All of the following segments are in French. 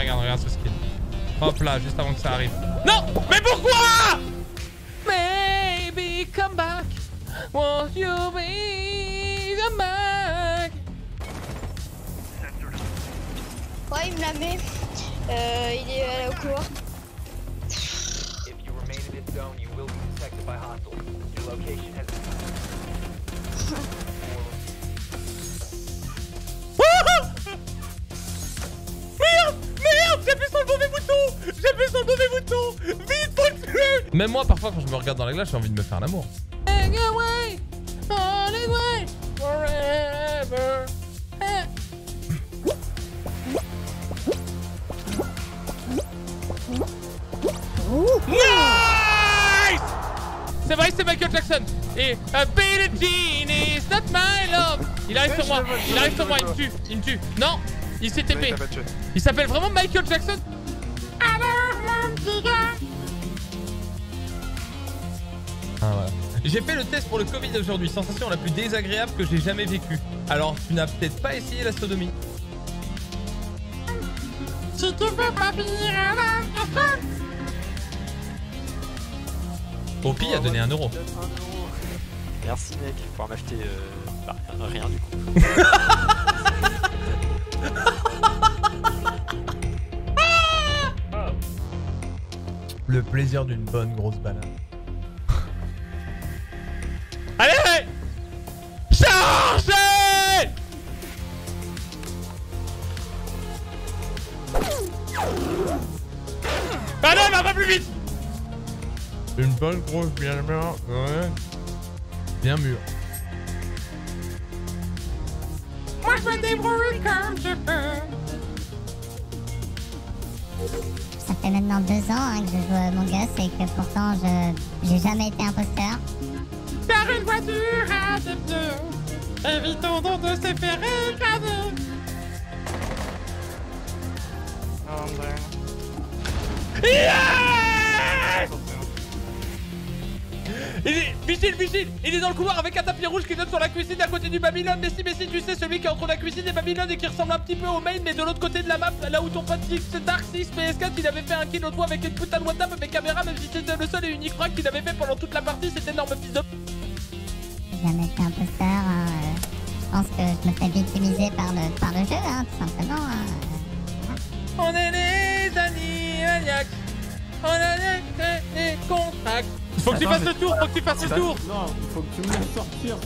Regarde, regarde, ce skill. Hop là, juste avant que ça arrive. Non Mais pourquoi? Maybe come back. Won't you? Glace, j'ai envie de me faire l'amour. Nice C'est vrai, c'est Michael Jackson. Et a Jean is not my love. Il arrive sur moi. Il arrive sur moi. Il me tue. Il me tue. Non. Il s'est TP. Il s'appelle vraiment Michael Jackson? J'ai fait le test pour le Covid aujourd'hui. Sensation la plus désagréable que j'ai jamais vécue. Alors, tu n'as peut-être pas essayé la sodomie. Si tu veux pas Poppy a donné un euro. Merci mec, pour m'acheter euh, bah, rien du coup. Le plaisir d'une bonne grosse banane. Grosse bien mûre. Ouais. Bien mûre. Il est dans le couloir avec un tapis rouge qui donne sur la cuisine à côté du Babylone. Mais si, mais si, tu sais, celui qui est entre la cuisine et Babylone et qui ressemble un petit peu au main, mais de l'autre côté de la map, là où ton pote Dark 6 PS4, il avait fait un kill au toit avec une putain de WhatsApp avec caméra, même si c'était le seul et unique frac qu'il avait fait pendant toute la partie, cet énorme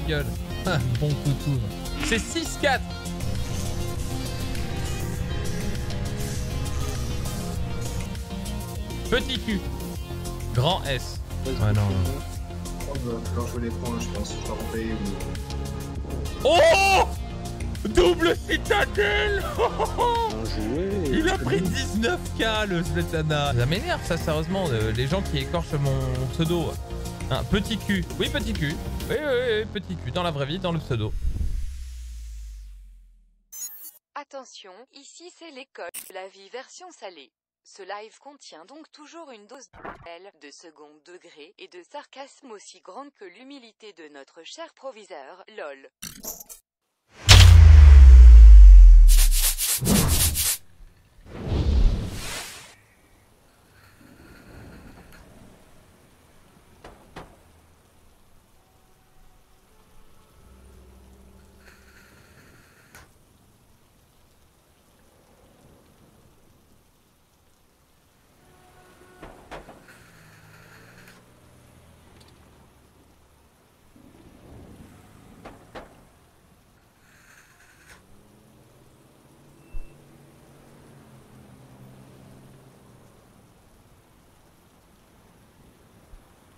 Gueule. Ah, bon toutou C'est 6-4 Petit cul Grand S. Ah non. Quand je les je pense que je vais enlever ou... Oh Double citadelle. Joué. Il a pris 19k le Svetlana Ça m'énerve ça sérieusement, euh, les gens qui écorchent mon pseudo. Un petit cul. Oui petit cul. Oui, petit cul. Dans la vraie vie, dans le pseudo. Attention, ici c'est l'école la vie version salée. Ce live contient donc toujours une dose de de second degré et de sarcasme aussi grande que l'humilité de notre cher proviseur, lol.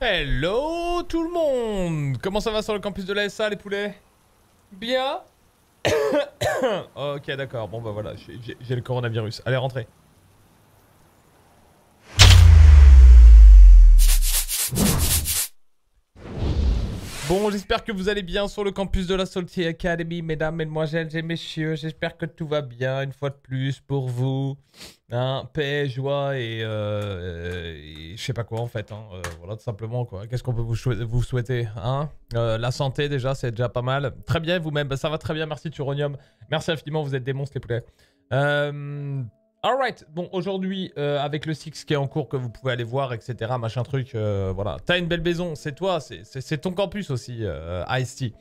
Hello tout le monde Comment ça va sur le campus de l'ASA les poulets? Bien? Ok d'accord, bon bah voilà, j'ai le coronavirus. Allez rentrez. Bon, j'espère que vous allez bien sur le campus de la Salty Academy, mesdames, mesdemoiselles et messieurs. J'espère que tout va bien une fois de plus pour vous. Hein, paix, joie et, euh, et je sais pas quoi en fait. hein. Euh, voilà, tout simplement quoi. Qu'est-ce qu'on peut vous, souhaiter hein? Euh, La santé déjà, c'est déjà pas mal. Très bien, vous-même, Bah, ça va très bien. Merci Turonium. Merci infiniment, vous êtes des monstres les poulets. Euh, Alright, bon aujourd'hui euh, avec le Six qui est en cours que vous pouvez aller voir, etc. Machin truc, euh, voilà. T'as une belle maison, c'est toi, c'est- ton campus aussi, euh, Ice-T.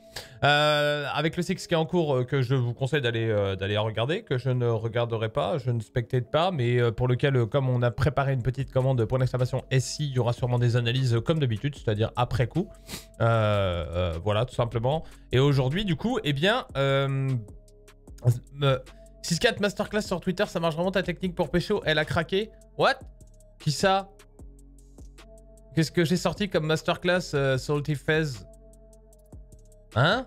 Euh, avec le Six qui est en cours que je vous conseille d'aller d'aller regarder, que je ne regarderai pas, je ne spectate pas, mais pour lequel, comme on a préparé une petite commande point d'exclamation SI, il y aura sûrement des analyses comme d'habitude, c'est-à-dire après coup. Voilà, tout simplement. Et aujourd'hui, du coup, eh bien... euh, euh, 6-4 Masterclass sur Twitter, ça marche vraiment ta technique pour pécho Elle a craqué. What? Qui ça? Qu'est-ce que j'ai sorti comme Masterclass euh, Salty Fez Hein?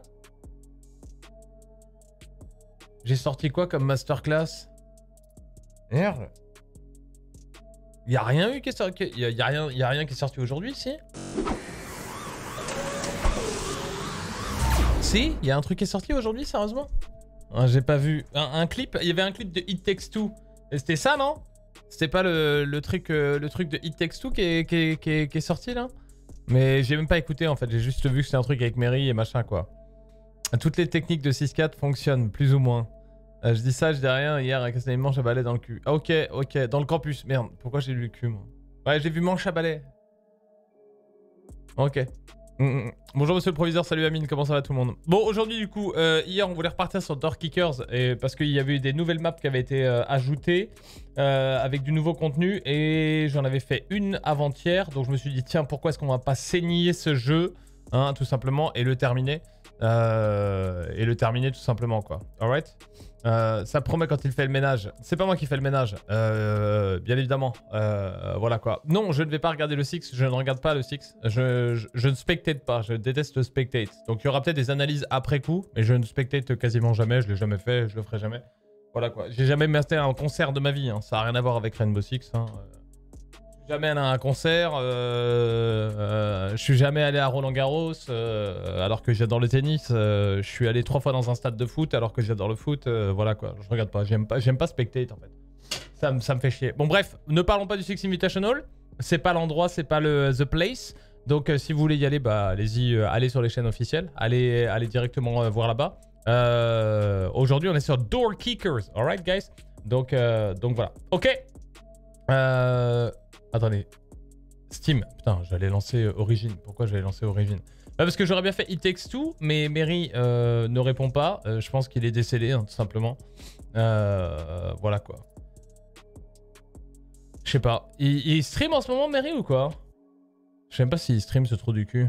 J'ai sorti quoi comme Masterclass? Merde. Y'a rien eu qui est sorti y a, a rien, y a rien qui est sorti aujourd'hui, si? Si Y a un truc qui est sorti aujourd'hui, sérieusement? J'ai pas vu. Un, clip Il y avait un clip de It Takes Two. C'était ça, non? C'était pas le, le truc, euh, le truc de It Takes Two qui est, qui est- qui est- sorti, là? Mais j'ai même pas écouté, en fait. J'ai juste vu que c'était un truc avec Mary et machin, quoi. Toutes les techniques de 6-4 fonctionnent, plus ou moins. Euh, je dis ça, je dis rien. Hier, à Castagne manche à balai dans le cul. Ah, ok, ok. Dans le campus. Merde, pourquoi j'ai lu le cul, moi? Ouais, j'ai vu manche à balai. Ok. Mm, mm. Bonjour monsieur le proviseur, salut Amine, comment ça va tout le monde? Bon aujourd'hui du coup, euh, hier on voulait repartir sur Door Kickers et, parce qu'il y avait eu des nouvelles maps qui avaient été euh, ajoutées euh, avec du nouveau contenu et j'en avais fait une avant-hier. Donc je me suis dit tiens pourquoi est-ce qu'on va pas saigner ce jeu hein, tout simplement et le terminer et le terminer tout simplement quoi. Alright Euh, ça promet quand il fait le ménage. C'est pas moi qui fais le ménage, euh, bien évidemment. Euh, voilà quoi. Non, je ne vais pas regarder le Six. Je ne regarde pas le Six. Je, ne spectate pas. Je déteste le spectate. Donc il y aura peut-être des analyses après coup, mais je ne spectate quasiment jamais. Je l'ai jamais fait. Je le ferai jamais. Voilà quoi. J'ai jamais maté un concert de ma vie. hein. Ça a rien à voir avec Rainbow Six. hein. Jamais allé à un concert. euh, euh, je suis jamais allé à Roland Garros euh, alors que j'adore le tennis. euh, je suis allé trois fois dans un stade de foot alors que j'adore le foot. voilà quoi. Je regarde pas. J'aime pas. J'aime pas spectate en fait. Ça, ça me fait chier. Bon bref, ne parlons pas du Six Invitational. C'est pas l'endroit, c'est pas le the place. Donc si vous voulez y aller, bah allez-y, allez sur les chaînes officielles, allez, allez directement voir là-bas. Aujourd'hui, on est sur Door Kickers, alright guys? Donc donc voilà. Ok. Attendez. Steam. Putain, j'allais lancer euh, Origin. Pourquoi j'allais lancer Origin? Bah, Parce que j'aurais bien fait It Takes Two, mais Mary euh, ne répond pas. Euh, je pense qu'il est décédé, hein, tout simplement. Voilà quoi. Je sais pas. Il, stream en ce moment, Mary, ou quoi? Je sais même pas s'il stream ce trou du cul.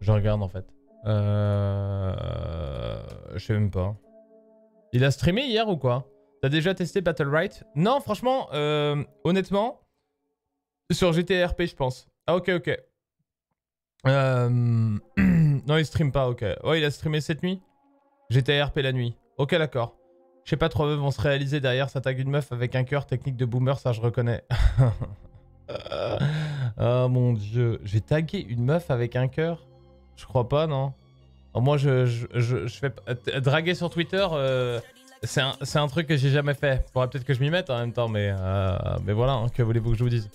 Je regarde en fait. Je sais même pas. Il a streamé hier ou quoi? T'as déjà testé Battle Right Non, franchement, honnêtement, sur GTRP, je pense. Ah, ok, ok. Euh, non, il stream pas, ok. Ouais, il a streamé cette nuit GTRP la nuit. Ok, d'accord. Je sais pas, trois meufs vont se réaliser derrière, ça tag une meuf avec un cœur, technique de boomer, ça je reconnais. oh mon dieu. J'ai tagué une meuf avec un cœur? Je crois pas, non Moi, je, je, je, je fais draguer sur Twitter. euh, c'est un, c'est un truc que j'ai jamais fait. Faudrait peut-être que je m'y mette en même temps, mais, euh, mais voilà, hein, que voulez-vous que je vous dise?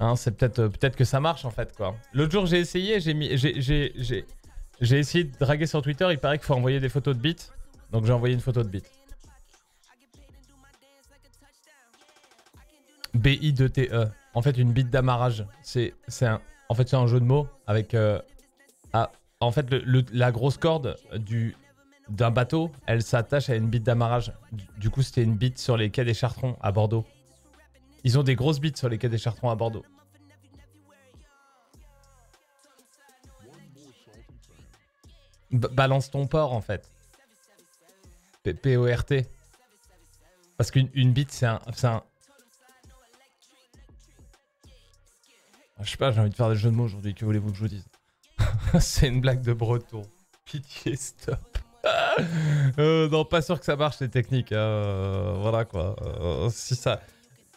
Hein, C'est peut-être euh, peut-être que ça marche en fait, quoi. L'autre jour, j'ai essayé, j'ai mis, j'ai- essayé de draguer sur Twitter. Il paraît qu'il faut envoyer des photos de bits. Donc j'ai envoyé une photo de bits. BI2TE. E. En fait, une bite d'amarrage. C'est un, en fait, un jeu de mots avec. euh, ah, en fait, le- la grosse corde du d'un bateau, elle s'attache à une bite d'amarrage. Du, du coup, c'était une bite sur les quais des Chartrons à Bordeaux. Ils ont des grosses bites sur les quais des Chartrons à Bordeaux. Balance ton port en fait. P-O-R-T. Parce qu'une une bite, c'est un, un. Je sais pas, j'ai envie de faire des jeux de mots aujourd'hui, que voulez-vous que je vous dise? C'est une blague de breton. Pitié, stop. Euh, non, pas sûr que ça marche les techniques. hein. Euh, voilà quoi. Euh, si ça,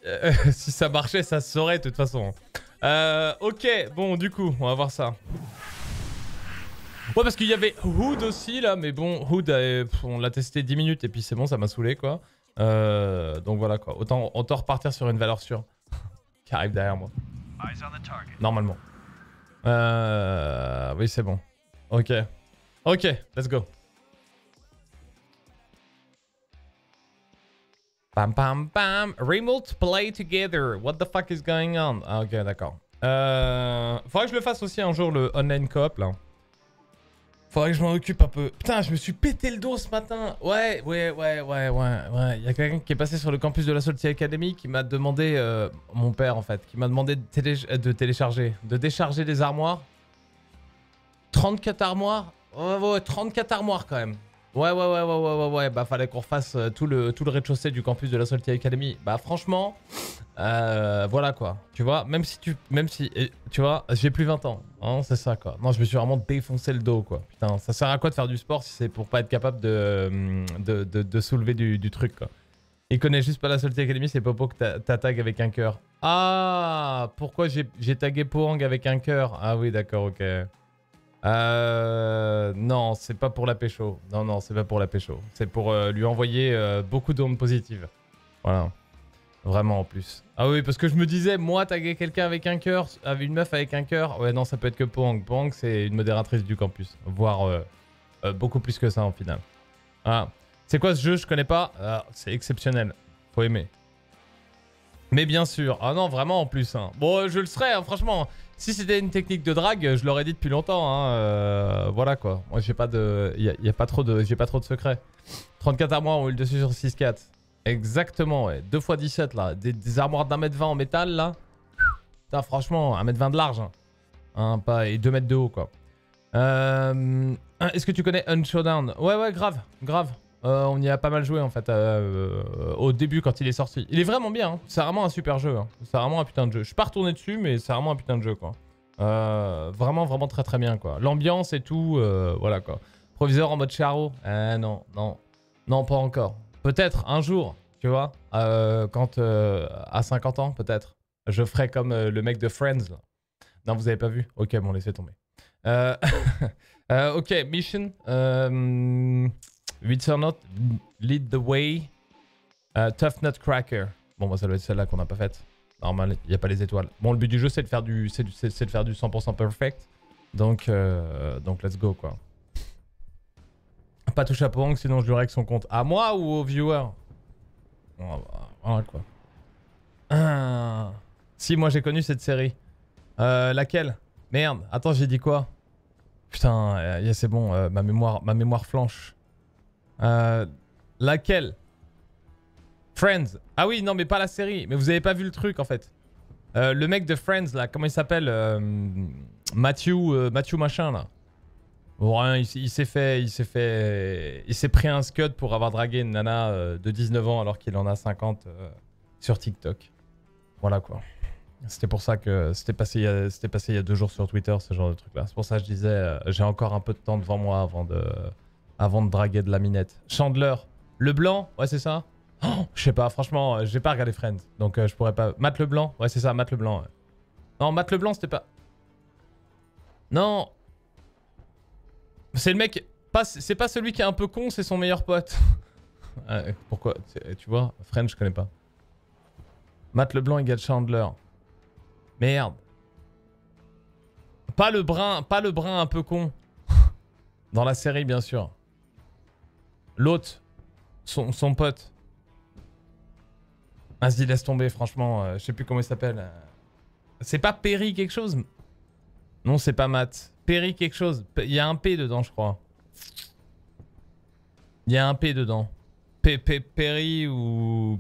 si ça marchait, ça saurait de toute façon. Euh, ok, bon, du coup, on va voir ça. Ouais, parce qu'il y avait Hood aussi là, mais bon, Hood, euh, on l'a testé 10 minutes et puis c'est bon, ça m'a saoulé quoi. Euh, donc voilà quoi. Autant, autant repartir sur une valeur sûre qui arrive derrière moi. Normalement. Oui, c'est bon. Ok. Ok, let's go. Pam pam pam. Remote play together. What the fuck is going on? Ah, ok, d'accord. Euh... Faudrait que je le fasse aussi un jour, le online coop là. Faudrait que je m'en occupe un peu. Putain, je me suis pété le dos ce matin. Ouais, ouais, ouais, ouais, ouais. Il y a quelqu'un qui est passé sur le campus de la Salty Academy qui m'a demandé, euh, mon père en fait, qui m'a demandé de, télé- de télécharger, de décharger des armoires. 34 armoires? Ouais, ouais, 34 armoires quand même. Ouais, ouais, ouais, ouais, ouais, ouais, ouais. Bah, fallait qu'on refasse euh, tout le, tout le rez-de-chaussée du campus de la Salty Academy. Bah, franchement, euh, voilà quoi. Tu vois, même si tu. Même si. tu vois, j'ai plus 20 ans. Hein, c'est ça quoi. Non, je me suis vraiment défoncé le dos quoi. Putain, ça sert à quoi de faire du sport si c'est pour pas être capable de, hum, de, de, soulever du, du truc quoi. Il connaît juste pas la Salty Academy, c'est pour que t'a- t'attaques avec un cœur. Ah, pourquoi j'ai tagué Poang avec un cœur? Ah oui, d'accord, ok. Euh, non, c'est pas pour la pécho. Non, non, c'est pas pour la pécho. C'est pour euh, lui envoyer euh, beaucoup d'ondes positives. Voilà. Vraiment en plus. Ah oui, parce que je me disais, moi, taguer quelqu'un avec un cœur, avec une meuf avec un cœur, ouais, non, ça peut être que Poang. Poang, c'est une modératrice du campus. Voire euh, euh, beaucoup plus que ça en final. Ah. C'est quoi ce jeu? Je connais pas. Ah, c'est exceptionnel. Faut aimer. Mais bien sûr. Ah non, vraiment en plus. hein. Bon, je le serais, hein, franchement. Si c'était une technique de drague, je l'aurais dit depuis longtemps. hein, euh, voilà quoi. Moi, j'ai pas de. Y a, a pas trop de. J'ai pas trop de secrets. 34 armoires, on roule dessus sur 6-4. Exactement, ouais. 2 x 17 là. Des, armoires d'un mètre 20 en métal là. Putain, franchement, 1 mètre 20 de large. Hein. Hein, et 2 mètres de haut quoi. Euh, Est-ce que tu connais Unshowdown? Ouais, ouais, grave, grave. Euh, on y a pas mal joué en fait euh, au début quand il est sorti. Il est vraiment bien, hein. c'est vraiment un super jeu. hein. C'est vraiment un putain de jeu. Je suis pas retourné dessus, mais c'est vraiment un putain de jeu quoi. Euh, vraiment, vraiment très très bien quoi. L'ambiance et tout, euh, voilà quoi. Proviseur en mode charo Eh non, non, non, pas encore. Peut-être un jour, tu vois, euh, quand euh, à 50 ans, peut-être, je ferai comme euh, le mec de Friends. là. Non, vous avez pas vu? Ok, bon, laissez tomber. Euh, euh, ok, mission. Or not, lead the way. Euh, tough Nutcracker. Bon, bah, ça doit être celle-là qu'on n'a pas faite. Normal, il n'y a pas les étoiles. Bon, le but du jeu, c'est de faire du, c'est, de faire du 100% perfect. Donc, euh, donc, let's go, quoi. Pas touche à Pong, sinon je lui règle son compte. À moi ou au viewer Voilà, quoi. Ah. Si, moi, j'ai connu cette série. Euh, laquelle? Merde, attends, j'ai dit quoi? Putain, euh, c'est bon, ma, mémoire, ma mémoire flanche. Euh, laquelle? Friends. Ah oui, non, mais pas la série. Mais vous avez pas vu le truc, en fait. Euh, le mec de Friends, là, comment il s'appelle euh, Matthew, Matthew machin, là. Rien, il, s'est fait, il s'est fait, il s'est pris un scud pour avoir dragué une nana de 19 ans alors qu'il en a 50 euh, sur TikTok. Voilà quoi. C'était pour ça que c'était passé, c'était passé il y a deux jours sur Twitter, ce genre de truc là. C'est pour ça que je disais, j'ai encore un peu de temps devant moi avant de, avant de draguer de la minette. Chandler, le blanc, ouais c'est ça. Oh, je sais pas, franchement, euh, j'ai pas regardé Friends, donc euh, je pourrais pas. Matt le blanc, ouais c'est ça, Matt le blanc. ouais. Non, Matt le blanc, c'était pas. Non. C'est le mec. C'est pas celui qui est un peu con, c'est son meilleur pote. Euh, pourquoi Tu vois, Friends, je connais pas. Matt Leblanc égale Chandler. Merde. Pas le brun, pas le brun un peu con. Dans la série, bien sûr. L'autre. Son, pote. Vas-y, laisse tomber, franchement. euh, je sais plus comment il s'appelle. euh. C'est pas Perry quelque chose? Non, c'est pas Matt. Perry quelque chose. Il y a un P dedans, je crois. Il y a un P dedans. P P Perry ou...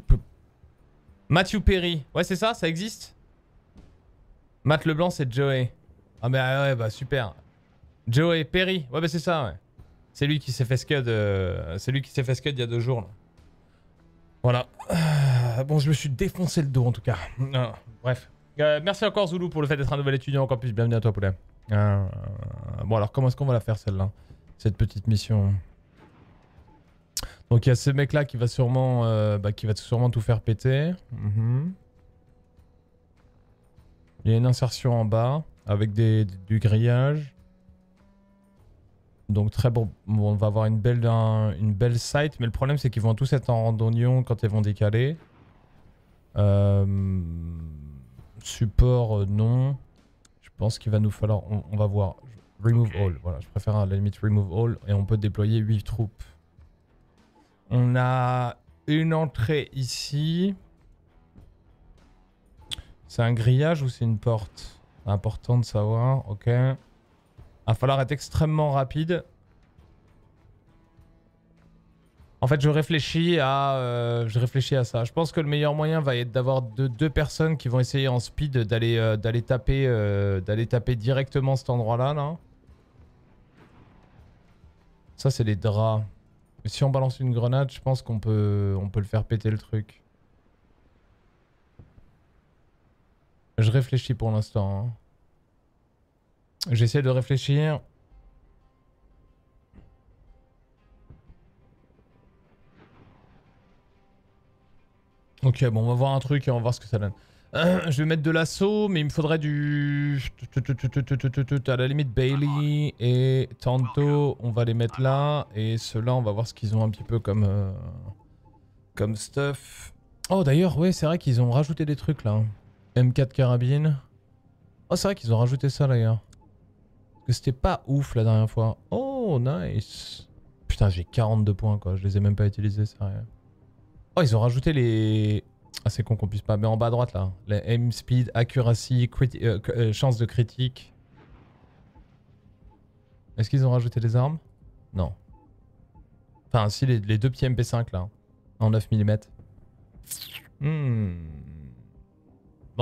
Matthew Perry. Ouais, c'est ça Ça existe? Matt Leblanc, c'est Joey. Ah, mais ah ouais, bah super. Joey Perry. Ouais, bah c'est ça, ouais. C'est lui qui s'est fait scud. euh, C'est lui qui s'est fait scud il y a deux jours, là. Voilà. Euh, Bon, je me suis défoncé le dos, en tout cas. Ah, bref. Euh, merci encore Zulu pour le fait d'être un nouvel étudiant en campus. Bienvenue à toi, poulet. Euh, bon, alors comment est-ce qu'on va la faire celle-là Cette petite mission? Donc il y a ce mec-là qui va sûrement, bah, qui va sûrement tout faire péter. Mhm. Il y a une insertion en bas avec du grillage. Donc très bon, bon, on va avoir une belle, un- une belle site, mais le problème c'est qu'ils vont tous être en randonnion quand ils vont décaler. Euh, support, euh, non. Je pense qu'il va nous falloir, on, on va voir. Remove all, voilà, je préfère à la limite remove all et on peut déployer 8 troupes. On a une entrée ici. C'est un grillage ou c'est une porte? Important de savoir, ok. Va falloir être extrêmement rapide. En fait, je réfléchis à, euh, je réfléchis à ça. Je pense que le meilleur moyen va être d'avoir deux, personnes qui vont essayer en speed d'aller euh, euh, d'aller taper directement cet endroit-là, là. Ça, c'est les draps. Si on balance une grenade, je pense qu'on peut, on peut le faire péter le truc. Je réfléchis pour l'instant. hein. J'essaie de réfléchir. Ok, bon, on va voir un truc et on va voir ce que ça donne. Euh, je vais mettre de l'assaut, mais il me faudrait du... À la limite, Bailey et Tanto, on va les mettre là. Et ceux-là, on va voir ce qu'ils ont un petit peu comme... euh, Comme stuff. Oh, d'ailleurs, ouais, c'est vrai qu'ils ont rajouté des trucs, là. M4 carabine. Oh, c'est vrai qu'ils ont rajouté ça, d'ailleurs. Que c'était pas ouf, la dernière fois. Oh, nice. Putain, j'ai 42 points, quoi. Je les ai même pas utilisés, sérieux. Oh, ils ont rajouté les... Ah, c'est con qu'on puisse pas. Mais en bas à droite, là. Les aim speed, accuracy, euh, euh, chance de critique. Est-ce qu'ils ont rajouté les armes? Non. Enfin, si, les, les deux petits MP5, là. En 9 mm. Hmm.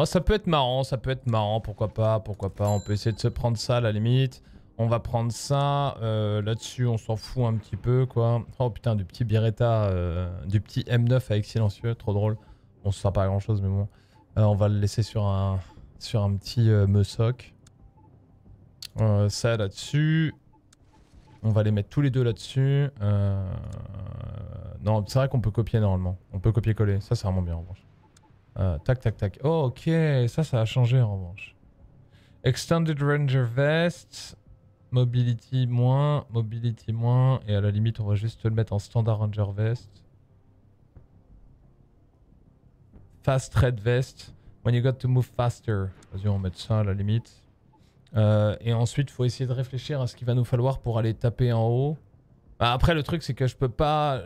Ça peut être marrant, ça peut être marrant, pourquoi pas, pourquoi pas. On peut essayer de se prendre ça à la limite. On va prendre ça. euh, Là-dessus, on s'en fout un petit peu, quoi. Oh putain, du petit Beretta, euh, du petit M9 avec silencieux, trop drôle. On se sert pas grand chose, mais bon. Euh, on va le laisser sur un, sur un petit. Euh, ça là-dessus. On va les mettre tous les deux là-dessus. Non, c'est vrai qu'on peut copier normalement. On peut copier-coller. Ça, c'est vraiment bien en revanche. Euh, tac, tac, tac. Oh, ok. Ça, ça a changé en revanche. Extended Ranger Vest. Mobility moins. Mobility moins. Et à la limite, on va juste le mettre en standard Ranger Vest. Fast Red Vest. When you got to move faster. Vas-y, on va mettre ça à la limite. Euh, et ensuite, il faut essayer de réfléchir à ce qu'il va nous falloir pour aller taper en haut. Bah, après, le truc, c'est que je peux pas.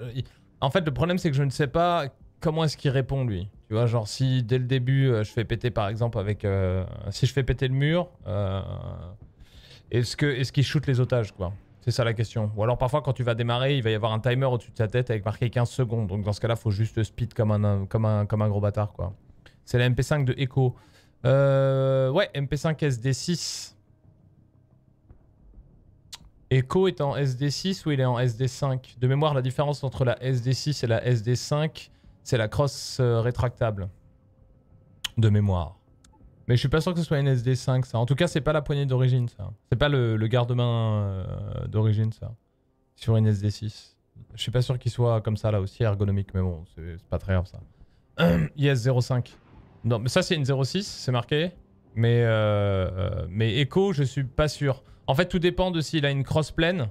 En fait, le problème, c'est que je ne sais pas comment est-ce qu'il répond, lui. Tu vois, genre, si dès le début, euh, je fais péter, par exemple, avec. euh, Si je fais péter le mur, euh, est-ce que est-ce qu'il shoot les otages, quoi? C'est ça la question. Ou alors, parfois, quand tu vas démarrer, il va y avoir un timer au-dessus de ta tête avec marqué 15 secondes. Donc, dans ce cas-là, faut juste speed comme un, comme un, comme un gros bâtard, quoi. C'est la MP5 de Echo. Ouais, MP5 SD6. Echo est en SD6 ou il est en SD5 De mémoire, la différence entre la SD6 et la SD5, c'est la crosse euh, rétractable. De mémoire. Mais je suis pas sûr que ce soit une SD5 ça. En tout cas, c'est pas la poignée d'origine ça. C'est pas le, le garde-main euh, d'origine ça. Sur une SD6. Je suis pas sûr qu'il soit comme ça là aussi ergonomique, mais bon, c'est pas très grave ça. yes, 05. Non, mais ça c'est une 06, c'est marqué. Mais, euh, euh, mais Echo, je suis pas sûr. En fait, tout dépend de s'il a une crosse pleine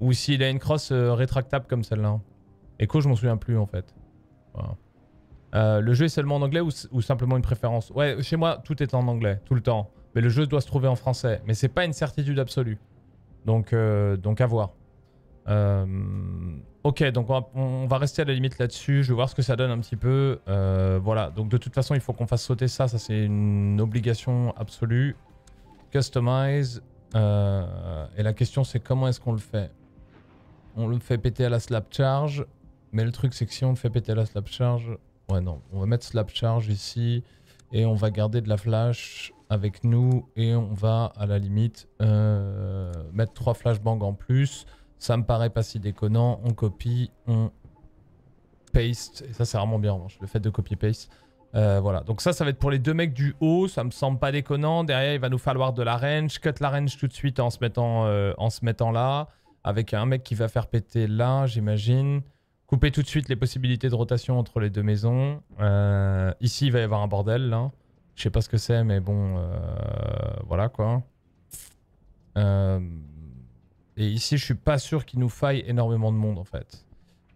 ou s'il a une crosse rétractable comme celle-là. Echo, je m'en souviens plus en fait. Euh, le jeu est seulement en anglais ou, simplement une préférence? Ouais, chez moi, tout est en anglais, tout le temps. Mais le jeu doit se trouver en français. Mais c'est pas une certitude absolue. Donc, euh, donc à voir. Euh, ok, donc on va, on va rester à la limite là-dessus. Je vais voir ce que ça donne un petit peu. Voilà, donc de toute façon, il faut qu'on fasse sauter ça. Ça, c'est une obligation absolue. Customize. Et la question, c'est comment est-ce qu'on le fait? On le fait péter à la slap charge. Mais le truc, c'est que si on fait péter la slap charge... Ouais, non. On va mettre slap charge ici. Et on va garder de la flash avec nous. Et on va, à la limite, euh, mettre trois flashbangs en plus. Ça me paraît pas si déconnant. On copie, on paste. Et ça, c'est vraiment bien en revanche. Le fait de copy-paste. Euh, voilà, donc ça, ça va être pour les deux mecs du haut, ça me semble pas déconnant. Derrière, il va nous falloir de la range. Cut la range tout de suite en se mettant, euh, en se mettant là. Avec un mec qui va faire péter là, j'imagine. Couper tout de suite les possibilités de rotation entre les deux maisons. Euh, ici, il va y avoir un bordel, là. Je sais pas ce que c'est, mais bon, euh, voilà quoi. Euh, et ici, je suis pas sûr qu'il nous faille énormément de monde, en fait.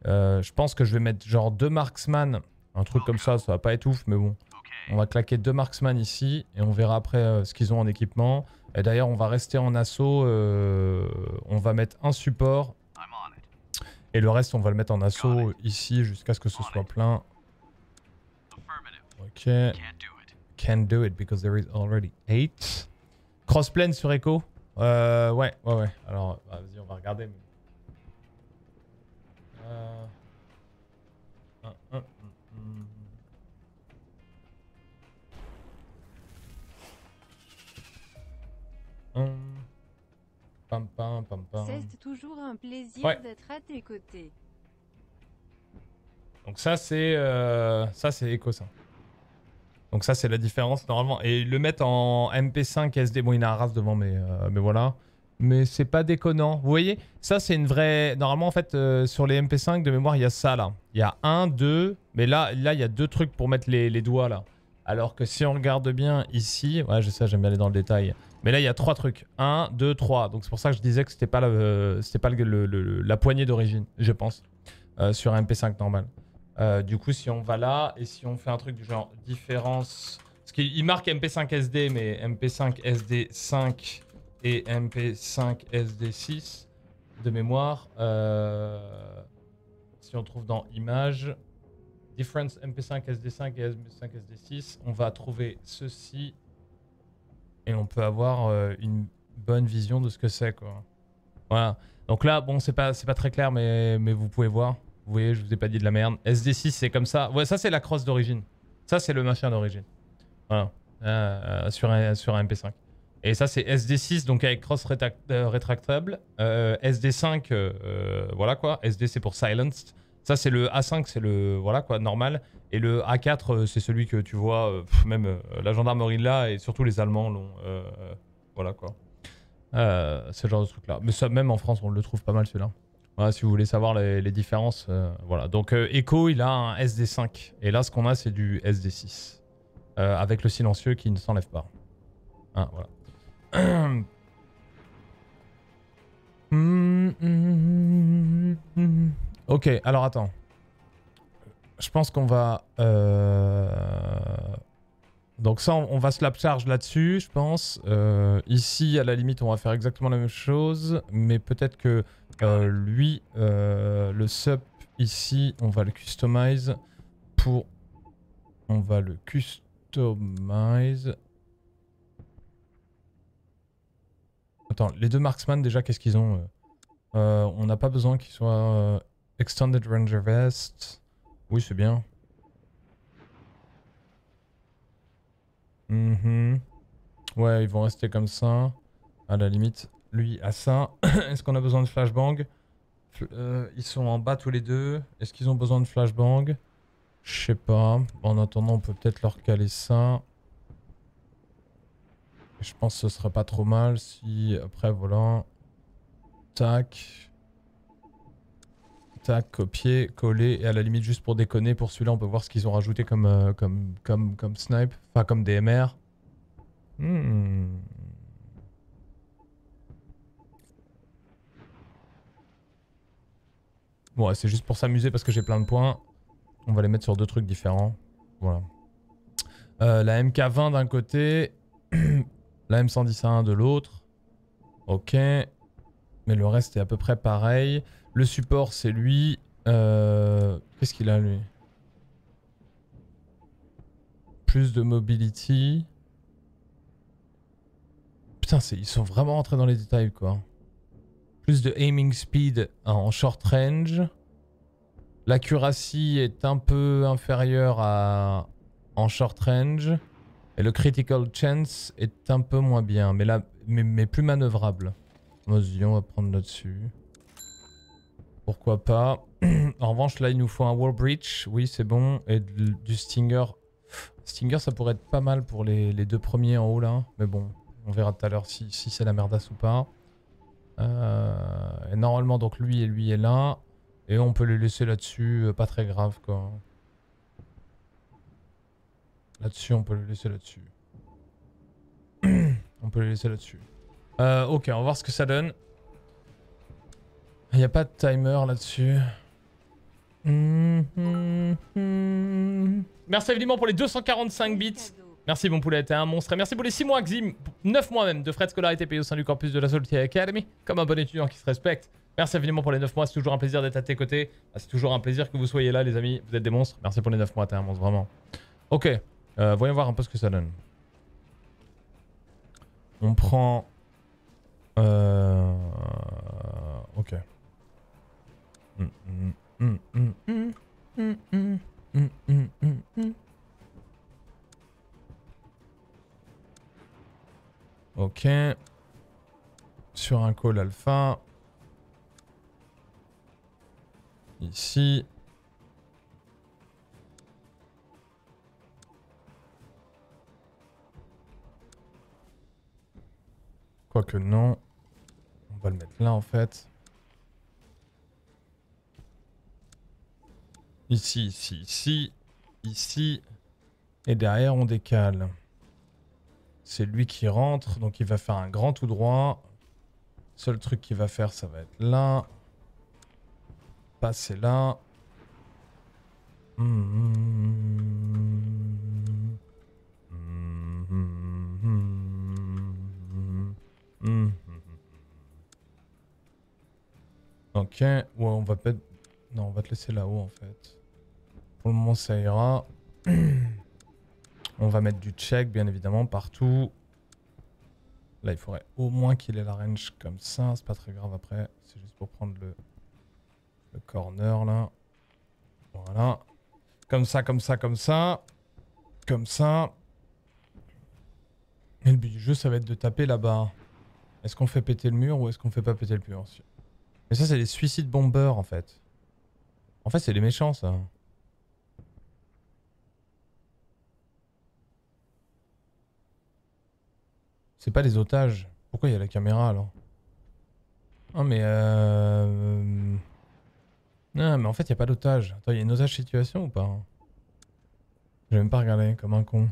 Je pense que je vais mettre genre deux marksman, un truc comme ça, ça va pas être ouf, mais bon. On va claquer deux marksman ici, et on verra après ce qu'ils ont en équipement. Et d'ailleurs, on va rester en assaut, on va mettre un support, et le reste, on va le mettre en assaut ici jusqu'à ce que ce soit plein. Ok. Can't do it because there is already 8. Crossplane sur Echo euh, Ouais, ouais, ouais. Alors, bah, vas-y, on va regarder. Euh... un, un. Hum. Pam, pam, pam, pam. C'est toujours un plaisir Ouais. d'être à tes côtés. Donc ça c'est euh, ça c'est. Donc ça c'est la différence normalement et le mettre en MP5 SD bon il a un race devant mais euh, mais voilà. Mais c'est pas déconnant. Vous voyez Ça c'est une vraie normalement en fait euh, sur les MP5 de mémoire il y a ça là. Il y a un, deux mais là là il y a deux trucs pour mettre les, les doigts là. Alors que si on regarde bien ici, ouais je sais j'aime bien aller dans le détail. Mais là il y a trois trucs. Un, deux, trois. Donc c'est pour ça que je disais que c'était pas pas la poignée d'origine je pense euh, sur un MP5 normal. Euh, du coup, si on va là et si on fait un truc du genre différence. Parce qu'il il marque MP5 SD, mais MP5 SD 5 et MP5 SD 6 de mémoire. euh, si on trouve dans Images, Difference MP5 SD5 et MP5 SD6, on va trouver ceci et on peut avoir euh, une bonne vision de ce que c'est, quoi. Voilà. Donc là, bon, c'est pas, pas très clair, mais, mais vous pouvez voir. Vous voyez, je vous ai pas dit de la merde. SD6, c'est comme ça. Ouais, ça, c'est la crosse d'origine. Ça, c'est le machin d'origine. Voilà. Euh, sur, un, sur un MP5. Et ça, c'est SD6, donc avec cross euh, rétractable. Euh, SD5, euh, euh, voilà quoi. SD, c'est pour silenced. Ça, c'est le A5, c'est le voilà quoi, normal. Et le A4, euh, c'est celui que tu vois, euh, même euh, la gendarmerie là, et surtout les Allemands l'ont. voilà quoi. Ce genre de truc là. Mais ça, même en France, on le trouve pas mal celui-là. Voilà, si vous voulez savoir les, différences. voilà. Donc euh, Echo, il a un SD5. Et là, ce qu'on a, c'est du SD6. Euh, avec le silencieux qui ne s'enlève pas. Ah, voilà. Hum, hum, hum. Ok, alors attends. Je pense qu'on va... euh, Donc ça, on va slap charge là-dessus, je pense. Euh, ici, à la limite, on va faire exactement la même chose. Mais peut-être que euh, lui, le sup ici, on va le customize pour... On va le customize. Attends, les deux marksman, déjà, qu'est-ce qu'ils ont On n'a pas besoin qu'ils soient Extended Ranger Vest. Oui, c'est bien. Mhm. Ouais, ils vont rester comme ça. À la limite, lui a ça. Est-ce qu'on a besoin de flashbang? Fl- euh, Ils sont en bas tous les deux. Est-ce qu'ils ont besoin de flashbang? Je sais pas. En attendant, on peut peut-être leur caler ça. Je pense que ce serait pas trop mal si après voilà. Tac. Tac, copier, coller et à la limite juste pour déconner pour celui-là on peut voir ce qu'ils ont rajouté comme, euh, snipe, enfin comme DMR. Hmm. Bon ouais, c'est juste pour s'amuser parce que j'ai plein de points. On va les mettre sur deux trucs différents. Voilà. Euh, la MK20 d'un côté, la M110A1 de l'autre. Ok. Mais le reste est à peu près pareil. Le support, c'est lui. Euh, Qu'est-ce qu'il a, lui? Plus de mobility. Putain, ils sont vraiment rentrés dans les détails, quoi. Plus de aiming speed en short range. L'accuracy est un peu inférieure à en short range. Et le critical chance est un peu moins bien, mais, mais plus manœuvrable. Vas-y, on va prendre là-dessus. Pourquoi pas? en revanche, là, il nous faut un wall breach. Oui, c'est bon. Et du stinger. Stinger, ça pourrait être pas mal pour les, deux premiers en haut là. Mais bon, on verra tout à l'heure si, c'est la merdasse ou pas. Euh, et normalement, donc lui et lui est là. Et on peut les laisser là-dessus, euh, pas très grave quoi. Là-dessus, on peut les laisser là-dessus. on peut les laisser là-dessus. Euh, ok, on va voir ce que ça donne. Il n'y a pas de timer là-dessus. Hum. Merci évidemment pour les 245 bits. Merci mon poulet, t'es un monstre. Merci pour les 6 mois, Xim, 9 mois même, de frais de scolarité payés au sein du campus de la Salty Academy, comme un bon étudiant qui se respecte. Merci infiniment pour les 9 mois, c'est toujours un plaisir d'être à tes côtés. Ah, C'est toujours un plaisir que vous soyez là, les amis. Vous êtes des monstres. Merci pour les 9 mois, t'es un monstre, vraiment. Ok, euh, voyons voir un peu ce que ça donne. On prend... Euh... Ok. Ok. Sur un call alpha. Ici. Quoique non. On va le mettre là en fait. Ici, ici, ici. Ici. Et derrière on décale. C'est lui qui rentre, donc il va faire un grand tout droit. Seul truc qu'il va faire, ça va être là. Passer là. Mhm. Mhm. Mhm. Ok, ouais, on va peut-être... Non, on va te laisser là-haut en fait. Pour le moment, ça ira. On va mettre du check, bien évidemment, partout. Là, il faudrait au moins qu'il ait la range comme ça. C'est pas très grave après. C'est juste pour prendre le, corner, là. Voilà. Comme ça, comme ça, comme ça. Comme ça. Et le but du jeu, ça va être de taper là-bas. Est-ce qu'on fait péter le mur ou est-ce qu'on fait pas péter le mur Mais ça, c'est les suicides bombers, en fait. En fait, c'est les méchants, ça. C'est pas les otages. Pourquoi il y a la caméra alors? Ah mais euh... Non mais en fait il y a pas d'otage. Attends, il y a une otage situation ou pas J'ai même pas regardé comme un con.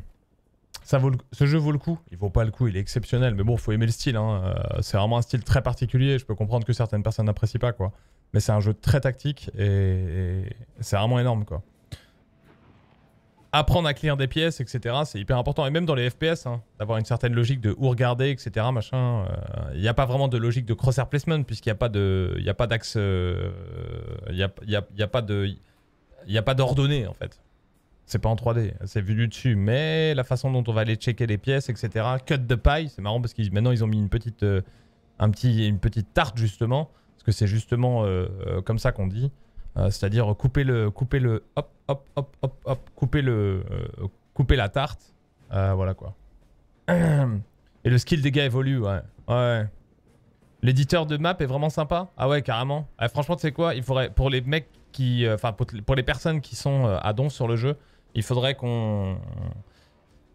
Ça vaut Ce jeu vaut le coup. Il vaut pas le coup, il est exceptionnel. Mais bon, faut aimer le style. Hein. Euh, c'est vraiment un style très particulier. Je peux comprendre que certaines personnes n'apprécient pas quoi. Mais c'est un jeu très tactique et c'est vraiment énorme quoi apprendre à clear des pièces, etc. C'est hyper important. Et même dans les FPS, hein, d'avoir une certaine logique de où regarder, etc. Machin. Il n'y a pas vraiment de logique de crosshair placement puisqu'il n'y a pas d'axe, euh, il n'y a, pas de, il a pas d'ordonnée en fait. C'est pas en 3D, c'est vu du dessus. Mais la façon dont on va aller checker les pièces, etc. Cut de paille, c'est marrant parce qu'ils maintenant ils ont mis une petite, euh, un petit, une petite tarte justement, parce que c'est justement euh, euh, comme ça qu'on dit. Euh, C'est-à-dire couper le, couper le, hop, hop, hop, hop, hop, couper le, euh, la tarte. Euh, voilà quoi. Et le skill des gars évolue, ouais. L'éditeur de map est vraiment sympa. Ah ouais, carrément. Ah, franchement, tu sais quoi Il faudrait, pour les mecs qui, euh, enfin, pour, les personnes qui sont à don sur le jeu, il faudrait qu'on,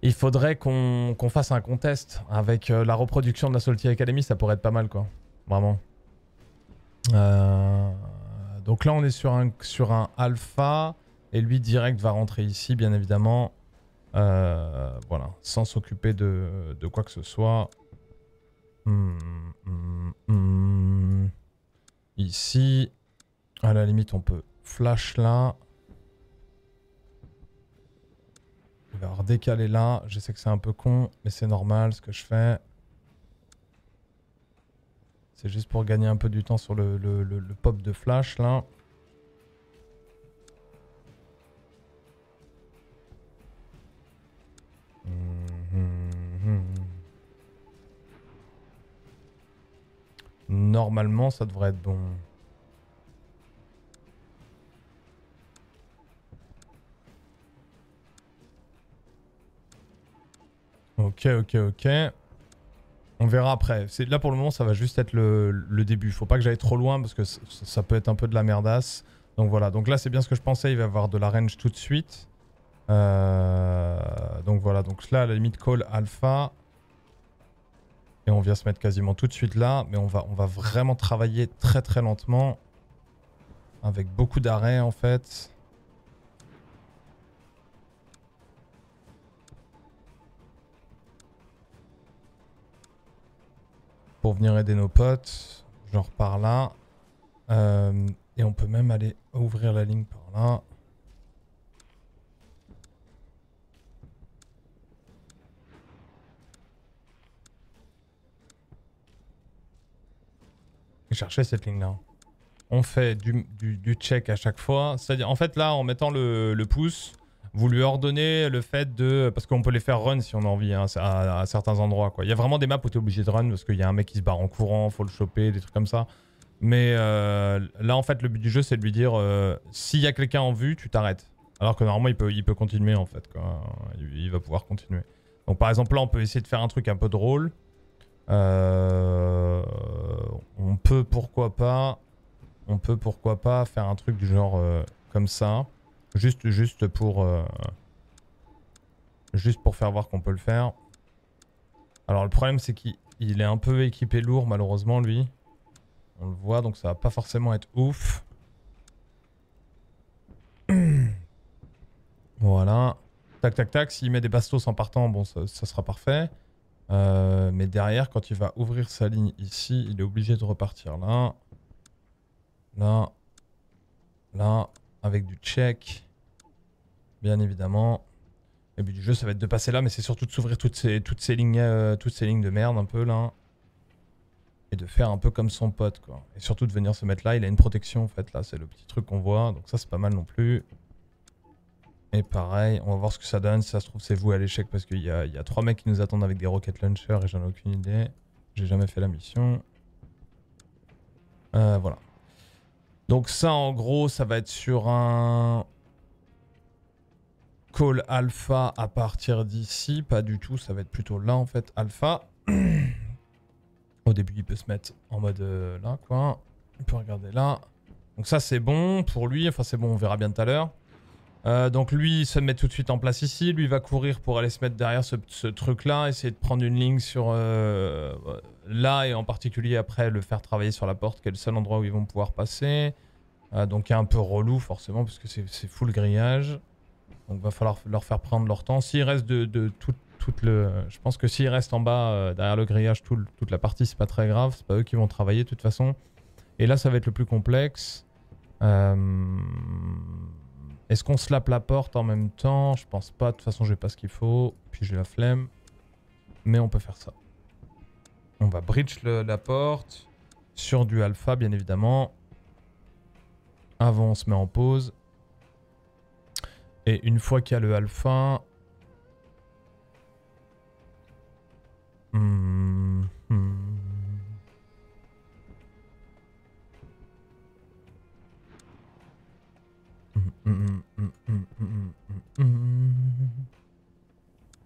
il faudrait qu'on fasse un contest avec la reproduction de la Salty Academy. Ça pourrait être pas mal, quoi. Vraiment. Donc là, on est sur un alpha. Et lui, direct, va rentrer ici, bien évidemment. Euh, voilà. Sans s'occuper de, quoi que ce soit. Hmm, hmm, hmm. Ici. À la limite, on peut flash là. Il va redécaler là. Je sais que c'est un peu con, mais c'est normal ce que je fais. C'est juste pour gagner un peu du temps sur le pop de flash là. Normalement, ça devrait être bon. Ok, ok, ok. On verra après. Là pour le moment, ça va juste être le, début. Faut pas que j'aille trop loin parce que ça peut être un peu de la merdasse. Donc voilà. Donc là, c'est bien ce que je pensais. Il va y avoir de la range tout de suite. Euh, donc voilà, donc là, à la limite, call alpha. Et on vient se mettre quasiment tout de suite là. Mais on va, on va vraiment travailler très très lentement. Avec beaucoup d'arrêts en fait. Pour venir aider nos potes. Genre par là. Euh, et on peut même aller ouvrir la ligne par là. Chercher cette ligne-là. On fait du, check à chaque fois. C'est-à-dire, en fait, là, en mettant le, pouce, vous lui ordonnez le fait de... Parce qu'on peut les faire run si on a envie, hein, à, à certains endroits. Quoi. Il y a vraiment des maps où tu es obligé de run parce qu'il y a un mec qui se barre en courant, faut le choper, des trucs comme ça. Mais euh, là, en fait, le but du jeu, c'est de lui dire euh, s'il y a quelqu'un en vue, tu t'arrêtes. Alors que normalement, il peut, il peut continuer, en fait. Quoi. Il, il va pouvoir continuer. Donc, par exemple, là, on peut essayer de faire un truc un peu drôle. Euh, on peut, pourquoi pas... On peut, pourquoi pas, faire un truc du genre euh, comme ça. Juste, juste pour... euh, juste pour faire voir qu'on peut le faire. Alors, le problème, c'est qu'il il est un peu équipé lourd, malheureusement, lui. On le voit, donc ça va pas forcément être ouf. voilà. Tac, tac, tac. S'il met des bastos en partant, bon, ça sera parfait. Euh, mais derrière, quand il va ouvrir sa ligne ici, il est obligé de repartir là. Là. Là. Avec du check. Bien évidemment. Le but du jeu, ça va être de passer là, mais c'est surtout de s'ouvrir toutes ces, toutes, ces lignes, euh, toutes ces lignes de merde un peu là. Et de faire un peu comme son pote quoi. Et surtout de venir se mettre là. Il a une protection en fait là, c'est le petit truc qu'on voit. Donc ça, c'est pas mal non plus. Pareil, on va voir ce que ça donne. Si ça se trouve, c'est vous à l'échec parce qu'il y a, y trois mecs qui nous attendent avec des rocket launchers et j'en ai aucune idée. J'ai jamais fait la mission. Euh, voilà. Donc ça, en gros, ça va être sur un call alpha à partir d'ici. Pas du tout, ça va être plutôt là en fait, alpha. Au début, il peut se mettre en mode euh, là, quoi. Il peut regarder là. Donc ça, c'est bon pour lui. Enfin, c'est bon, on verra bien tout à l'heure. Euh, donc lui, il se met tout de suite en place ici. Lui, va courir pour aller se mettre derrière ce, truc-là, essayer de prendre une ligne sur euh, là et en particulier après le faire travailler sur la porte, qui est le seul endroit où ils vont pouvoir passer. Euh, donc il est un peu relou forcément parce que c'est full grillage. Donc va falloir leur faire prendre leur temps. S'il reste de, tout, le, je pense que s'il reste en bas derrière le grillage toute la partie, c'est pas très grave. C'est pas eux qui vont travailler de toute façon. Et là, ça va être le plus complexe. Est-ce qu'on slap la porte en même temps? Je pense pas. De toute façon, j'ai pas ce qu'il faut. Puis j'ai la flemme. Mais on peut faire ça. On va bridge la porte sur du alpha, bien évidemment. Avant, on se met en pause. Et une fois qu'il y a le alpha... Hmm, hmm.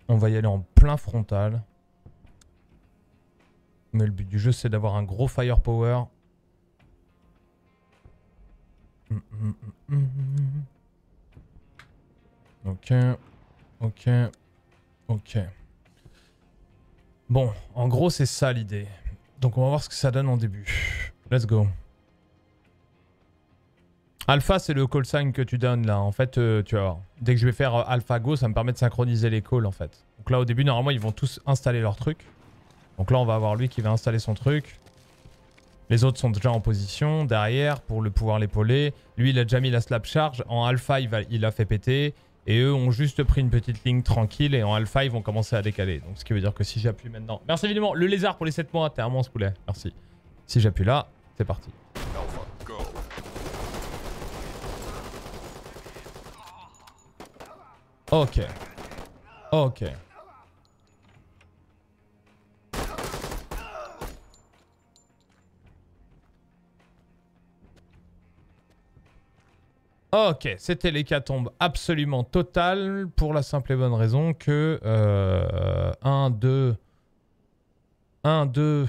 On va y aller en plein frontal. Mais le but du jeu, c'est d'avoir un gros firepower. Ok, ok, ok. Bon, en gros, c'est ça l'idée. Donc, on va voir ce que ça donne en début. Let's go. Alpha, c'est le call sign que tu donnes là. En fait, euh, tu vois, dès que je vais faire euh, alpha go, ça me permet de synchroniser les calls en fait. Donc là, au début, normalement, ils vont tous installer leur truc. Donc là, on va avoir lui qui va installer son truc. Les autres sont déjà en position derrière pour le pouvoir l'épauler. Lui, il a déjà mis la slap charge. En alpha, il, va, fait péter. Et eux ont juste pris une petite ligne tranquille. Et en alpha, ils vont commencer à décaler. Donc ce qui veut dire que si j'appuie maintenant. Merci évidemment, le lézard pour les 7 mois. T'es un monstre poulet. Merci. Si j'appuie là, c'est parti. Ok. Ok. Ok, c'était l'hécatombe absolument totale pour la simple et bonne raison que 1, 2, 1, 2,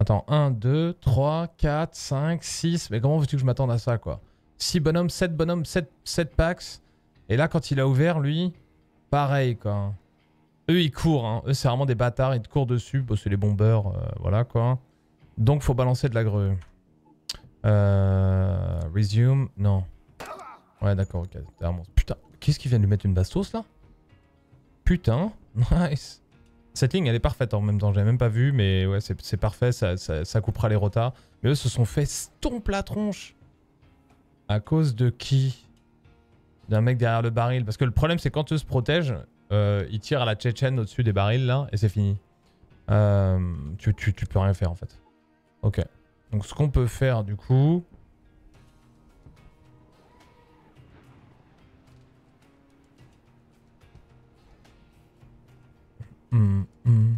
attends, 1, 2, 3, 4, 5, 6, mais comment veux-tu que je m'attende à ça quoi? 6 bonhommes, 7 bonhommes, 7, 7 packs, Et là, quand il a ouvert, lui, pareil, quoi. Eux, ils courent. Hein. Eux, c'est vraiment des bâtards. Ils te courent dessus. Bon, c'est les bombeurs. euh, voilà, quoi. Donc, faut balancer de la grue. Euh, resume. Non. Ouais, d'accord, ok. Putain, qu'est-ce qu'il vient de lui mettre une bastos, là? Putain, nice. Cette ligne, elle est parfaite en même temps. J'avais même pas vu, mais ouais, c'est parfait. Ça, ça, ça coupera les rotas. Mais eux se sont fait stomp la tronche. À cause de qui? D'un mec derrière le baril. Parce que le problème, c'est quand eux se protègent, euh, ils tirent à la tchétchène au-dessus des barils, là, et c'est fini. Euh, tu, tu, tu peux rien faire, en fait. Ok. Donc, ce qu'on peut faire, du coup... Hmm, hmm.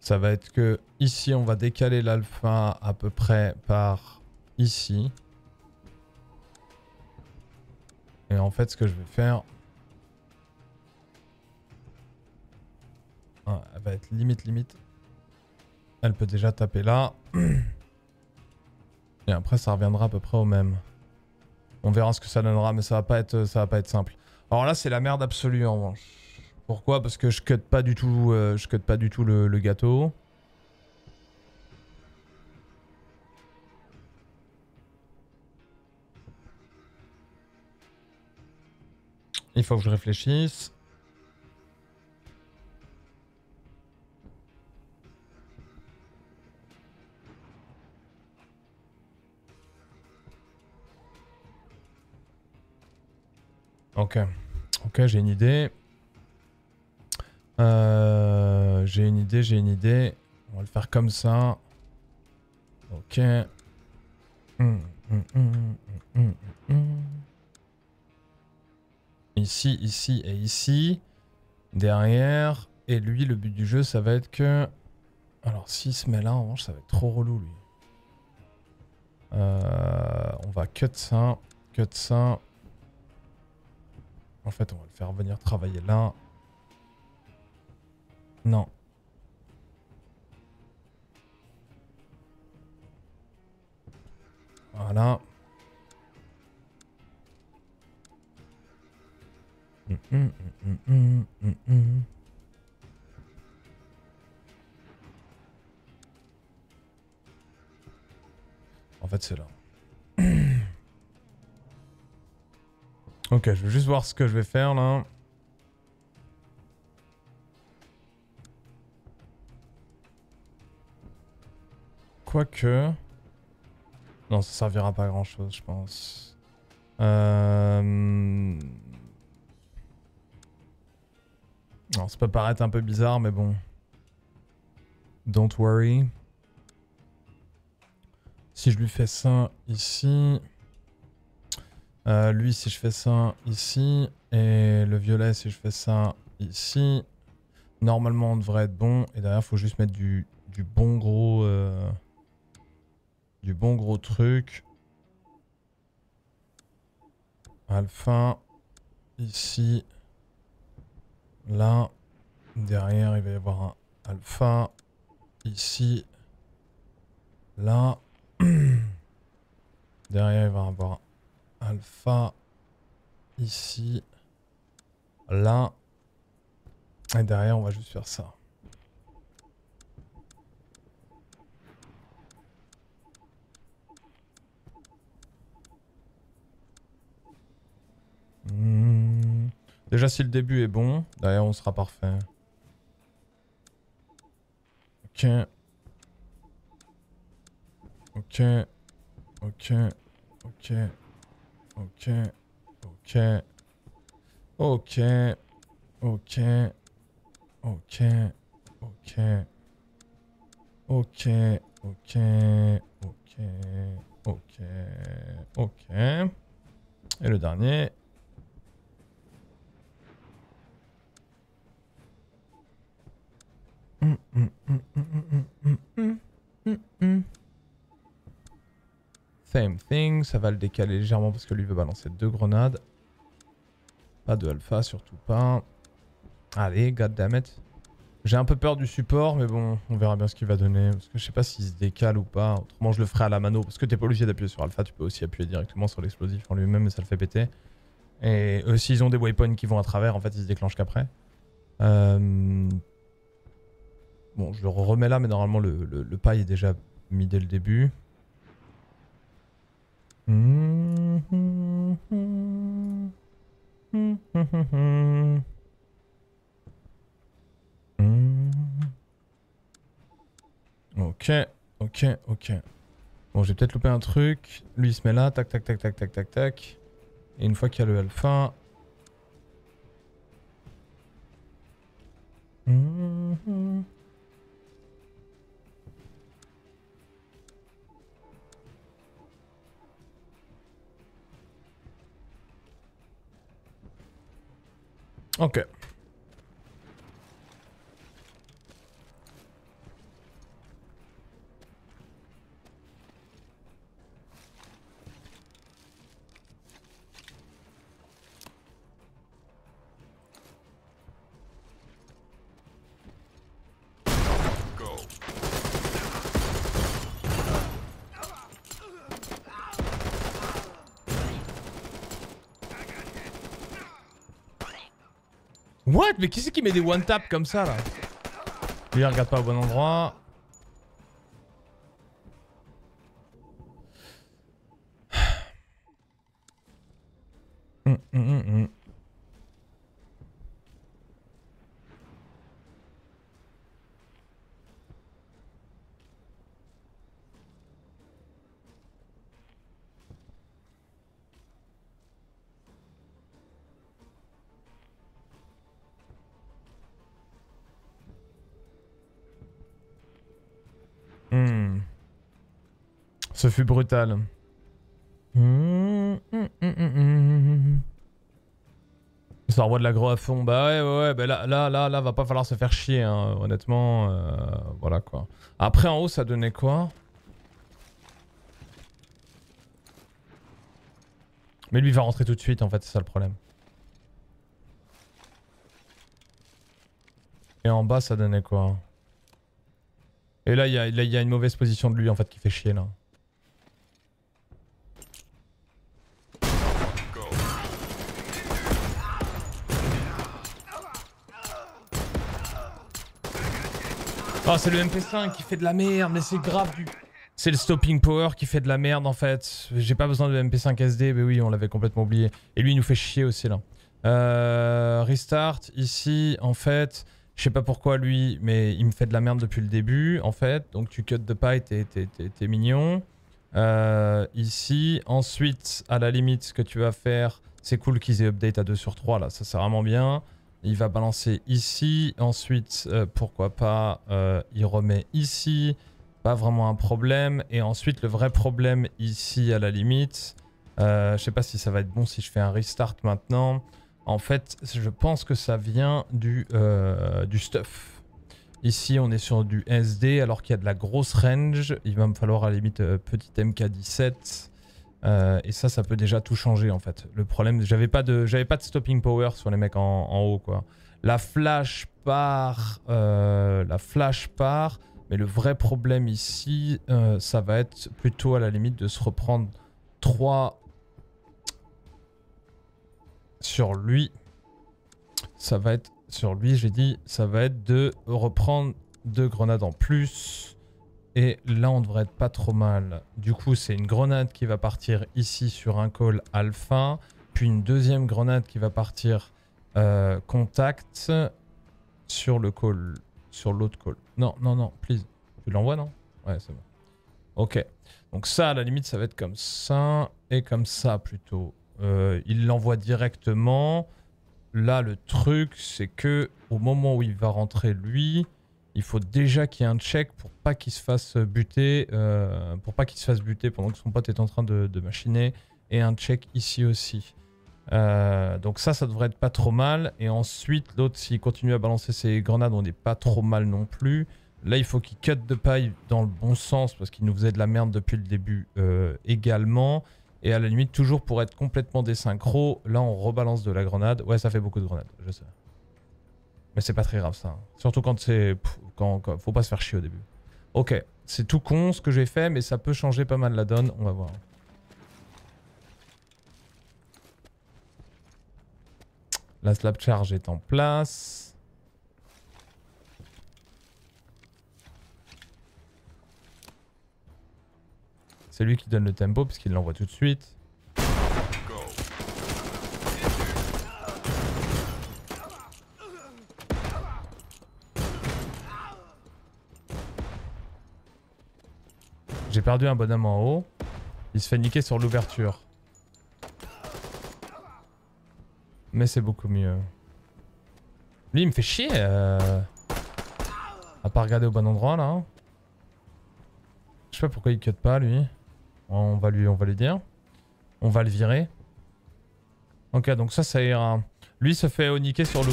Ça va être que ici, on va décaler l'alpha à peu près par ici. Et en fait, ce que je vais faire... Ah, elle va être limite, limite. Elle peut déjà taper là. Et après, ça reviendra à peu près au même. On verra ce que ça donnera, mais ça va pas être, ça va pas être simple. Alors là, c'est la merde absolue en revanche. Pourquoi? Parce que je cut pas du tout, euh, je pas du tout le gâteau. Il faut que je réfléchisse. Ok. Ok, j'ai une idée. Euh, j'ai une idée, j'ai une idée. On va le faire comme ça. Ok. Hum, hum, hum. Ici, ici et ici. Derrière. Et lui, le but du jeu, ça va être que... Alors, s'il se met là, en revanche, ça va être trop relou, lui. Euh, on va cut ça. Cut ça. En fait, on va le faire venir travailler là. Non. Voilà. En fait, c'est là. ok, je vais juste voir ce que je vais faire là. Quoique... Non, ça servira pas à grand chose, je pense. Euh... Alors, ça peut paraître un peu bizarre, mais bon. Don't worry. Si je lui fais ça ici... Euh, lui, si je fais ça ici... Et le violet, si je fais ça ici... Normalement, on devrait être bon. Et derrière, faut juste mettre du, bon gros... euh, du bon gros truc. Alpha. Ici. Là. Derrière, il va y avoir un alpha. Ici. Là. Derrière, il va y avoir un alpha. Ici. Là. Et derrière, on va juste faire ça. Hmm. Déjà, si le début est bon, derrière, on sera parfait. Ok. Ok. Ok. Ok. Ok. Ok. Ok. Ok. Ok. Ok. Ok. Ok. Ok. Ok. Ok. Et le dernier. Same thing, ça va le décaler légèrement parce que lui veut balancer deux grenades. Pas de alpha, surtout pas. Allez, goddammit. J'ai un peu peur du support, mais bon, on verra bien ce qu'il va donner. Parce que je sais pas s'il se décale ou pas. Autrement, je le ferai à la mano. Parce que t'es pas obligé d'appuyer sur alpha, tu peux aussi appuyer directement sur l'explosif en lui-même et ça le fait péter. Et eux, s'ils ont des waypoints qui vont à travers, en fait, ils se déclenchent qu'après. Euh, Bon, je le remets là, mais normalement, le, le, le paille est déjà mis dès le début. Ok, ok, ok. Bon, j'ai peut-être loupé un truc. Lui, il se met là, tac, tac, tac, tac, tac, tac, tac. Et une fois qu'il y a le alpha... What Mais qui c'est qui met des one tap comme ça là Lui il regarde pas au bon endroit. Hum, hum, hum, Ce fut brutal. Hmm, hmm, hmm, hmm, hmm. Ça envoie de l'agro à fond. Bah ouais, ouais, ouais. Bah là, là, là, là, va pas falloir se faire chier, hein. honnêtement. euh, voilà quoi. Après, en haut, ça donnait quoi? Mais lui, il va rentrer tout de suite, en fait, c'est ça le problème. Et en bas, ça donnait quoi? Et là, il y a, là, il y a une mauvaise position de lui, en fait, qui fait chier, là. Oh, c'est le MP5 qui fait de la merde, mais c'est grave du... C'est le stopping power qui fait de la merde en fait. J'ai pas besoin de MP5 SD, mais oui, on l'avait complètement oublié. Et lui, il nous fait chier aussi là. Euh, restart, ici, en fait, je sais pas pourquoi lui, mais il me fait de la merde depuis le début, en fait. Donc tu cut de paille, t'es mignon. Euh, ici, ensuite, à la limite, ce que tu vas faire, c'est cool qu'ils aient update à 2 sur 3 là, ça c'est vraiment bien. Il va balancer ici, ensuite, euh, pourquoi pas, euh, il remet ici, pas vraiment un problème. Et ensuite, le vrai problème ici, à la limite, euh, je sais pas si ça va être bon si je fais un restart maintenant. En fait, je pense que ça vient du, euh, du stuff. Ici, on est sur du SD, alors qu'il y a de la grosse range. Il va me falloir à la limite petit MK17. Euh, et ça, ça peut déjà tout changer en fait. Le problème, j'avais pas de, pas de stopping power sur les mecs en, en haut quoi. La flash part, euh, la flash part, mais le vrai problème ici, euh, ça va être plutôt à la limite de se reprendre 3 sur lui. Ça va être sur lui, j'ai dit, ça va être de reprendre deux grenades en plus. Et là, on devrait être pas trop mal. Du coup, c'est une grenade qui va partir ici sur un call alpha. Puis une deuxième grenade qui va partir euh, contact sur le call. Sur l'autre call. Non, non, non, please. Tu l'envoies, non? Ouais, c'est bon. Ok. Donc ça, à la limite, ça va être comme ça. Et comme ça, plutôt. Euh, il l'envoie directement. Là, le truc, c'est que au moment où il va rentrer, lui, il faut déjà qu'il y ait un check pour pas qu'il se fasse buter, euh, pour pas qu'il se fasse buter pendant que son pote est en train de, machiner, et un check ici aussi. Euh, donc ça, ça devrait être pas trop mal. Et ensuite, l'autre, s'il continue à balancer ses grenades, on n'est pas trop mal non plus. Là, il faut qu'il cut de paille dans le bon sens parce qu'il nous faisait de la merde depuis le début euh, également. Et à la limite, toujours pour être complètement désynchro, là, on rebalance de la grenade. Ouais, ça fait beaucoup de grenades, je sais. Mais c'est pas très grave ça. Surtout quand c'est... quand- Faut pas se faire chier au début. Ok, c'est tout con ce que j'ai fait, mais ça peut changer pas mal la donne. On va voir. La slap charge est en place. C'est lui qui donne le tempo puisqu'il l'envoie tout de suite. J'ai perdu un bonhomme en haut. Il se fait niquer sur l'ouverture. Mais c'est beaucoup mieux. Lui, il me fait chier. Euh... À pas regarder au bon endroit, là. hein. Je sais pas pourquoi il cut pas, lui. On va lui, on va lui dire. On va le virer. Ok, donc ça, ça ira. Lui se fait niquer sur le...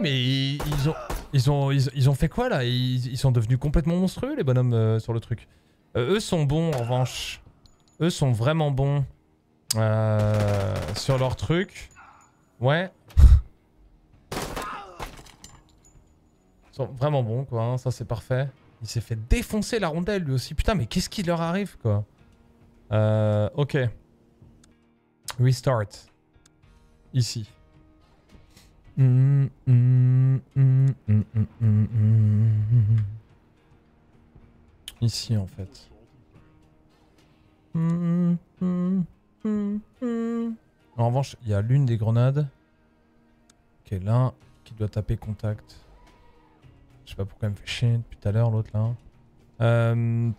Mais ils ont, ils ont, ils, ont fait quoi là? Ils, ils sont devenus complètement monstrueux les bonhommes euh, sur le truc. Euh, eux sont bons en revanche. Eux sont vraiment bons euh, sur leur truc. Ouais. Ils sont vraiment bons quoi, hein, ça c'est parfait. Il s'est fait défoncer la rondelle lui aussi. Putain, mais qu'est-ce qui leur arrive quoi? Euh, Ok. Restart. Ici. Ici en fait. En revanche, il y a l'une des grenades qui est là, qui doit taper contact. Je sais pas pourquoi elle me fait chier depuis tout à l'heure l'autre là. Euh,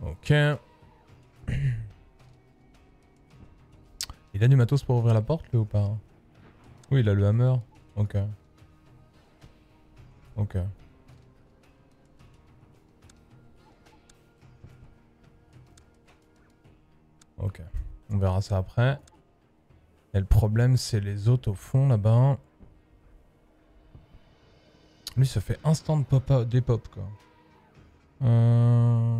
Ok. Il a du matos pour ouvrir la porte, lui, ou pas Oui, il a le hammer. Ok. Ok. Ok. On verra ça après. Et le problème, c'est les autres au fond, là-bas. Lui, ça fait instant pop des pop, quoi. Euh,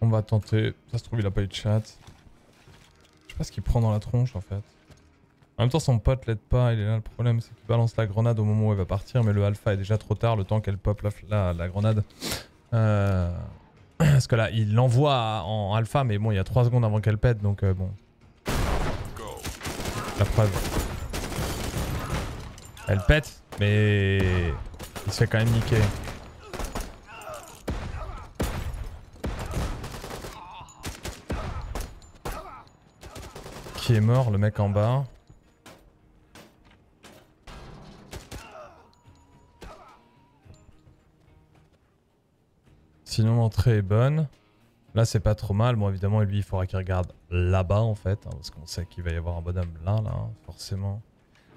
On va tenter. Ça se trouve, il a pas eu de chat. Je sais pas ce qu'il prend dans la tronche, en fait. En même temps, son pote l'aide pas. Il est là, le problème, c'est qu'il balance la grenade au moment où elle va partir, mais le alpha est déjà trop tard, le temps qu'elle pop la grenade. Euh... Parce que là, il l'envoie en alpha, mais bon, il y a 3 secondes avant qu'elle pète, donc euh, bon. La preuve. Elle pète, mais il se fait quand même niquer. Qui est mort, le mec en bas? Sinon l'entrée est bonne. Là c'est pas trop mal. Bon évidemment lui il faudra qu'il regarde là-bas en fait. hein, parce qu'on sait qu'il va y avoir un bonhomme là, là, hein, forcément.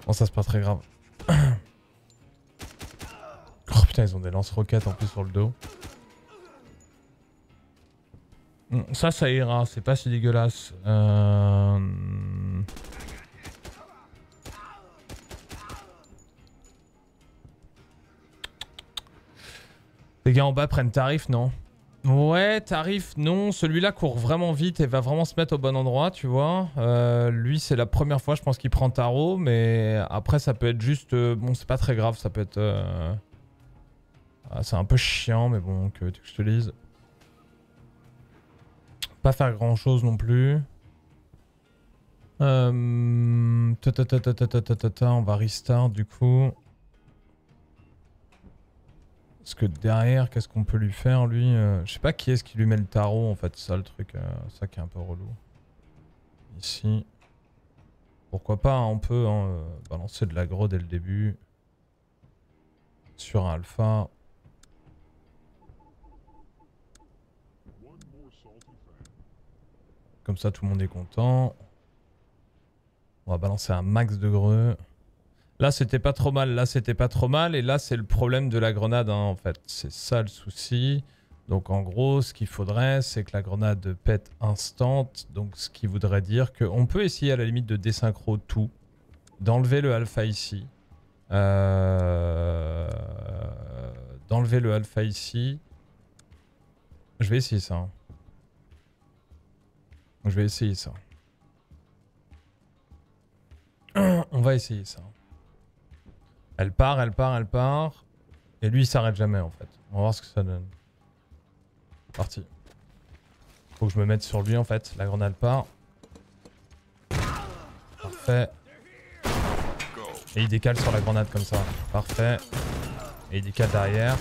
Bon ça c'est pas très grave. oh putain ils ont des lance-roquettes en plus sur le dos. Ça ça ira, c'est pas si dégueulasse. Euh... Les gars en bas prennent tarif, non? Ouais, tarif, non. Celui-là court vraiment vite et va vraiment se mettre au bon endroit, tu vois. Lui, c'est la première fois, je pense, qu'il prend tarot, mais après, ça peut être juste... Bon, c'est pas très grave, ça peut être... Euh... Ah, c'est un peu chiant, mais bon, que tu que je te lise. Pas faire grand-chose non plus. on va restart, du coup. Parce que derrière, qu'est-ce qu'on peut lui faire, lui Euh, Je sais pas qui est-ce qui lui met le tarot, en fait. Ça, le truc. euh, ça qui est un peu relou. Ici. Pourquoi pas, hein, on peut hein, euh, balancer de l'aggro dès le début. Sur un alpha. Comme ça, tout le monde est content. On va balancer un max de greux. Là, c'était pas trop mal. Là, c'était pas trop mal. Et là, c'est le problème de la grenade, hein, en fait. C'est ça le souci. Donc en gros, ce qu'il faudrait, c'est que la grenade pète instant. Donc ce qui voudrait dire qu'on peut essayer à la limite de désynchro tout, d'enlever le alpha ici, euh, d'enlever le alpha ici. Je vais essayer ça. hein. Je vais essayer ça. On va essayer ça. Elle part, elle part, elle part. Et lui, il s'arrête jamais en fait. On va voir ce que ça donne. Parti. Faut que je me mette sur lui en fait. La grenade part. Parfait. Et il décale sur la grenade comme ça. Parfait. Et il décale derrière.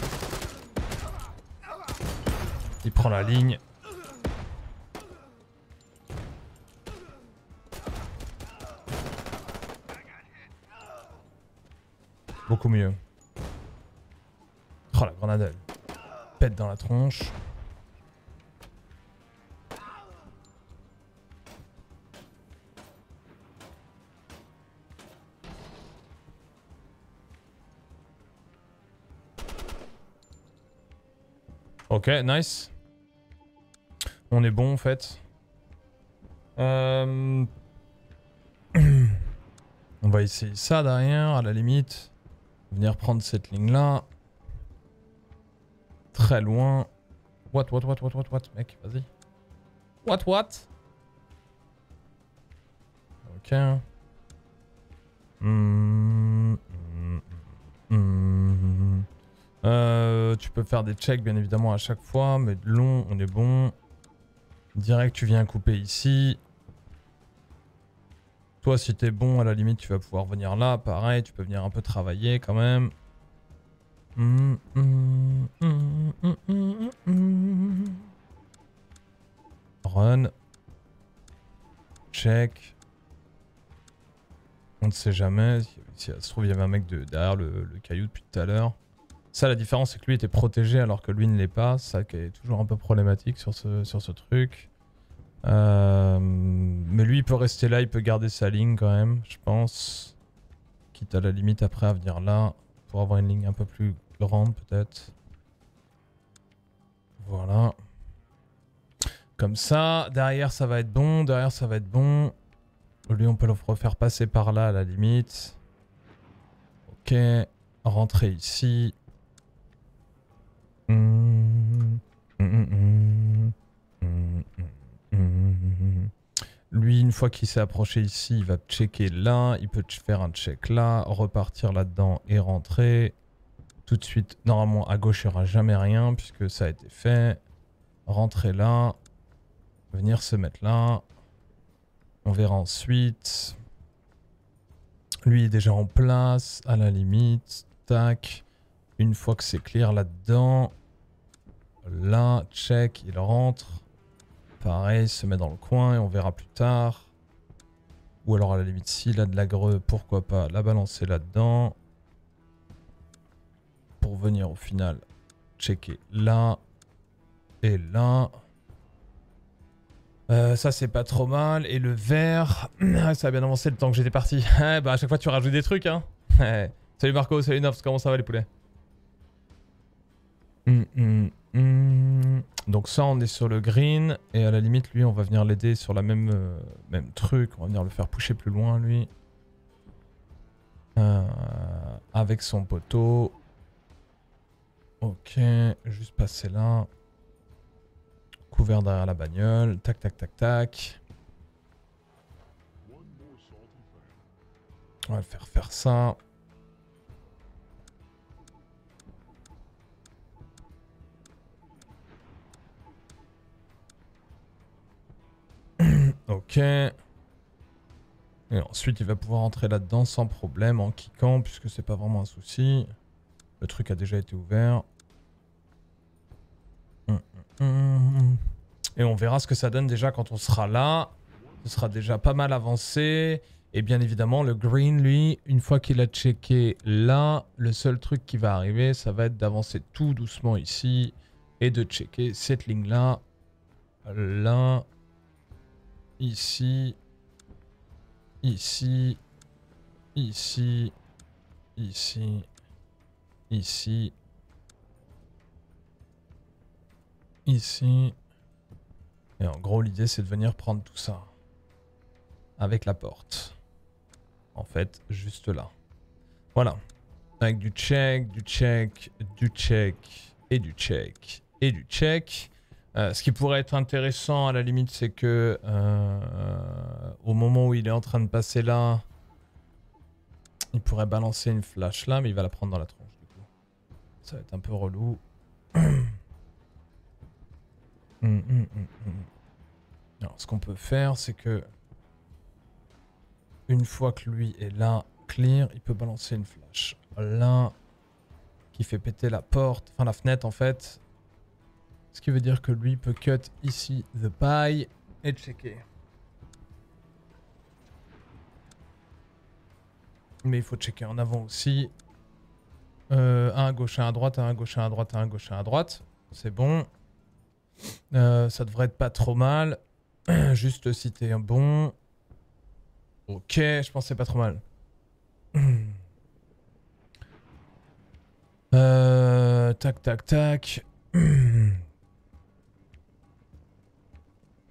Il prend la ligne. Beaucoup mieux. Oh la grenade elle pète dans la tronche. Ok, nice. On est bon en fait. Euh, On va essayer ça derrière, à la limite. Venir prendre cette ligne là. Très loin. What, what, what, what, what, what, mec, vas-y. What, what? Ok. Euh, tu peux faire des checks bien évidemment à chaque fois, mais de long, on est bon. Direct, tu viens couper ici. Toi, si t'es bon, à la limite, tu vas pouvoir venir là. Pareil, tu peux venir un peu travailler quand même. Run. Check. On ne sait jamais. Si ça se trouve, il y avait un mec de, derrière le, le caillou depuis tout à l'heure. Ça, la différence, c'est que lui était protégé alors que lui ne l'est pas. Ça qui est toujours un peu problématique sur ce, sur ce truc. Euh, mais lui, il peut rester là, il peut garder sa ligne quand même, je pense. Quitte à la limite après à venir là, pour avoir une ligne un peu plus grande peut-être. Voilà. Comme ça, derrière ça va être bon, derrière ça va être bon. Lui, on peut le refaire passer par là à la limite. Ok, rentrer ici. Hum, hum, hum, Lui, une fois qu'il s'est approché ici, il va checker là. Il peut faire un check là, repartir là-dedans et rentrer. Tout de suite, normalement, à gauche, il n'y aura jamais rien puisque ça a été fait. Rentrer là. Venir se mettre là. On verra ensuite. Lui est déjà en place, à la limite. Tac. Une fois que c'est clair là-dedans. Là, check, il rentre. Pareil, se met dans le coin et on verra plus tard. Ou alors à la limite, s'il a de la greu, pourquoi pas la balancer là-dedans. Pour venir au final checker là et là. Euh, ça c'est pas trop mal. Et le vert, ça a bien avancé le temps que j'étais parti. Eh bah à chaque fois tu rajoutes des trucs hein. Eh, salut Marco, salut Nofs, comment ça va les poulets? Hum, hum, hum. Donc ça on est sur le green et à la limite lui on va venir l'aider sur la même, euh, même truc. On va venir le faire pusher plus loin lui. Euh, avec son poteau. Ok, juste passer là. Couvert derrière la bagnole. Tac, tac, tac, tac. On va le faire faire ça. Ok. Et ensuite, il va pouvoir entrer là-dedans sans problème en kickant, puisque c'est pas vraiment un souci. Le truc a déjà été ouvert. Hum, hum, hum. Et on verra ce que ça donne déjà quand on sera là. Ce sera déjà pas mal avancé. Et bien évidemment, le green, lui, une fois qu'il a checké là, le seul truc qui va arriver, ça va être d'avancer tout doucement ici et de checker cette ligne-là. Là. Ici. Ici. Ici. Ici. Ici. ici. Et en gros, l'idée, c'est de venir prendre tout ça. Avec la porte. En fait, juste là. Voilà. Avec du check, du check, du check, et du check, et du check. Euh, ce qui pourrait être intéressant à la limite, c'est que euh, au moment où il est en train de passer là, il pourrait balancer une flash là, mais il va la prendre dans la tronche du coup. Ça va être un peu relou. Hum, hum, hum. Alors, ce qu'on peut faire, c'est que une fois que lui est là, clear, il peut balancer une flash. Là, qui fait péter la porte, enfin la fenêtre en fait. Ce qui veut dire que lui peut cut ici the pie et checker. Mais il faut checker en avant aussi. Euh, un à gauche, un à droite, un à gauche, un à droite, un à gauche, un à droite. C'est bon. Euh, ça devrait être pas trop mal. Juste si t'es un bon. Ok, je pense que c'est pas trop mal. Euh, tac, tac, tac.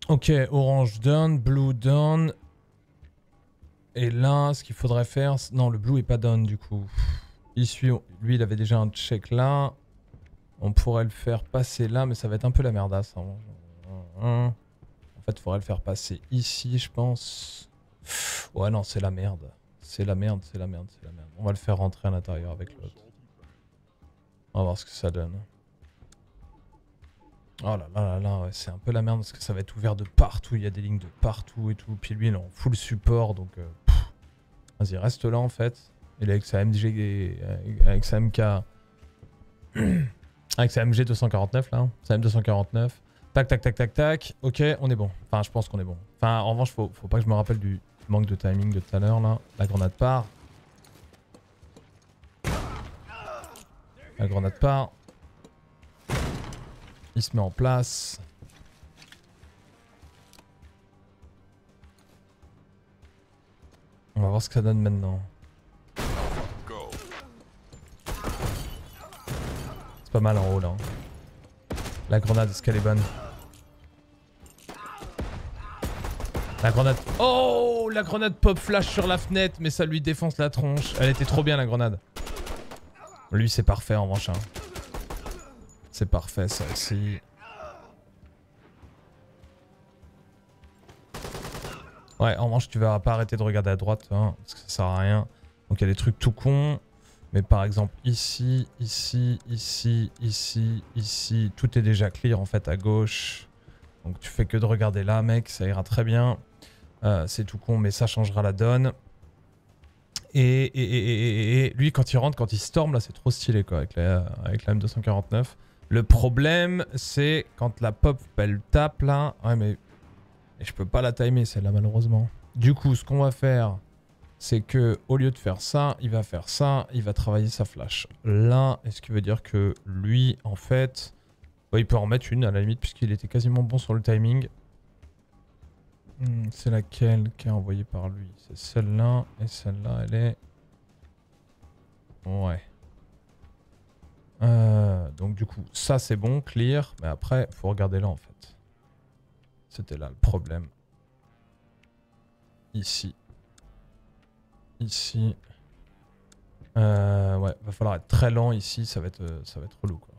ok, orange down, blue down. Et là, ce qu'il faudrait faire... Non, le blue est pas down du coup. Suit... Lui, il avait déjà un check là. On pourrait le faire passer là, mais ça va être un peu la merdasse. hein. En fait, il faudrait le faire passer ici, je pense. Ouais, non, c'est la merde. C'est la merde, c'est la merde, c'est la merde. On va le faire rentrer à l'intérieur avec l'autre. On va voir ce que ça donne. Oh là là là là, c'est un peu la merde parce que ça va être ouvert de partout. Il y a des lignes de partout et tout. Puis lui, il est en full support, donc... euh. Vas-y, reste là en fait. Il est avec sa MG... et- Avec sa MK... avec sa MG 249 là. hein. Sa M249. Tac, tac, tac, tac, tac. Ok, on est bon. Enfin, je pense qu'on est bon. Enfin, en revanche, faut, faut pas que je me rappelle du manque de timing de tout à l'heure là. La grenade part. La grenade part. Il se met en place. On va voir ce que ça donne maintenant. C'est pas mal en haut là. hein. La grenade, est-ce qu'elle est bonne? La grenade... Oh La grenade pop flash sur la fenêtre, mais ça lui défonce la tronche. Elle était trop bien la grenade. Lui c'est parfait en revanche. hein. C'est parfait ça aussi. Ouais, en revanche, tu vas pas arrêter de regarder à droite, hein, parce que ça sert à rien. Donc il y a des trucs tout cons. Mais par exemple, ici, ici, ici, ici, ici, tout est déjà clear en fait à gauche. Donc tu fais que de regarder là, mec, ça ira très bien. Euh, c'est tout con, mais ça changera la donne. Et, lui, quand il rentre, quand il storm, là, c'est trop stylé, quoi, avec la, avec la M249. Le problème, c'est quand la pop, elle tape, là... Ouais, mais... Et je peux pas la timer, celle-là, malheureusement. Du coup, ce qu'on va faire, c'est que au lieu de faire ça, il va faire ça, il va travailler sa flash. Là, et ce qui veut dire que lui, en fait... il peut en mettre une, à la limite, puisqu'il était quasiment bon sur le timing. Hmm, c'est laquelle qui est envoyée par lui? C'est celle-là, et celle-là, elle est... Ouais. Euh, donc du coup, ça c'est bon, clear. Mais après, faut regarder là en fait. C'était là le problème. Ici. Ici. Euh, ouais, va falloir être très lent ici, ça va être, euh, ça va être relou quoi.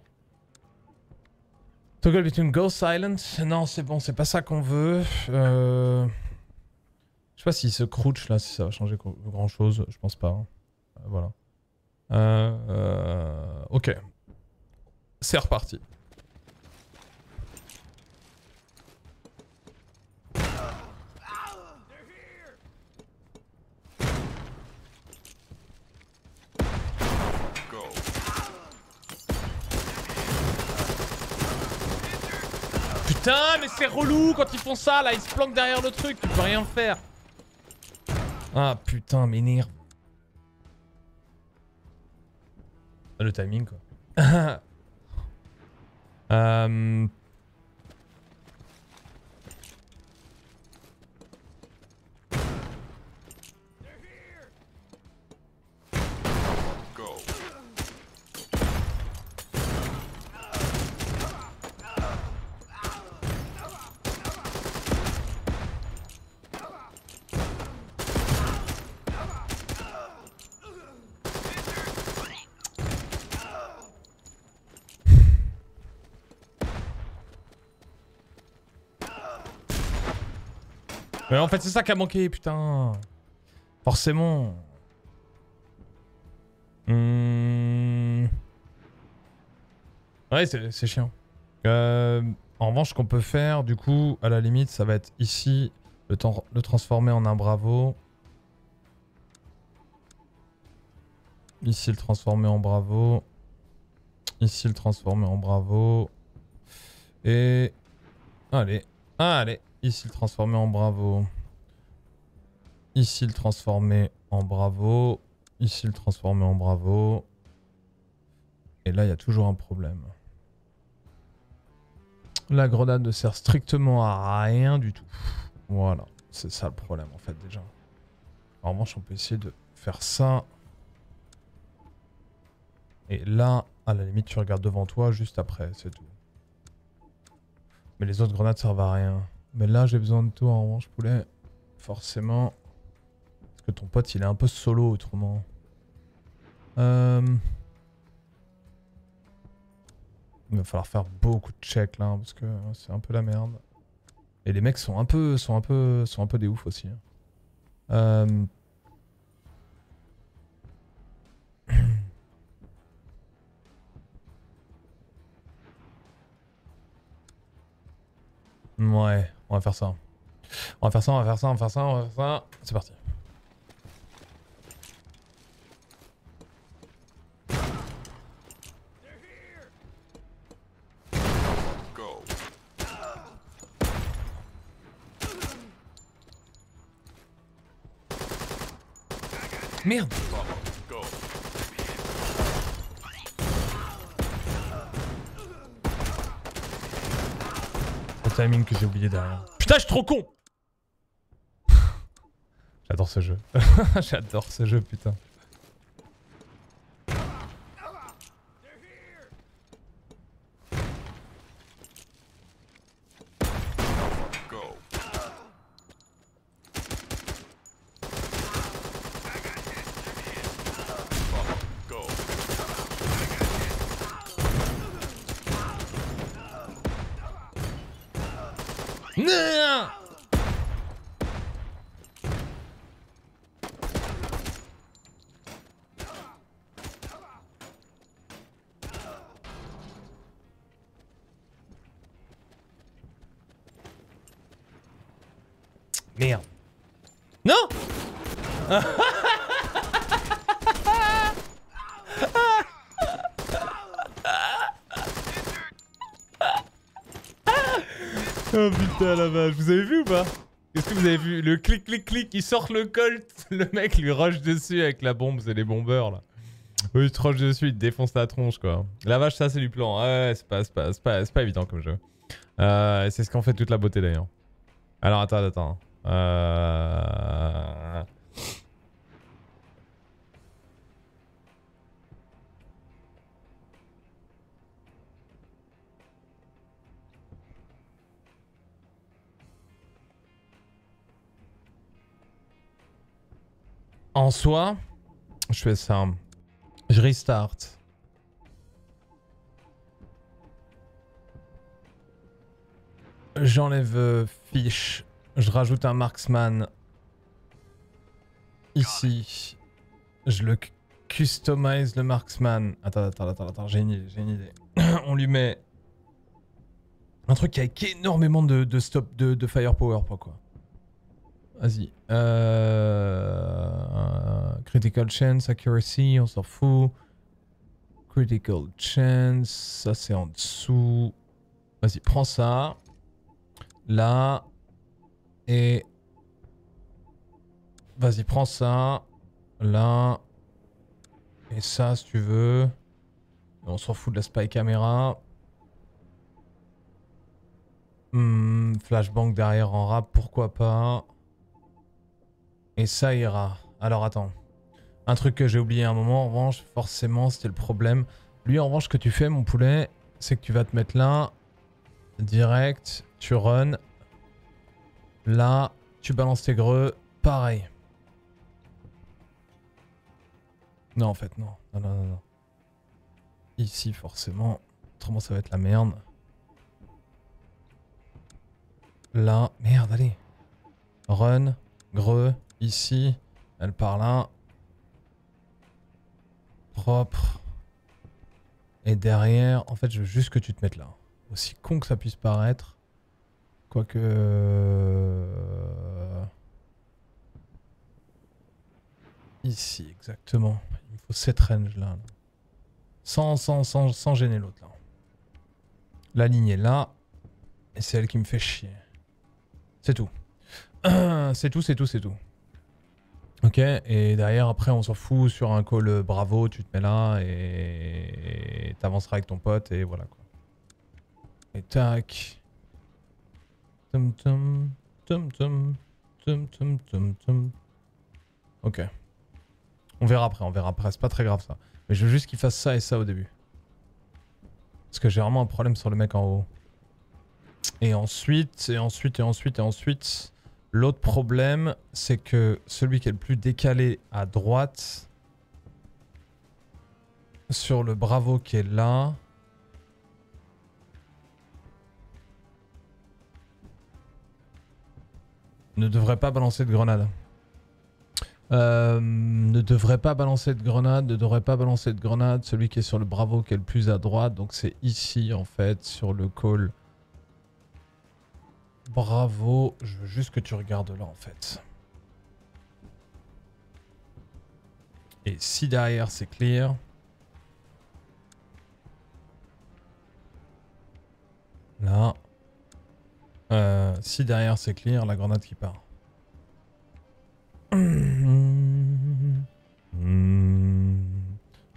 Toggle between go silent. Non, c'est bon, c'est pas ça qu'on veut. Euh... Je sais pas s'il se crouch là, si ça va changer grand chose. Je pense pas. hein. Voilà. Euh, euh, ok. C'est reparti. Putain, mais c'est relou quand ils font ça là, ils se planquent derrière le truc, tu peux rien faire. Ah putain, m'énerve. Le timing quoi. Euh, Mais en fait, c'est ça qui a manqué, putain. Forcément. Hmm. Ouais, c'est chiant. Euh, en revanche, ce qu'on peut faire, du coup, à la limite, ça va être ici, le, le transformer en un bravo. Ici, le transformer en bravo. Ici, le transformer en bravo. Et... Allez. Allez. Ici, le transformer en bravo. Ici, le transformer en bravo. Ici, le transformer en bravo. Et là, il y a toujours un problème. La grenade ne sert strictement à rien du tout. Voilà. C'est ça le problème, en fait, déjà. En revanche, on peut essayer de faire ça. Et là, à la limite, tu regardes devant toi juste après, c'est tout. Mais les autres grenades servent à rien. Mais là, j'ai besoin de toi en revanche, poulet. Forcément. Parce que ton pote, il est un peu solo autrement. Euh... Il va falloir faire beaucoup de checks là, parce que c'est un peu la merde. Et les mecs sont un peu, sont un peu, sont un peu des oufs aussi. hein. Euh... Ouais, on va faire ça. On va faire ça, on va faire ça, on va faire ça, on va faire ça. C'est parti. Merde Go. Le timing que j'ai oublié derrière. Putain, je suis trop con J'adore ce jeu. J'adore ce jeu, putain. Go. Go. Non Merde. Non Oh putain la vache, vous avez vu ou pas Est-ce que vous avez vu le clic clic clic, il sort le colt, le mec lui rush dessus avec la bombe, c'est les bombeurs là. Oui, il te rush dessus, il te défonce la tronche quoi. La vache, ça c'est du plan, ouais, c'est pas, pas, pas, évident comme jeu. Euh, c'est ce qu'en fait toute la beauté d'ailleurs. Alors attends, attends. Euh... En soi, je fais ça. Je restart. J'enlève euh, fiche. Je rajoute un marksman. Ici. Je le cu- customise le marksman. Attends, attends, attends, attends, j'ai une idée, j'ai une idée. On lui met un truc avec énormément de, stop de, de firepower, pas quoi. Vas-y. Euh... Critical chance, accuracy, on s'en fout. Critical chance, ça c'est en dessous. Vas-y, prends ça. Là. Et... Vas-y, prends ça. Là. Et ça, si tu veux. On s'en fout de la spy caméra. Hmm, flashbang derrière en rap, pourquoi pas. Et ça ira. Alors attends. Un truc que j'ai oublié un moment, en revanche, forcément, c'était le problème. Lui, en revanche, ce que tu fais, mon poulet, c'est que tu vas te mettre là, direct, tu run. Là, tu balances tes greux, pareil. Non, en fait, non. Non, non, non, non. Ici, forcément. Autrement, ça va être la merde. Là, merde, allez. Run. Greux. Ici. Elle part là. Propre. Et derrière, en fait, je veux juste que tu te mettes là. Aussi con que ça puisse paraître. Quoique... euh, Ici, exactement. Il faut cette range là. Sans, sans, sans, sans gêner l'autre là. La ligne est là. Et c'est elle qui me fait chier. C'est tout. c'est tout, c'est tout, c'est tout. Ok, et derrière, après, on s'en fout sur un call euh, bravo, tu te mets là et t'avanceras avec ton pote et voilà quoi. Et tac. Tum tum, tum tum, tum tum tum tum. Ok. On verra après, on verra après, c'est pas très grave ça. Mais je veux juste qu'il fasse ça et ça au début. Parce que j'ai vraiment un problème sur le mec en haut. Et ensuite, et ensuite, et ensuite, et ensuite, l'autre problème, c'est que celui qui est le plus décalé à droite, sur le bravo qui est là, ne devrait pas balancer de grenade. Euh, ne devrait pas balancer de grenade, ne devrait pas balancer de grenade. Celui qui est sur le bravo qui est le plus à droite, donc c'est ici en fait, sur le call. Bravo, je veux juste que tu regardes là en fait. Et si derrière c'est clear. Là. Euh, si derrière c'est clear, la grenade qui part.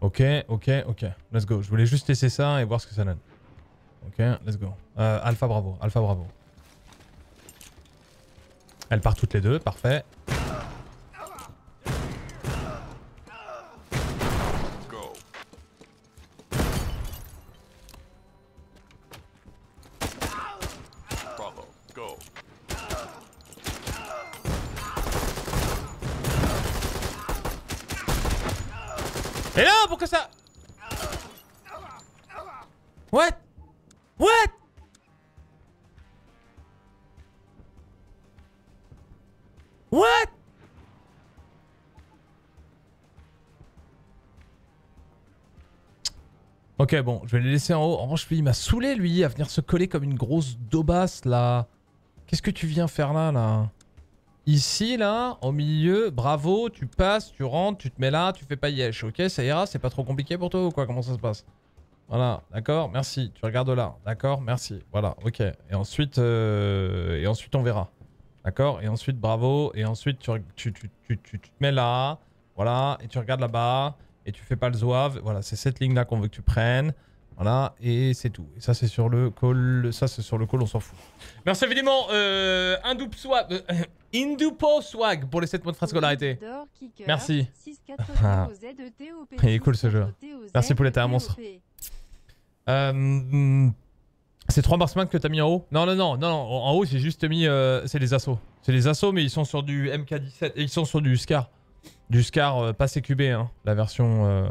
Ok, ok, ok. Let's go. Je voulais juste tester ça et voir ce que ça donne. Ok, let's go. Euh, alpha bravo, alpha bravo. Elles partent toutes les deux, parfait. Ok, bon, je vais les laisser en haut. En revanche, lui, il m'a saoulé, lui, à venir se coller comme une grosse daubasse, là. Qu'est-ce que tu viens faire là, là Ici, là, au milieu, bravo, tu passes, tu rentres, tu te mets là, tu fais yesh, ok Ça ira C'est pas trop compliqué pour toi ou quoi? Comment ça se passe? Voilà, d'accord, merci. Tu regardes là, d'accord, merci. Voilà, ok. Et ensuite, euh, et ensuite on verra. D'accord? Et ensuite, bravo. Et ensuite, tu, tu, tu- tu te mets là, voilà, et tu regardes là-bas, et tu fais pas le zouave. Voilà, c'est cette ligne-là qu'on veut que tu prennes. Voilà, et c'est tout. Et ça, c'est sur le call. Ça, c'est sur le call, on s'en fout. Merci évidemment, euh, Swag. euh, Indupo Swag pour les 7 mois de scolarité. D'or, kicker, Merci. 6-4 Ah. TOZETOP, Il est cool ce jeu. Merci pour les un monstre. Euh, c'est 3 marksman que t'as mis en haut? Non, non, non, non. En haut, j'ai juste mis. euh, c'est les assauts. C'est les assauts, mais ils sont sur du MK17. Et ils sont sur du Scar. Du Scar, euh, pas CQB, hein. La version euh,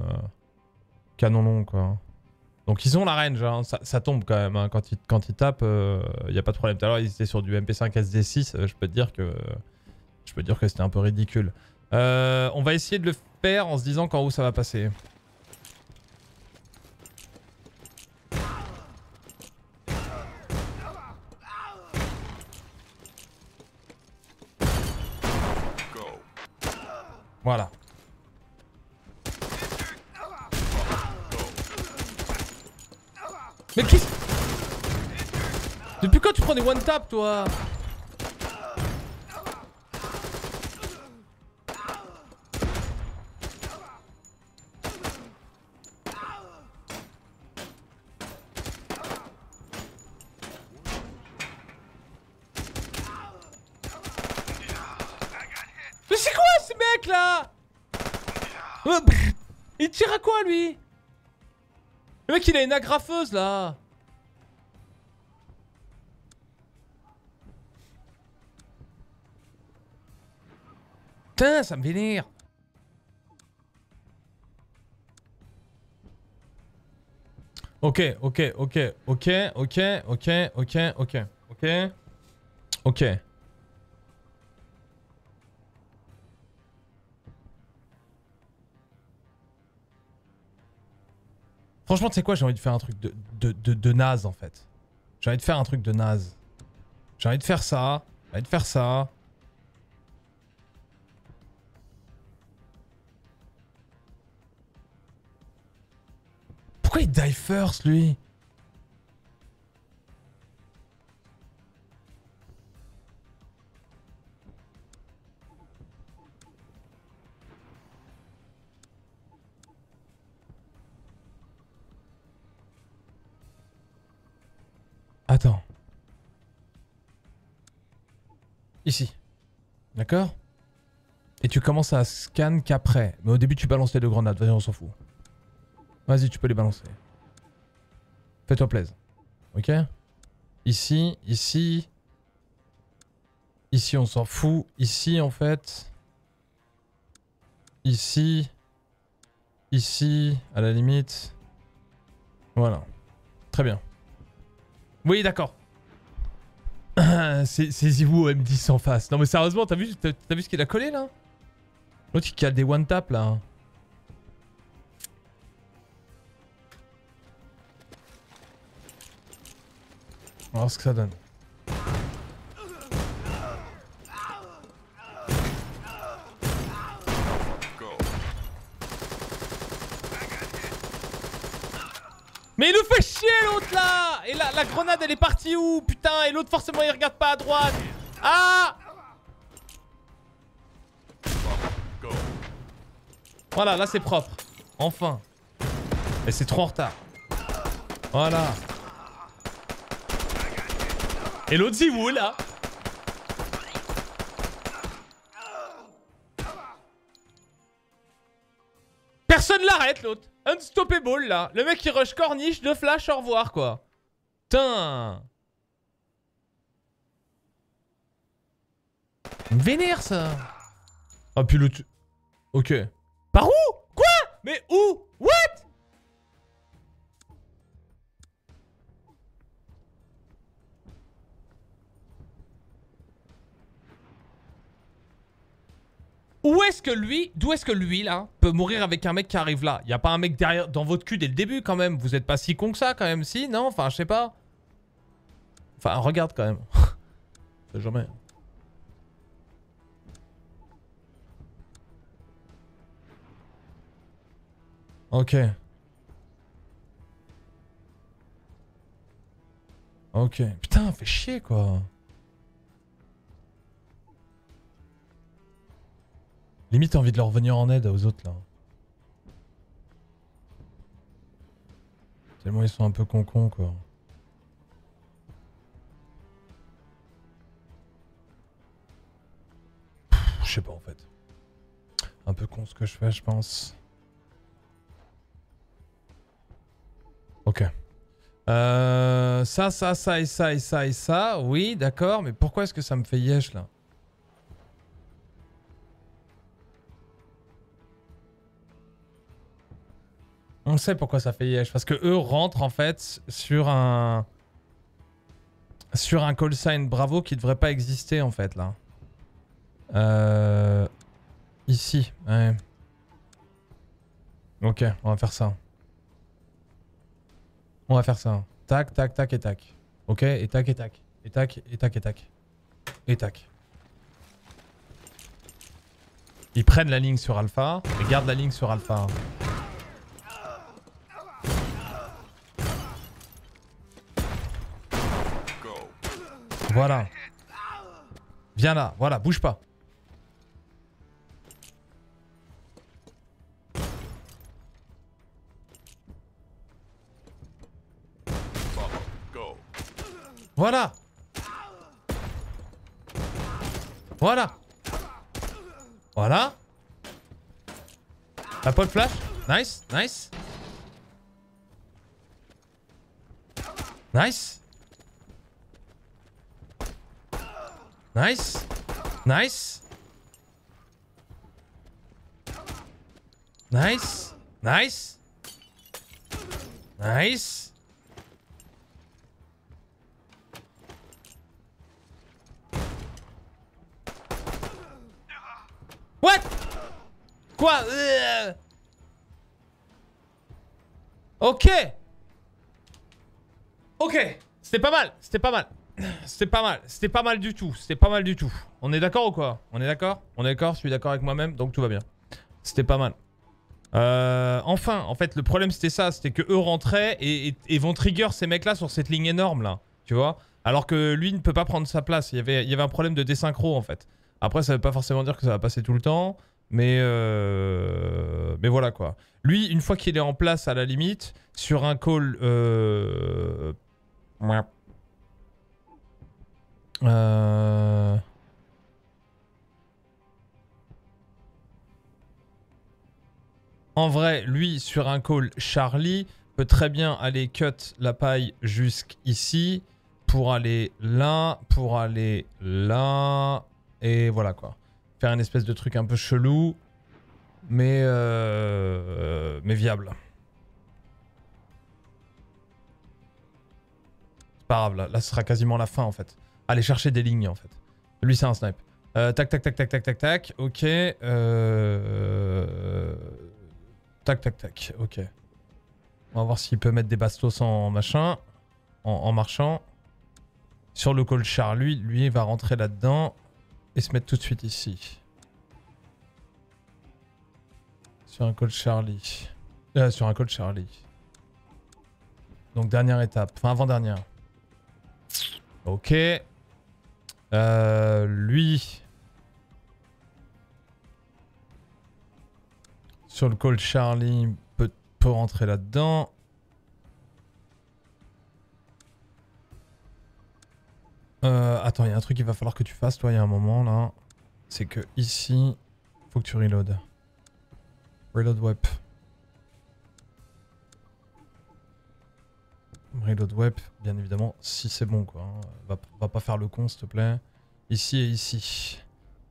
canon long, quoi. Donc ils ont la range, hein. ça, tombe quand même. hein. Quand, ils, tapent, il n'y a pas de problème. Tout à l'heure, ils étaient sur du MP5 SD6. euh, je peux te dire que. Je peux dire que c'était un peu ridicule. Euh, on va essayer de le faire en se disant qu'en haut, ça va passer. Voilà. Mais qu'est-ce... Depuis quand tu prends des one tap toi Mais c'est quoi ce mec là Oh, pff, Il tire à quoi lui? Le mec il a une agrafeuse là. Putain ça me vénère. Ok, ok, ok, ok, ok, ok, ok, ok, ok, ok. Franchement, tu sais quoi, j'ai envie de faire un truc de, de, de, de naze en fait. J'ai envie de faire un truc de naze. J'ai envie de faire ça. J'ai envie de faire ça. Pourquoi il die first lui? Attends. Ici. D'accord? Et tu commences à scan qu'après. Mais au début, tu balances les deux grenades. Vas-y, on s'en fout. Vas-y, tu peux les balancer. Fais-toi plaisir. Ok? Ici, ici. Ici, on s'en fout. Ici, en fait. Ici. Ici, à la limite. Voilà. Très bien. Oui, d'accord. C'est au M10 en face. Non mais sérieusement, t'as vu, vu ce qu'il a collé là? L'autre il cale des one tap là. On voir ce que ça donne. Mais il nous fait chier l'autre là Et la, la grenade elle est partie où Putain Et l'autre forcément il regarde pas à droite. Ah Voilà là c'est propre. Enfin. Et c'est trop en retard. Voilà. Et l'autre où là Personne l'arrête l'autre. Unstoppable là. Le mec il rush corniche, deux flash, au revoir quoi. Putain vénère ça. Ah puis l'autre... Ok. Par où? Quoi? Mais où? What? Où est-ce que lui, d'où est-ce que lui là peut mourir avec un mec qui arrive là? Y a pas un mec derrière dans votre cul dès le début quand même Vous êtes pas si con que ça quand même si? Non? Enfin je sais pas. Enfin regarde quand même. Jamais. Ok. Ok. Putain, fait chier quoi. Limite, envie de leur venir en aide aux autres là. Tellement ils sont un peu con-con quoi. Je sais pas en fait. Un peu con ce que je fais, je pense. Ok. Euh, ça, ça, ça et ça et ça et ça. Oui, d'accord. Mais pourquoi est-ce que ça me fait yesh là? On sait pourquoi ça fait yesh. Parce que eux rentrent en fait sur un... Sur un call sign Bravo qui devrait pas exister en fait là. Euh... Ici, ouais. Ok, on va faire ça. On va faire ça. Tac, tac, tac et tac. Ok, et tac et tac. Et tac, et tac et tac. Et tac. Ils prennent la ligne sur Alpha et gardent la ligne sur Alpha. Voilà. Viens là, voilà, bouge pas. Voilà. Voilà. Voilà. Pas de flash Nice, nice. Nice. Nice. Nice. Nice. Nice. Nice. What? Quoi? Euh. Ok Ok C'était pas mal, c'était pas mal. C'était pas mal, c'était pas mal du tout, c'était pas mal du tout. On est d'accord ou quoi? On est d'accord? On est d'accord, je suis d'accord avec moi-même, donc tout va bien. C'était pas mal. Euh, enfin, en fait, le problème c'était ça, c'était que eux rentraient et, vont trigger ces mecs-là sur cette ligne énorme là, tu vois? Alors que lui ne peut pas prendre sa place, il y avait, un problème de désynchro en fait. Après, ça veut pas forcément dire que ça va passer tout le temps, mais, euh, voilà quoi. Lui, une fois qu'il est en place à la limite, sur un call... Euh... Euh... En vrai, lui, sur un call Charlie, peut très bien aller cut la paille jusqu'ici pour aller là, pour aller là, et voilà quoi. Faire une espèce de truc un peu chelou, mais, euh, mais viable. C'est pas grave, là, là ce sera quasiment la fin en fait. Aller chercher des lignes en fait. Lui c'est un snipe. Euh, tac tac tac tac tac tac tac, ok. Euh... Tac tac tac, ok. On va voir s'il peut mettre des bastos en machin, en, marchant. Sur le call char, lui, il va rentrer là-dedans et se mettre tout de suite ici. Sur un call Charlie. Euh, sur un call Charlie. Donc dernière étape, enfin avant-dernière. Ok. Euh, lui. Sur le call Charlie, peut, peut rentrer là-dedans. Euh, attends, il y a un truc qu'il va falloir que tu fasses, toi, il y a un moment, là. C'est que ici, faut que tu reload. Reload web. Reload web, bien évidemment, si c'est bon, quoi. hein. Va, pas faire le con, s'il te plaît. Ici et ici.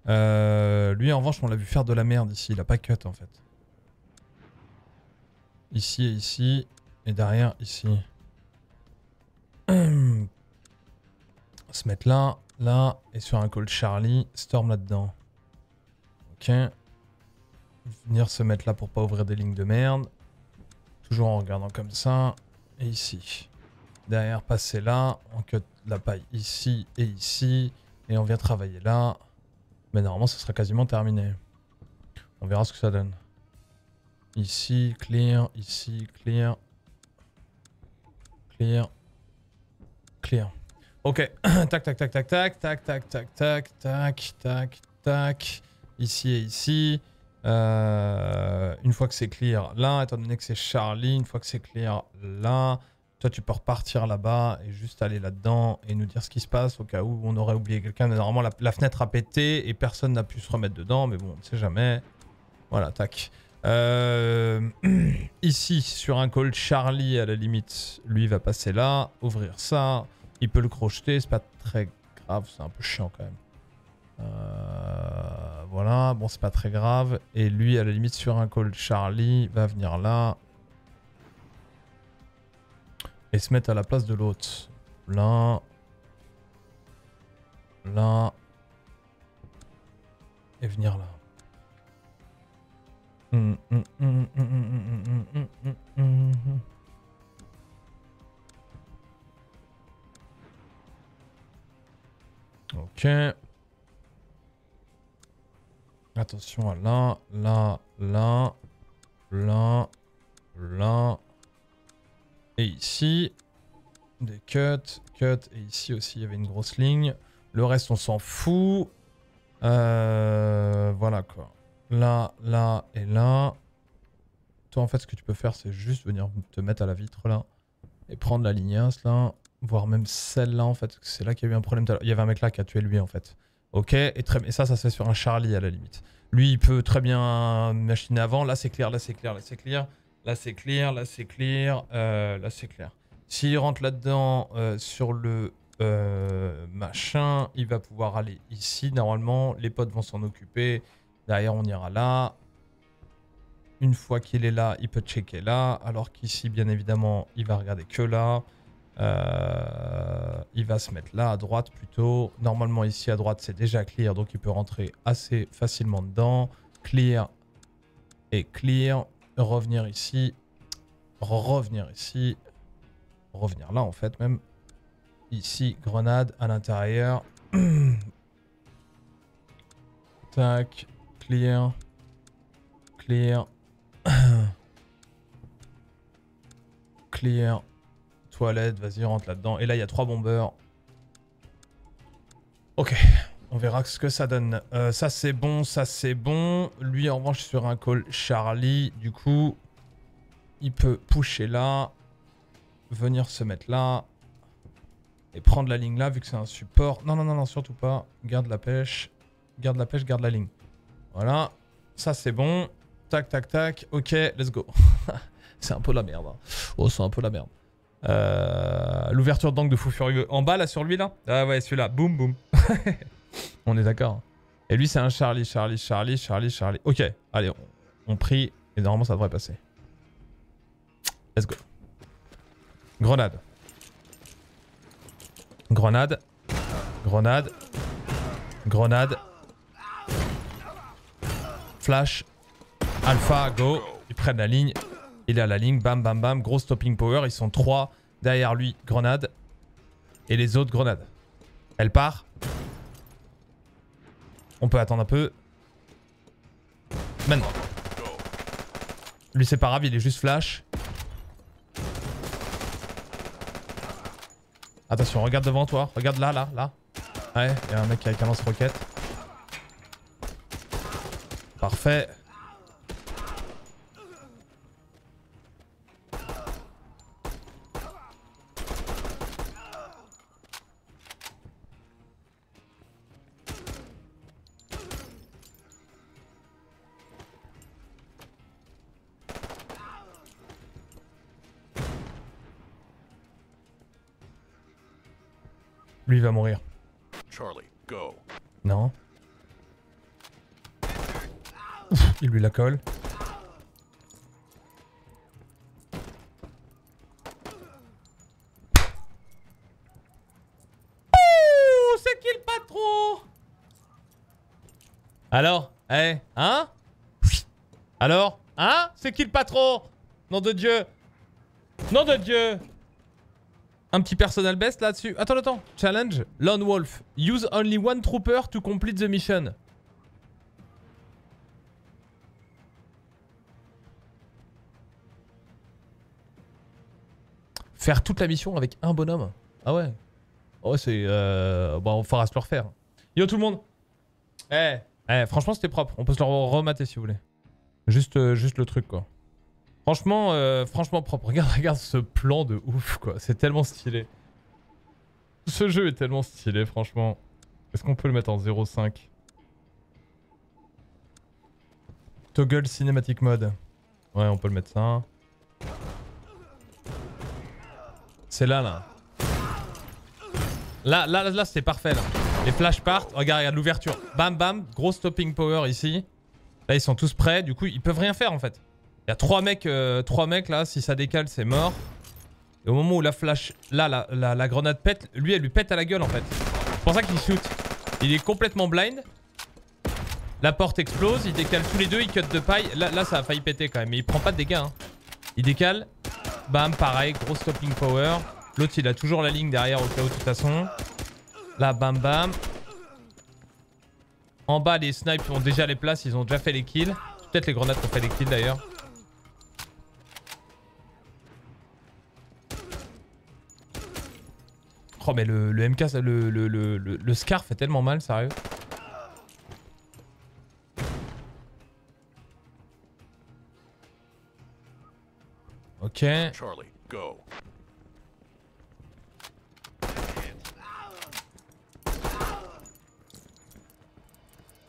Euh, lui, en revanche, on l'a vu faire de la merde ici. Il a pas cut, en fait. Ici et ici. Et derrière, ici. Se mettre là, là, et sur un call Charlie, Storm là-dedans. Ok. Venir se mettre là pour pas ouvrir des lignes de merde. Toujours en regardant comme ça. Et ici. Derrière, passer là. On cut la paille ici et ici. Et on vient travailler là. Mais normalement, ce sera quasiment terminé. On verra ce que ça donne. Ici, clear. Ici, clear. Clear. Clear. Ok. tac, tac, tac, tac, tac, tac, tac, tac, tac, tac, tac, tac. Ici et ici. Euh, une fois que c'est clear là, étant donné que c'est Charlie, une fois que c'est clear là, toi tu peux repartir là-bas et juste aller là-dedans et nous dire ce qui se passe au cas où on aurait oublié quelqu'un. Normalement la, la fenêtre a pété et personne n'a pu se remettre dedans, mais bon, on ne sait jamais. Voilà, tac. Euh, ici, sur un call Charlie, à la limite, lui va passer là, ouvrir ça. Il peut le crocheter, c'est pas très grave, c'est un peu chiant quand même. Euh, voilà, bon c'est pas très grave. Et lui, à la limite, sur un call Charlie, va venir là et se mettre à la place de l'autre. Là, là, Et venir là. Mmh, mmh, mmh, Ok. Attention à là, l'un, l'un, l'un, l'un. Et ici, des cuts, cuts. Et ici aussi, il y avait une grosse ligne. Le reste, on s'en fout. Euh, voilà quoi. Là, là et là. Toi, en fait, ce que tu peux faire, c'est juste venir te mettre à la vitre là. Et prendre la lignasse là. Voire même celle-là, en fait. C'est là qu'il y a eu un problème. Il y avait un mec là qui a tué lui, en fait. Ok, et, très... et ça, ça se fait sur un Charlie à la limite. Lui, il peut très bien machiner avant. Là, c'est clair, là, c'est clair, là, c'est clair. Là, c'est clair, là, c'est clair. euh, là, c'est clair. S'il rentre là-dedans euh, sur le euh, machin, il va pouvoir aller ici. Normalement, les potes vont s'en occuper. Derrière, on ira là. Une fois qu'il est là, il peut checker là. Alors qu'ici, bien évidemment, il va regarder que là. Euh, il va se mettre là à droite plutôt. Normalement ici à droite c'est déjà clear donc il peut rentrer assez facilement dedans. Clear et clear. Revenir ici. revenir ici. Revenir là en fait même. Ici, grenade à l'intérieur. Tac, clear. Clear. clear. Toilette, vas-y, rentre là-dedans. Et là, il y a trois bombeurs. Ok, on verra ce que ça donne. Euh, ça, c'est bon, ça, c'est bon. Lui, en revanche, sur un call Charlie, du coup, il peut pusher là, venir se mettre là, et prendre la ligne là, vu que c'est un support. Non, non, non, non, surtout pas. Garde la pêche. Garde la pêche, garde la ligne. Voilà. Ça, c'est bon. Tac, tac, tac. Ok, let's go. c'est un peu la merde. hein. Oh, c'est un peu la merde. Euh, L'ouverture d'angle de fou furieux. En bas, là, sur lui, là? Ah ouais, celui-là. Boum, boum. on est d'accord. Et lui, c'est un Charlie, Charlie, Charlie, Charlie, Charlie. Ok, allez, on, prie. Et normalement, ça devrait passer. Let's go. Grenade. Grenade. Grenade. Grenade. Flash. Alpha, go. Ils prennent la ligne. Il est à la ligne. Bam, bam, bam. Gros stopping power. Ils sont trois. Derrière lui, grenade. Et les autres, grenade. Elle part. On peut attendre un peu. Maintenant. Lui, c'est pas grave. Il est juste flash. Attention, regarde devant toi. Regarde là, là, là. Ouais, il y a un mec avec un lance-roquette. Parfait. Lui il va mourir. Charlie, go. Non. Il lui la colle. Ouh, c'est qui le patron? Alors Eh Hein? Alors Hein? C'est qui le patron? Nom de Dieu Nom de Dieu un petit personal best là-dessus. Attends, attends. Challenge. Lone Wolf. Use only one trooper to complete the mission. Faire toute la mission avec un bonhomme. Ah ouais. Oh, c'est... Euh... Bon, on fera se le refaire. Yo tout le monde. Eh, eh, franchement c'était propre. On peut se le remater si vous voulez. Juste, euh, juste le truc quoi. Franchement, euh, franchement propre. Regarde, regarde ce plan de ouf, quoi. C'est tellement stylé. Ce jeu est tellement stylé, franchement. Est-ce qu'on peut le mettre en 0.5 Toggle Cinematic Mode. Ouais, on peut le mettre ça. C'est là, là. Là, là, là, c'est parfait, là. Les flashs partent. Regarde, regarde l'ouverture. Bam, bam. Gros stopping power ici. Là, ils sont tous prêts. Du coup, ils peuvent rien faire, en fait. Il y a trois mecs, euh, trois mecs là, si ça décale, c'est mort. Et au moment où la flash, là, la, grenade pète, lui, elle lui pète à la gueule en fait. C'est pour ça qu'il shoot. Il est complètement blind. La porte explose, il décale tous les deux, il cut de paille. Là, ça a failli péter quand même, mais il prend pas de dégâts. Hein. Il décale. Bam, pareil, gros stopping power. L'autre, il a toujours la ligne derrière au cas où de toute façon. Là, bam, bam. En bas, les snipes ont déjà les places, ils ont déjà fait les kills. Peut-être les grenades ont fait les kills d'ailleurs. Oh mais le, le MK, le, le, le, le, Scar fait tellement mal, sérieux. Ok. Charlie, go.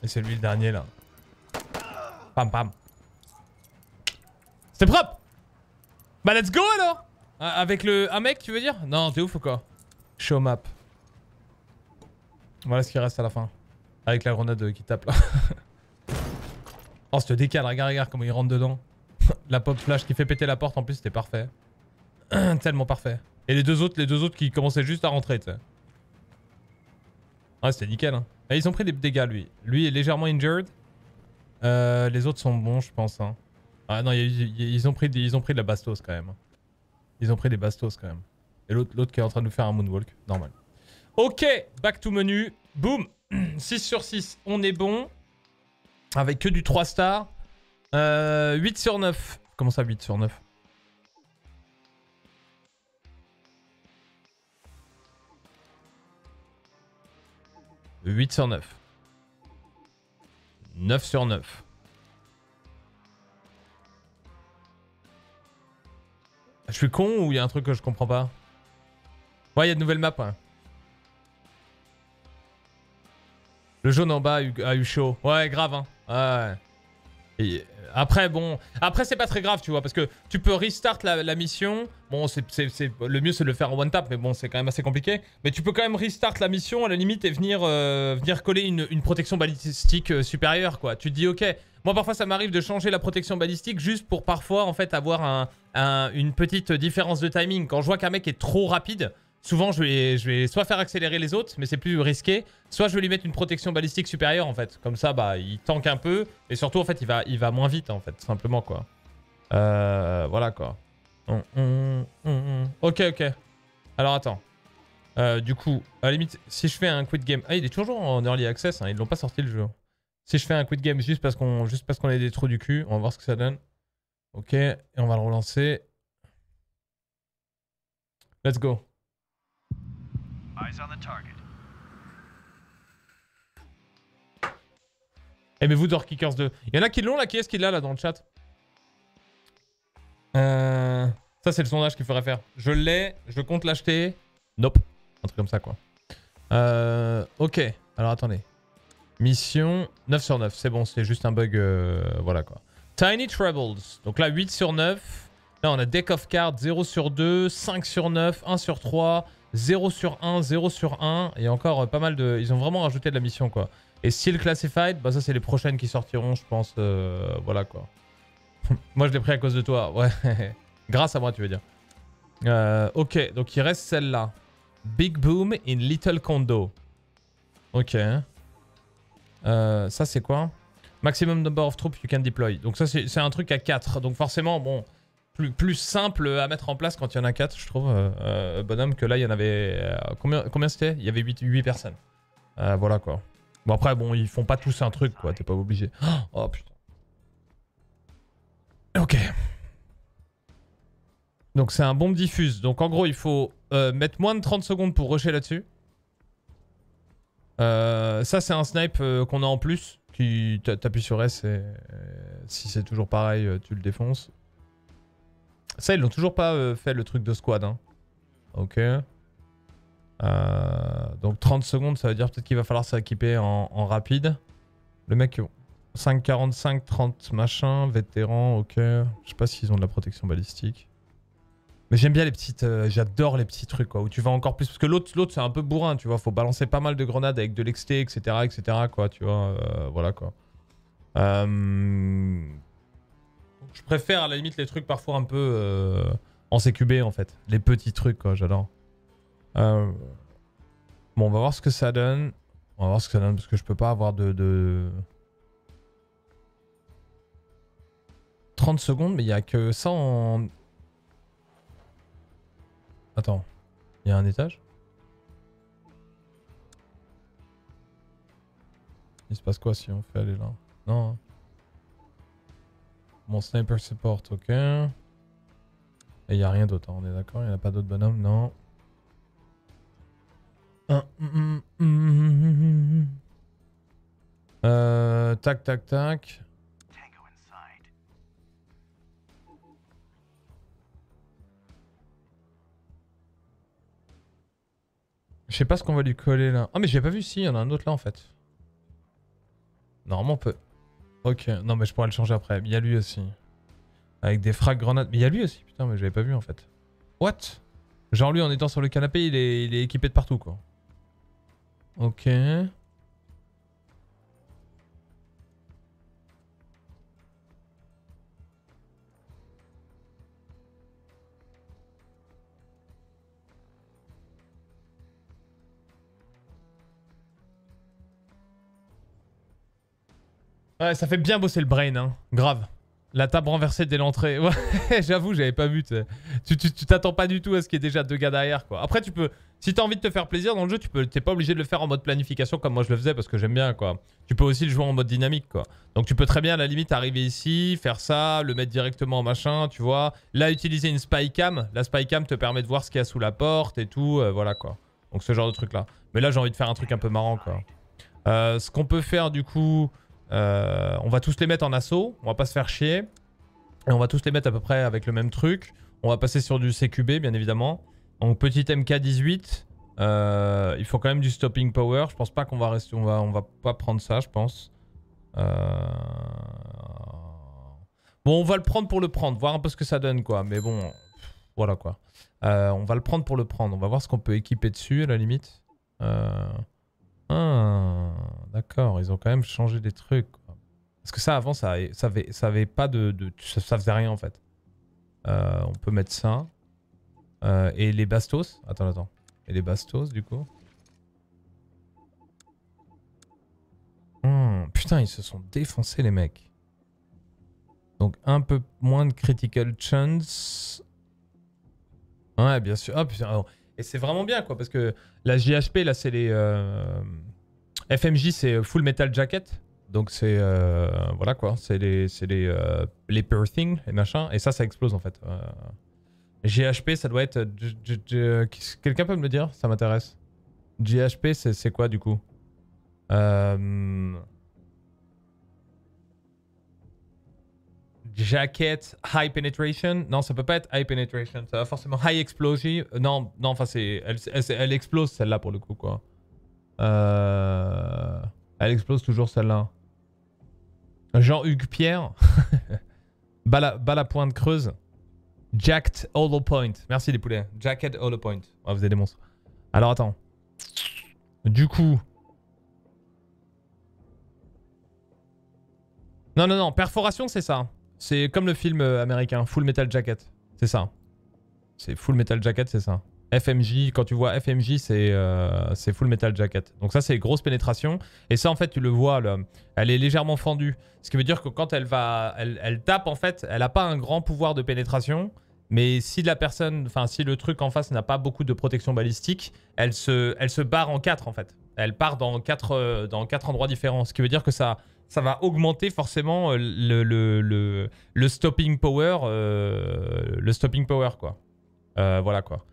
Et c'est lui le dernier là. Pam pam. C'est propre Bah let's go alors Avec le... Un mec tu veux dire? Non t'es ouf ou quoi? Show map. Voilà ce qui reste à la fin. Avec la grenade euh, qui tape là. oh ce décale, regarde regarde comment il rentre dedans. la pop flash qui fait péter la porte en plus c'était parfait. Tellement parfait. Et les deux autres, les deux autres qui commençaient juste à rentrer tu sais. Ouais c'était nickel hein. Ils ont pris des dégâts lui. Lui est légèrement injured. Euh, les autres sont bons je pense hein. Ah non, ils, ont pris ils ont pris de la bastos quand même. Ils ont pris des bastos quand même. Et l'autre qui est en train de nous faire un moonwalk, normal. Ok, back to menu. Boum 6 sur 6, on est bon. Avec que du 3 stars. Euh, 8 sur 9. Comment ça 8 sur 9 8 sur 9. 9 sur 9. Je suis con ou il y a un truc que je comprends pas? Ouais, il y a de nouvelles maps. ouais. Le jaune en bas a eu, chaud. Ouais, grave, hein. Après, bon. Après, c'est pas très grave, tu vois, parce que tu peux restart la, mission. Bon, c'est, le mieux, c'est de le faire en one tap, mais bon, c'est quand même assez compliqué. Mais tu peux quand même restart la mission à la limite et venir, euh, coller une, protection balistique euh, supérieure, quoi. Tu te dis, ok. Moi, parfois, ça m'arrive de changer la protection balistique juste pour parfois, en fait, avoir un, un- une petite différence de timing. Quand je vois qu'un mec est trop rapide, souvent, je vais, je vais soit faire accélérer les autres, mais c'est plus risqué, soit je vais lui mettre une protection balistique supérieure, en fait. Comme ça, bah, il tank un peu, et surtout, en fait, il va, il va moins vite, en fait, simplement, quoi. Euh, voilà, quoi. Hum, hum, hum. Ok, ok. Alors, attends. Euh, du coup, à la limite, si je fais un quit game... Ah, il est toujours en early access, hein, ils l'ont pas sorti le jeu. Si je fais un quit game juste parce qu'on juste parce qu'on a des trous du cul, on va voir ce que ça donne. Ok, et on va le relancer. Let's go. Aimez-vous Door Kickers 2 Il y en a qui l'ont là, qui est-ce qui l'a là dans le chat? Euh, Ça c'est le sondage qu'il faudrait faire. Je l'ai, je compte l'acheter. Nope. Un truc comme ça quoi. Euh, ok, alors attendez. Mission 9 sur 9, c'est bon, c'est juste un bug. euh, voilà quoi. Tiny Troubles, donc là 8 sur 9. Là on a Deck of Cards 0 sur 2, 5 sur 9, 1 sur 3, 0 sur 1, 0 sur 1. Et encore euh, pas mal de. Ils ont vraiment rajouté de la mission quoi. Et Still Classified, bah ça c'est les prochaines qui sortiront, je pense. euh, voilà quoi. moi je l'ai pris à cause de toi, ouais. Grâce à moi, tu veux dire. Euh, ok, donc il reste celle-là. Big Boom in Little Condo. Ok. Ça c'est quoi? Maximum number of troops you can deploy. Donc ça c'est un truc à 4. Donc forcément, bon, plus, simple à mettre en place quand il y en a 4, je trouve, euh, euh, bonhomme, que là il y en avait... euh, combien combien c'était? Il y avait 8, 8 personnes. Voilà quoi. Bon après, bon, ils font pas tous un truc quoi, t'es pas obligé. Oh putain. Ok. Donc c'est un bombe diffuse. Donc en gros, il faut mettre moins de 30 secondes pour rusher là-dessus. Ça, c'est un snipe qu'on a en plus. Qui t'a- t'appuies sur S et si c'est toujours pareil, tu le défonces. Ça, ils l'ont toujours pas euh, fait le truc de squad. Hein. Ok. Euh, donc 30 secondes, ça veut dire peut-être qu'il va falloir s'équiper en, rapide. Le mec, 5,45, 30 machin, vétéran, ok. Je sais pas s'ils ont de la protection balistique. Mais j'aime bien les petites. euh, J'adore les petits trucs, quoi. Où tu vas encore plus. Parce que l'autre, c'est un peu bourrin, tu vois. Faut balancer pas mal de grenades avec de l'exté, etc., etc., quoi. Tu vois. voilà, quoi. Je préfère à la limite les trucs parfois un peu euh, en CQB, en fait. Les petits trucs, quoi. J'adore. Euh, Bon, on va voir ce que ça donne. On va voir ce que ça donne parce que je peux pas avoir de. de... 30 secondes, mais il y a que ça en. Attends. Il y a un étage? Il se passe quoi si on fait aller là? Non. hein. Mon sniper support, ok. Et il n'y a rien d'autre, hein, on est d'accord? Il n'y a pas d'autres bonhommes? Non. Euh, tac, tac, tac. Je sais pas ce qu'on va lui coller là. Ah mais j'ai pas vu si, il y en a un autre là en fait. Normalement on peut. Ok, non mais je pourrais le changer après. Il y a lui aussi. Avec des frags grenades. Mais il y a lui aussi, putain, mais j'avais pas vu en fait. What? Genre lui en étant sur le canapé, il est, il est équipé de partout quoi. Ok. Ouais, ça fait bien bosser le brain, hein. Grave. La table renversée dès l'entrée. Ouais, j'avoue, j'avais pas vu. Tu t'attends pas du tout à ce qu'il y ait déjà deux gars derrière, quoi. Après, tu peux. Si t'as envie de te faire plaisir dans le jeu, tu peux. T'es pas obligé de le faire en mode planification comme moi je le faisais parce que j'aime bien, quoi. Tu peux aussi le jouer en mode dynamique, quoi. Donc tu peux très bien, à la limite, arriver ici, faire ça, le mettre directement en machin, tu vois. Là, utiliser une spy cam. La spy cam te permet de voir ce qu'il y a sous la porte et tout, euh, voilà, quoi. Donc ce genre de truc là. Mais là, j'ai envie de faire un truc un peu marrant, quoi. Euh, ce qu'on peut faire, du coup, euh, on va tous les mettre en assaut. On va pas se faire chier. Et on va tous les mettre à peu près avec le même truc. On va passer sur du CQB, bien évidemment. Donc, petit MK18. Euh, il faut quand même du stopping power. Je pense pas qu'on va rester. On va, on va pas prendre ça, je pense. Euh, Bon, on va le prendre pour le prendre. Voir un peu ce que ça donne, quoi. Mais bon, voilà, quoi. On va le prendre pour le prendre. On va voir ce qu'on peut équiper dessus, à la limite. Euh... Ah, d'accord. Ils ont quand même changé des trucs. Parce que ça, avant, ça, avait, pas de... ça, faisait rien, en fait. Euh, on peut mettre ça. Euh, et les bastos. Attends, attends. Et les bastos, du coup. Hmm, putain, ils se sont défoncés, les mecs. Donc, un peu moins de critical chance. Ouais, bien sûr. Ah, putain, oh. Et c'est vraiment bien, quoi, parce que la JHP, là, c'est les... euh, FMJ, c'est Full Metal Jacket. Donc, c'est... euh, voilà, quoi. C'est les, c'est les, euh, les et machin. Et ça, ça explose, en fait. Euh, GHP, ça doit être... euh, j- Quelqu'un peut me le dire? Ça m'intéresse. GHP, c'est c'est quoi, du coup? Jacket High Penetration. Non, ça peut pas être High Penetration. Ça va forcément High Explosion. Euh, Non, non, enfin, c'est. Elle, explose celle-là pour le coup, quoi. Euh, Elle explose toujours celle-là. Jean-Hugues Pierre. balle à pointe creuse. Jacked Hollow Point. Merci les poulets. Jacket Hollow Point. Ah, vous êtes des monstres. Alors attends. Du coup. Non, non, non. Perforation, c'est ça. C'est comme le film euh, américain. Full Metal Jacket. C'est ça. C'est Full Metal Jacket, c'est ça. FMJ, quand tu vois FMJ, c'est euh, c'est Full Metal Jacket. Donc ça, c'est grosse pénétration. Et ça, en fait, tu le vois, elle est légèrement fendue. Ce qui veut dire que quand elle va, elle, elle tape, en fait, elle n'a pas un grand pouvoir de pénétration. Mais si la personne, enfin, si le truc en face n'a pas beaucoup de protection balistique, elle se, elle se barre en quatre, en fait. Elle part dans quatre, euh, dans quatre endroits différents. Ce qui veut dire que ça, ça va augmenter forcément euh, le, le, le, le stopping power, euh, le stopping power, quoi. Euh, voilà, quoi.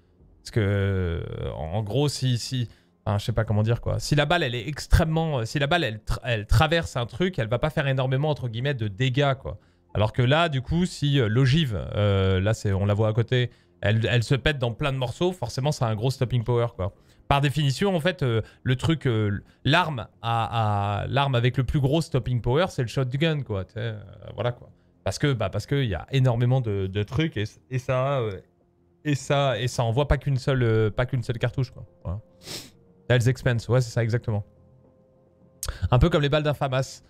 Parce que, en gros, si, si, je sais pas comment dire quoi. Si la balle, elle est extrêmement, si la balle, elle, elle traverse un truc, elle va pas faire énormément entre guillemets de dégâts, quoi. Alors que là, du coup, si l'ogive, là, c'est, on la voit à côté, elle, elle se pète dans plein de morceaux, forcément, ça a un gros stopping power, quoi. Par définition, en fait, euh, le truc, euh, l'arme à, l'arme avec le plus gros stopping power, c'est le shotgun, quoi. euh, voilà, quoi. Parce que, bah, parce qu'il y a énormément de, trucs et, ça, et ça, et ça envoie pas qu'une seule, pas qu'une seule cartouche, quoi. Voilà. Expense, ouais, c'est ça, exactement. Un peu comme les balles d'Infamas.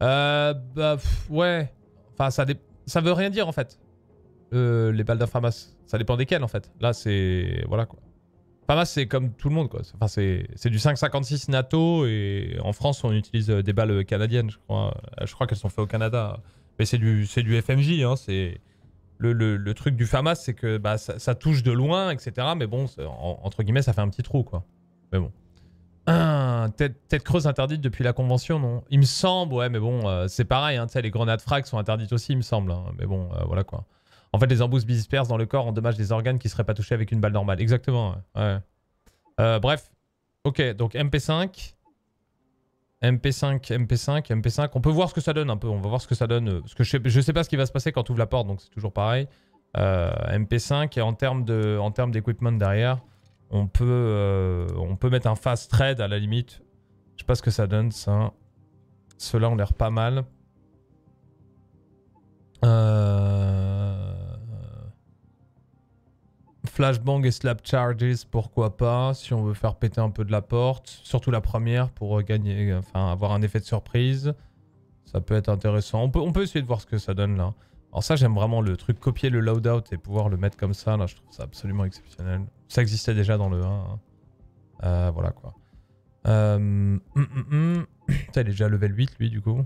Bah, ouais. Enfin, ça, ça veut rien dire, en fait. Les balles d'Infamas. Ça dépend desquelles, en fait. Là, c'est... Voilà, quoi. Famas, c'est comme tout le monde, quoi. Enfin, c'est du 5,56 NATO, et en France, on utilise euh, des balles canadiennes, je crois. Euh, Je crois qu'elles sont faites au Canada. Mais c'est du, du FMJ, hein. C'est... Le, le- truc du FAMAS, c'est que bah, ça, touche de loin, etc. Mais bon, entre guillemets, ça fait un petit trou, quoi. Mais bon. Tête, tête creuse interdite depuis la convention, non? Il me semble, ouais, mais bon, euh, c'est pareil, hein, les grenades frag sont interdites aussi, il me semble. hein. mais bon, voilà quoi. En fait, les embouses disperses dans le corps endommagent des organes qui seraient pas touchés avec une balle normale. Exactement. Euh, bref. Ok, donc MP5. MP5, MP5, MP5. On peut voir ce que ça donne un peu. On va voir ce que ça donne. euh, je sais, je sais pas ce qui va se passer quand tu ouvres la porte, donc c'est toujours pareil. Euh, MP5 et en termes d'équipement derrière, on peut, mettre un fast trade à la limite. Je sais pas ce que ça donne ça. Ceux-là l'air pas mal. Euh... Flashbang et slap charges, pourquoi pas, si on veut faire péter un peu de la porte. Surtout la première pour euh, gagner, enfin avoir un effet de surprise. Ça peut être intéressant. On peut, essayer de voir ce que ça donne là. Alors ça j'aime vraiment le truc copier le loadout et pouvoir le mettre comme ça là, je trouve ça absolument exceptionnel. Ça existait déjà dans le 1. hein. Euh, voilà quoi. Euh... hum, hum, hum. Putain, il est déjà level 8 lui du coup.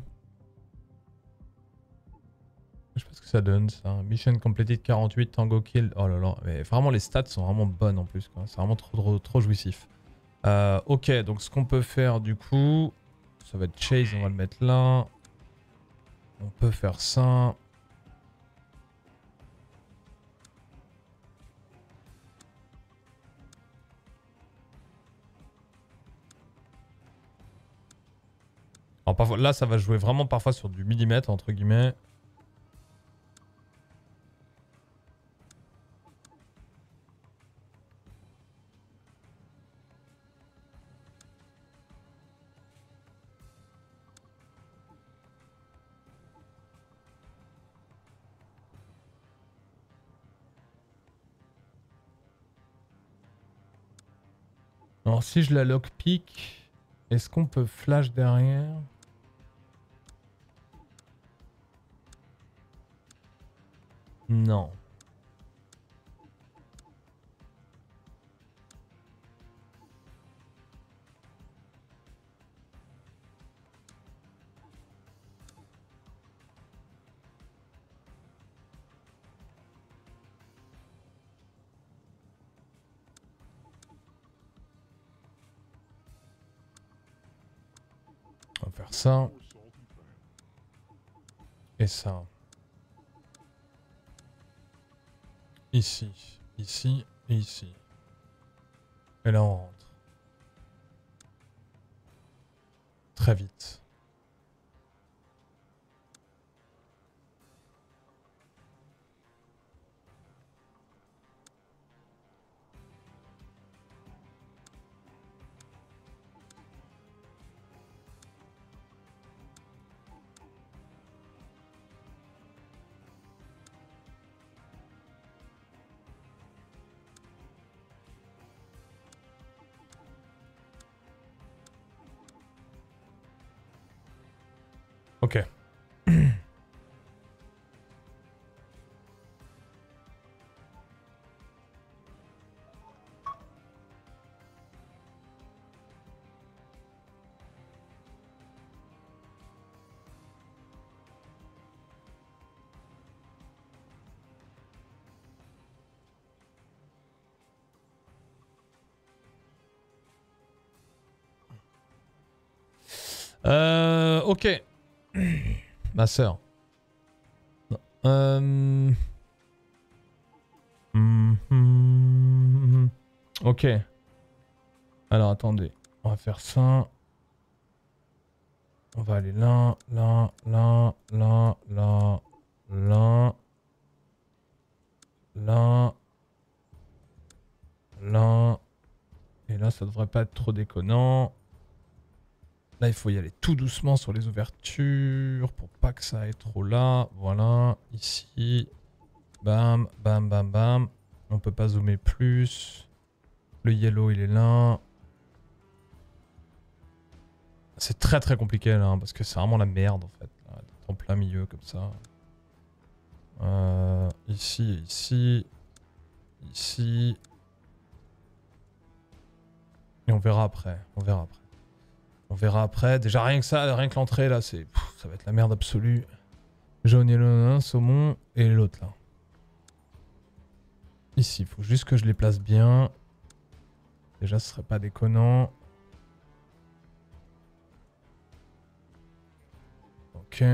Je sais pas ce que ça donne ça. Mission completed 48, Tango kill. Oh là là. Mais vraiment les stats sont vraiment bonnes en plus. C'est vraiment trop, trop, trop jouissif. Euh, ok, donc ce qu'on peut faire du coup, ça va être Chase, on va le mettre là. On peut faire ça. Alors, parfois, là, ça va jouer vraiment parfois sur du millimètre, entre guillemets. Alors si je la lockpick, est-ce qu'on peut flash derrière? Non. On va faire ça. Et ça. Ici, ici et ici. Et là on rentre. Très vite. Ok. Euh, ok. Ma sœur. Euh... mhm. Ok. Alors attendez. On va faire ça. On va aller là, là, là, là, là, là. Là. Là. Et là, ça devrait pas être trop déconnant. Là, il faut y aller tout doucement sur les ouvertures pour pas que ça aille trop là. Voilà, ici. Bam, bam, bam, bam. On peut pas zoomer plus. Le yellow, il est là. C'est très très compliqué là, hein, parce que c'est vraiment la merde en fait. en plein milieu comme ça. Euh, ici ici. Ici. Et on verra après. On verra après. On verra après. Déjà, rien que ça, rien que l'entrée, là, c'est... Ça va être la merde absolue. Jaune et le saumon et l'autre, là. Ici, il faut juste que je les place bien. Déjà, ce serait pas déconnant. Ok.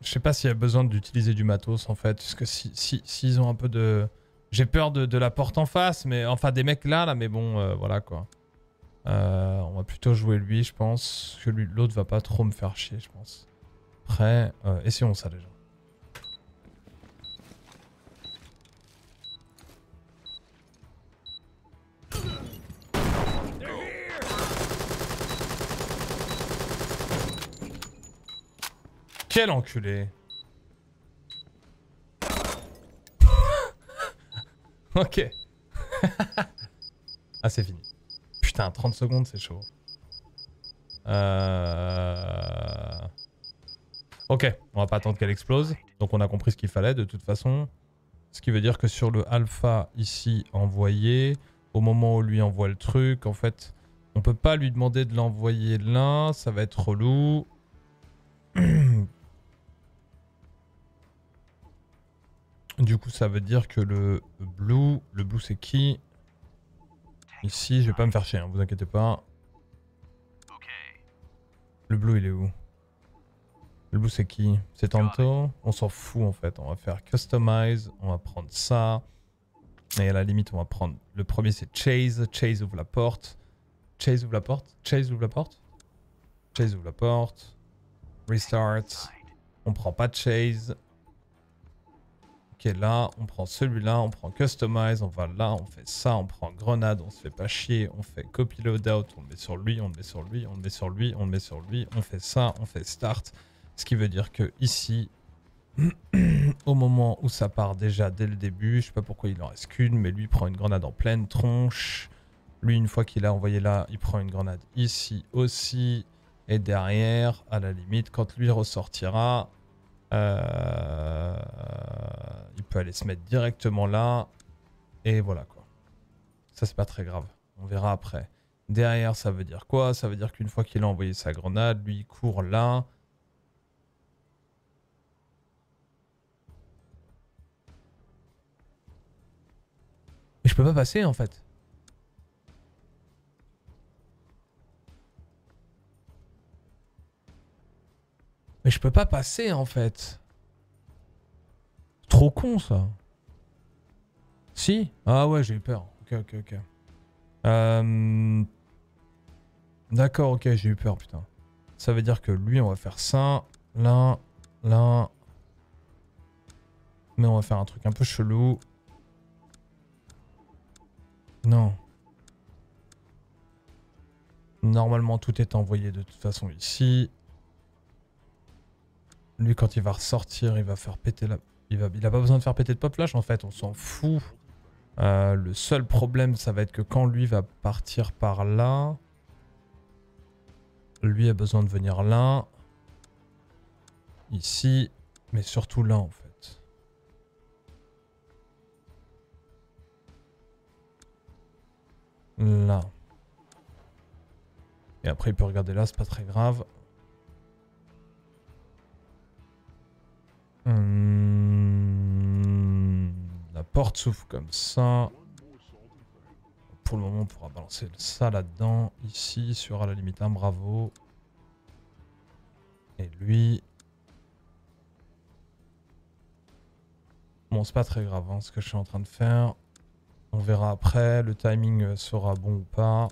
Je sais pas s'il y a besoin d'utiliser du matos, en fait. Parce que si, si, s'ils ont un peu de... J'ai peur de, de la porte en face, mais... Enfin, des mecs là, là, mais bon, euh, voilà, quoi. Euh, on va plutôt jouer lui, je pense. Que l'autre va pas trop me faire chier, je pense. Après, euh, essayons ça déjà. Quel enculé Ok. ah, c'est fini. Putain, 30 secondes, c'est chaud. Euh... Ok, on va pas attendre qu'elle explose. Donc on a compris ce qu'il fallait de toute façon. Ce qui veut dire que sur le alpha ici envoyé, au moment où lui envoie le truc, en fait, on peut pas lui demander de l'envoyer là, ça va être relou. Du coup, ça veut dire que le blue, le blue c'est qui? Ici, je vais pas me faire chier, hein, vous inquiétez pas. Le blue, il est où? Le blue, c'est qui? C'est Tanto On s'en fout en fait. On va faire customize. On va prendre ça. Et à la limite, on va prendre. Le premier, c'est Chase. Chase ouvre la porte. Chase ouvre la porte. Chase ouvre la porte. Chase ouvre la porte. Restart. On prend pas Chase. Ok, là, on prend celui-là, on prend Customize, on va là, on fait ça, on prend Grenade, on se fait pas chier, on fait Copy Loadout, on le met sur lui, on le met sur lui, on le met sur lui, on le met sur lui, on fait ça, on fait Start. Ce qui veut dire que ici, au moment où ça part déjà dès le début, je sais pas pourquoi il en reste qu'une, mais lui prend une grenade en pleine tronche. Lui, une fois qu'il a envoyé là, il prend une grenade ici aussi. Et derrière, à la limite, quand lui ressortira, euh, il peut aller se mettre directement là. Et voilà quoi. Ça, c'est pas très grave. On verra après. Derrière, ça veut dire quoi? Ça veut dire qu'une fois qu'il a envoyé sa grenade, lui, il court là. Mais je peux pas passer en fait. Mais je peux pas passer en fait. Trop con ça. Si Ah ouais, j'ai eu peur. Ok, ok, ok. Euh... D'accord, ok, j'ai eu peur, putain. Ça veut dire que lui, on va faire ça. Là, là. Mais on va faire un truc un peu chelou. Non. Normalement, tout est envoyé de toute façon ici. Lui, quand il va ressortir, il va faire péter la... Il, va... a pas besoin de faire péter de pop en fait. On s'en fout. Euh, le seul problème, ça va être que quand lui va partir par là... Lui a besoin de venir là. Ici. Mais surtout là, en fait. Là. Et après, il peut regarder là, c'est pas très grave. Hmm, La porte s'ouvre comme ça. Pour le moment, on pourra balancer ça là-dedans. Ici, sur à la limite un bravo. Et lui... Bon, c'est pas très grave hein, ce que je suis en train de faire. On verra après. Le timing euh, sera bon ou pas.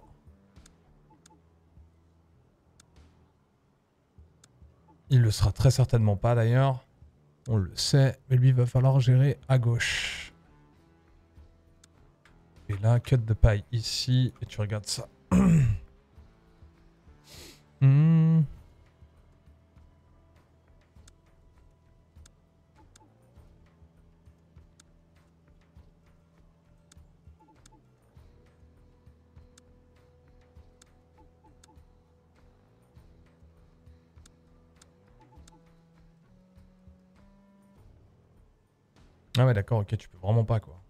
Il le sera très certainement pas d'ailleurs. On le sait, mais lui, il va falloir gérer à gauche. Et là, cut de paille ici, et tu regardes ça. Hmm. Ah ouais d'accord, ok, tu peux vraiment pas quoi.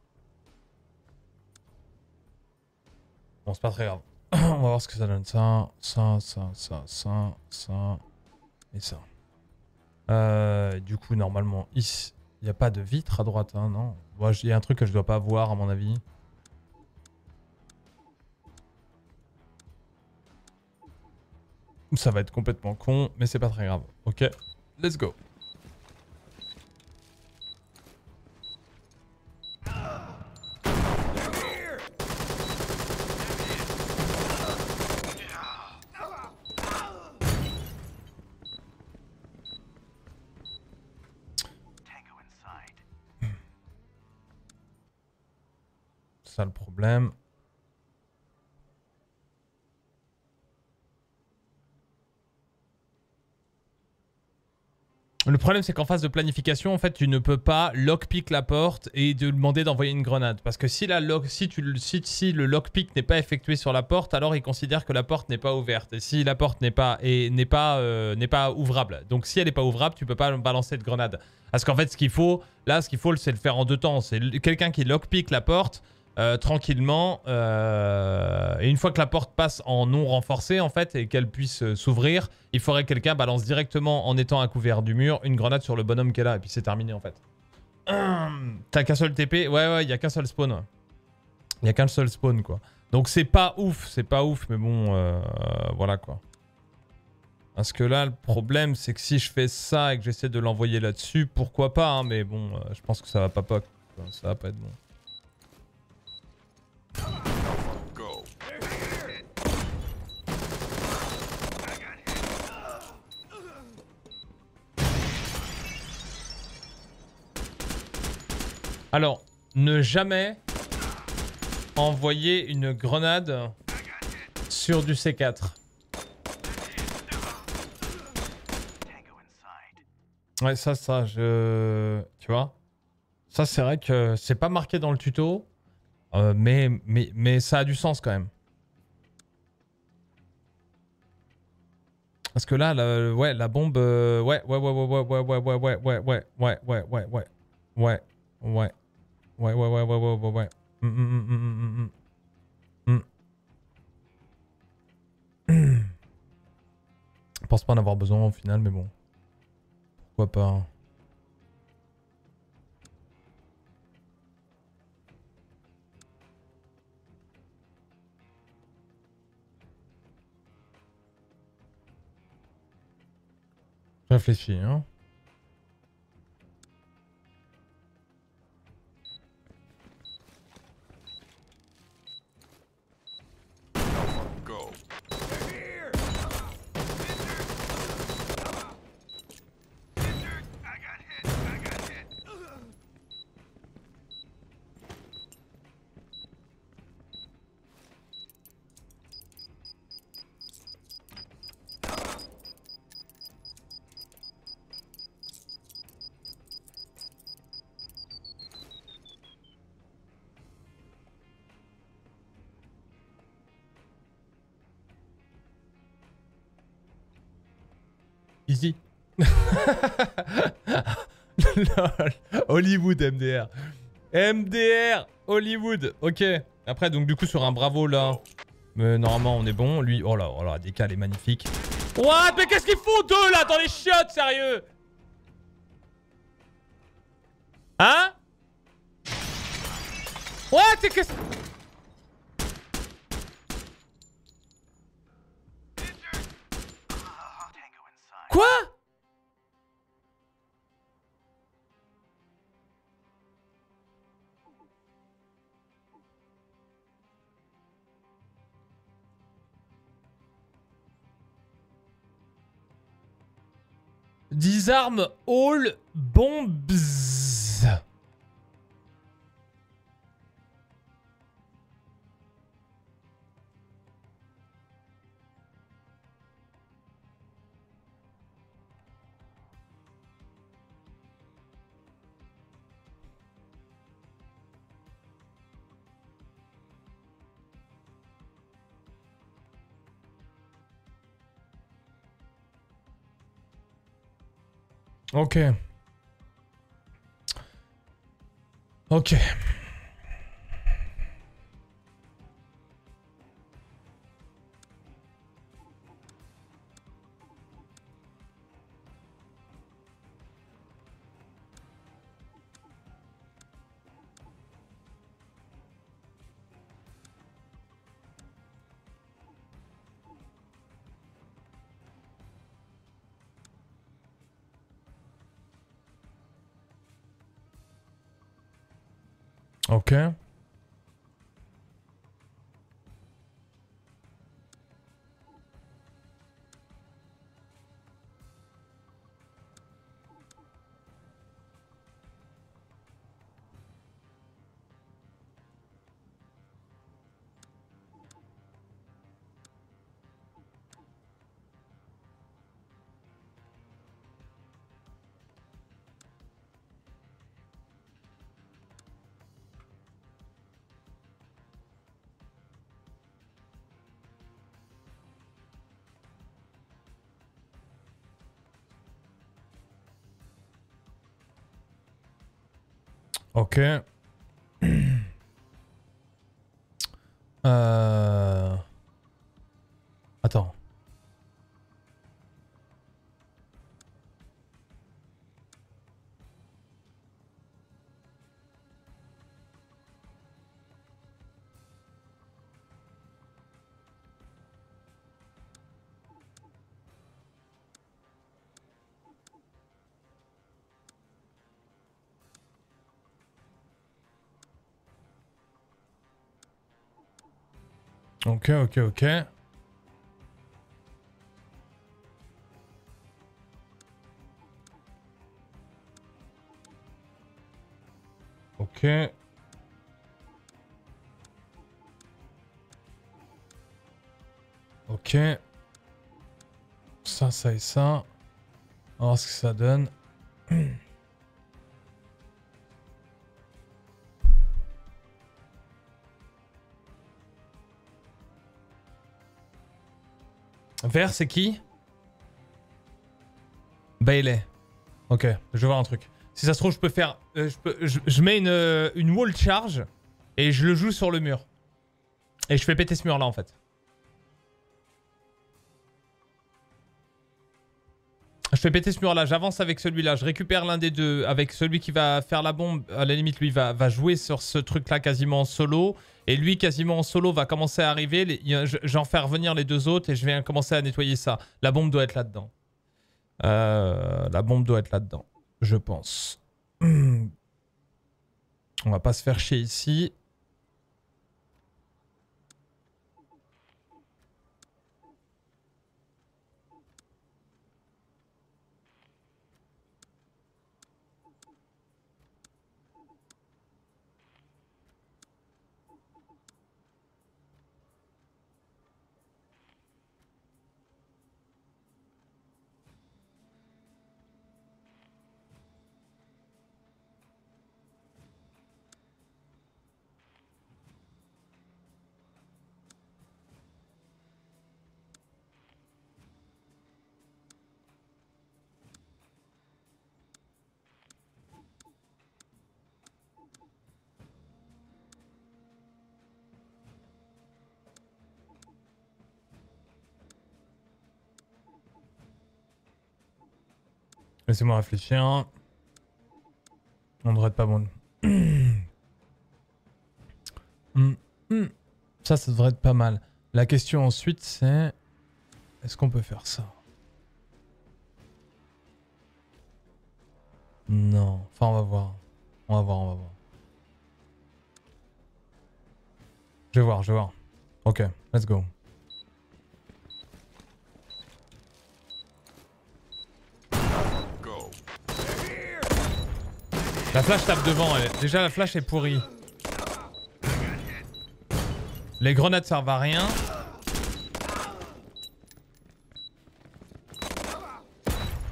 Bon, c'est pas très grave. On va voir ce que ça donne. Ça, ça, ça, ça, ça, ça et ça. Euh, du coup, normalement, il n'y a pas de vitre à droite, hein, non? Il y a un truc que je dois pas voir à mon avis. Ça va être complètement con, mais c'est pas très grave. Ok, let's go. Le problème. C'est qu'en phase de planification, en fait, tu ne peux pas lockpick la porte et de demander d'envoyer une grenade. Parce que si, la lock, si, tu, si, si le lockpick n'est pas effectué sur la porte, alors il considère que la porte n'est pas ouverte. Et si la porte n'est pas, n'est pas, euh, n'est pas ouvrable. Donc si elle n'est pas ouvrable, tu peux pas balancer de grenade. Parce qu'en fait, ce qu'il faut, là, ce qu'il faut, c'est le faire en deux temps. C'est quelqu'un qui lockpick la porte, euh, tranquillement. Euh, et une fois que la porte passe en non renforcé, en fait, et qu'elle puisse euh, s'ouvrir, il faudrait que quelqu'un balance directement, en étant à couvert du mur, une grenade sur le bonhomme est là. Et puis c'est terminé, en fait. T'as qu'un seul TP Ouais, ouais, il y a qu'un seul spawn. ouais. Il y a qu'un seul spawn, quoi. Donc c'est pas ouf, c'est pas ouf, mais bon, voilà, quoi. Parce que là, le problème, c'est que si je fais ça et que j'essaie de l'envoyer là-dessus, pourquoi pas, hein, mais bon, je pense que ça va pas quoi. Ça va pas être bon. Alors, ne jamais envoyer une grenade sur du C4. Ouais, ça, ça, je... Tu vois Ça, c'est vrai que c'est pas marqué dans le tuto, euh, mais, mais, ça a du sens quand même. Parce que là, ouais, la bombe... euh, ouais, ouais, ouais, ouais, ouais, ouais, ouais, ouais, ouais, ouais, ouais, ouais, ouais, ouais, ouais, ouais, ouais. Ouais, ouais, ouais, ouais, ouais, ouais, ouais. Hum, hum, hum, hum, hum, hum, hum. Je pense pas en avoir besoin au final, mais bon. Pourquoi pas. Réfléchis, hein. Hollywood MDR. MDR Hollywood. Ok. Après, donc du coup, sur un bravo là. Mais normalement, on est bon. Lui, oh là, oh là, DK, elle est magnifique. What Mais qu'est-ce qu'ils font deux là? Dans les chiottes, sérieux Hein? What C'est qu'est-ce... Quoi? Disarme all bombs. Okay. Okay. Okay. Okay. Ok, ok, ok. Ok. Ok. Ça, ça et ça. On va voir ce que ça donne. Vert, c'est qui Bailey. Ok, je voir un truc. Si ça se trouve, je peux faire... euh, je, je- mets une, euh, une wall charge et je le joue sur le mur. Et je fais péter ce mur là en fait. Je fais péter ce mur là, j'avance avec celui-là, je récupère l'un des deux avec celui qui va faire la bombe. À la limite, lui va, jouer sur ce truc là quasiment en solo. Et lui, quasiment en solo, va commencer à arriver. J'en fais revenir les deux autres et je vais commencer à nettoyer ça. La bombe doit être là-dedans. Euh, la bombe doit être là-dedans, je pense. On va pas se faire chier ici. Laissez-moi réfléchir. On devrait être pas bon. Hmm, hmm. Ça, ça devrait être pas mal. La question ensuite, c'est... Est-ce qu'on peut faire ça? Non. Enfin, on va voir. On va voir, on va voir. Je vais voir, je vais voir. Ok, let's go. La flash tape devant, elle. déjà la flash est pourrie. Les grenades servent à rien.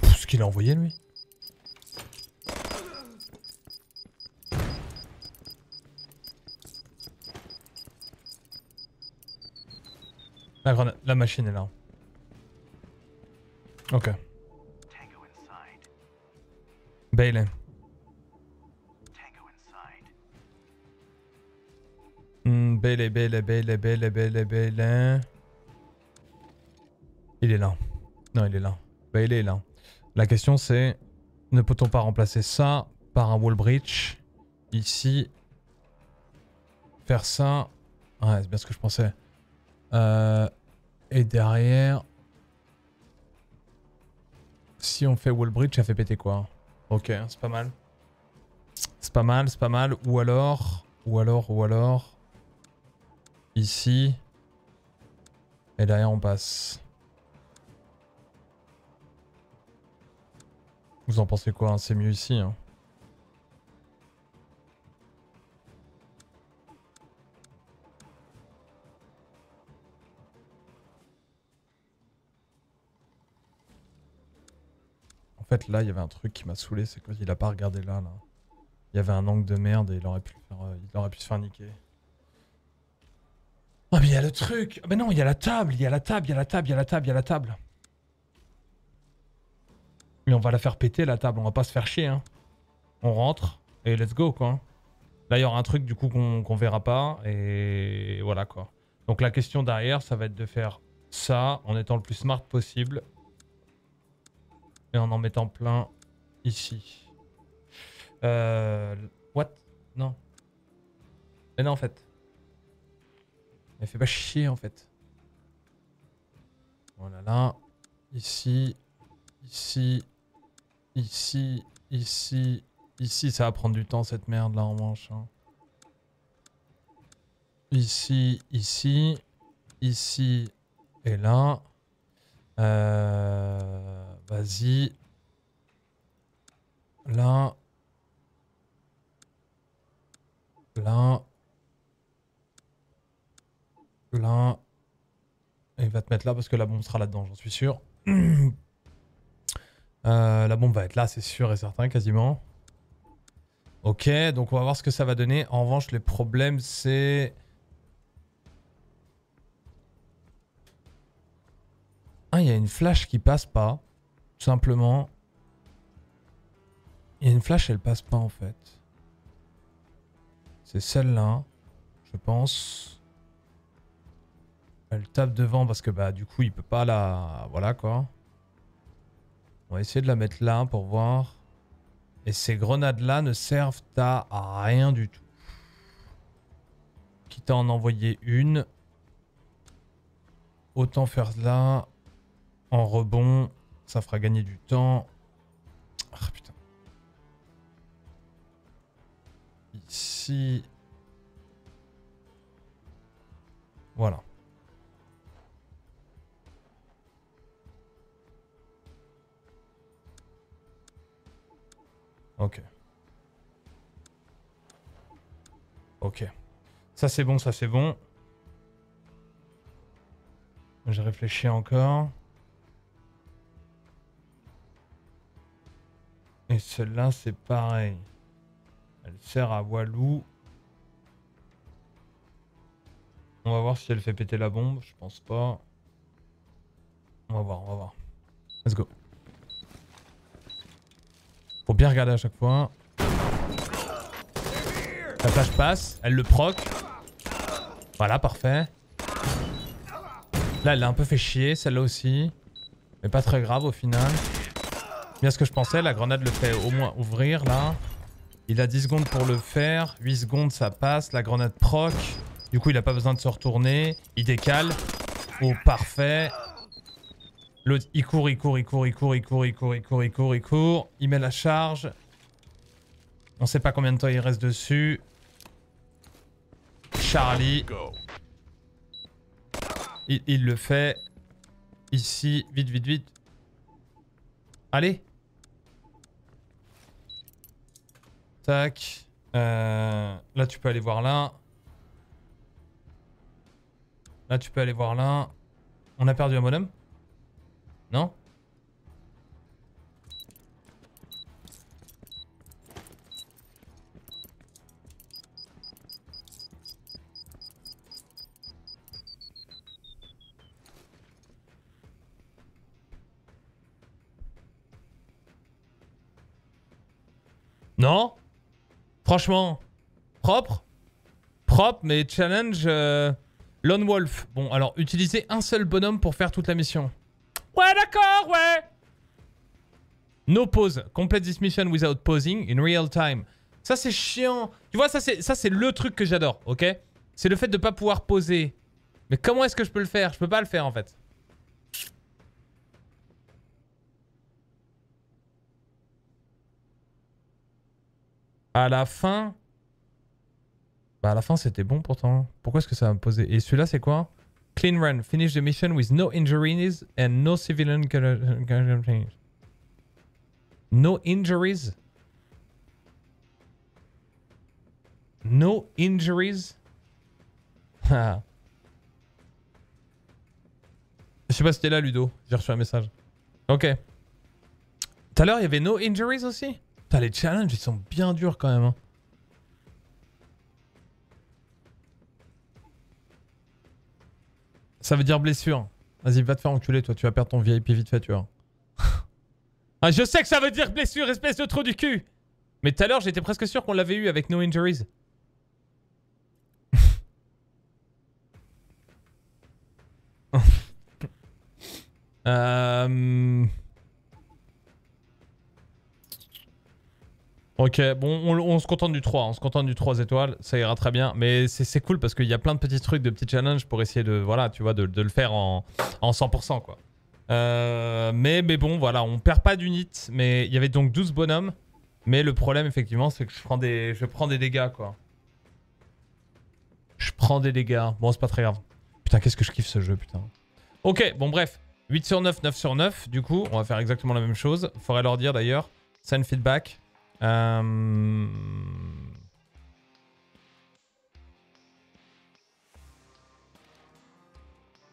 Pff, Ce qu'il a envoyé lui. La grenade, la machine est là. Ok. Bailey. Il est là. Non, il est là. Bailey est là. La question c'est, ne peut-on pas remplacer ça par un wall breach ici? Faire ça? Ouais, c'est bien ce que je pensais. Euh, et derrière... Si on fait wall breach, ça fait péter quoi? Ok, c'est pas mal. C'est pas mal, c'est pas mal. Ou alors... Ou alors, ou alors... Ici. Et derrière on passe. Vous en pensez quoi hein? C'est mieux ici. hein En fait là il y avait un truc qui m'a saoulé, c'est qu'il a pas regardé là, là. Il y avait un angle de merde et il aurait pu, euh, il aurait pu se faire niquer. Oh mais il y a le truc Ah, Mais non, il y a la table, il y a la table, il y a la table, il y a la table, il y a la table. Mais on va la faire péter la table, on va pas se faire chier hein. On rentre et let's go quoi. Là il y aura un truc du coup qu'on qu'on verra pas et voilà quoi. Donc la question derrière ça va être de faire ça en étant le plus smart possible. Et en en mettant plein ici. Euh... What? Non. Mais non en fait. Elle fait pas chier en fait. Voilà là. Ici. Ici. Ici. Ici. Ici. Ça va prendre du temps cette merde là en manche. hein. Ici. Ici. ici et là. Euh, Vas-y. Là. Là. Là. Et il va te mettre là parce que la bombe sera là-dedans, j'en suis sûr. Euh, la bombe va être là, c'est sûr et certain, quasiment. Ok, donc on va voir ce que ça va donner. En revanche, les problèmes, c'est... Ah, il y a une flash qui passe pas. Tout simplement. Il y a une flash, elle passe pas en fait. C'est celle-là, je pense. Elle tape devant parce que bah du coup il peut pas la... Voilà quoi. On va essayer de la mettre là pour voir. Et ces grenades-là ne servent à rien du tout. Quitte à en envoyer une. Autant faire là. En rebond. Ça fera gagner du temps. Ah putain. Ici. Voilà. Ok. Ok. Ça c'est bon, ça c'est bon. Je réfléchis encore. Et celle-là c'est pareil. Elle sert à Walou. On va voir si elle fait péter la bombe. Je pense pas. On va voir, on va voir. Let's go. Faut bien regarder à chaque fois. La flash passe, elle le proc. Voilà, parfait. Là, elle l'a un peu fait chier, celle-là aussi. Mais pas très grave au final. Bien ce que je pensais, la grenade le fait au moins ouvrir là. Il a 10 secondes pour le faire. 8 secondes, ça passe. La grenade proc. Du coup, il a pas besoin de se retourner. Il décale. Oh, parfait. L'autre, il court, il court, il court, il court, il court, il court, il court, il court, il court. Il met la charge. On sait pas combien de temps il reste dessus. Charlie. Il, le fait. Ici, vite, vite, vite. Allez. Tac. Euh, là, tu peux aller voir là. Là, tu peux aller voir là. On a perdu un bonhomme Non Non Franchement, propre Propre, mais challenge euh, Lone Wolf. Bon, alors, utiliser un seul bonhomme pour faire toute la mission. Ouais, d'accord, ouais No pause. Complete this mission without pausing in real time. Ça, c'est chiant. Tu vois, ça, c'est le truc que j'adore, ok? C'est le fait de pas pouvoir poser. Mais comment est-ce que je peux le faire? Je peux pas le faire, en fait. À la fin... Bah à la fin c'était bon pourtant. Pourquoi est-ce que ça va me poser? Et celui-là c'est quoi? Clean run. Finish the mission with no injuries and no civilian casualties. No injuries No injuries Je sais pas si t'es là Ludo. J'ai reçu un message. Ok. Tout à l'heure il y avait no injuries aussi les challenges, ils sont bien durs quand même. hein. Ça veut dire blessure. Vas-y, va te faire enculer, toi. Tu vas perdre ton VIP vite fait, tu vois. ah, je sais que ça veut dire blessure, espèce de trou du cul. Mais tout à l'heure, j'étais presque sûr qu'on l'avait eu avec no injuries. euh... Ok, bon, on, se contente du 3, on se contente du 3 étoiles, ça ira très bien. Mais c'est cool parce qu'il y a plein de petits trucs, de petits challenges pour essayer de, voilà, tu vois, de, le faire en, en 100%, quoi. Euh, mais, mais bon, voilà, on perd pas d'unit, mais il y avait donc 12 bonhommes. Mais le problème, effectivement, c'est que je prends, des, je prends des dégâts, quoi. Je prends des dégâts. Bon, c'est pas très grave. Putain, Putain, qu'est-ce que je kiffe ce jeu, putain. Ok, bon bref. 8 sur 9, 9 sur 9. Du coup, on va faire exactement la même chose. Faudrait leur dire d'ailleurs. Send feedback. Euh...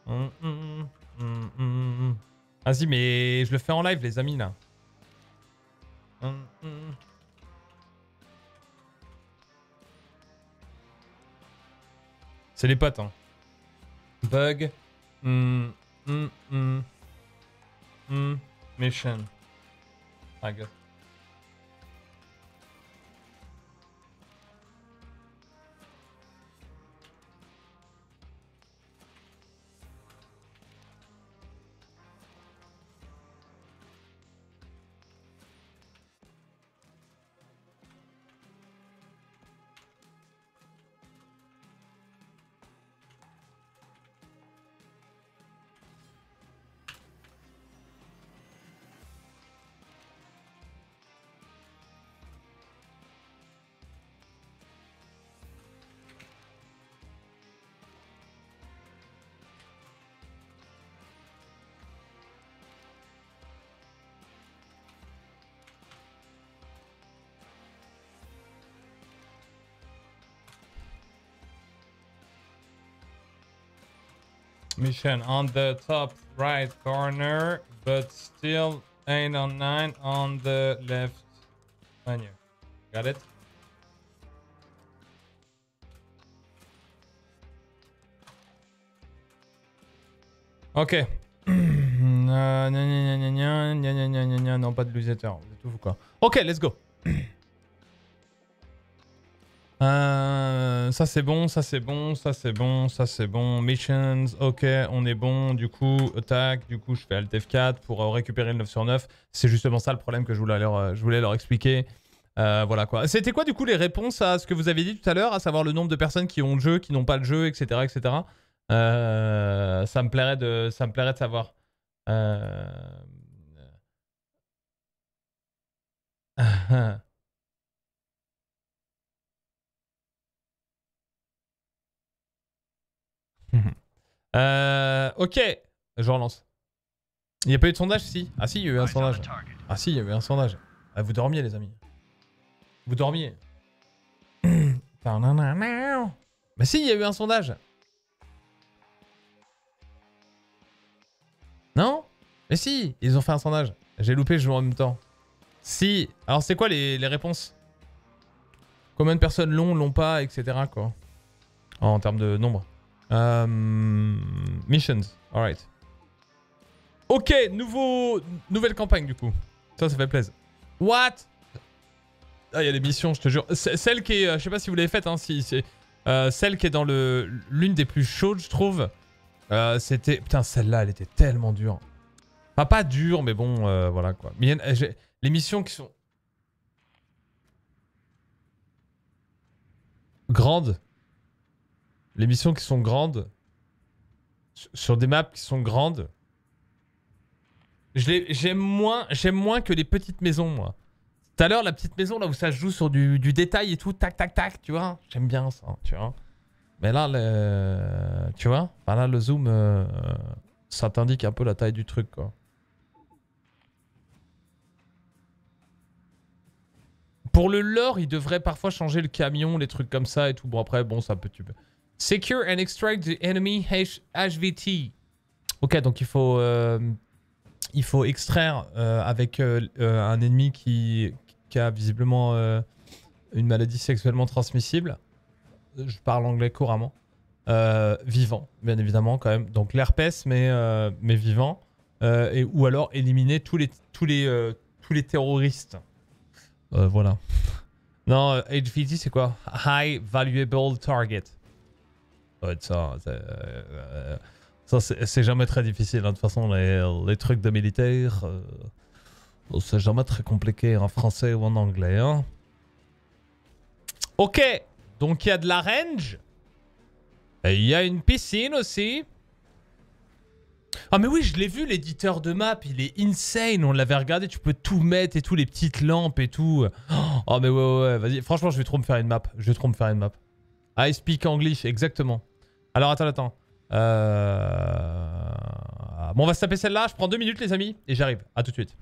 Hum, hum, hum, hum, hum. Mais je le fais en live, les amis, là. Hum, hum. C'est les potes, hein. Bug. Hum, hum, hum. Hum, mission. I. on the top right corner, but still 8 on 9 on the left menu. Got it? Ok. non, pas de l'usateur. Vous êtes ou quoi Ok, let's go. Euh, ça c'est bon, ça c'est bon, ça c'est bon, ça c'est bon. Missions, ok, on est bon. Du coup, attaque, du coup je fais Alt F4 pour euh, récupérer le 9 sur 9. C'est justement ça le problème que je voulais leur, euh, expliquer. Voilà quoi. C'était quoi du coup les réponses à ce que vous avez dit tout à l'heure, à savoir le nombre de personnes qui ont le jeu, qui n'ont pas le jeu, etc. etc. Ça, me plairait de, ça me plairait de savoir. Euh... Ok, je relance. Il n'y a pas eu de sondage Si? Ah si, il y a eu un sondage. Ah si, il y a eu un sondage. Ah, vous dormiez les amis. Vous dormiez. Mais si, il y a eu un sondage. Non? Mais si, ils ont fait un sondage. J'ai loupé, je joue en même temps. Si. Alors c'est quoi les, les réponses? Combien de personnes l'ont, l'ont pas, etc. quoi. En termes de nombre. Euh, missions, alright. Ok, nouveau, nouvelle campagne du coup. Ça, ça fait plaisir. What? Ah, il y a des missions, je te jure. Celle qui est, euh, je sais pas si vous l'avez faite, hein, si c'est euh, celle qui est dans l'une des plus chaudes, je trouve. Euh, C'était, putain, celle-là, elle était tellement dure. Enfin, pas dure, mais bon, voilà quoi. Les missions qui sont grandes. Les missions qui sont grandes. sur- des maps qui sont grandes. J'aime moins, moins que les petites maisons, moi. Tout à l'heure, la petite maison, là où ça se joue sur du, détail et tout, tac, tac, tac, tu vois. J'aime bien ça, tu vois. Mais là, le... tu vois, là, le zoom, euh, ça t'indique un peu la taille du truc, quoi. Pour le lore, il devrait parfois changer le camion, les trucs comme ça et tout. Bon, après, bon, ça peut... Tu. Secure and extract the enemy H- HVT. Ok, donc il faut... euh, il faut extraire euh, avec euh, un ennemi qui, qui a visiblement une maladie sexuellement transmissible. Je parle anglais couramment. Vivant, bien évidemment, quand même. Donc l'herpès, mais, mais vivant. Et, ou alors éliminer tous les, tous les, tous les terroristes. Voilà. Non, HVT, c'est quoi? High Valuable Target. Ouais, ça, c'est, euh, euh, ça, c'est jamais très difficile. hein. De toute façon, les, trucs de militaire, euh, c'est jamais très compliqué en français ou en anglais. Hein. Ok, donc il y a de la range. Et il y a une piscine aussi. Ah mais oui, je l'ai vu l'éditeur de map, il est insane, on l'avait regardé, tu peux tout mettre et tout, les petites lampes et tout. Oh mais ouais ouais, ouais, vas-y, franchement je vais trop me faire une map, je vais trop me faire une map. I speak English, exactement. Alors attends, attends. Euh... Bon, on va se taper celle-là. Je prends deux minutes, les amis, et j'arrive. À tout de suite.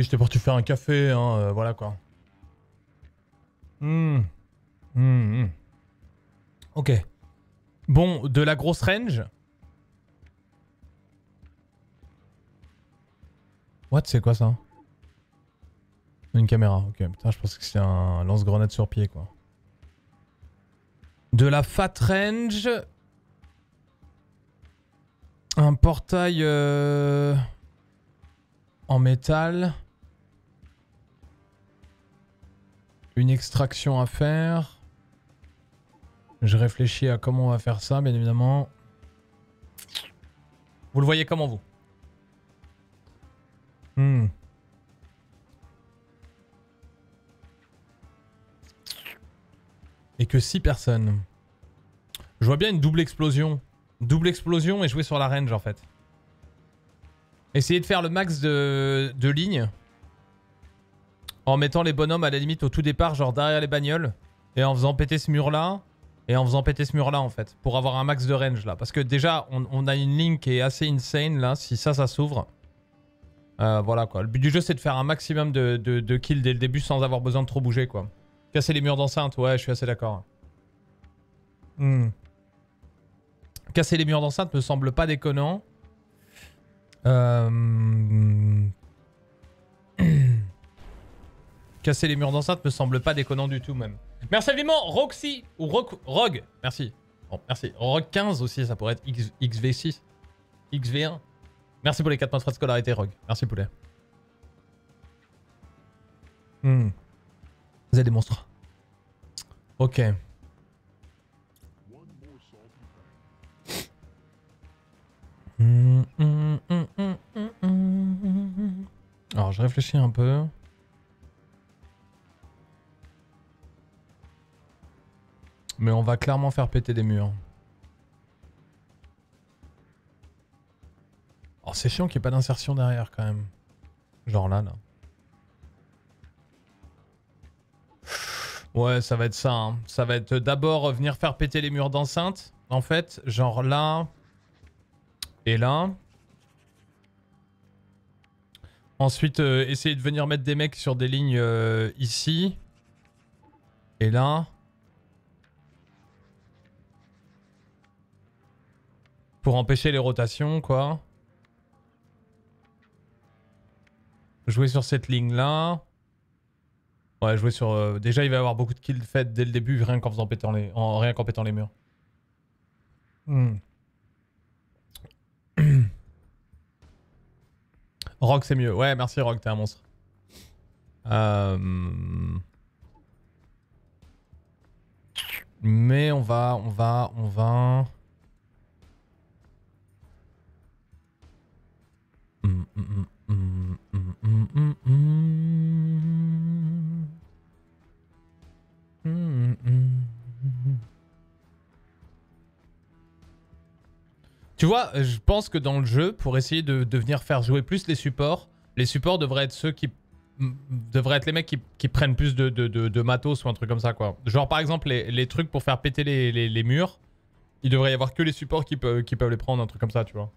Oui, j'étais parti faire un café, hein, euh, voilà quoi. Hmm, hmm. Ok. Bon, de la grosse range. What, c'est quoi ça? Une caméra, ok. Putain, je pense que c'est un lance-grenade sur pied, quoi. De la fat range. Un portail euh, en métal. Une extraction à faire. Je réfléchis à comment on va faire ça, bien évidemment. Vous le voyez comment vous Hmm. Et que 6 personnes. Je vois bien une double explosion. Double explosion et jouer sur la range en fait. Essayez de faire le max de, de lignes. En mettant les bonhommes à la limite au tout départ, genre derrière les bagnoles. Et en faisant péter ce mur là. Et en faisant péter ce mur là en fait. Pour avoir un max de range là. Parce que déjà, on, a une ligne qui est assez insane là. Si ça, ça s'ouvre. Euh, voilà quoi. Le but du jeu c'est de faire un maximum de, de, kills dès le début sans avoir besoin de trop bouger quoi. Casser les murs d'enceinte, ouais je suis assez d'accord. Hmm. Casser les murs d'enceinte me semble pas déconnant. Euh... Casser les murs d'enceinte me semble pas déconnant du tout même. Merci vivement Roxy ou Rogue. Merci. Merci. Rogue 15 aussi, ça pourrait être XV6. XV1. Merci pour les 4 mois de scolarité, Rogue. Merci, poulet. Hmm. Vous êtes des monstres. Ok. Alors, je réfléchis un peu. Mais on va clairement faire péter des murs. Oh, c'est chiant qu'il n'y ait pas d'insertion derrière quand même. Genre là, là. Ouais, ça va être ça. Hein. Ça va être d'abord venir faire péter les murs d'enceinte. En fait, genre là. Et là. Ensuite, euh, essayer de venir mettre des mecs sur des lignes euh, ici. Et là. Pour empêcher les rotations, quoi. Jouer sur cette ligne-là. Ouais, jouer sur... euh, déjà, il va y avoir beaucoup de kills faits dès le début, rien qu'en faisant pétant les... En, rien qu'en pétant les murs. Hmm. Rock, c'est mieux. Ouais, merci Rock, t'es un monstre. Euh, Mais on va, on va, on va... Tu vois, je pense que dans le jeu, pour essayer de, venir faire jouer plus les supports, les supports devraient être ceux qui m- devraient être les mecs qui, prennent plus de, de, de- matos ou un truc comme ça quoi. Genre par exemple les, trucs pour faire péter les, murs, il devrait y avoir que les supports qui qui peuvent les prendre, un truc comme ça, tu vois.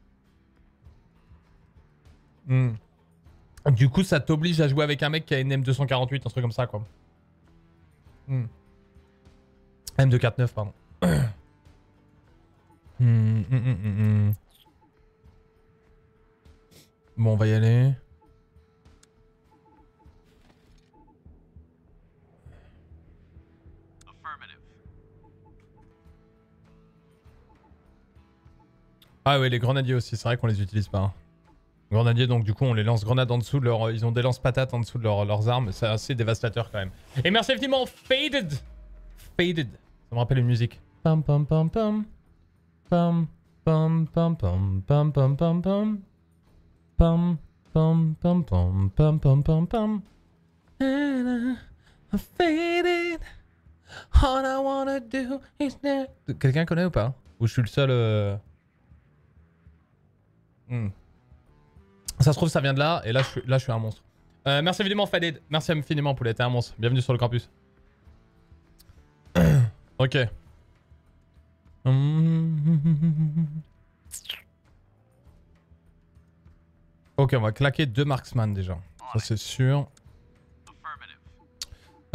Hmm. Du coup, ça t'oblige à jouer avec un mec qui a une M248, un truc comme ça quoi. Hmm. M249, pardon. Hmm, hmm, hmm. Bon, on va y aller. Ah ouais, les grenadiers aussi, c'est vrai qu'on les utilise pas. hein. Grenadiers, donc du coup, on les lance grenades en dessous de leur... Ils ont des lance-patates en dessous de leur- leurs armes, c'est assez dévastateur quand même. Et merci infiniment, Faded Faded. Ça me rappelle une musique. Pam pam pam pam. Pam pam pam pam pam pam pam pam. Pam pam pam pam pam pam pam pam. And I'm faded. All I wanna do is Quelqu'un connaît ou pas Ou je suis le seul euh, hmm. Ça se trouve ça vient de là et là je suis, là, je suis un monstre. Euh, merci évidemment Faded. Merci infiniment Poulet, t'es un monstre. Bienvenue sur le campus. ok. Ok, on va claquer deux marksman déjà. Ça c'est sûr.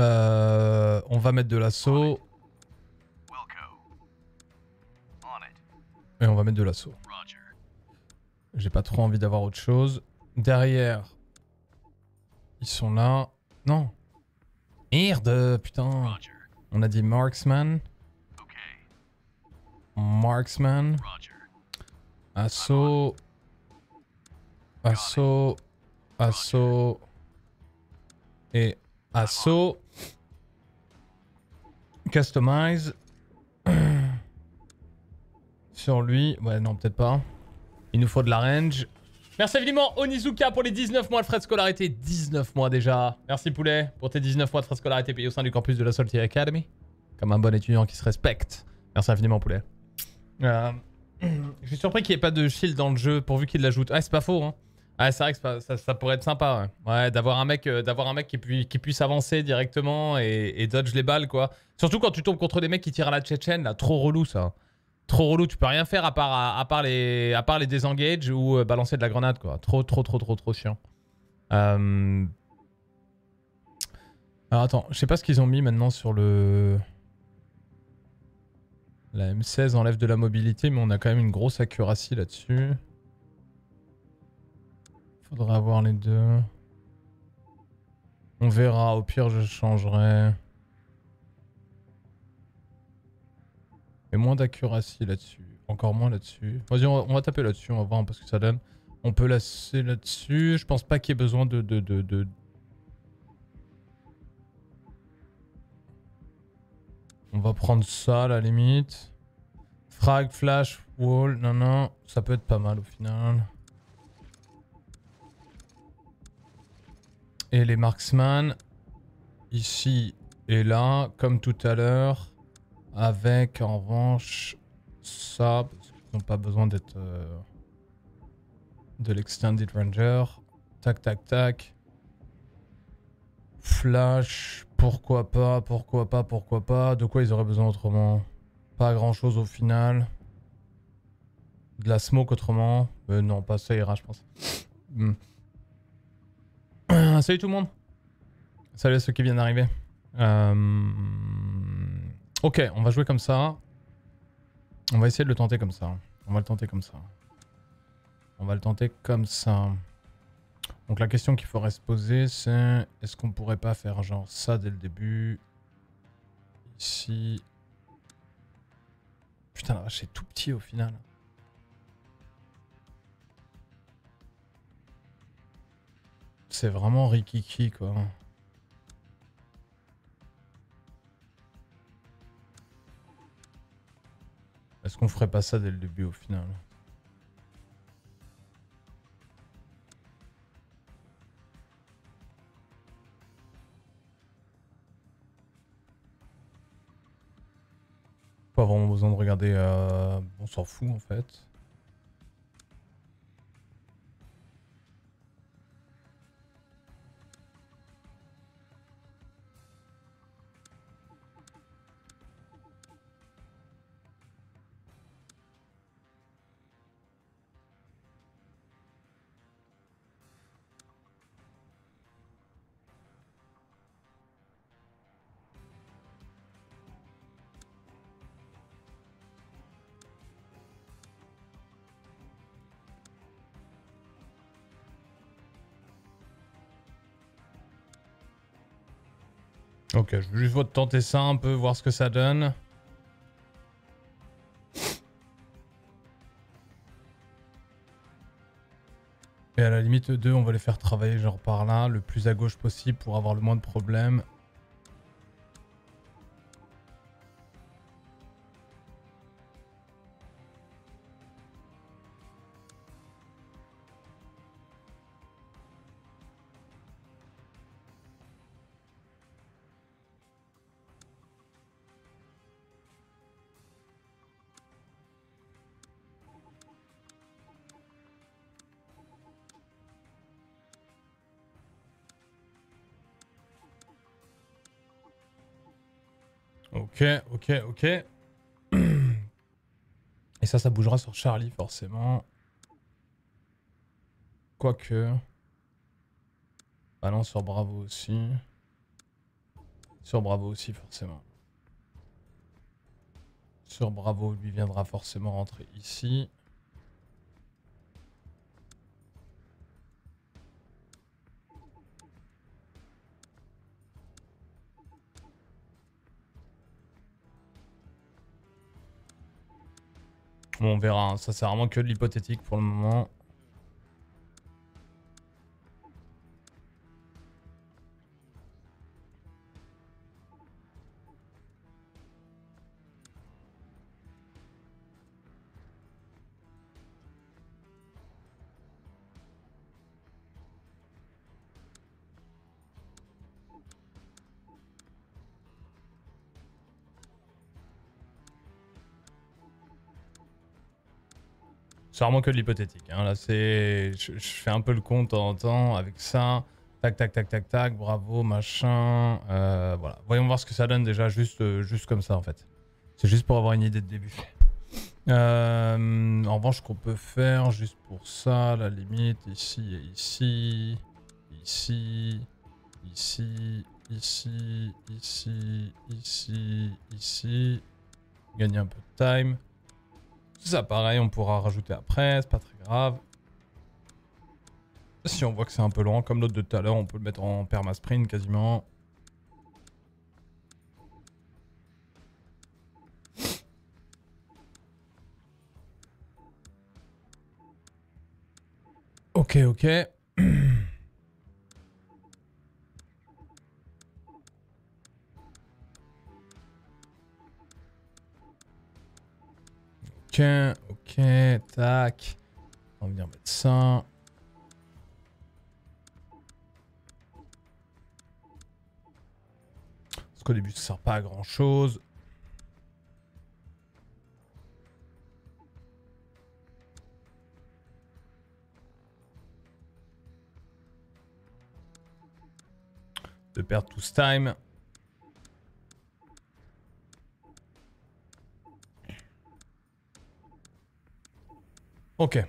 Euh, on va mettre de l'assaut. Et on va mettre de l'assaut. J'ai pas trop envie d'avoir autre chose. Derrière, ils sont là. Non. Merde, putain. On a dit marksman. Marksman. Assaut. Assaut. Assaut. Et assaut. Customize. Sur lui. Ouais, non, peut-être pas. Il nous faut de la range. Merci évidemment Onizuka pour les 19 mois de frais de scolarité. 19 mois déjà. Merci Poulet pour tes 19 mois de frais de scolarité payés au sein du campus de la Salty Academy. Comme un bon étudiant qui se respecte. Merci infiniment Poulet. Euh, Je suis surpris qu'il n'y ait pas de shield dans le jeu pourvu qu'il l'ajoute. Ah, c'est pas faux, hein. Ah, c'est vrai que ça, ça pourrait être sympa, ouais. D'avoir un mec, euh, un mec qui, pui- qui puisse avancer directement et, et dodge les balles, quoi. Surtout quand tu tombes contre des mecs qui tirent à la tchétchène, là. Trop relou, ça. Trop relou, tu peux rien faire à part, à, part, les, à désengage ou euh, balancer de la grenade, quoi. Trop, trop, trop, trop, trop chiant. Euh... Alors attends, je sais pas ce qu'ils ont mis maintenant sur le... La M16 enlève de la mobilité, mais on a quand même une grosse accuracy là-dessus. Faudra avoir les deux. On verra, au pire je changerai. Et moins d'accuracy là-dessus. Encore moins là-dessus. Vas-y, on, va- taper là-dessus, on va voir un peu ce que ça donne. On peut lasser là-dessus. Je pense pas qu'il y ait besoin de, de, de, de- On va prendre ça à la limite. Frag, flash, wall, non, non. Ça peut être pas mal au final. Et les marksman. Ici et là, comme tout à l'heure. Avec en revanche ça, parce qu'ils n'ont pas besoin d'être euh, de l'extended ranger. Tac, tac, tac. Flash, pourquoi pas, pourquoi pas, pourquoi pas. De quoi ils auraient besoin autrement? Pas grand chose au final. De la smoke autrement Euh, Non, pas ça ira, je pense. Hmm. Salut tout le monde. Salut à ceux qui viennent d'arriver. Euh, Ok, on va jouer comme ça. On va essayer de le tenter comme ça. On va le tenter comme ça. On va le tenter comme ça. Donc la question qu'il faudrait se poser, c'est est-ce qu'on pourrait pas faire genre ça dès le début Ici? Putain, la vache, c'est tout petit au final. C'est vraiment rikiki quoi. Est-ce qu'on ferait pas ça dès le début au final? Pas vraiment besoin de regarder... euh, On s'en fout en fait. Je veux juste tenter ça un peu, voir ce que ça donne. Et à la limite, eux deux, on va les faire travailler genre par là, le plus à gauche possible pour avoir le moins de problèmes. Ok, ok. Et ça, ça bougera sur Charlie, forcément. Quoique. Ah non, sur Bravo aussi. Sur Bravo aussi, forcément. Sur Bravo, lui viendra forcément rentrer ici. Bon, on verra. hein. Ça, c'est vraiment que de l'hypothétique pour le moment. C'est vraiment que de l'hypothétique. hein. Là, c'est. Je, fais un peu le compte en temps avec ça. Tac, tac, tac, tac, tac. Bravo, machin. Euh, voilà. Voyons voir ce que ça donne déjà, juste, juste comme ça en fait. C'est juste pour avoir une idée de début. Euh, en revanche, qu'on peut faire juste pour ça, la limite, ici et ici. Ici. Ici. Ici. Ici. Ici. Ici. Gagner un peu de time. Ça, pareil, on pourra rajouter après, c'est pas très grave. Si on voit que c'est un peu loin, comme l'autre de tout à l'heure, on peut le mettre en perma-sprint quasiment. Ok, ok. Ok, tac. On va venir mettre ça. Parce qu'au début, ça sert pas à grand chose. De perdre tout ce time. Ok.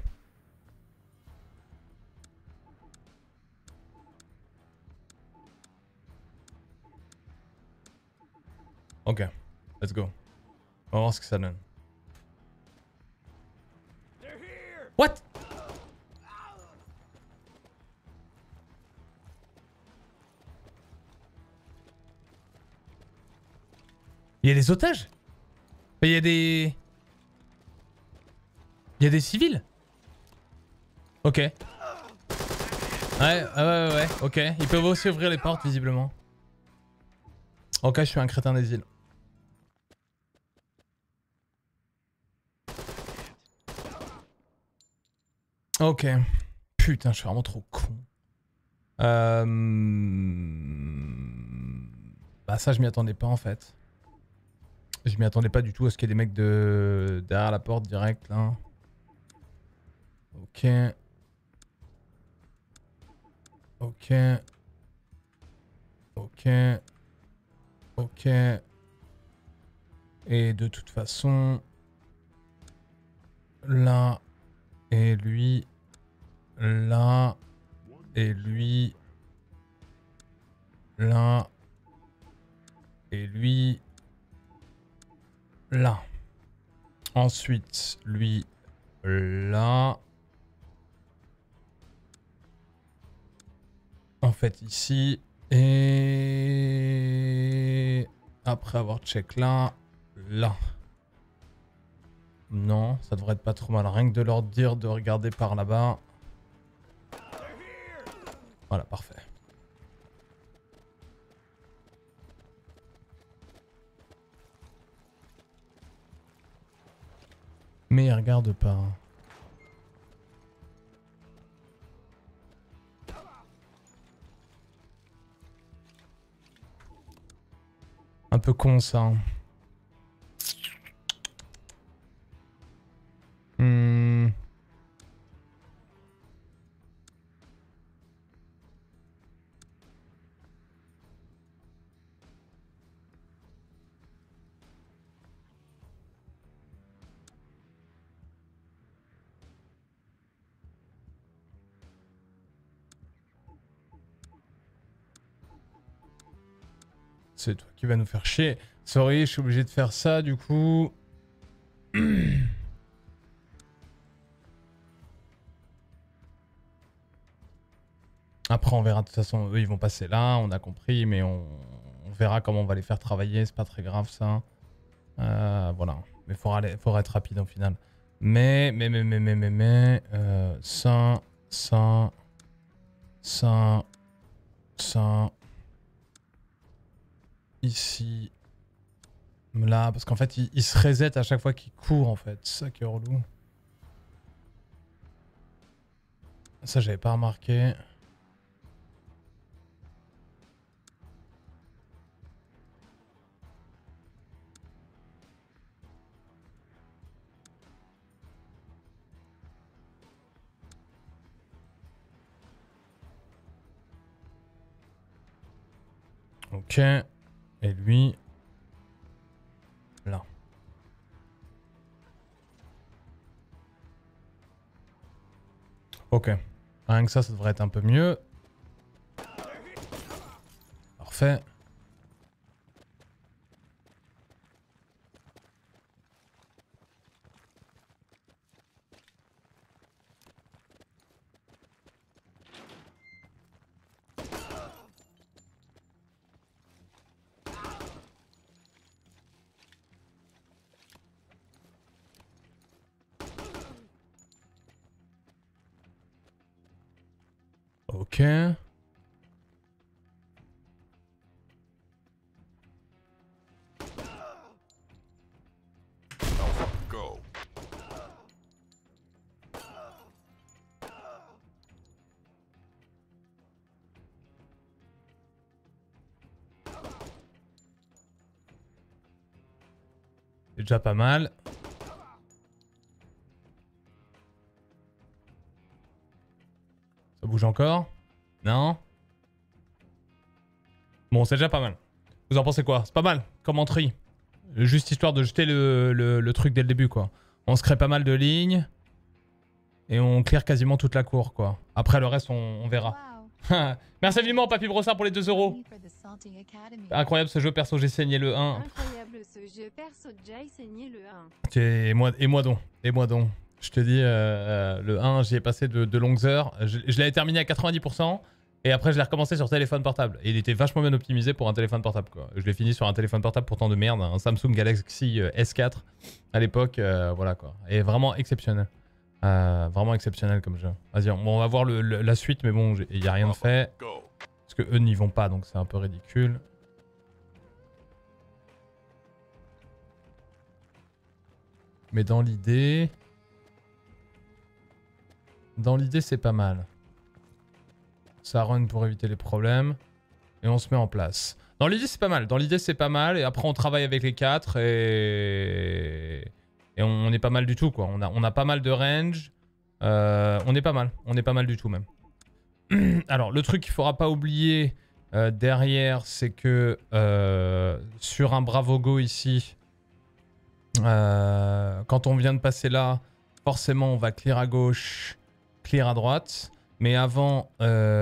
Ok, let's go. On va voir ce que ça donne. What? Il y a des otages? Il y a des... Il y a des civils? Ok. Ouais, ouais, ouais, ouais, ok. Ils peuvent aussi ouvrir les portes, visiblement. Ok, je suis un crétin des îles. Ok. Putain, je suis vraiment trop con. Euh... Bah ça, je m'y attendais pas en fait. Je m'y attendais pas du tout à ce qu'il y ait des mecs de... derrière la porte direct là. Ok. Ok. Ok. Ok. Et de toute façon... Là... Et lui... Là... Et lui... Là... Et lui... Là. Ensuite, lui... Là... En fait, ici. Et... Après avoir check là, là. Non, ça devrait être pas trop mal. Rien que de leur dire de regarder par là-bas. Voilà, parfait. Mais ils regardent pas. Un peu con ça. hein. Hmm. C'est toi qui vas nous faire chier. Sorry, je suis obligé de faire ça du coup. Après, on verra. De toute façon, eux, ils vont passer là. On a compris, mais on, verra comment on va les faire travailler. C'est pas très grave, ça. Euh, voilà. Mais il faudra, aller- faudra être rapide au final. Mais, mais, mais, mais, mais, mais, mais. euh, ça, ça. Ici. Là, parce qu'en fait, il, se reset à chaque fois qu'il court, en fait. Ça qui est relou. Ça, j'avais pas remarqué. Ok. Et lui. Là. Ok. Rien que ça, ça devrait être un peu mieux. Parfait. Ok. Déjà pas mal. Ça bouge encore? Non? Bon, c'est déjà pas mal. Vous en pensez quoi? C'est pas mal comme entrée. Juste histoire de jeter le, le- le truc dès le début, quoi. On se crée pas mal de lignes. Et on clear quasiment toute la cour, quoi. Après, le reste, on, on verra. Merci vivement, Papy Brossard, pour les 2 euros. Incroyable ce jeu, perso, j'ai saigné le 1. Incroyable ce jeu, perso Jay saigné le 1. Ok, Et moi, et moi donc, et moi donc. Je te dis, euh, euh, le 1, j'y ai passé de, longues heures. Je, l'avais terminé à 90%. Et après, je l'ai recommencé sur téléphone portable. Et il était vachement bien optimisé pour un téléphone portable. Quoi. Je l'ai fini sur un téléphone portable pourtant de merde, un Samsung Galaxy euh, S4 à l'époque. voilà quoi. Et vraiment exceptionnel. Vraiment exceptionnel comme jeu. Vas-y, on, va voir la suite, mais bon, il n'y a rien de fait. Parce que eux n'y vont pas, donc c'est un peu ridicule. Mais dans l'idée... Dans l'idée, c'est pas mal. Ça run pour éviter les problèmes. Et on se met en place. Dans l'idée, c'est pas mal. Dans l'idée, c'est pas mal. Et après, on travaille avec les quatre. Et, on est pas mal du tout, quoi. On a, pas mal de range. Euh, on est pas mal. On est pas mal du tout, même. Alors, le truc qu'il faudra pas oublier euh, derrière, c'est que euh, sur un Bravo Go ici, quand on vient de passer là, forcément, on va clear à gauche, clear à droite. Mais avant, euh,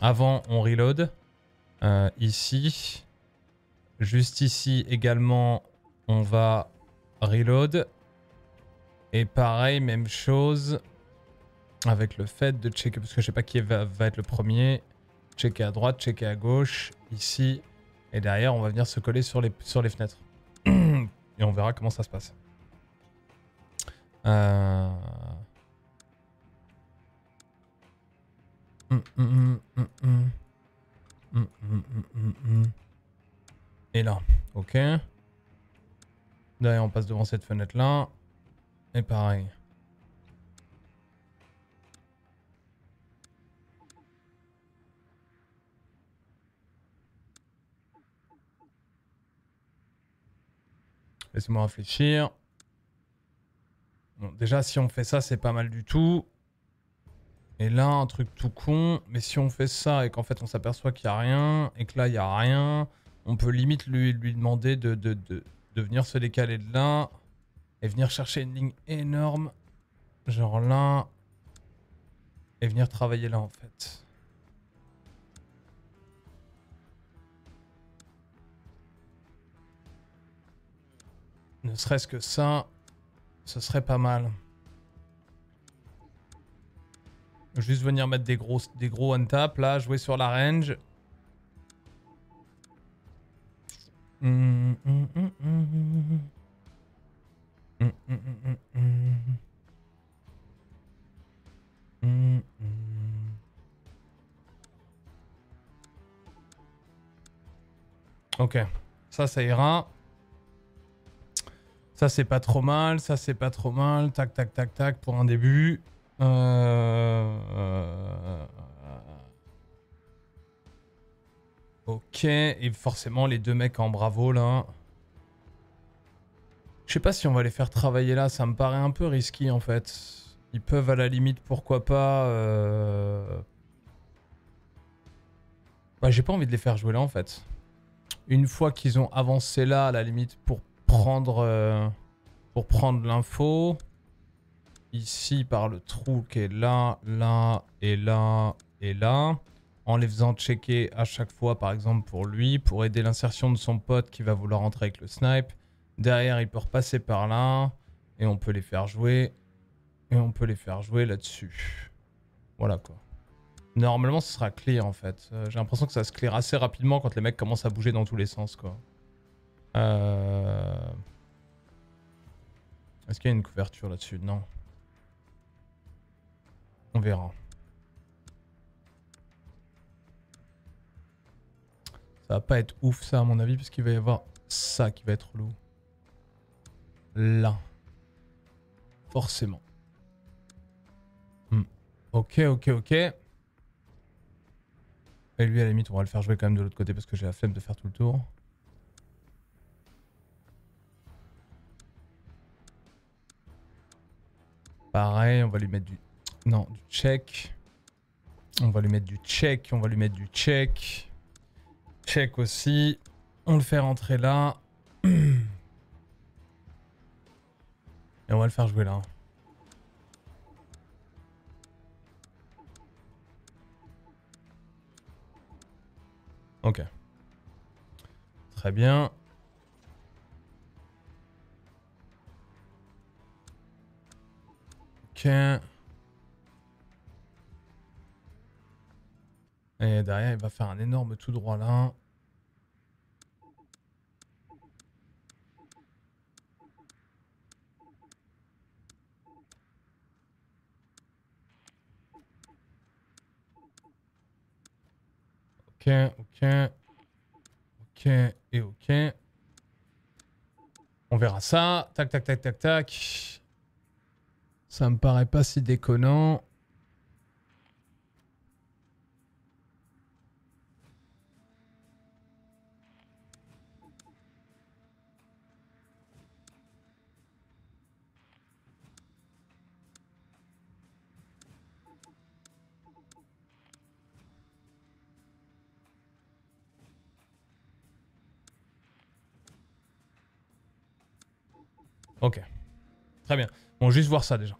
avant on reload. Euh, ici, juste ici également, on va reload. Et pareil, même chose avec le fait de checker, parce que je sais pas qui va, va être le premier. Checker à droite, checker à gauche, ici. Et derrière, on va venir se coller sur les, sur les fenêtres. Et on verra comment ça se passe. Euh... Hum, hum, hum, hum. Hum, hum, hum, hum, hum. Et là, ok. Derrière, on passe devant cette fenêtre là. Et pareil. Laissez-moi réfléchir. Déjà, si on fait ça, c'est pas mal du tout. Et là, un truc tout con. Mais si on fait ça et qu'en fait, on s'aperçoit qu'il n'y a rien, et que là, il n'y a rien, on peut limite lui, lui demander de, de, de, de venir se décaler de là et venir chercher une ligne énorme. Genre là. Et venir travailler là, en fait. Ne serait-ce que ça, ce serait pas mal. Juste venir mettre des gros, des gros là, jouer sur la range. Hum, hum, hum, hum. Hum, hum, hum, hum, hum. Hum, hum. Ok, ça, ça ira. Ça, c'est pas trop mal. Ça, c'est pas trop mal. Tac, tac, tac, tac pour un début. Euh, euh, Ok, et forcément les deux mecs en bravo là. Je sais pas si on va les faire travailler là, ça me paraît un peu risqué en fait. Ils peuvent à la limite, pourquoi pas... euh, Bah j'ai pas envie de les faire jouer là en fait. Une fois qu'ils ont avancé là, à la limite, pour prendre, euh, pour prendre l'info, ici par le trou qui est là, là et là et là, en les faisant checker à chaque fois, par exemple pour lui, pour aider l'insertion de son pote qui va vouloir entrer avec le snipe. Derrière, il peut repasser par là et on peut les faire jouer. Et on peut les faire jouer là-dessus. Voilà quoi. Normalement, ce sera clear en fait. Euh, J'ai l'impression que ça se clear assez rapidement quand les mecs commencent à bouger dans tous les sens quoi. Euh... Est-ce qu'il y a une couverture là-dessus? Non. On verra. Ça va pas être ouf ça à mon avis parce qu'il va y avoir ça qui va être relou. Là. Forcément. Hmm. Ok, ok, ok. Et lui à la limite on va le faire jouer quand même de l'autre côté parce que j'ai la flemme de faire tout le tour. Pareil, on va lui mettre du... Non, du check. On va lui mettre du check, on va lui mettre du check. Check aussi. On le fait rentrer là. Et on va le faire jouer là. Ok. Très bien. Et derrière, il va faire un énorme tout droit là. Ok, ok. Ok et ok. On verra ça. Tac, tac, tac, tac, tac. Ça me paraît pas si déconnant. Ok. Très bien. Bon, juste voir ça déjà.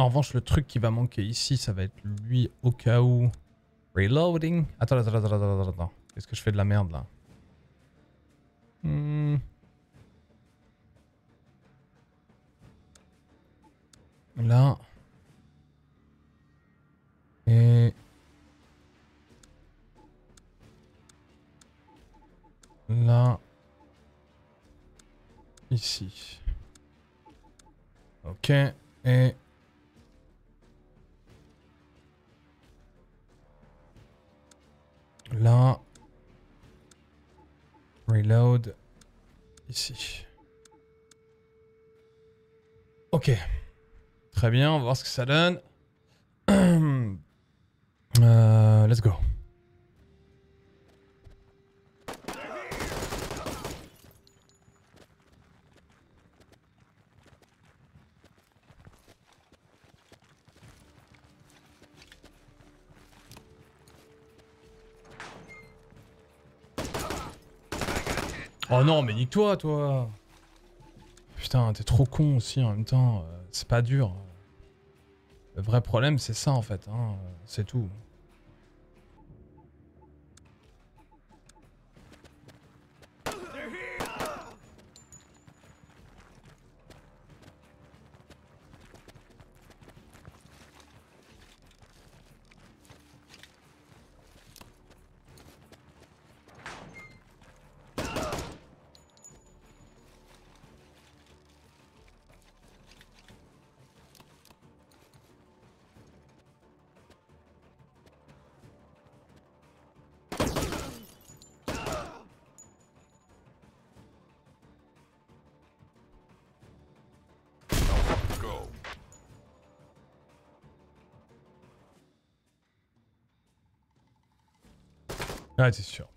En revanche, le truc qui va manquer ici, ça va être lui au cas où. Reloading. Attends, attends, attends, attends, attends. Qu'est-ce que je fais de la merde là? Hmm. Là. Et... Là. Ici. Ok. Et... Là. Reload. Ici. Ok. Très bien, on va voir ce que ça donne. Euh, let's go. Oh non, mais nique-toi, toi Putain, t'es trop con aussi en même temps. euh, C'est pas dur. Le vrai problème, c'est ça en fait. Hein. C'est tout.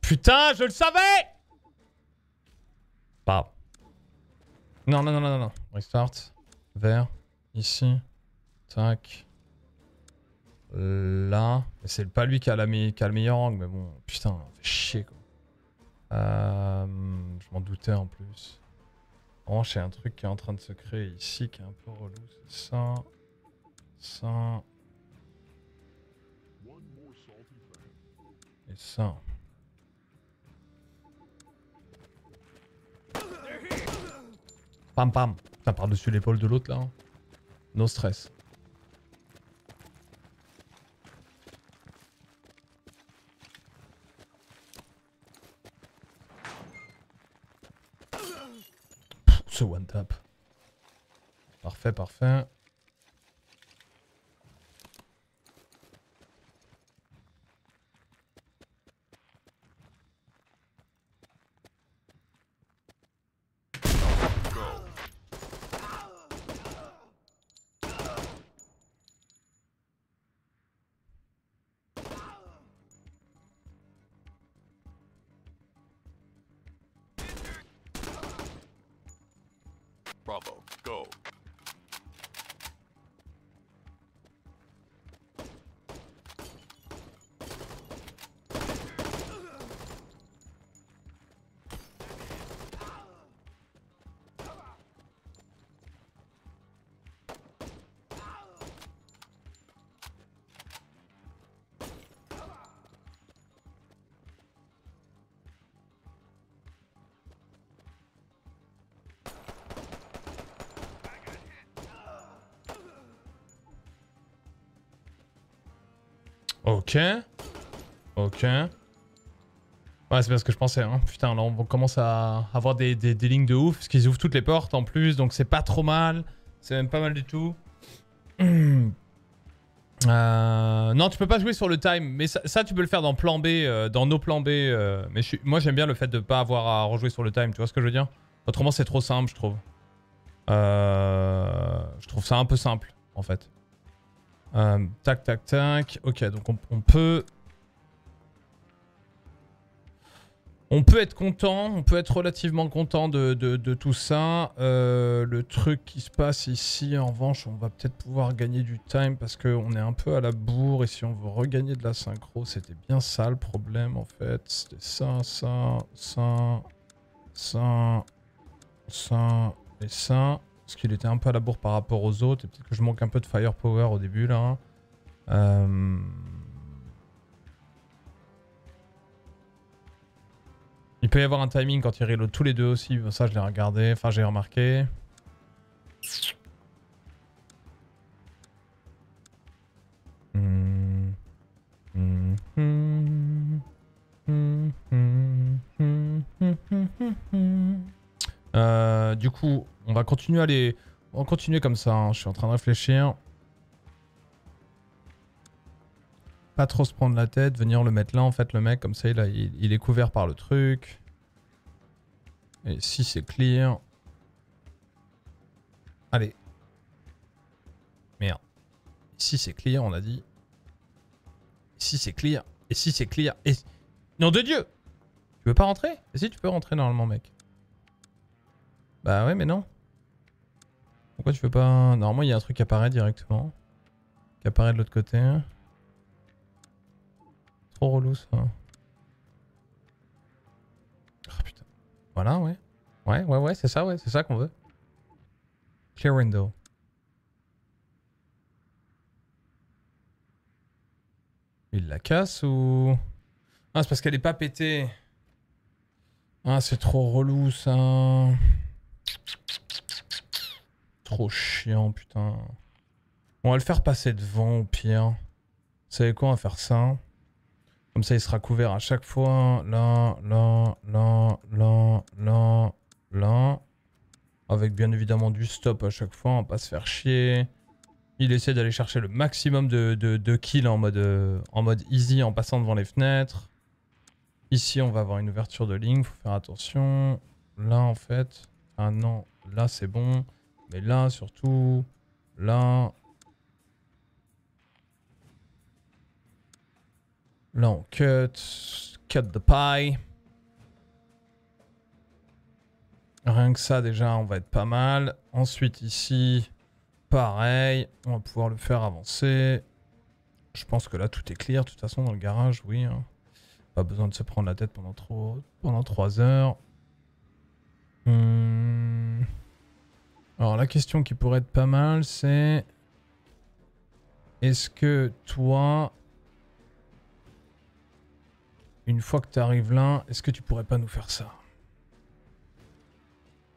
Putain, je le savais grave. Non, non, non, non, non. Restart. Vert. Ici. Tac. Là. C'est pas lui qui a, la qui a le meilleur angle, mais bon, putain, fait chier quoi. Euh, je m'en doutais en plus. Y a un truc qui est en train de se créer ici qui est un peu relou. C'est ça. Ça. Et ça. Pam pam. Putain, par-dessus l'épaule de l'autre là. hein. No stress. Pff, Ce one tap. Parfait, parfait. Ok. Ouais, c'est bien ce que je pensais. Hein. Putain, là, on commence à avoir des, des, lignes de ouf. Parce qu'ils ouvrent toutes les portes en plus. Donc, c'est pas trop mal. C'est même pas mal du tout. Euh, non, tu peux pas jouer sur le time. Mais ça, tu peux le faire dans plan B, euh, dans nos plans B. euh, mais moi, j'aime bien le fait de pas avoir à rejouer sur le time. Tu vois ce que je veux dire? Autrement, c'est trop simple, je trouve. Je trouve ça un peu simple, en fait. Euh, tac, tac, tac. Ok, donc on, peut... On peut être content, on peut être relativement content de tout ça. Euh, le truc qui se passe ici, en revanche, on va peut-être pouvoir gagner du time parce qu'on est un peu à la bourre. Et si on veut regagner de la synchro, c'était bien ça le problème en fait. C'était ça, ça, ça, ça, ça et ça. Parce qu'il était un peu à la bourre par rapport aux autres. Et peut-être que je manque un peu de firepower au début là. Hein. Euh, il peut y avoir un timing quand ils reload tous les deux aussi. Ça, je l'ai regardé. Enfin, j'ai remarqué. Euh, du coup, on va continuer à les... On va continuer comme ça. hein. Je suis en train de réfléchir. Pas trop se prendre la tête. Venir le mettre là, en fait, le mec. Comme ça, il, est couvert par le truc. Et si c'est clear... Allez. Merde. Si c'est clear, on a dit. Si c'est clear. Et si c'est clear. Et... Nom de Dieu Tu veux pas rentrer? Si tu peux rentrer normalement, mec Bah ouais, mais non. Pourquoi tu veux pas... Normalement, il y a un truc qui apparaît directement. Qui apparaît de l'autre côté. Trop relou, ça. Ah putain. Voilà, ouais. Ouais, ouais, ouais, c'est ça, ouais, c'est ça qu'on veut. Clear window. Il la casse ou... Ah, c'est parce qu'elle est pas pétée. Ah, c'est trop relou, ça. Trop chiant, putain. On va le faire passer devant, au pire. Vous savez quoi, on va faire ça. Comme ça, il sera couvert à chaque fois. Là, là, là, là, là, là. Avec bien évidemment du stop à chaque fois, on va pas se faire chier. Il essaie d'aller chercher le maximum de, de, de kills en mode, euh, en mode easy en passant devant les fenêtres. Ici, on va avoir une ouverture de ligne, faut faire attention. Là, en fait. Ah non, là c'est bon. Mais là, surtout. Là. Là, on cut. Cut the pie. Rien que ça, déjà, on va être pas mal. Ensuite, ici, pareil. On va pouvoir le faire avancer. Je pense que là, tout est clear. De toute façon, dans le garage, oui. hein. Pas besoin de se prendre la tête pendant trop, pendant 3 heures. Hmm. Alors, la question qui pourrait être pas mal, c'est... Est-ce que toi... Une fois que tu arrives là, est-ce que tu pourrais pas nous faire ça?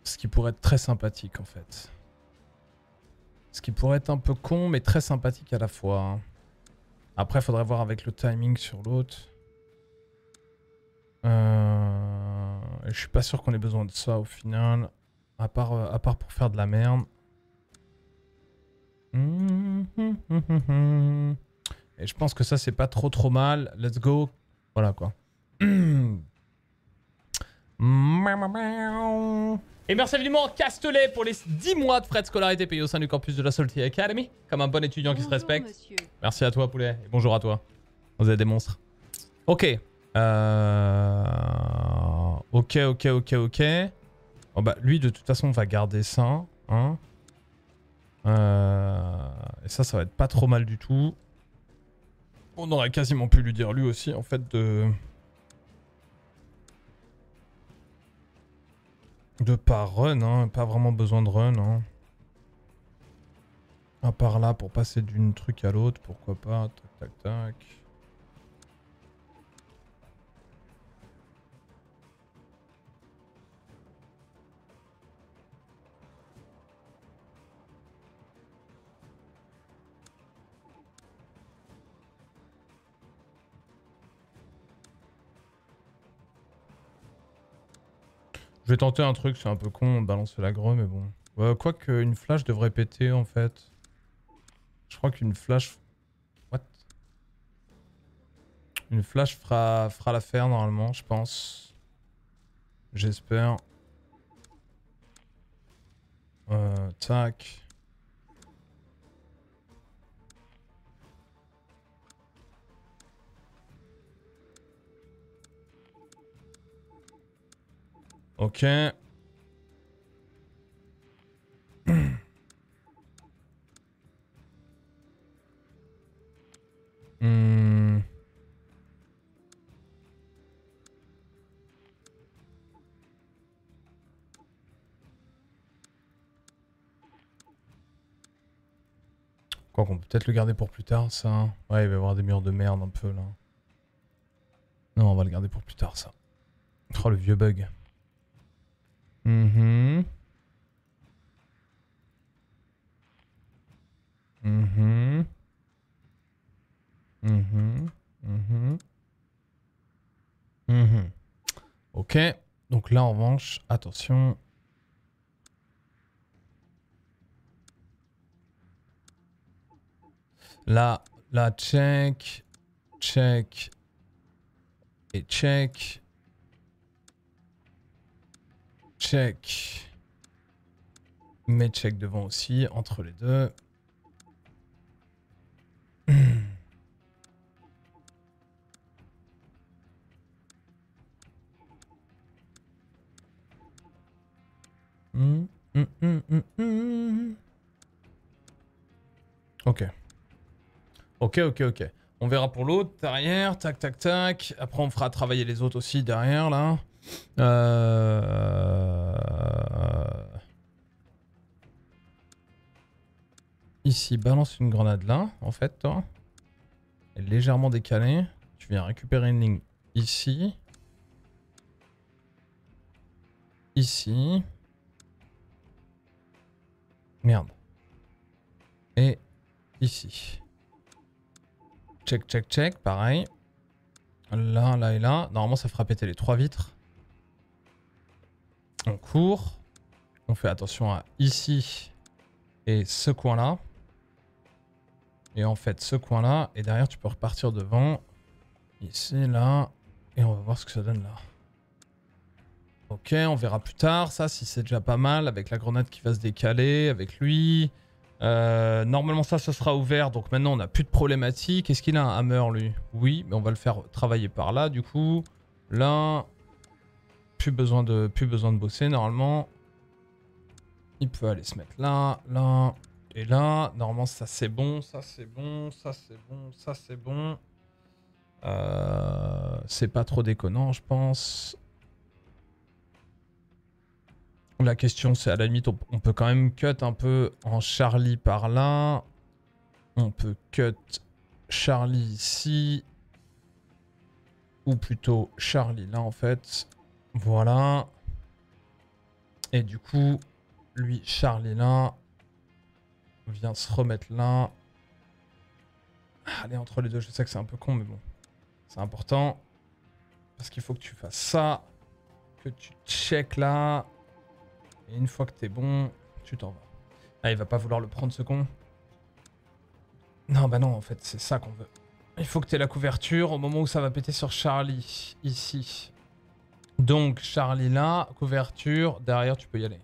Ce qui pourrait être très sympathique en fait. Ce qui pourrait être un peu con mais très sympathique à la fois. hein. Après, faudrait voir avec le timing sur l'autre. Euh... Je suis pas sûr qu'on ait besoin de ça au final. À part, euh, à part pour faire de la merde. Et je pense que ça, c'est pas trop trop mal. Let's go. Voilà quoi. Et merci évidemment Castelet pour les 10 mois de frais de scolarité payés au sein du campus de la Salty Academy. Comme un bon étudiant qui se respecte. Merci à toi poulet. Et bonjour à toi. Vous êtes des monstres. Ok. Euh... Ok, ok, ok, ok. Bon bah lui de toute façon on va garder ça. Hein. Euh... Et ça, ça va être pas trop mal du tout. On aurait quasiment pu lui dire lui aussi en fait de... De pas run, hein. Pas vraiment besoin de run, hein. À part là pour passer d'une truc à l'autre, pourquoi pas. Tac, tac, tac. Je vais tenter un truc, c'est un peu con, balancer la greu, mais bon. Euh, Quoique une flash devrait péter en fait. Je crois qu'une flash... What? Une flash fera, fera l'affaire normalement, je pense. J'espère. Euh, tac. Ok. Hmm. Quoi qu'on peut peut-être le garder pour plus tard, ça. Ouais, il va y avoir des murs de merde un peu là. Non, on va le garder pour plus tard, ça. Oh, le vieux bug. Mhm. Mhm. Mhm. Mhm. Mhm. Ok. Donc là, en revanche, attention. Là, là, check. Check. Et check. Check. Mais check devant aussi, entre les deux. Hum, hum, hum. Ok. Ok, ok, ok. On verra pour l'autre, derrière, tac, tac, tac. Après, on fera travailler les autres aussi derrière, là. Euh... Ici, balance une grenade là, en fait, toi. Elle est légèrement décalée. Tu viens récupérer une ligne ici. Ici. Merde. Et ici. Check, check, check, pareil. Là, là et là. Normalement, ça fera péter les trois vitres. On court. On fait attention à ici et ce coin-là. Et en fait, ce coin-là. Et derrière, tu peux repartir devant. Ici, là. Et on va voir ce que ça donne là. Ok, on verra plus tard ça, si c'est déjà pas mal, avec la grenade qui va se décaler, avec lui. Euh, normalement ça, ça sera ouvert, donc maintenant on n'a plus de problématique. Est-ce qu'il a un hammer lui? Oui, mais on va le faire travailler par là du coup. Là, plus besoin de, plus besoin de bosser normalement. Il peut aller se mettre là, là et là. Normalement ça c'est bon, ça c'est bon, ça c'est bon, ça c'est bon. Euh, c'est pas trop déconnant je pense. La question c'est à la limite on, on peut quand même cut un peu en Charlie par là. On peut cut Charlie ici. Ou plutôt Charlie là en fait. Voilà. Et du coup, lui, Charlie là, vient se remettre là. Allez, entre les deux, je sais que c'est un peu con, mais bon. C'est important. Parce qu'il faut que tu fasses ça. Que tu check là. Et une fois que t'es bon, tu t'en vas. Ah, il va pas vouloir le prendre ce con. Non, bah non, en fait, c'est ça qu'on veut. Il faut que t'aies la couverture au moment où ça va péter sur Charlie. Ici. Donc, Charlie là, couverture. Derrière, tu peux y aller.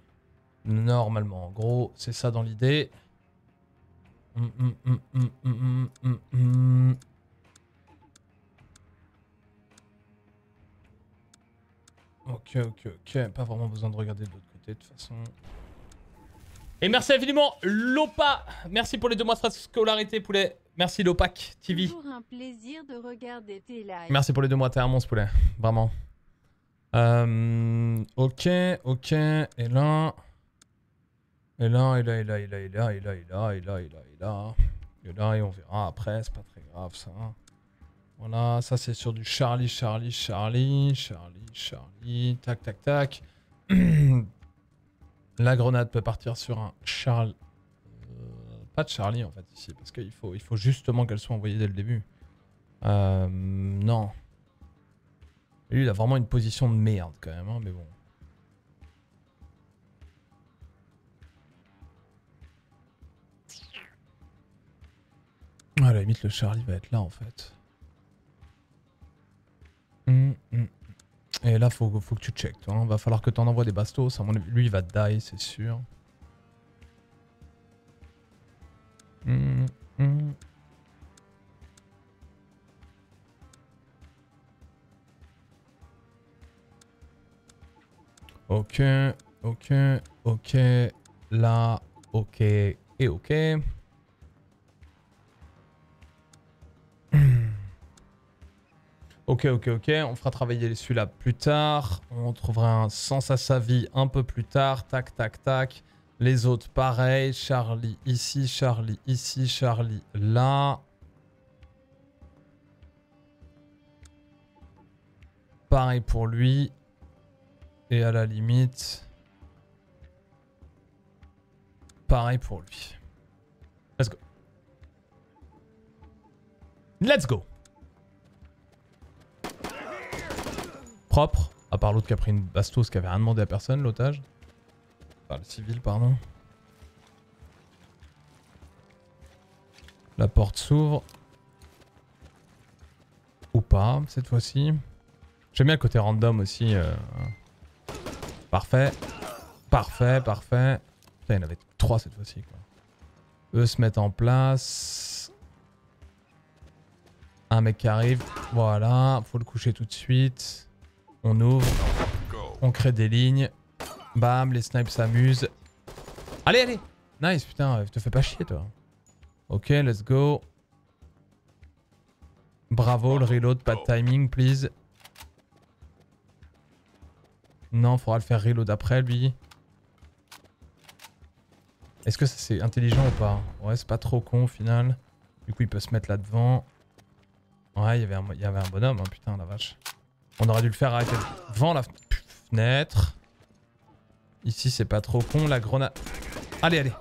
Normalement, en gros, c'est ça dans l'idée. Hum, hum, hum. Ok, ok, ok. Pas vraiment besoin de regarder de l'autre côté, de toute façon. Et merci infiniment, Lopa. Merci pour les deux mois de scolarité, poulet. Merci, Lopac TV. Toujours un plaisir de regarder tes lives. Merci pour les deux mois, t'es un monstre, poulet. Vraiment. Euh, ok, ok. Et là. Et là, et là, et là, et là, et là, et là, et là, et là, et là, et là. Et là, et on verra après, c'est pas très grave ça. Voilà, ça c'est sur du Charlie, Charlie, Charlie, Charlie, Charlie, tac, tac, tac. La grenade peut partir sur un Charles. euh, pas de Charlie en fait ici, parce qu'il faut, il faut justement qu'elle soit envoyée dès le début. Euh, non. Lui, il a vraiment une position de merde quand même, hein, mais bon. Ah, à la limite, le Charlie va être là en fait. Hum, hum. Et là, faut, faut que tu checkes. Toi. Hein. Va falloir que tu en envoies des bastos. Lui, il va die, c'est sûr. Ok, ok, ok. Là, ok et ok. Ok, ok, ok. On fera travailler celui-là plus tard. On trouvera un sens à sa vie un peu plus tard. Tac, tac, tac. Les autres, pareil. Charlie ici, Charlie ici, Charlie là. Pareil pour lui. Et à la limite... Pareil pour lui. Let's go. Let's go. Propre. À part l'autre qui a pris une bastos qui avait rien demandé à personne, l'otage. Enfin, le civil, pardon. La porte s'ouvre. Ou pas, cette fois-ci. J'aime bien le côté random aussi. euh. Parfait. Parfait, parfait. Putain, il y en avait trois cette fois-ci. Eux se mettent en place. Un mec qui arrive. Voilà, faut le coucher tout de suite. On ouvre. On crée des lignes. Bam, les snipes s'amusent. Allez, allez Nice, putain, te fais pas chier, toi. Ok, let's go. Bravo, le reload, pas de timing, please. Non, faudra le faire reload après, lui. Est-ce que c'est intelligent ou pas? Ouais, c'est pas trop con au final. Du coup, il peut se mettre là devant. Ouais, il y avait un, bonhomme, hein, putain, la vache. On aurait dû le faire arrêter devant la fenêtre. Ici, c'est pas trop con. La grenade... Allez, allez.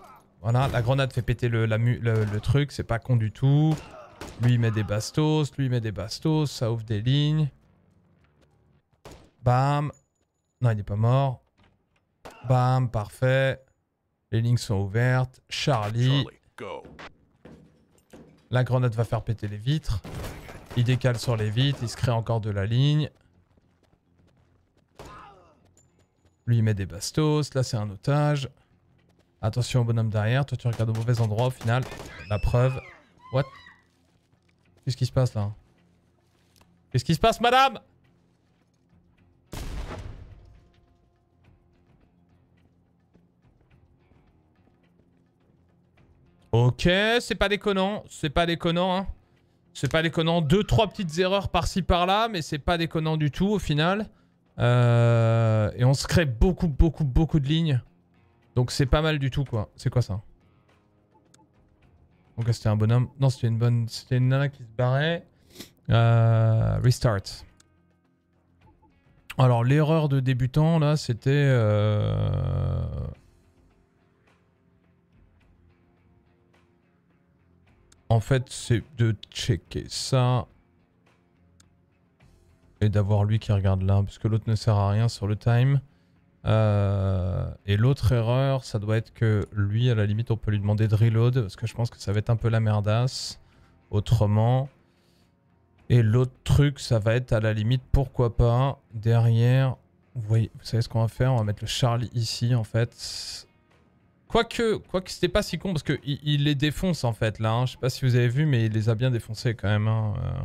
Voilà, la grenade fait péter le, le, le truc. C'est pas con du tout. Lui, il met des bastos. Lui, il met des bastos. Ça ouvre des lignes. Bam. Non, il est pas mort. Bam, parfait. Les lignes sont ouvertes. Charlie. La grenade va faire péter les vitres. Il décale sur les vitres. Il se crée encore de la ligne. Lui, il met des bastos. Là, c'est un otage. Attention au bonhomme derrière. Toi, tu regardes au mauvais endroit au final. La preuve. What? Qu'est-ce qui se passe là? Qu'est-ce qui se passe, madame? Ok, c'est pas déconnant. C'est pas déconnant, hein. C'est pas déconnant. Deux, trois petites erreurs par-ci par-là, mais c'est pas déconnant du tout au final. Euh, et on se crée beaucoup, beaucoup, beaucoup de lignes. Donc c'est pas mal du tout, quoi. C'est quoi ça? Donc c'était un bonhomme. Non, c'était une bonne... C'était une nana qui se barrait. Euh, restart. Alors l'erreur de débutant, là, c'était... euh, En fait, c'est de checker ça. Et d'avoir lui qui regarde là, parce que l'autre ne sert à rien sur le time. Euh, et l'autre erreur, ça doit être que lui, à la limite, on peut lui demander de reload, parce que je pense que ça va être un peu la merdasse. Autrement. Et l'autre truc, ça va être à la limite, pourquoi pas, derrière... Voyez, vous savez ce qu'on va faire On va mettre le Charlie ici, en fait. Quoique, quoique c'était pas si con parce qu'il il les défonce en fait là. hein. Je sais pas si vous avez vu, mais il les a bien défoncés quand même. hein, euh.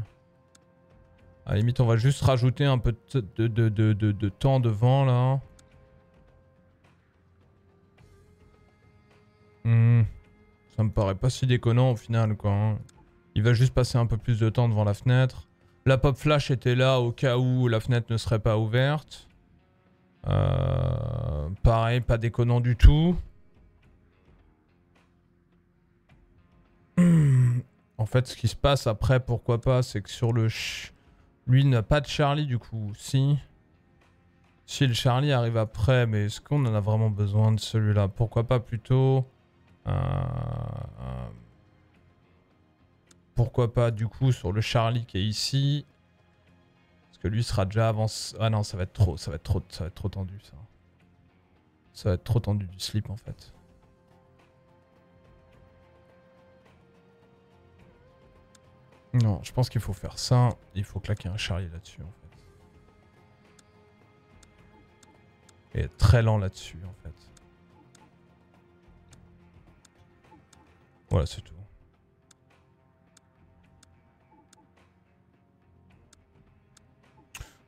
À la limite, on va juste rajouter un peu de, de, de, de, temps devant là. Hmm. Ça me paraît pas si déconnant au final quoi. hein. Il va juste passer un peu plus de temps devant la fenêtre. La pop flash était là au cas où la fenêtre ne serait pas ouverte. Euh, pareil, pas déconnant du tout. En fait, ce qui se passe après, pourquoi pas, c'est que sur le... Lui, n'a pas de Charlie, du coup. Si. Si le Charlie arrive après, mais est-ce qu'on en a vraiment besoin de celui-là? Pourquoi pas plutôt... euh, euh, Pourquoi pas, du coup, sur le Charlie qui est ici? Parce que lui sera déjà avancé... Ah non, ça va être trop, ça va être trop, ça va être trop tendu, ça. Ça va être trop tendu du slip, en fait. Non, je pense qu'il faut faire ça. Il faut claquer un Charlie là-dessus, en fait. Et être très lent là-dessus, en fait. Voilà, c'est tout.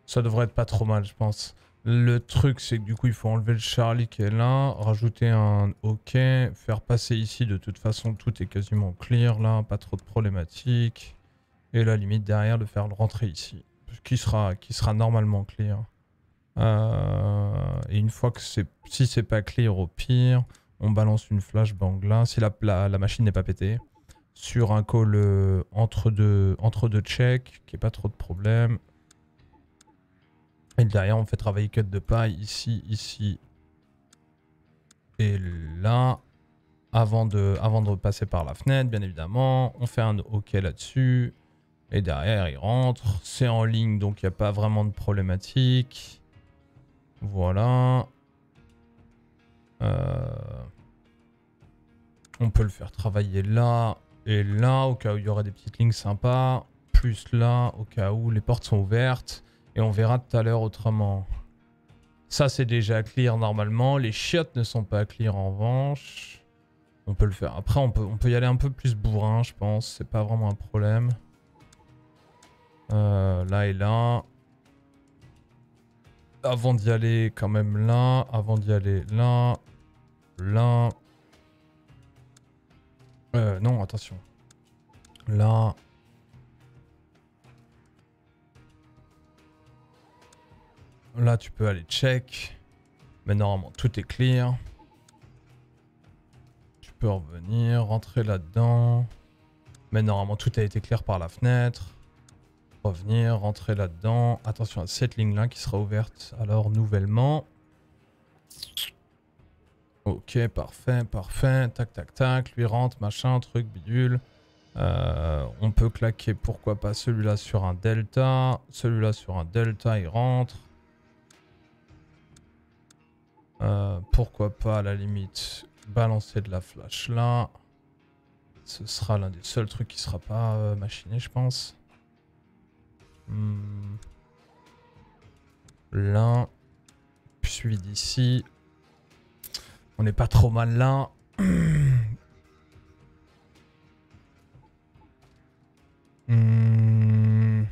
Ça devrait être pas trop mal, je pense. Le truc, c'est que du coup, il faut enlever le Charlie qui est là, rajouter un OK, faire passer ici. De toute façon, tout est quasiment clear là, pas trop de problématiques. Et la limite derrière, de faire le rentrer ici, qui sera, qui sera normalement clear. Euh, et une fois que c'est, si c'est pas clear, au pire, on balance une flashbang là, si la, la, machine n'est pas pétée, sur un call euh, entre deux, entre deux checks, qui est pas trop de problème. Et derrière, on fait travailler cut de paille ici, ici et là. Avant de, avant de passer par la fenêtre, bien évidemment. On fait un OK là-dessus. Et derrière, il rentre. C'est en ligne, donc il n'y a pas vraiment de problématique. Voilà. Euh, On peut le faire travailler là et là, au cas où il y aura des petites lignes sympas. Plus là, au cas où les portes sont ouvertes. Et on verra tout à l'heure autrement. Ça, c'est déjà clear normalement. Les chiottes ne sont pas clear en revanche. On peut le faire. Après, on peut, on peut y aller un peu plus bourrin, je pense. C'est pas vraiment un problème. Euh, là et là. Avant d'y aller quand même là. Avant d'y aller là. Là. Euh, non, attention. Là. Là, tu peux aller check. Mais normalement, tout est clear. Tu peux revenir, rentrer là-dedans. Mais normalement, tout a été clair par la fenêtre. Revenir, rentrer là-dedans. Attention à cette ligne-là qui sera ouverte alors nouvellement. Ok, parfait, parfait. Tac, tac, tac. Lui rentre, machin, truc, bidule. Euh, on peut claquer, pourquoi pas, celui-là sur un delta. Celui-là sur un delta, il rentre. Euh, pourquoi pas, à la limite, balancer de la flash là. Ce sera l'un des seuls trucs qui sera pas euh, machiné, je pense. Hmm. Là. Suivi d'ici. On n'est pas trop mal là. Hmm.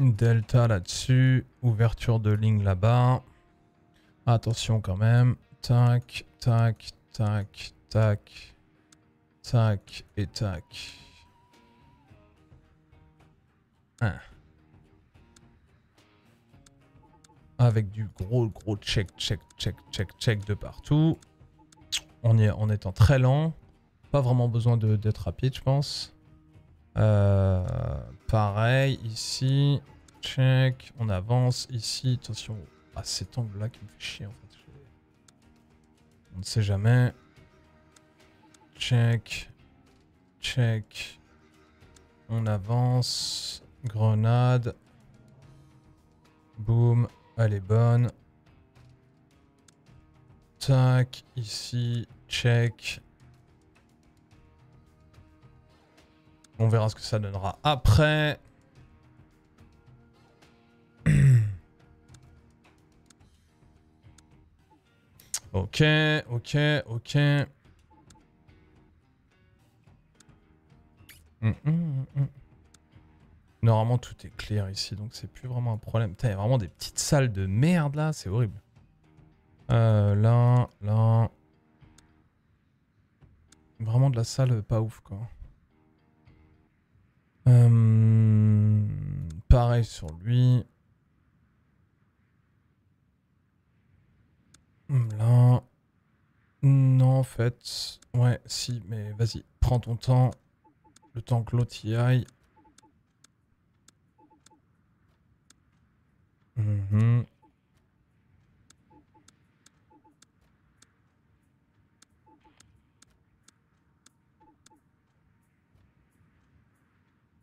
Delta là-dessus. Ouverture de ligne là-bas. Attention quand même. Tac, tac, tac, tac. Tac et tac. Un. Avec du gros, gros check, check, check, check, check de partout. On, est, en étant très lent. Pas vraiment besoin d'être rapide, je pense. Euh, pareil, ici. Check. On avance. Ici, attention à cet angle-là qui me fait chier, en fait. On ne sait jamais. Check. Check. On avance. Grenade. Boum. Elle est bonne. Tac. Ici. Check. On verra ce que ça donnera après. ok, ok, ok. Hum, hum, hum. Normalement, tout est clair ici, donc c'est plus vraiment un problème. Putain, il y a vraiment des petites salles de merde là, c'est horrible. Euh, là, là. Vraiment de la salle pas ouf, quoi. Euh, pareil sur lui. Là. Non, en fait. Ouais, si, mais vas-y, prends ton temps. Le temps que l'autre y aille. Mhm.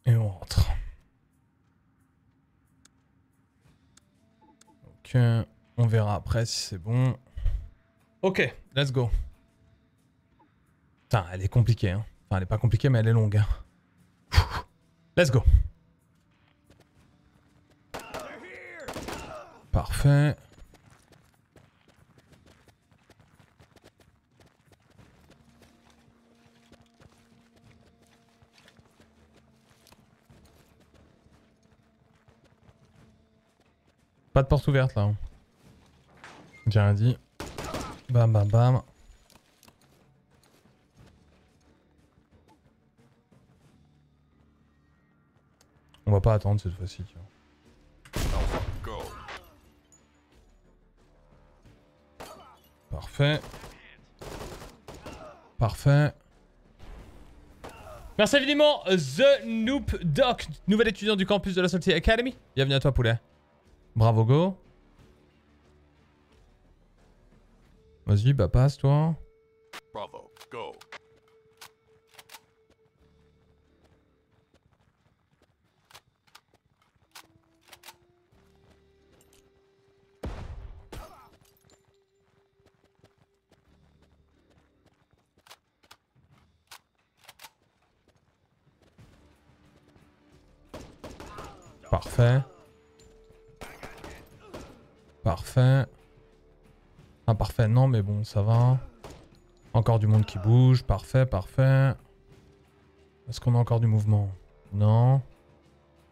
Et on rentre. Ok, on verra après si c'est bon. Ok, let's go. Putain, elle est compliquée. Hein. Enfin, elle est pas compliquée, mais elle est longue. hein. Let's go. Parfait. Pas de porte ouverte là. hein. J'ai rien dit. Bam bam bam. On va pas attendre cette fois-ci. Parfait. Parfait. Merci évidemment The Noop Doc, nouvel étudiant du campus de la Salty Academy. Bienvenue à toi poulet. Bravo go. Vas-y, bah passe toi. Bravo. Go. Parfait. Parfait. Ah parfait, non mais bon, ça va. Encore du monde qui bouge, parfait, parfait. Est-ce qu'on a encore du mouvement? Non.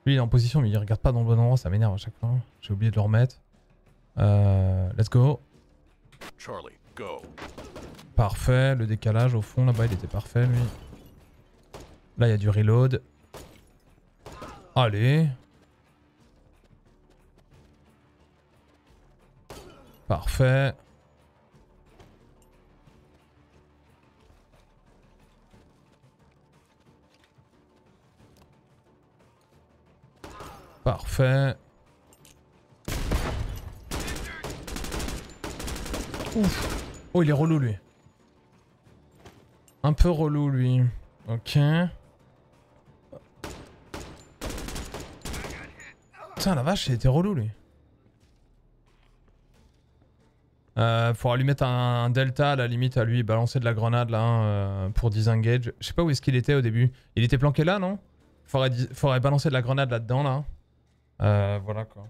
Lui il est en position mais il regarde pas dans le bon endroit, ça m'énerve à chaque fois. J'ai oublié de le remettre. Euh, let's go. Charlie, go. Parfait, le décalage au fond là-bas il était parfait lui. Là il y a du reload. Allez. Parfait. Parfait. Ouf. Oh, il est relou lui. Un peu relou lui. Ok. Putain, la vache, il était relou lui. Euh, faudra lui mettre un, un delta à la limite à lui balancer de la grenade là hein, euh, pour disengage. Je sais pas où est-ce qu'il était au début. Il était planqué là non? Faudrait, faudrait balancer de la grenade là-dedans là. Euh, voilà quoi.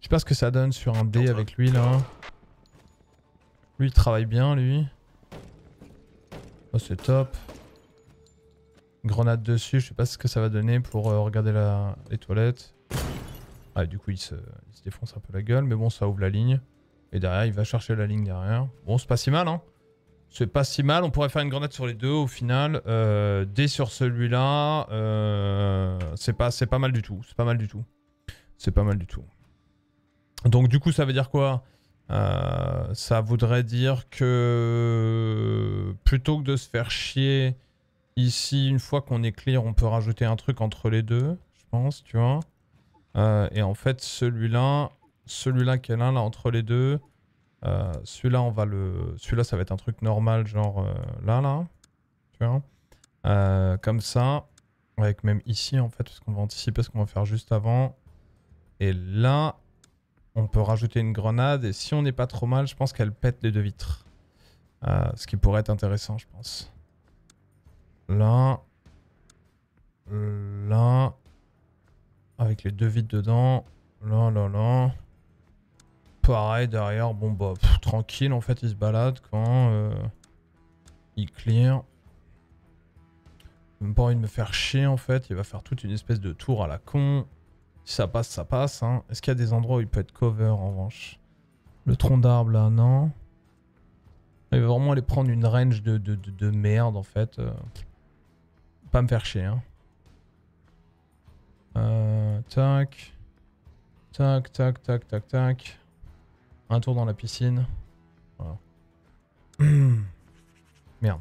Je sais pas ce que ça donne sur un dé avec lui là. Lui il travaille bien lui. Oh c'est top. Grenade dessus, je sais pas ce que ça va donner pour euh, regarder la, les toilettes. Ah du coup il se, il se défonce un peu la gueule mais bon ça ouvre la ligne. Et derrière, il va chercher la ligne derrière. Bon, c'est pas si mal, hein. C'est pas si mal. On pourrait faire une grenade sur les deux au final. Euh, D sur celui-là. euh, c'est pas, pas mal du tout. C'est pas mal du tout. C'est pas mal du tout. Donc du coup, ça veut dire quoi? Euh, Ça voudrait dire que plutôt que de se faire chier ici, une fois qu'on est clear, on peut rajouter un truc entre les deux, je pense, tu vois. Euh, et en fait, celui-là, celui-là qui est là, entre les deux, euh, celui-là, on va le... Celui-là, ça va être un truc normal, genre euh, là, là. Tu vois Euh, Comme ça. Avec même ici, en fait, parce qu'on va anticiper ce qu'on va faire juste avant. Et là, on peut rajouter une grenade. Et si on n'est pas trop mal, je pense qu'elle pète les deux vitres. Ce qui pourrait être intéressant, je pense. Là. Là. Avec les deux vitres dedans. Là, là, là. Pareil derrière, bon bah tranquille en fait il se balade quand euh, il clear. Même pas envie de me faire chier en fait, il va faire toute une espèce de tour à la con. Si ça passe, ça passe. Hein. Est-ce qu'il y a des endroits où il peut être cover en revanche? Le tronc d'arbre là, non. Il va vraiment aller prendre une range de, de, de- de merde en fait. euh. Pas me faire chier. Hein. Euh, tac. Tac, tac, tac, tac, tac. Un tour dans la piscine. Voilà. Merde.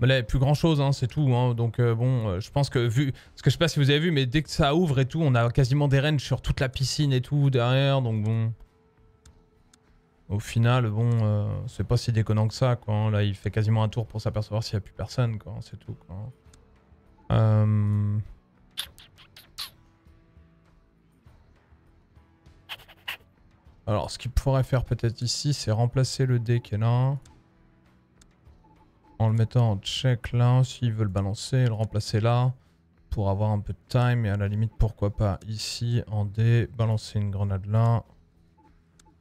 Mais là, il n'y a plus grand chose, hein, c'est tout. hein. Donc, euh, bon, euh, je pense que vu. Parce que je sais pas si vous avez vu, mais dès que ça ouvre et tout, on a quasiment des ranges sur toute la piscine et tout derrière. Donc, bon. Au final, bon, euh, c'est pas si déconnant que ça, quoi. hein. Là, il fait quasiment un tour pour s'apercevoir s'il n'y a plus personne, quoi. C'est tout, quoi. Euh. Alors, ce qu'il faudrait faire peut-être ici, c'est remplacer le dé qui est là. En le mettant en check là, s'ils veulent balancer, le remplacer là. Pour avoir un peu de time et à la limite pourquoi pas ici en D, balancer une grenade là.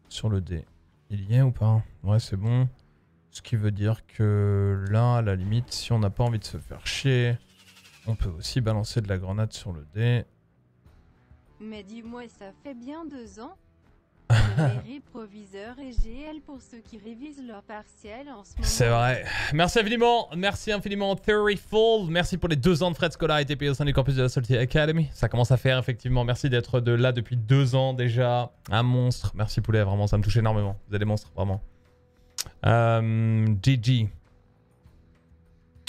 Sur le D. Il y est ou pas? Ouais c'est bon. Ce qui veut dire que là, à la limite, si on n'a pas envie de se faire chier, on peut aussi balancer de la grenade sur le dé. Mais dis-moi, ça fait bien deux ans proviseur et GL pour ceux qui révisent leur partiel en ce moment. C'est vrai. Merci infiniment. Merci infiniment Theoryful. Merci pour les deux ans de frais de scolarité payés au sein du campus de la Salty Academy. Ça commence à faire effectivement. Merci d'être de là depuis deux ans déjà. Un monstre. Merci poulet, vraiment, ça me touche énormément. Vous êtes des monstres, vraiment. Euh, GG.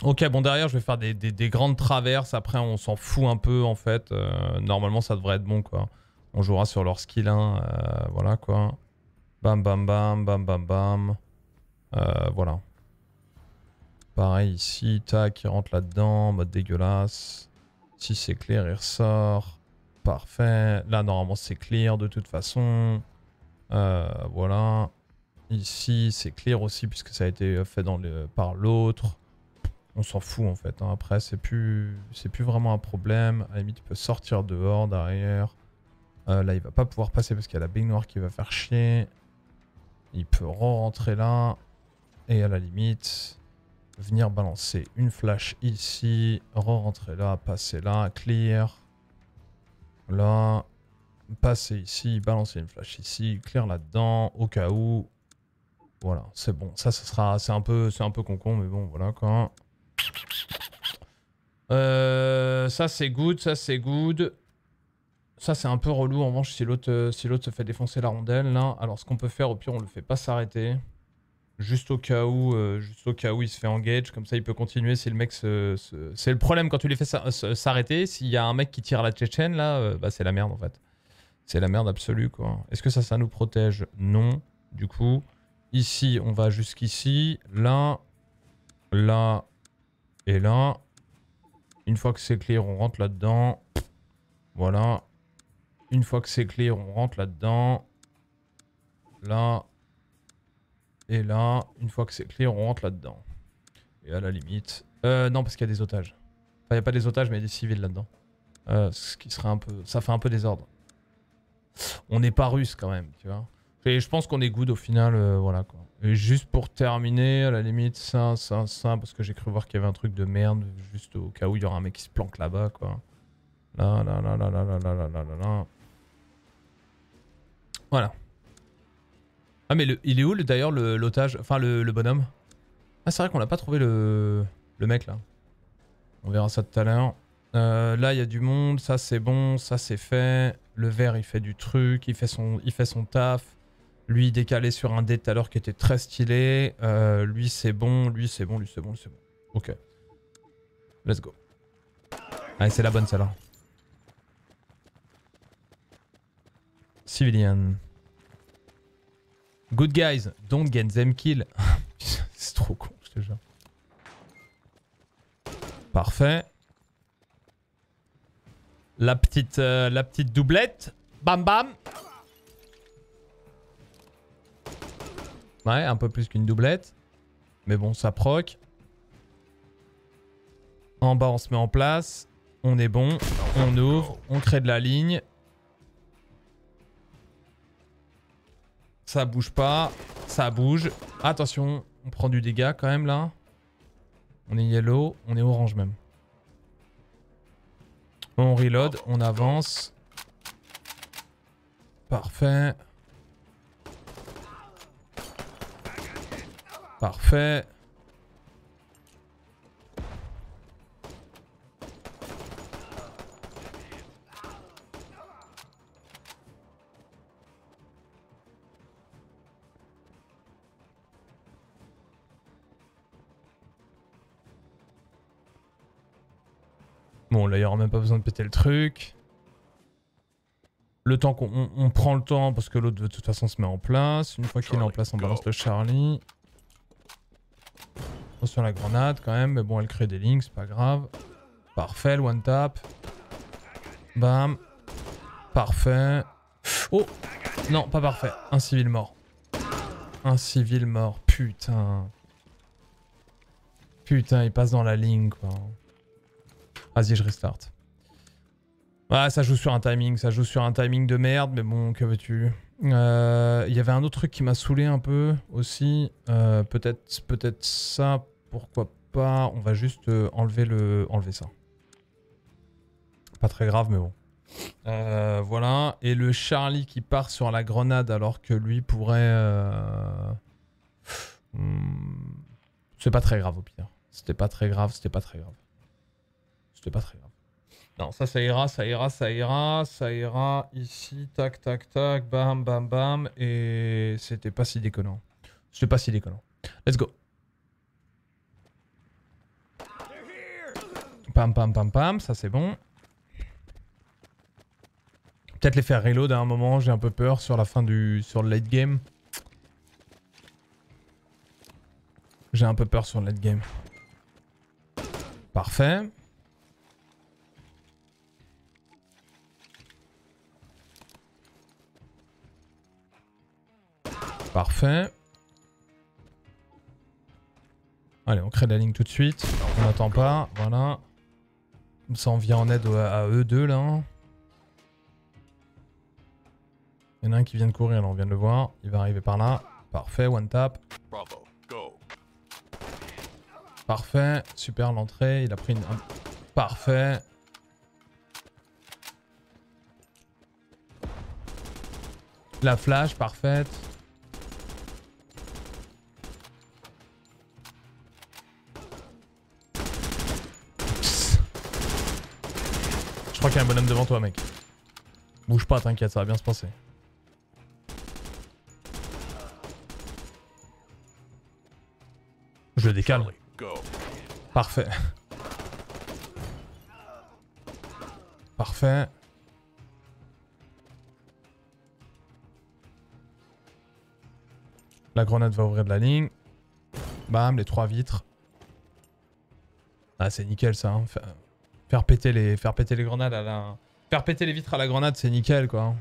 Ok, bon derrière je vais faire des, des- des grandes traverses. Après on s'en fout un peu en fait. Euh, normalement ça devrait être bon quoi. On jouera sur leur skill 1. euh, voilà quoi. Bam bam bam bam bam bam. Euh, voilà. Pareil ici, tac, il rentre là-dedans, mode dégueulasse. Si c'est clair, il ressort. Parfait. Là normalement c'est clear de toute façon. Euh, voilà. Ici, c'est clear aussi puisque ça a été fait par l'autre. On s'en fout en fait. hein. Après, c'est plus, plus vraiment un problème. À la limite, sortir dehors, derrière. Euh, là, il va pas pouvoir passer parce qu'il y a la baignoire qui va faire chier. Il peut re-rentrer là. Et à la limite, venir balancer une flash ici. Re-rentrer là, passer là, clear. Là. Passer ici, balancer une flash ici, clear là-dedans, au cas où. Voilà, c'est bon. Ça, sera. C'est un peu, c'est un peu mais bon, voilà quoi. Euh, ça c'est good, ça c'est good. Ça c'est un peu relou en revanche si l'autre euh, si se fait défoncer la rondelle là. Alors ce qu'on peut faire au pire on le fait pas s'arrêter. Juste au cas où euh, juste au cas où il se fait engage comme ça il peut continuer si le mec se, c'est le problème quand tu les fais s'arrêter s'il y a un mec qui tire la tchétchène là euh, bah c'est la merde en fait. C'est la merde absolue quoi. Est-ce que ça ça nous protège? Non. Du coup, ici on va jusqu'ici, là là et là. Une fois que c'est clear, on rentre là-dedans. Voilà. Une fois que c'est clear, on rentre là-dedans. Là. Et là. Une fois que c'est clear, on rentre là-dedans. Et à la limite... Euh, non, parce qu'il y a des otages. Enfin, il n'y a pas des otages, mais il y a des civils là-dedans. Euh, ce qui serait un peu... Ça fait un peu désordre. On n'est pas russe quand même, tu vois. Et je pense qu'on est good au final, euh, voilà quoi. Et juste pour terminer, à la limite, ça, ça, ça, parce que j'ai cru voir qu'il y avait un truc de merde, juste au cas où il y aura un mec qui se planque là-bas, quoi. Là, là, là, là, là, là, là, là, là, là, là. Voilà. Ah, mais le- il est où le- d'ailleurs le- l'otage Enfin, le, bonhomme? Ah, c'est vrai qu'on n'a pas trouvé le, le mec là. On verra ça tout à l'heure. Euh, là, il y a du monde, ça c'est bon, ça c'est fait. Le vert, il fait du truc, il fait son, il fait son taf. Lui, décalé sur un dé tout à l'heure qui était très stylé. Euh, lui, c'est bon, lui, c'est bon, lui, c'est bon, lui, c'est bon. Ok. Let's go. Allez, c'est la bonne celle-là. Civilian. Good guys, don't get them kill. c'est trop con, je te jure. Parfait. La petite, euh, la petite doublette. Bam bam. Ouais, un peu plus qu'une doublette. Mais bon, ça proc. En bas, on se met en place. On est bon. On ouvre. On crée de la ligne. Ça bouge pas. Ça bouge. Attention, on prend du dégât quand même là. On est yellow. On est orange même. On reload. On avance. Parfait. Parfait. Bon, là, il n'y aura même pas besoin de péter le truc. Le temps qu'on on- on prend le temps parce que l'autre de toute façon se met en place. Une fois qu'il est en place, on balance le Charlie. Attention à la grenade quand même, mais bon, elle crée des lignes, c'est pas grave. Parfait, le one tap. Bam. Parfait. Oh Non, pas parfait. Un civil mort. Un civil mort, putain. Putain, il passe dans la ligne, quoi. Vas-y, je restart. Ah, ça joue sur un timing, ça joue sur un timing de merde, mais bon, que veux-tu Euh, Il y avait un autre truc qui m'a saoulé un peu aussi. Euh, peut-être peut-être ça, pourquoi pas. On va juste euh, enlever, le, enlever ça. Pas très grave, mais bon. Euh, voilà. Et le Charlie qui part sur la grenade alors que lui pourrait... euh, hmm, C'est pas très grave au pire. C'était pas très grave, c'était pas très grave. Pas très grave. Non, ça, ça ira, ça ira, ça ira, ça ira ici, tac, tac, tac, bam, bam, bam, et c'était pas si déconnant. C'était pas si déconnant. Let's go. Pam, pam, pam, pam, ça c'est bon. Peut-être les faire reload à un moment, j'ai un peu peur sur la fin du... sur le late game. J'ai un peu peur sur le late game. Parfait. Parfait. Allez, on crée la ligne tout de suite. On n'attend pas. Voilà. Comme ça, on vient en aide à, à eux deux, là. Il y en a un qui vient de courir, là, on vient de le voir. Il va arriver par là. Parfait, one tap. Bravo. Go. Parfait. Super l'entrée. Il a pris une... un- Parfait. La flash, parfaite. Un bonhomme devant toi, mec. Bouge pas, t'inquiète, ça va bien se passer. Je le décale. Parfait. Parfait. La grenade va ouvrir de la ligne. Bam, les trois vitres. Ah, c'est nickel ça. hein. Fa- Faire péter les, faire péter les grenades à la, faire péter les vitres à la grenade, c'est nickel quoi.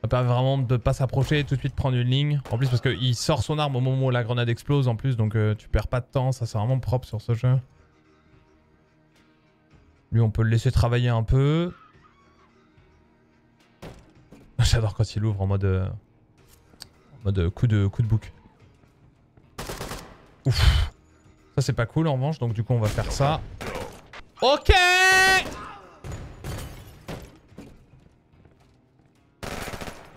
Ça permet vraiment de pas s'approcher tout de suite prendre une ligne. En plus parce qu'il sort son arme au moment où la grenade explose en plus, donc euh, tu perds pas de temps. Ça c'est vraiment propre sur ce jeu. Lui, on peut le laisser travailler un peu. J'adore quand il ouvre en mode, euh, en mode coup de coup de bouc. Ouf. Ça c'est pas cool en revanche, donc du coup on va faire ça. Ok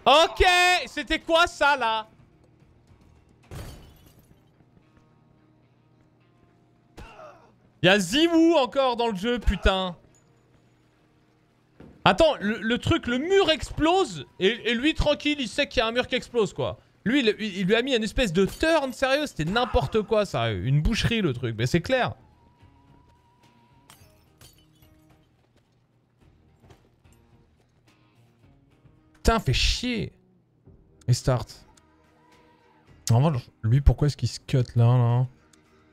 Ok C'était quoi ça là? Y'a Zimu encore dans le jeu, putain Attends, le, truc, le mur explose et, lui tranquille, il sait qu'il y a un mur qui explose quoi. Lui, il lui a mis une espèce de turn, sérieux, c'était n'importe quoi ça, une boucherie le truc, mais c'est clair. Putain, fait chier. Et start. En revanche, lui, pourquoi est-ce qu'il se cut là, là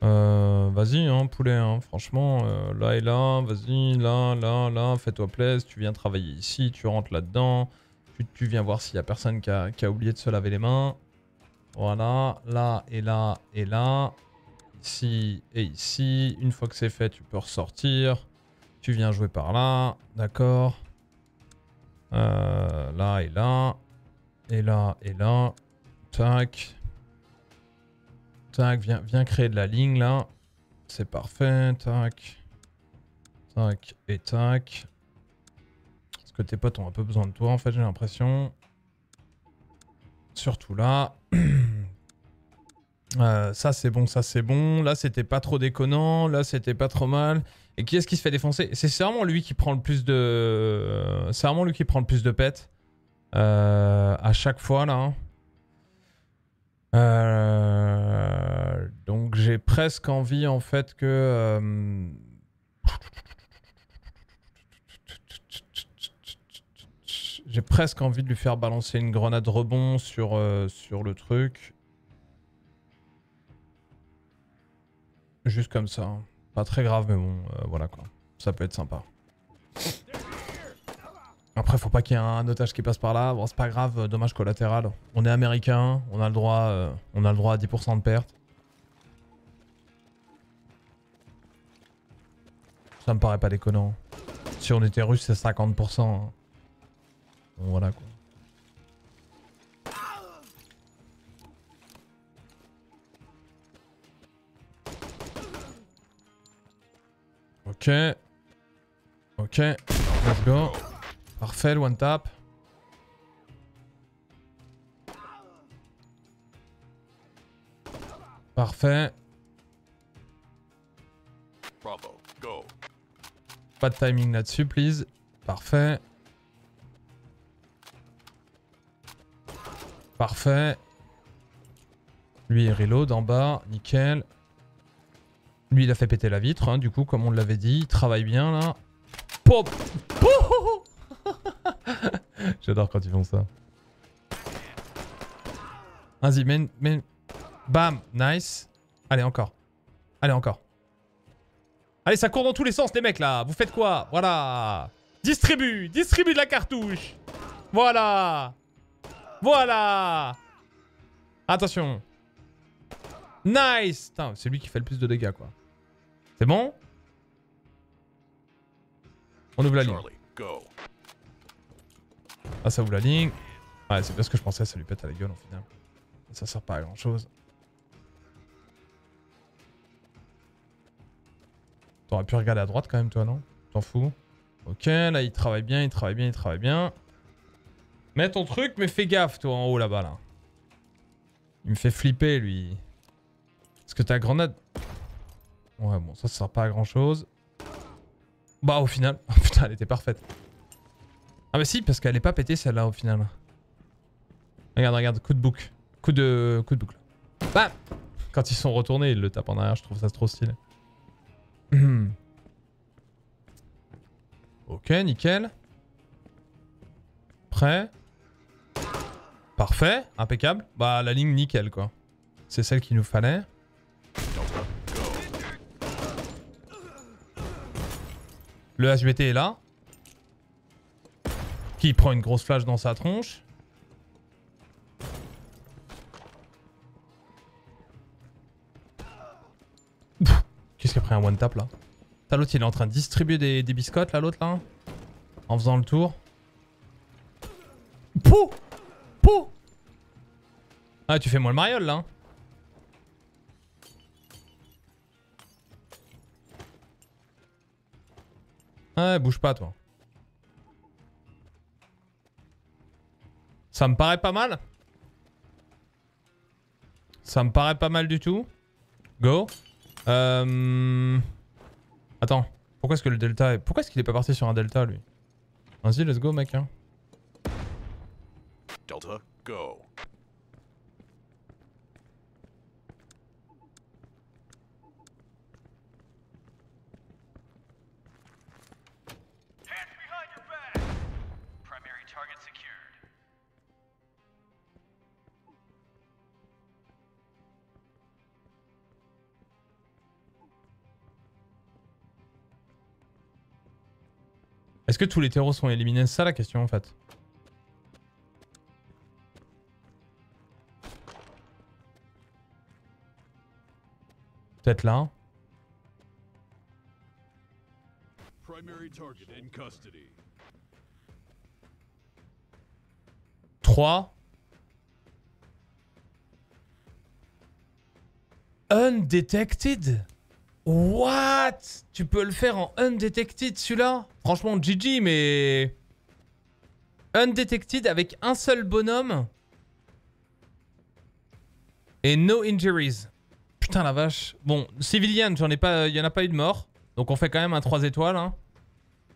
Euh, Vas-y, hein, poulet, hein, franchement, euh, là et là, vas-y, là, là, là, fais-toi plaisir, tu viens travailler ici, tu rentres là-dedans, tu, tu viens voir s'il y a personne qui a, qui a oublié de se laver les mains. Voilà, là et là et là, ici et ici. Une fois que c'est fait, tu peux ressortir. Tu viens jouer par là, d'accord. Euh, là et là. Et là et là. Tac. Tac, viens, créer de la ligne là. C'est parfait. Tac. Tac et tac. Parce que tes potes ont un peu besoin de toi en fait, j'ai l'impression. Surtout là. Euh, ça c'est bon, ça c'est bon. Là c'était pas trop déconnant. Là c'était pas trop mal. Qui est-ce qui se fait défoncer? C'est vraiment lui qui prend le plus de. C'est vraiment lui qui prend le plus de pètes. Euh, à chaque fois là. hein. Euh, donc j'ai presque envie en fait que. euh, J'ai presque envie de lui faire balancer une grenade rebond sur, euh, sur le truc. Juste comme ça. Pas très grave, mais bon, euh, voilà quoi. Ça peut être sympa. Après, faut pas qu'il y ait un otage qui passe par là. Bon, c'est pas grave, euh, dommage collatéral. On est américain, on a le droit, euh, on a le droit à 10% de perte. Ça me paraît pas déconnant. Si on était russe, c'est 50%. hein. Bon, voilà quoi. Ok. Ok. Let's go. Parfait, one tap. Parfait. Bravo. Go. Pas de timing là-dessus, please. Parfait. Parfait. Lui, il reload en bas. Nickel. Lui, il a fait péter la vitre, hein, du coup, comme on l'avait dit. Il travaille bien, là. Pop J'adore quand ils font ça. Vas-y, mets, mets... Bam Nice. Allez, encore. Allez, encore. Allez, ça court dans tous les sens, les mecs, là. Vous faites quoi? Voilà. Distribue. Distribue de la cartouche. Voilà. Voilà. Attention. Nice. C'est lui qui fait le plus de dégâts, quoi. C'est bon On ouvre la ligne. Ah, ça ouvre la ligne. Ouais, c'est bien ce que je pensais, ça lui pète à la gueule, au final. Ça sert pas à grand-chose. T'aurais pu regarder à droite quand même, toi, non? T'en fous? Ok, là, il travaille bien, il travaille bien, il travaille bien. Mets ton truc, mais fais gaffe, toi, en haut, là-bas, là. Il me fait flipper, lui. Parce que ta grenade... Ouais, bon, ça, ça sert pas à grand-chose. Bah, au final... Oh, putain, elle était parfaite. Ah bah si, parce qu'elle est pas pétée, celle-là, au final. Regarde, regarde, coup de bouc. Coup de... Coup de boucle. Bam Quand ils sont retournés, ils le tapent en arrière, je trouve ça trop stylé. ok, nickel. Prêt. Parfait, impeccable. Bah la ligne nickel quoi. C'est celle qu'il nous fallait. Le HBT est là. Qui prend une grosse flash dans sa tronche. Qu'est-ce qu'il a pris un one tap là? T'as l'autre il est en train de distribuer des, biscottes là l'autre là En faisant le tour. Pouh Pouh Ah tu fais moi le mariole là Ouais bouge pas toi. Ça me paraît pas mal. Ça me paraît pas mal du tout. Go. Euh... Attends. Pourquoi est-ce que le delta est... Pourquoi est-ce qu'il est pas parti sur un delta lui? Vas-y, let's go mec. Hein. Delta. Go. Est-ce que tous les terreaux sont éliminés? C'est ça la question en fait. Peut-être là. Primary target in custody. 3. Undetected What? Tu peux le faire en undetected celui-là? Franchement GG mais... Undetected avec un seul bonhomme. Et no injuries. Putain la vache. Bon, civilian, j'en ai pas, il y en a pas eu de mort. Donc on fait quand même un 3 étoiles. hein.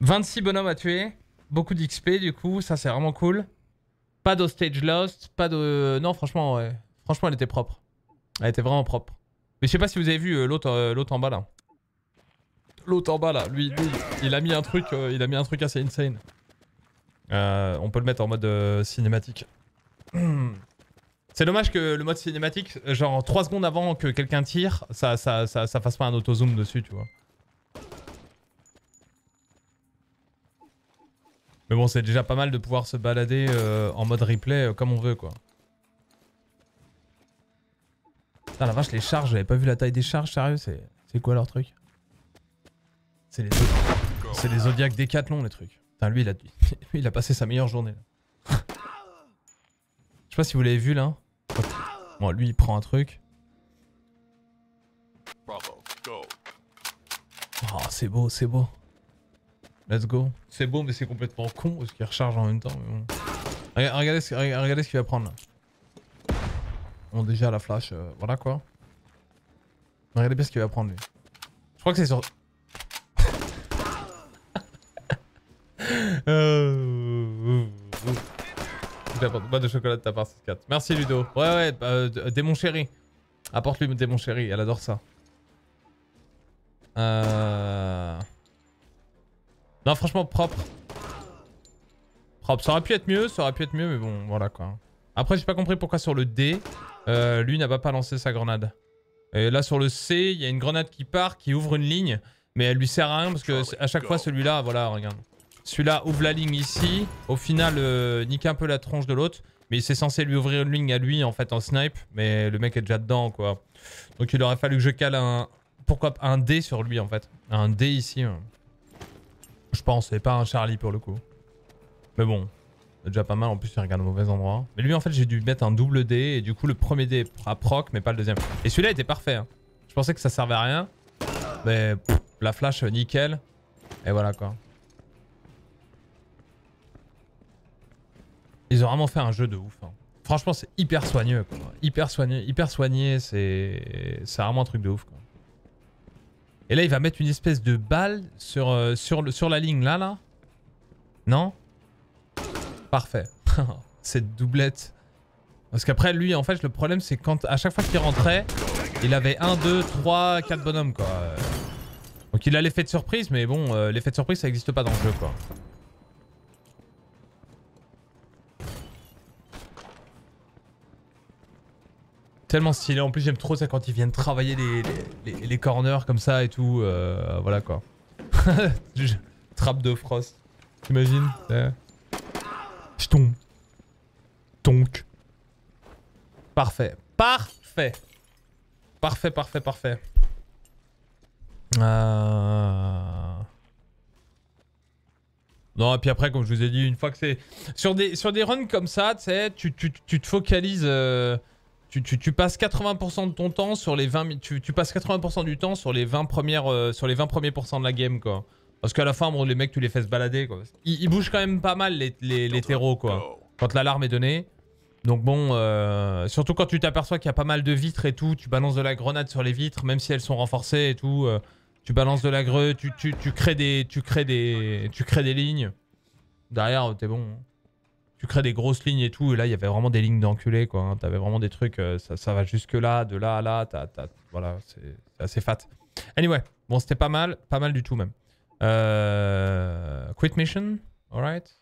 26 bonhommes à tuer. Beaucoup d'XP du coup, ça c'est vraiment cool. Pas d'hostage lost, pas de... Non franchement, ouais. Franchement elle était propre. Elle était vraiment propre. Mais je sais pas si vous avez vu euh, l'autre euh, l'autre en bas là. L'autre en bas là, lui, lui, il a mis un truc, euh, il a mis un truc assez insane. Euh, on peut le mettre en mode euh, cinématique. C'est dommage que le mode cinématique, genre 3 secondes avant que quelqu'un tire, ça, ça, ça, ça fasse pas un auto-zoom dessus, tu vois. Mais bon, c'est déjà pas mal de pouvoir se balader euh, en mode replay comme on veut, quoi. Putain, la vache, les charges, j'avais pas vu la taille des charges, sérieux, c'est quoi leur truc C'est les, c'est les les trucs. Putain, lui, il a, lui, il a passé sa meilleure journée. là. Je sais pas si vous l'avez vu là. Bon, lui, il prend un truc. Oh, c'est beau, c'est beau. Let's go. C'est beau, mais c'est complètement con parce qu'il recharge en même temps. mais bon. Rega- Regardez, regardez ce qu'il va prendre là. Bon, déjà la flash, euh, voilà quoi. Regardez bien ce qu'il va prendre lui. Je crois que c'est sur. Euh, boîte de chocolat de ta part, 4 Merci Ludo. Ouais, ouais, bah, euh, d- démon chéri. Apporte-lui démon chéri, elle adore ça. Euh... Non, franchement, propre. Propre. Ça aurait pu être mieux, ça aurait pu être mieux, mais bon, voilà quoi. Après, j'ai pas compris pourquoi sur le D, euh, lui n'a pas lancé sa grenade. Et là, sur le C, il y a une grenade qui part, qui ouvre une ligne, mais elle lui sert à rien parce que à chaque fois, celui-là, voilà, regarde. Celui-là ouvre la ligne ici, au final, euh, nique un peu la tronche de l'autre, mais c'est censé lui ouvrir une ligne à lui en fait en snipe, mais le mec est déjà dedans quoi. Donc il aurait fallu que je cale un. Pourquoi pas un D sur lui en fait Un D ici. hein. Je pense, c'est pas un Charlie pour le coup. Mais bon, déjà pas mal. En plus, il regarde au mauvais endroit. Mais lui, en fait, j'ai dû mettre un double D et du coup, le premier D à proc, mais pas le deuxième. Et celui-là était parfait. hein. Je pensais que ça servait à rien. Mais la flash, euh, nickel. Et voilà quoi. Ils ont vraiment fait un jeu de ouf. hein. Franchement, c'est hyper soigneux. Quoi. Hyper soigné, hyper soigné. C'est vraiment un truc de ouf. Quoi. Et là, il va mettre une espèce de balle sur, euh, sur, sur la ligne là, là. Non? Parfait. Cette doublette. Parce qu'après, lui, en fait, le problème, c'est quand à chaque fois qu'il rentrait, il avait 1, 2, 3, 4 bonhommes, quoi. Donc il a l'effet de surprise, mais bon, euh, l'effet de surprise, ça n'existe pas dans le jeu, quoi. Tellement stylé. En plus, j'aime trop ça quand ils viennent travailler les, les, corners comme ça et tout. euh, voilà quoi. Trappe de Frost. T'imagines Ouais. Tombe. Donc. Parfait. Parfait. Parfait, parfait, parfait. Euh... Non, et puis après, comme je vous ai dit, une fois que c'est... Sur des, sur des runs comme ça, tu tu, tu, te focalises... euh, Tu, tu, tu passes 80% de ton temps sur les 20... mi- Tu, tu passes 80% du temps sur les 20 premières... euh, sur les 20 premiers pourcents de la game, quoi. Parce qu'à la fin, les mecs, tu les fais se balader, quoi. Ils, bougent quand même pas mal, les, terreaux, quoi. Quand l'alarme est donnée. Donc bon, euh, surtout quand tu t'aperçois qu'il y a pas mal de vitres et tout, tu balances de la grenade sur les vitres, même si elles sont renforcées et tout. euh, tu balances de la greu, tu, crées des, tu crées des, lignes. Derrière, t'es bon. hein. Tu crées des grosses lignes et tout. Et là, il y avait vraiment des lignes d'enculés, quoi. hein. T'avais vraiment des trucs, euh, ça, va jusque là, de là à là. voilà, c'est assez fat. Anyway, bon, c'était pas mal, pas mal du tout même. Euh, quit mission, alright.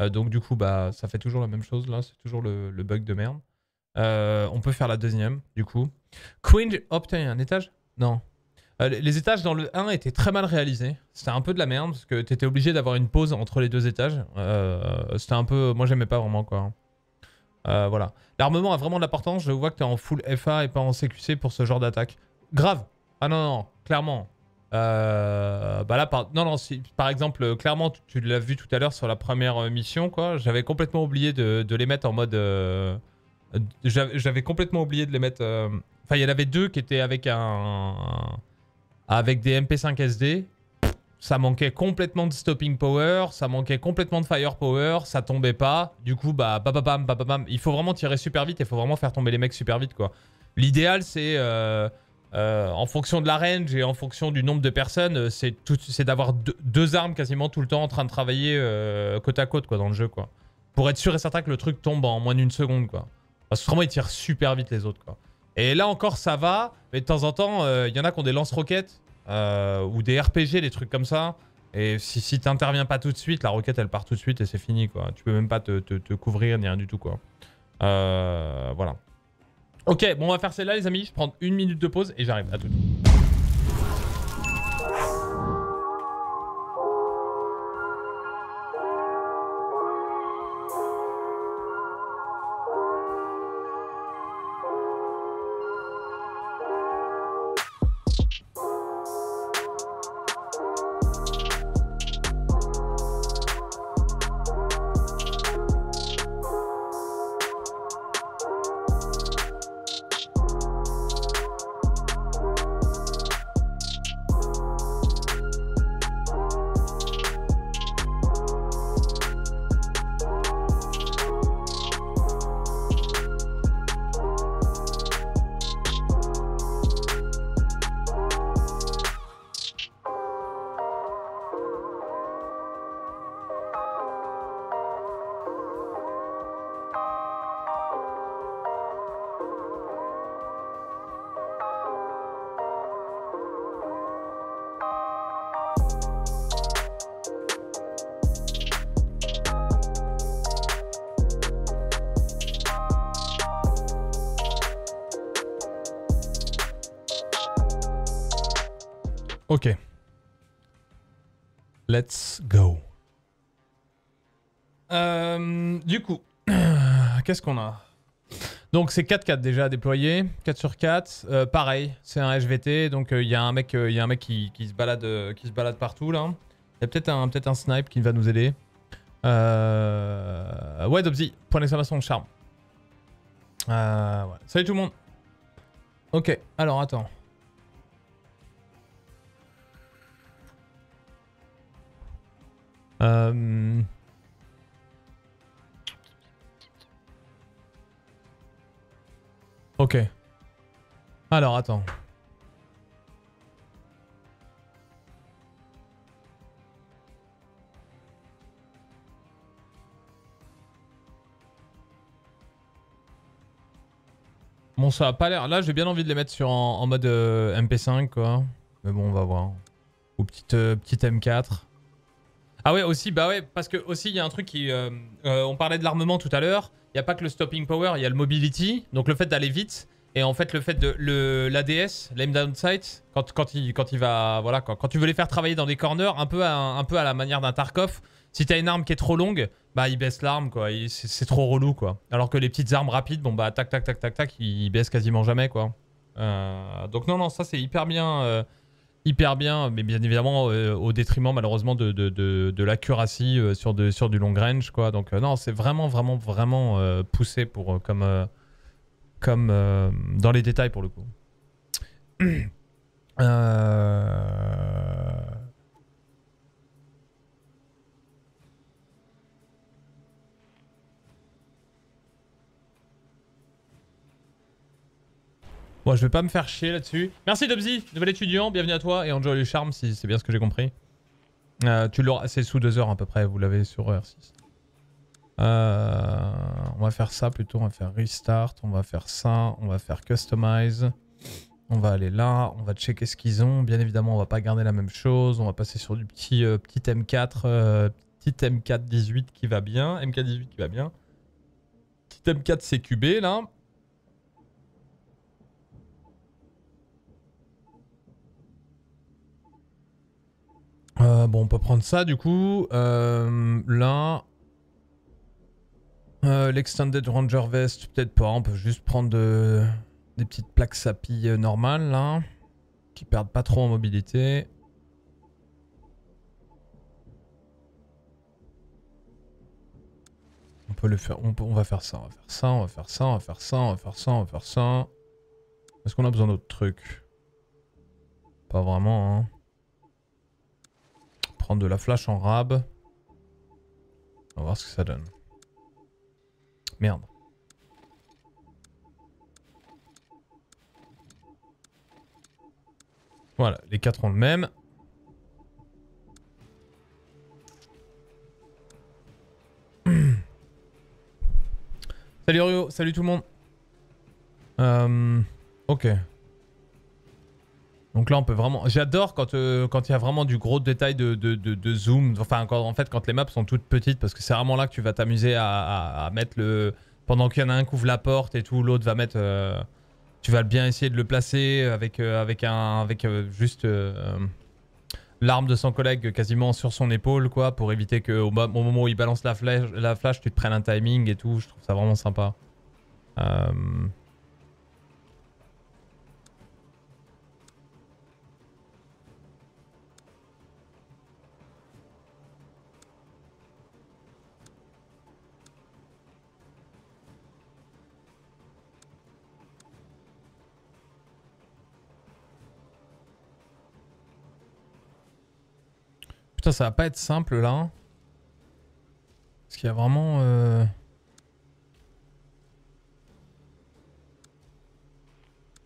Euh, donc du coup, bah, ça fait toujours la même chose là, c'est toujours le, bug de merde. Euh, on peut faire la deuxième, du coup. Queen... A un étage? Non. Euh, les- étages dans le 1 étaient très mal réalisés. C'était un peu de la merde, parce que t'étais obligé d'avoir une pause entre les deux étages. C'était un peu... Moi, j'aimais pas vraiment, quoi. Voilà. L'armement a vraiment de l'importance. Je vois que t'es en full FA et pas en CQC pour ce genre d'attaque. Grave. Ah non, non, clairement. Euh, bah là, par, non, non, par exemple, euh, clairement, tu, l'as vu tout à l'heure sur la première euh, mission, quoi. J'avais complètement oublié de, les mettre en mode. euh, J'avais complètement oublié de les mettre. Enfin, il y en avait deux qui étaient avec un. Avec des MP5 SD. Ça manquait complètement de stopping power, ça manquait complètement de firepower, ça tombait pas. Du coup, bah, bam, bam, bam, bam, bam. Il faut vraiment tirer super vite, il faut vraiment faire tomber les mecs super vite, quoi. L'idéal, c'est euh, en fonction de la range et en fonction du nombre de personnes, euh, c'est d'avoir deux, armes quasiment tout le temps en train de travailler euh, côte à côte, quoi, dans le jeu, quoi. Pour être sûr et certain que le truc tombe en moins d'une seconde. Parce que vraiment, ils tirent super vite les autres. Et là encore, ça va, mais de temps en temps, il y en a qui ont des lance-roquettes ou des RPG, des trucs comme ça. Et si, si t'interviens pas tout de suite, la roquette elle part tout de suite et c'est fini. Tu peux même pas te, couvrir ni rien du tout voilà. Ok, bon on va faire celle-là les amis. Je prends une minute de pause et j'arrive. À tout. Donc c'est 4-4 déjà déployé, 4 sur 4. Euh, pareil, c'est un HVT, donc il y a un mec, euh, y a un mec qui, se balade, euh, qui se balade partout là. Il y a peut-être un, peut un snipe qui va nous aider. Euh... Ouais, Dobsy, point d'exclamation, charme. Euh. Salut tout le monde. Ok, alors attends. Euh... Ok. Alors attends. Bon, ça a pas l'air. Là, j'ai bien envie de les mettre sur en, mode euh, MP5, quoi. Mais bon, on va voir. Ou petite, euh, petite M4. Ah ouais, aussi, bah ouais, parce que aussi, il y a un truc qui. euh, on parlait de l'armement tout à l'heure. N'y a pas que le stopping power, il y a le mobility. Donc le fait d'aller vite. Et en fait, le fait de. L'ADS, l'aim down sight, quand, il, va. Voilà, quand, quand tu veux les faire travailler dans des corners, un peu à, la manière d'un Tarkov. Si t'as une arme qui est trop longue, bah il baisse l'arme quoi, c'est trop relou quoi. Alors que les petites armes rapides, bon bah tac tac tac tac tac, ils baissent quasiment jamais quoi. Euh, donc non non, ça c'est hyper bien, euh, hyper bien, mais bien évidemment euh, au détriment malheureusement de, de, de, de l'accuracy euh, sur, de, sur du long range quoi. Donc euh, non, c'est vraiment vraiment vraiment poussé pour comme comme dans les détails pour le coup. Euh... Bon, je vais pas me faire chier là-dessus. Merci Dubsy, nouvel étudiant, bienvenue à toi et enjoy le charme si c'est bien ce que j'ai compris. Euh, tu l'auras, c'est sous deux heures à peu près, vous l'avez sur R6. Euh, on va faire ça plutôt, on va faire restart, on va faire ça, on va faire customize. On va aller là, on va checker ce qu'ils ont. Bien évidemment, on va pas garder la même chose. On va passer sur du petit, euh, petit M4, euh, petit M4 18 qui va bien, MK 18 qui va bien. Petit M4 CQB là. Euh, bon, on peut prendre ça du coup. Euh, là. Euh, L'extended Ranger Vest, peut-être pas. On peut juste prendre de- des petites plaques SAPI euh, normales là. Qui perdent pas trop en mobilité. On peut le faire. On, on va faire ça. On va faire ça. On va faire ça. On va faire ça. On va faire ça. On va faire ça. Est-ce qu'on a besoin d'autres trucs? Pas vraiment, hein prendre de la flash en rab. On va voir ce que ça donne. Merde. Voilà, les quatre ont le même. salut Rio, salut tout le monde. Euh, ok. Donc là, on peut vraiment. J'adore quand euh, quand il y a vraiment du gros détail de, de, de- zoom. Enfin, quand, en fait, quand les maps sont toutes petites, parce que c'est vraiment là que tu vas t'amuser à, mettre le. Pendant qu'il y en a un qui ouvre la porte et tout, l'autre va mettre. euh, Tu vas bien essayer de le placer avec euh, avec un avec juste l'arme de son collègue quasiment sur son épaule, quoi, pour éviter que au, mo- au moment où il balance la flèche, la flash, tu te prennes un timing et tout. Je trouve ça vraiment sympa. Euh, Putain, ça va pas être simple là. Parce qu'il y a vraiment. euh,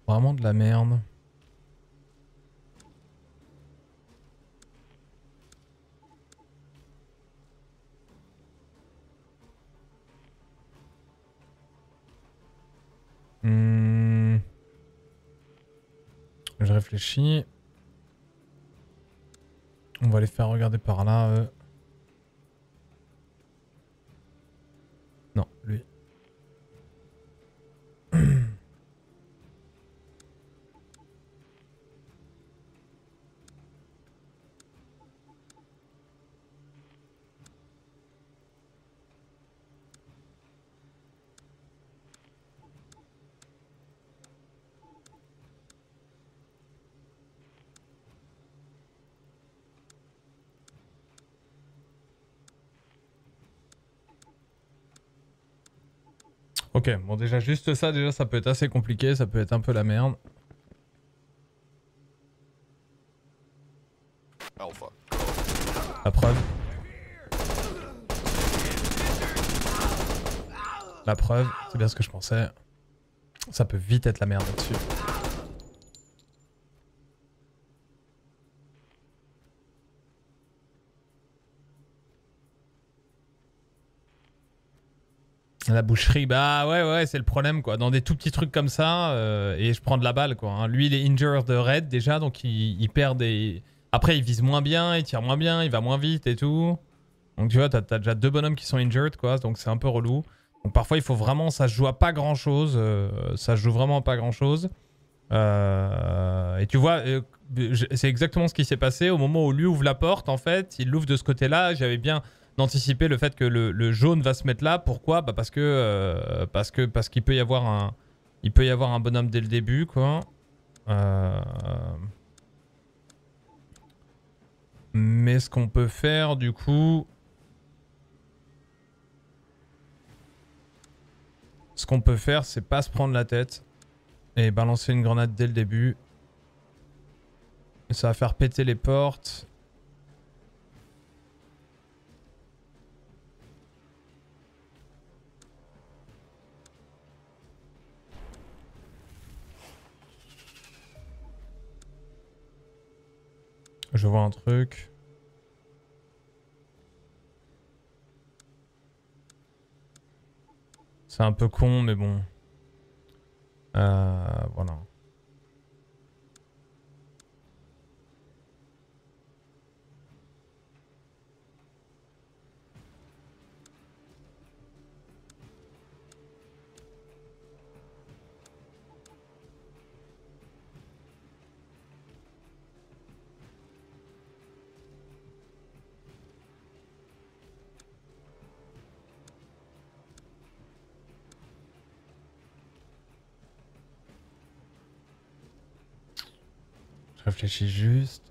Vraiment de la merde. Hmm. Je réfléchis. On va les faire regarder par là. eux. Non, lui. Ok, bon déjà juste ça, déjà ça peut être assez compliqué, ça peut être un peu la merde. Alpha. La preuve. La preuve, c'est bien ce que je pensais. Ça peut vite être la merde là-dessus. La boucherie, bah ouais, ouais, c'est le problème quoi. Dans des tout petits trucs comme ça, euh, et je prends de la balle quoi. hein. Lui, il est injured de raid déjà, donc il, perd des. Après, il vise moins bien, il tire moins bien, il va moins vite et tout. Donc tu vois, t'as as déjà deux bonhommes qui sont injured quoi, donc c'est un peu relou. Donc parfois, il faut vraiment, ça se joue à pas grand chose. ça se joue vraiment à pas grand chose. Euh, et tu vois, euh, c'est exactement ce qui s'est passé au moment où lui ouvre la porte. En fait, il l'ouvre de ce côté-là. J'avais bien anticipé le fait que le, jaune va se mettre là. Pourquoi? Bah parce que euh, parce que parce qu'il peut y avoir un il peut y avoir un bonhomme dès le début quoi. Euh, Mais ce qu'on peut faire du coup, ce qu'on peut faire, c'est pas se prendre la tête et balancer une grenade dès le début. Ça va faire péter les portes. Je vois un truc. C'est un peu con, mais bon. Euh, voilà. Réfléchis juste.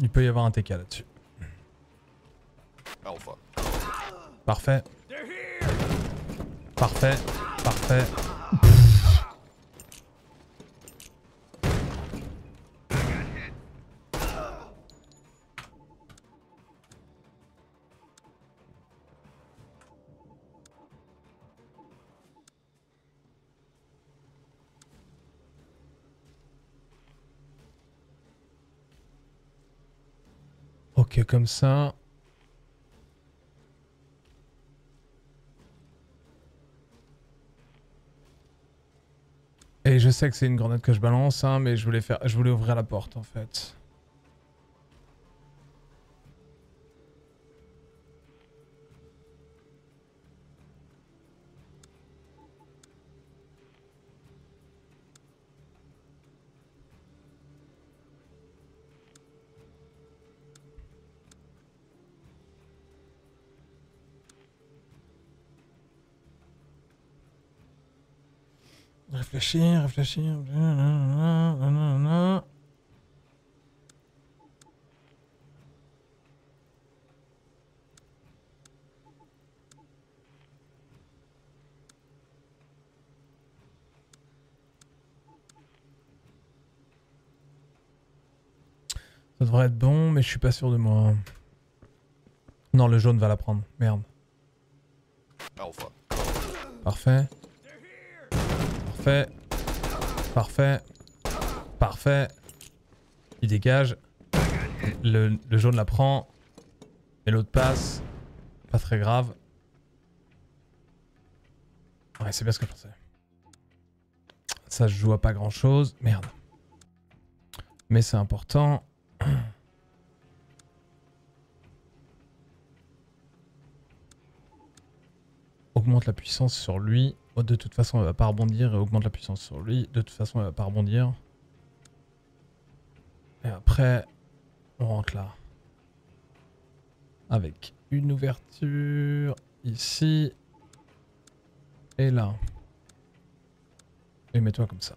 Il peut y avoir un TK là-dessus. Alpha. Parfait. Parfait. Parfait. Comme ça. Et je sais que c'est une grenade que je balance, hein, mais je voulais faire, je voulais ouvrir la porte en fait. Réfléchir, réfléchir. Ça devrait être bon, mais je suis pas sûr de moi. Non, le jaune va la prendre. Merde. Alpha. Parfait. Parfait. Parfait. Parfait. Il dégage. Le, jaune la prend. Et l'autre passe. Pas très grave. Ouais, c'est bien ce que je pensais. Ça se joue à pas grand chose. Merde. Mais c'est important. augmente la puissance sur lui. De toute façon, elle va pas rebondir et augmente la puissance sur lui. De toute façon, elle va pas rebondir. Et après, on rentre là. Avec une ouverture ici. Et là. Et mets-toi comme ça.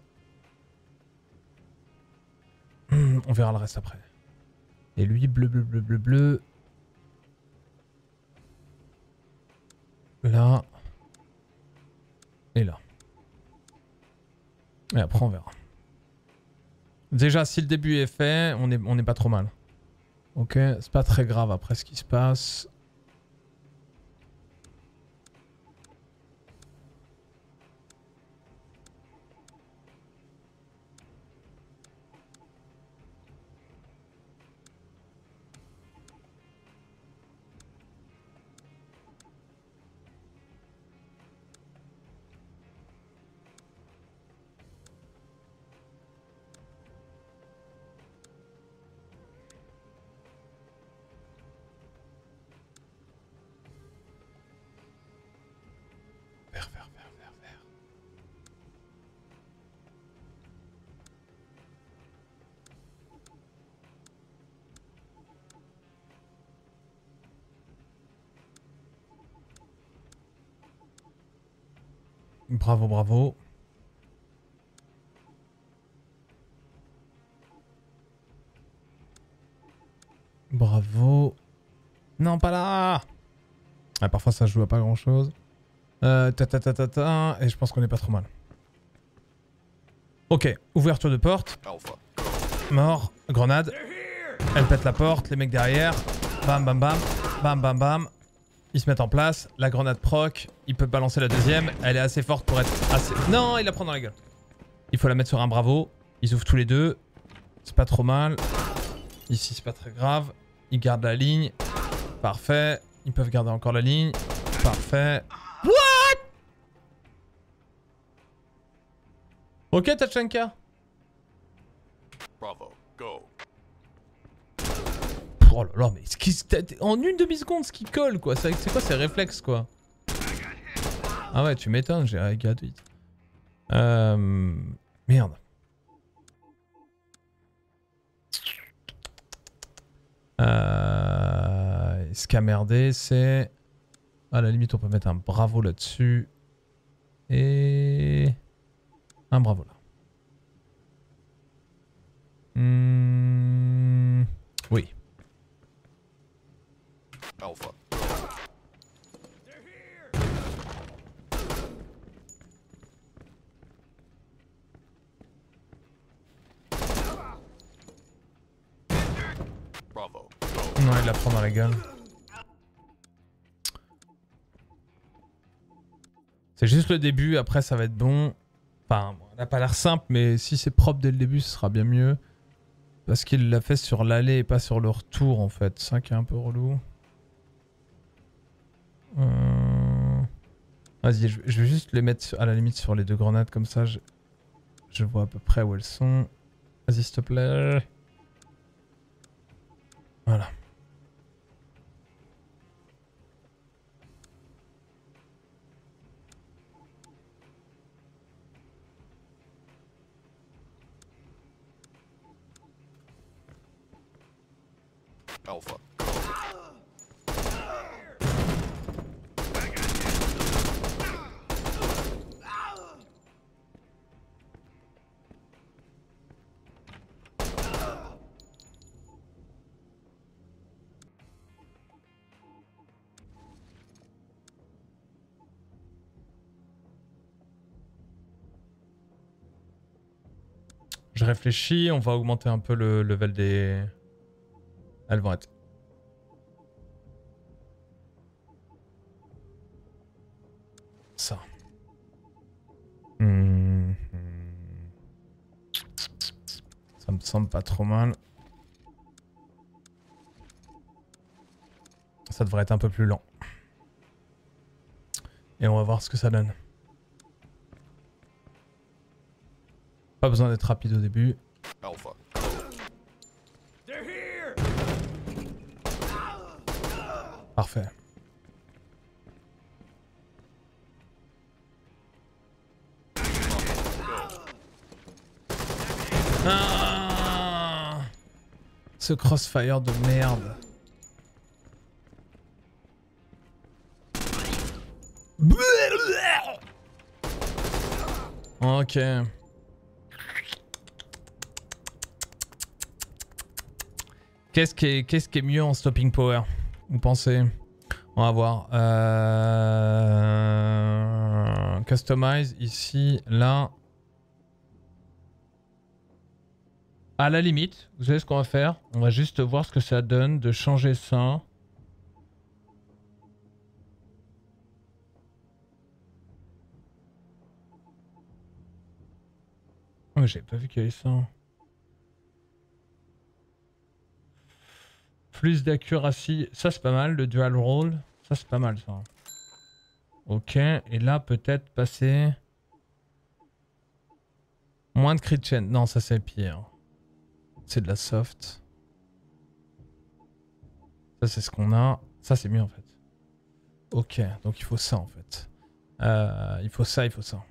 Hum, On verra le reste après. Et lui, bleu, bleu, bleu, bleu, bleu. Là. Et là. Et après, on verra. Déjà, si le début est fait, on n'est pas trop mal. Ok, c'est pas très grave après ce qui se passe. Bravo, bravo. Bravo. Non, pas là ah, Parfois ça joue à pas grand chose. Euh, ta ta ta ta ta, et je pense qu'on est pas trop mal. Ok, ouverture de porte. Mort, grenade. Elle pète la porte, les mecs derrière. Bam bam bam, bam bam bam. Ils se mettent en place, la grenade proc, il peut balancer la deuxième, elle est assez forte pour être assez... Non, il la prend dans la gueule. Il faut la mettre sur un bravo, ils ouvrent tous les deux, c'est pas trop mal. Ici c'est pas très grave, ils gardent la ligne, parfait. Ils peuvent garder encore la ligne, parfait. What? Ok Tachanka Bravo. Oh là là, mais en une demi-seconde, ce qui colle, quoi. C'est quoi ces réflexes, quoi Ah ouais, tu m'étonnes, j'ai hit. Euh... Merde. Euh... Ce qui a merdé, c'est... À la limite, on peut mettre un bravo là-dessus. Et... Un bravo là. Hmm, Oui. Alpha. Non, il la prend dans la gueule. C'est juste le début, après ça va être bon. Enfin, bon, n'a pas l'air simple, mais si c'est propre dès le début, ce sera bien mieux. Parce qu'il l'a fait sur l'aller et pas sur le retour en fait. Ça qui est un peu relou. Euh, Vas-y, je, vais juste les mettre à la limite sur les deux grenades comme ça. Je, je vois à peu près où elles sont. Vas-y, s'il te plaît. Voilà. Alpha. Je réfléchis, on va augmenter un peu le level des... Elles vont être... Ça. Hmm. Ça me semble pas trop mal. Ça devrait être un peu plus lent. Et on va voir ce que ça donne. Pas besoin d'être rapide au début. Alpha. Parfait. Ah Ce crossfire de merde. Ok. Qu'est-ce qui, est, mieux en stopping power Vous pensez? On va voir. Euh... Customize ici, là. À la limite, vous savez ce qu'on va faire? On va juste voir ce que ça donne de changer ça. Oh, j'ai pas vu qu'il y avait ça. Plus d'accuracy. Ça, c'est pas mal. Le dual roll. Ça, c'est pas mal, ça. Ok. Et là, peut-être passer... Moins de crit chain. Non, ça, c'est pire. C'est de la soft. Ça, c'est ce qu'on a. Ça, c'est mieux, en fait. Ok. Donc, il faut ça, en fait. Euh, il faut ça, il faut ça.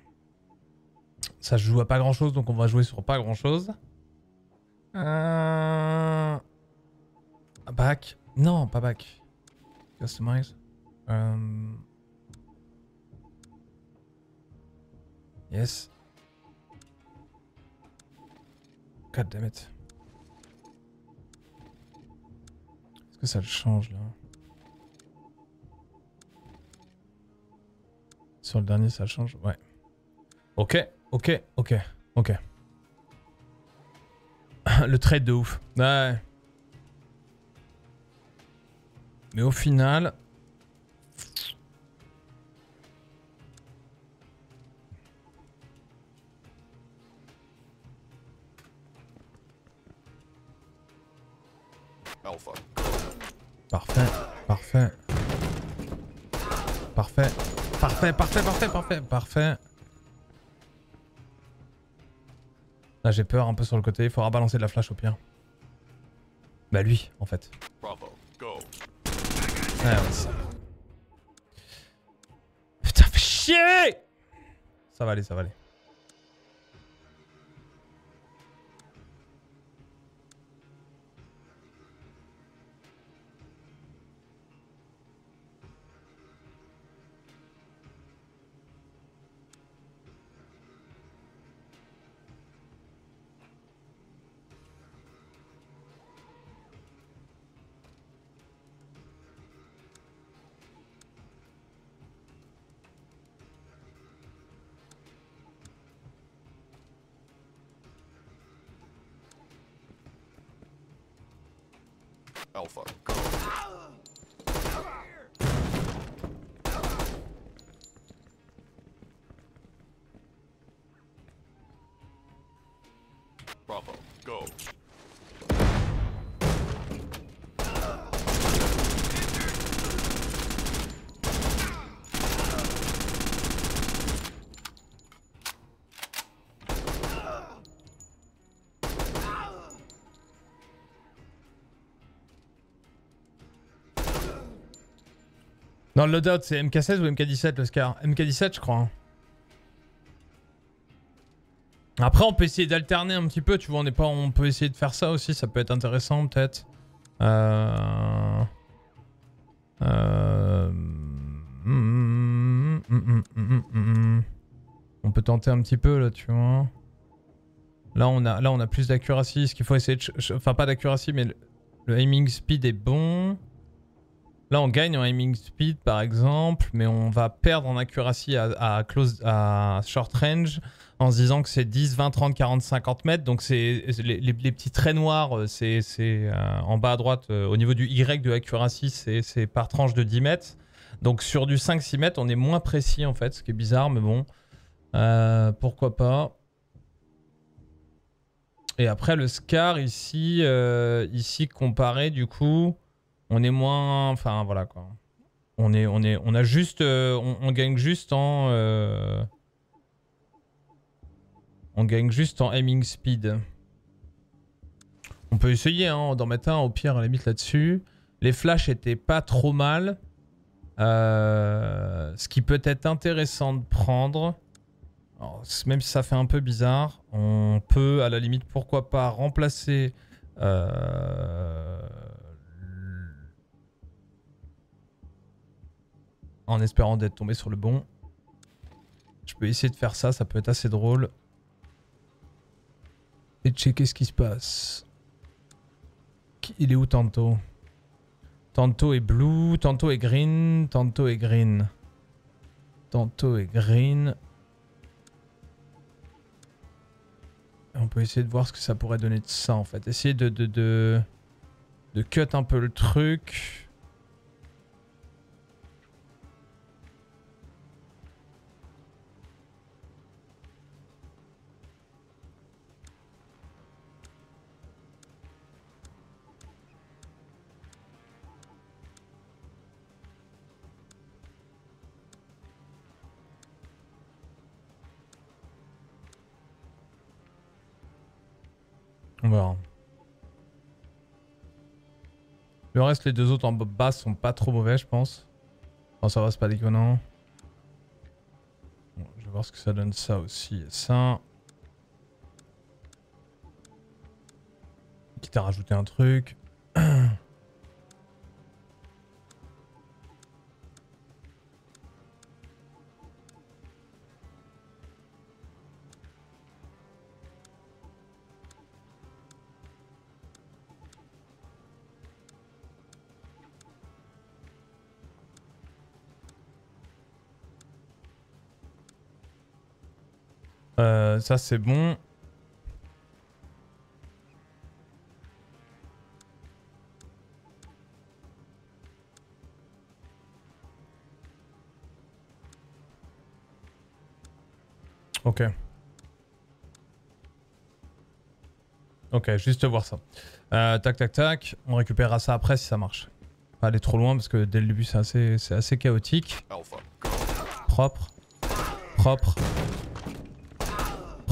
Ça joue à pas grand chose, donc on va jouer sur pas grand chose. Euh... Back. Non, pas back. Customize. Euh... Yes. God damn it. Est-ce que ça le change là? Sur le dernier ça change? Ouais. Ok, ok, ok, ok. le trade de ouf. Ouais. Mais au final... Alpha. Parfait, parfait. Parfait, parfait, parfait, parfait, parfait, parfait. Là j'ai peur un peu sur le côté, il faudra balancer de la flash au pire. Bah lui, en fait. Ouais, ouais, ça. Putain, fais chier Ça va aller, ça va aller. Alpha. Le loadout, c'est MK16 ou MK17 le Scar MK17 je crois. hein. Après on peut essayer d'alterner un petit peu, tu vois, on, est pas, on peut essayer de faire ça aussi, ça peut être intéressant peut-être. On peut tenter un petit peu là, tu vois. Là on a, là, on a plus d'accuracy, ce qu'il faut essayer de... Enfin pas d'accuracy, mais le aiming speed est bon. Là, on gagne en aiming speed, par exemple, mais on va perdre en accuracy à, close, short range en se disant que c'est 10, 20, 30, 40, 50 mètres. Donc, c'est les, petits traits noirs, euh, c'est euh, en bas à droite, euh, au niveau du Y de accuracy, c'est par tranche de 10 mètres. Donc, sur du 5-6 mètres, on est moins précis, en fait, ce qui est bizarre, mais bon. Pourquoi pas Et après, le Scar, ici, ici comparé, du coup on est moins enfin voilà quoi. On est on est on a juste euh, on, gagne juste en euh, on gagne juste en aiming speed. On peut essayer hein, d'en mettre un au pire à la limite là-dessus. Les flashs étaient pas trop mal. Euh, ce qui peut être intéressant de prendre même si ça fait un peu bizarre on peut à la limite pourquoi pas remplacer en espérant d'être tombé sur le bon. Je peux essayer de faire ça, ça peut être assez drôle. Et checker ce qui se passe. Il est où Tanto? Tanto est blue, Tanto est green, Tanto est green. Tanto est green. On peut essayer de voir ce que ça pourrait donner de ça en fait. Essayer de, de, de, de cut un peu le truc. On verra. Le reste, les deux autres en bas sont pas trop mauvais, je pense. Enfin, ça va, c'est pas déconnant. Bon, je vais voir ce que ça donne ça aussi et ça. Quitte à rajouter un truc. Euh, ça c'est bon. Ok. Ok, juste voir ça. Euh, tac, tac, tac. On récupérera ça après si ça marche. Pas aller trop loin parce que dès le début c'est assez, c'est assez chaotique. Propre. Propre.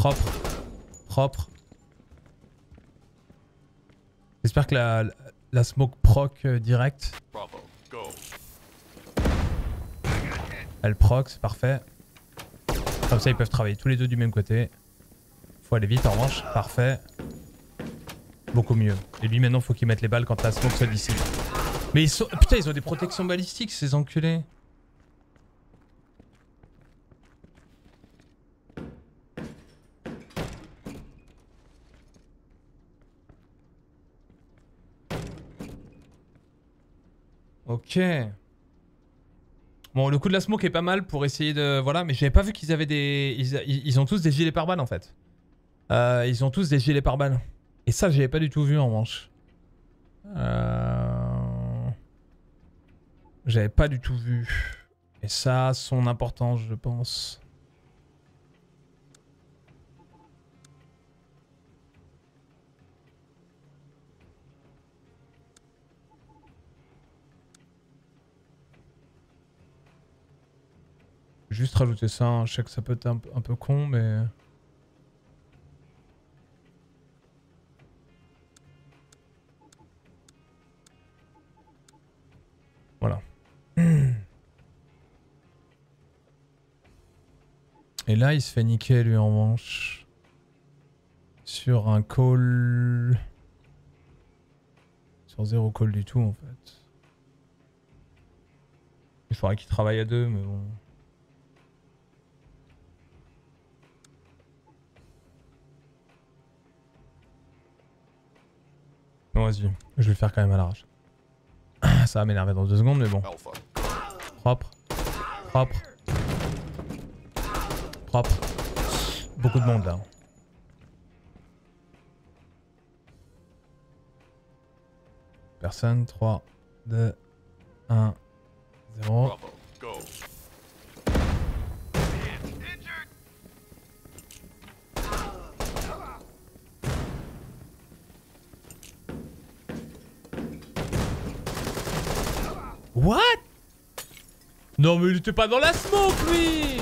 Propre. Propre. J'espère que la, la smoke proc euh, direct. Elle proc, c'est parfait. Comme ça ils peuvent travailler tous les deux du même côté. Faut aller vite en revanche. Parfait. Beaucoup mieux. Et lui maintenant faut qu'il mette les balles quand la smoke se dissipe. Mais ils sont... Putain ils ont des protections balistiques ces enculés. Ok. Bon, le coup de la smoke est pas mal pour essayer de... Voilà, mais j'avais pas vu qu'ils avaient des... Ils, ils- ont tous des gilets pare-balles en fait. Euh, ils ont tous des gilets pare-balles. Et ça, j'avais pas du tout vu en revanche. Euh... J'avais pas du tout vu. Et ça son importance, je pense. Juste rajouter ça, hein. je sais que ça peut être un, un peu con, mais... Voilà. Et là, il se fait niquer, lui, en revanche. Sur un call... Sur zéro call du tout, en fait. Il faudrait qu'il travaille à deux, mais bon... Vas-y, je vais le faire quand même à l'arrache. Ça va m'énerver dans deux secondes, mais bon. Propre. Propre. Propre. Beaucoup de monde là. Personne. 3, 2, 1, 0. What? Non mais il était pas dans la smoke lui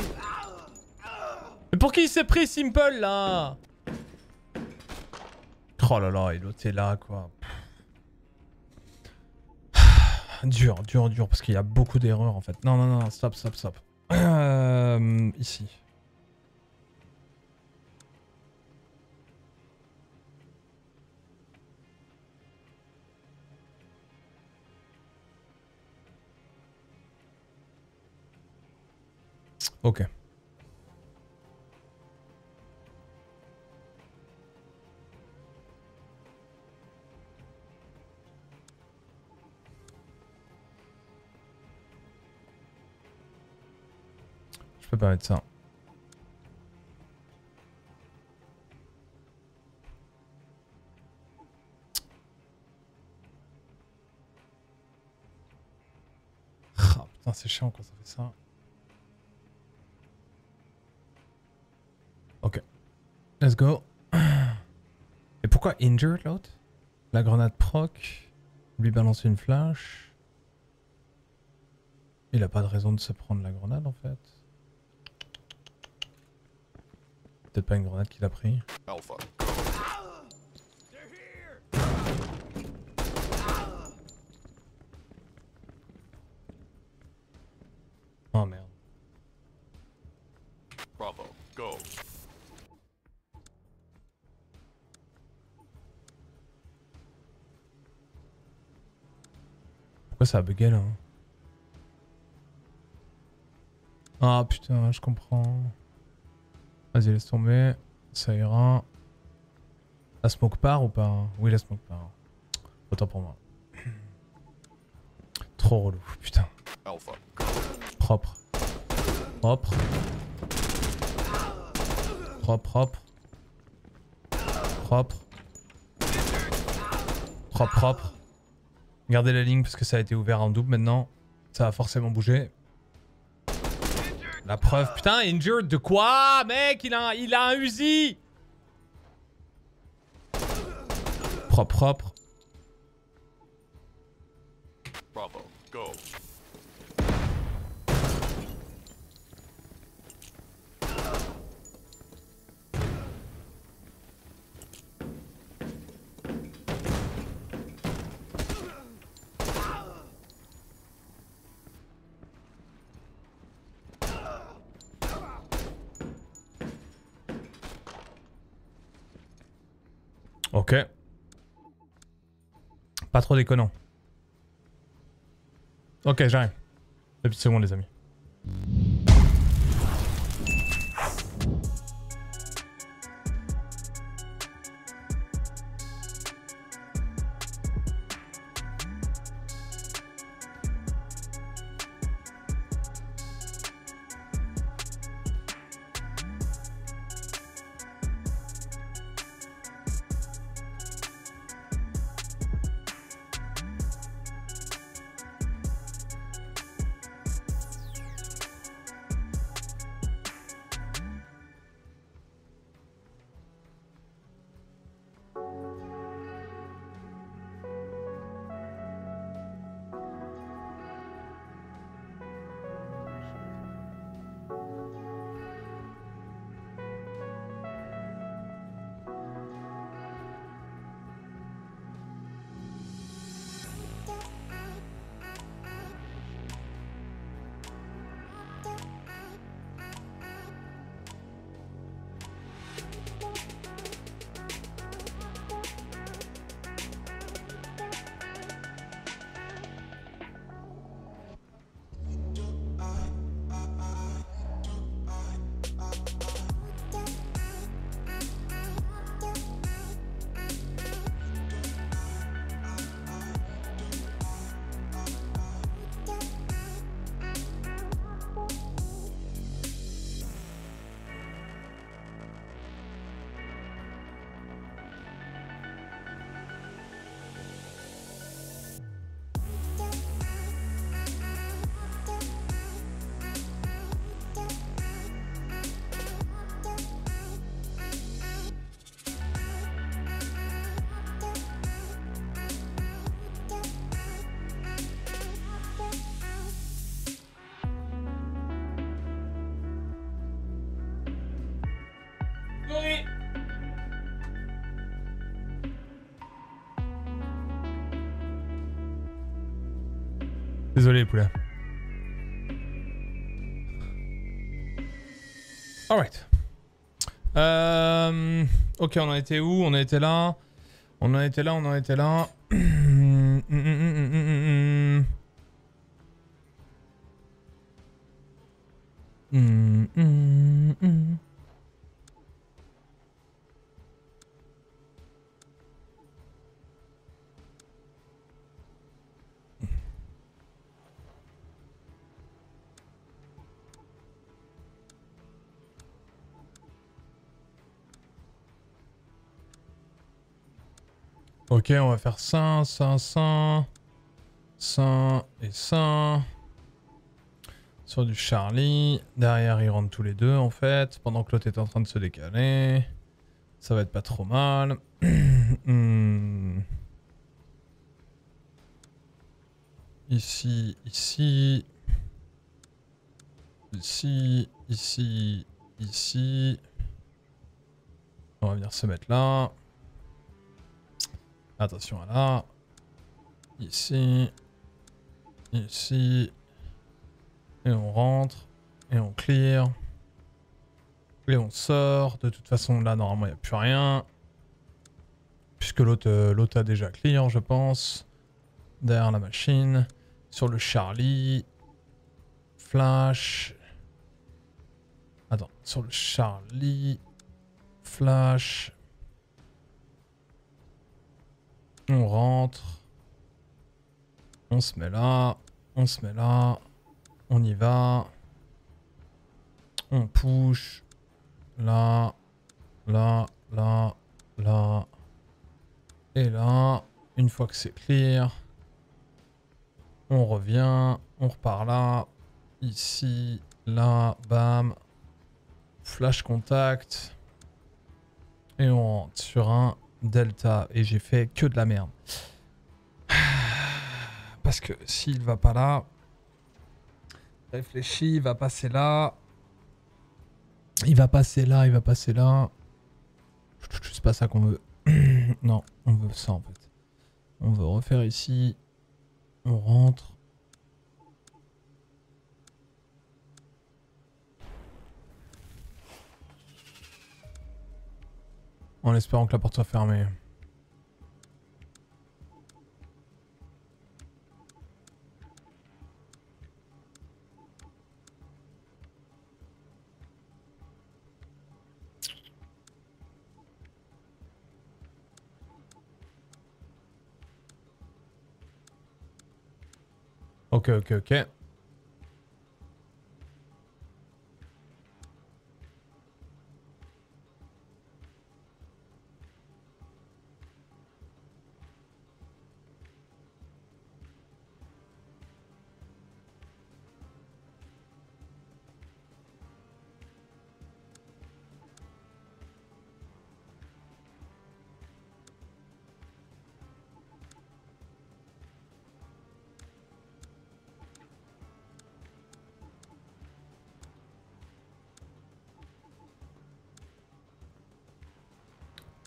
Mais pour qui il s'est pris Simple là? Oh là là, et l'autre est là quoi. Dur, dur, dur, parce qu'il y a beaucoup d'erreurs en fait. Non, non, non, stop, stop, stop. Euh, ici. Okay Je peux pas mettre ça. Ah putain, c'est chiant quand ça fait ça. Ok. Let's go. Et pourquoi injured l'autre? La grenade proc. Lui balancer une flash. Il a pas de raison de se prendre la grenade en fait. Peut-être pas une grenade qu'il a pris. Alpha. Ça a bugué là Ah putain, je comprends. Vas-y, laisse tomber. Ça ira. La smoke part ou pas Oui, la smoke part. Autant pour moi. Trop relou, putain. Alpha. Propre. Propre. Propre, propre. Propre. Propre, propre. Gardez la ligne parce que ça a été ouvert en double maintenant. Ça va forcément bouger. La preuve. Putain, injured de quoi Mec, il a, il a un Uzi Propre, propre. Bravo. Go. Pas trop déconnant. Ok, j'arrive. Deux petites secondes, les amis. Ok, on en était où? On en était là. On en était là, on en était là. Ok, on va faire ça, ça, ça. Ça et ça. Sur du Charlie. Derrière, ils rentrent tous les deux, en fait. Pendant que l'autre est en train de se décaler. Ça va être pas trop mal. Hmm. Ici, ici. Ici, ici, ici. On va venir se mettre là. Attention à là. Ici. Ici. Et on rentre. Et on clear. Et on sort. De toute façon, là, normalement, il n'y a plus rien. Puisque l'autre euh, l'autre a déjà clear, je pense. Derrière la machine. Sur le Charlie. Flash. Attends, sur le Charlie. Flash. On rentre. On se met là. On se met là. On y va. On push. Là. Là. Là. Là. Et là. Une fois que c'est clear. On revient. On repart là. Ici. Là. Bam. Flash contact. Et on rentre sur un delta. Et j'ai fait que de la merde. Parce que s'il va pas là, réfléchis, il va passer là. Il va passer là, il va passer là. C'est pas ça qu'on veut. non, on veut ça en fait. On veut refaire ici. On rentre. En espérant que la porte soit fermée. Ok, ok, ok.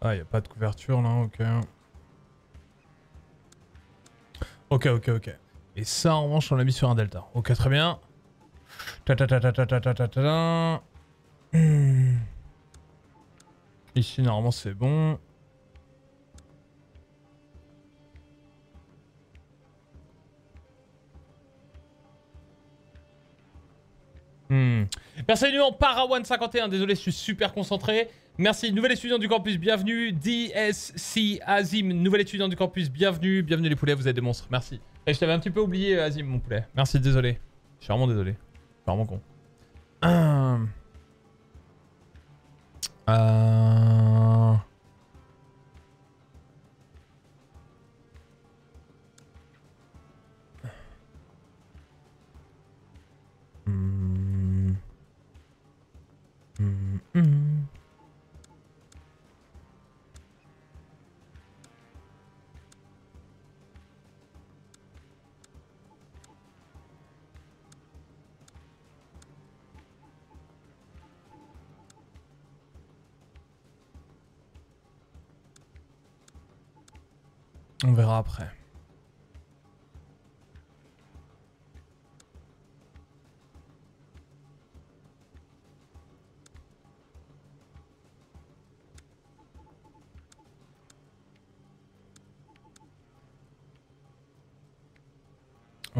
Ah, y a pas de couverture là, ok. Ok, ok, ok. Et ça, en revanche, on l'a mis sur un delta. Ok, très bien. Ta ta ta ta ta ta ta ta ta. Ici, normalement, c'est bon. Hmm. Personnellement, Para151, désolé, je suis super concentré. Merci, nouvel étudiant du campus, bienvenue. DSC Azim, nouvel étudiant du campus, bienvenue. Bienvenue les poulets, vous êtes des monstres, merci. Et je t'avais un petit peu oublié, Azim, mon poulet. Merci, désolé. Je suis vraiment désolé. Je suis vraiment con. Euh... Euh... Hmm. On verra après.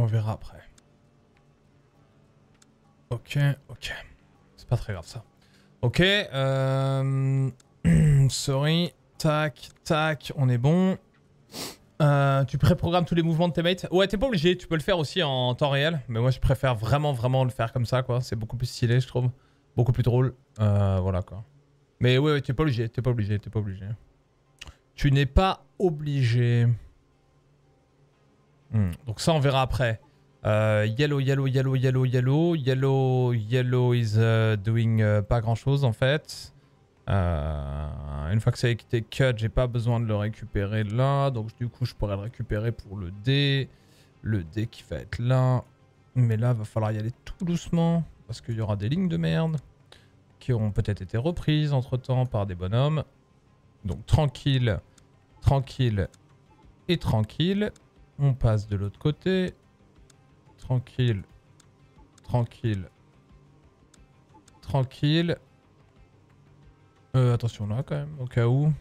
On verra après. Ok, ok. C'est pas très grave ça. Ok, euh... Sorry. Tac, tac, on est bon. Euh, tu préprogrammes tous les mouvements de tes mates? Ouais, t'es pas obligé, tu peux le faire aussi en temps réel. Mais moi, je préfère vraiment, vraiment le faire comme ça, quoi. C'est beaucoup plus stylé, je trouve. Beaucoup plus drôle. Euh, voilà, quoi. Mais ouais, ouais t'es pas obligé, t'es pas obligé, t'es pas obligé. Tu n'es pas obligé. Hmm, Donc ça, on verra après. Euh, yellow, yellow, yellow, yellow, yellow. Yellow, yellow is euh, doing euh, pas grand chose en fait. Euh, une fois que ça a été cut, j'ai pas besoin de le récupérer là. Donc du coup, je pourrais le récupérer pour le D. Le D qui va être là. Mais là, va falloir y aller tout doucement. Parce qu'il y aura des lignes de merde. Qui auront peut-être été reprises entre temps par des bonhommes. Donc tranquille, tranquille et tranquille. On passe de l'autre côté. Tranquille, tranquille, tranquille. Euh, attention là quand même, au cas où.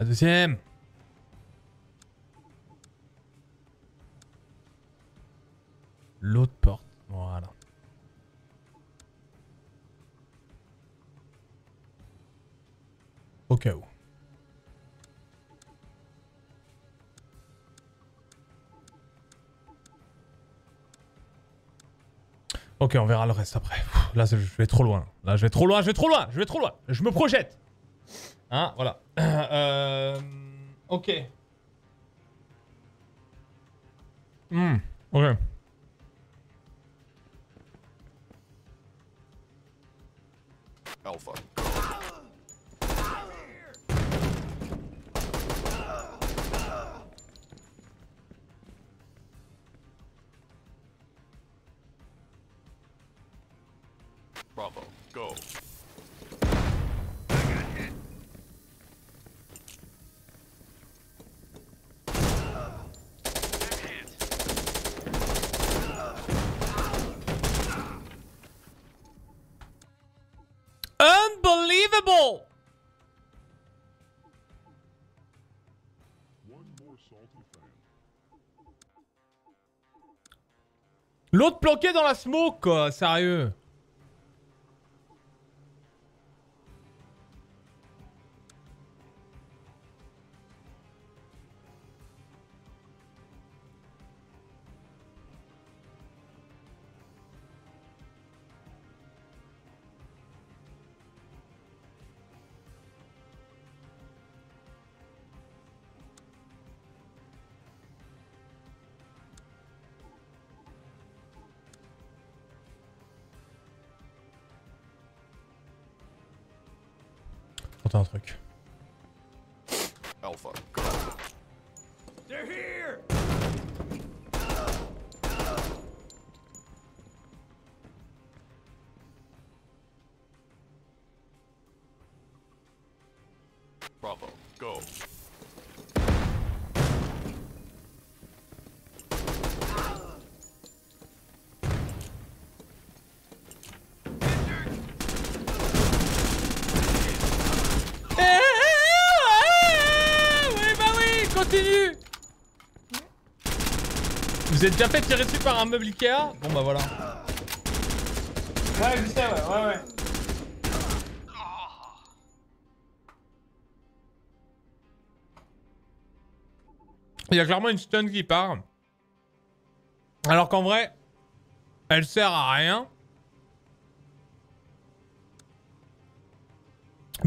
La deuxième. L'autre porte. Voilà. Au cas où. Ok, on verra le reste après. Là, je vais trop loin. Là, je vais trop loin, je vais trop loin, je vais trop loin. Je me projette. Hein, voilà. Euh, ok. Hmm, ok. Alpha. Bravo. Go. L'autre planqué dans la smoke, quoi, sérieux. Go. Eh, eh, eh, Oui, bah oui, continue Vous êtes déjà fait tirer dessus par un meuble Ikea? Bon bah voilà. Ouais, je sais, ouais, ouais, ouais. Il y a clairement une stun qui part. Alors qu'en vrai, elle sert à rien.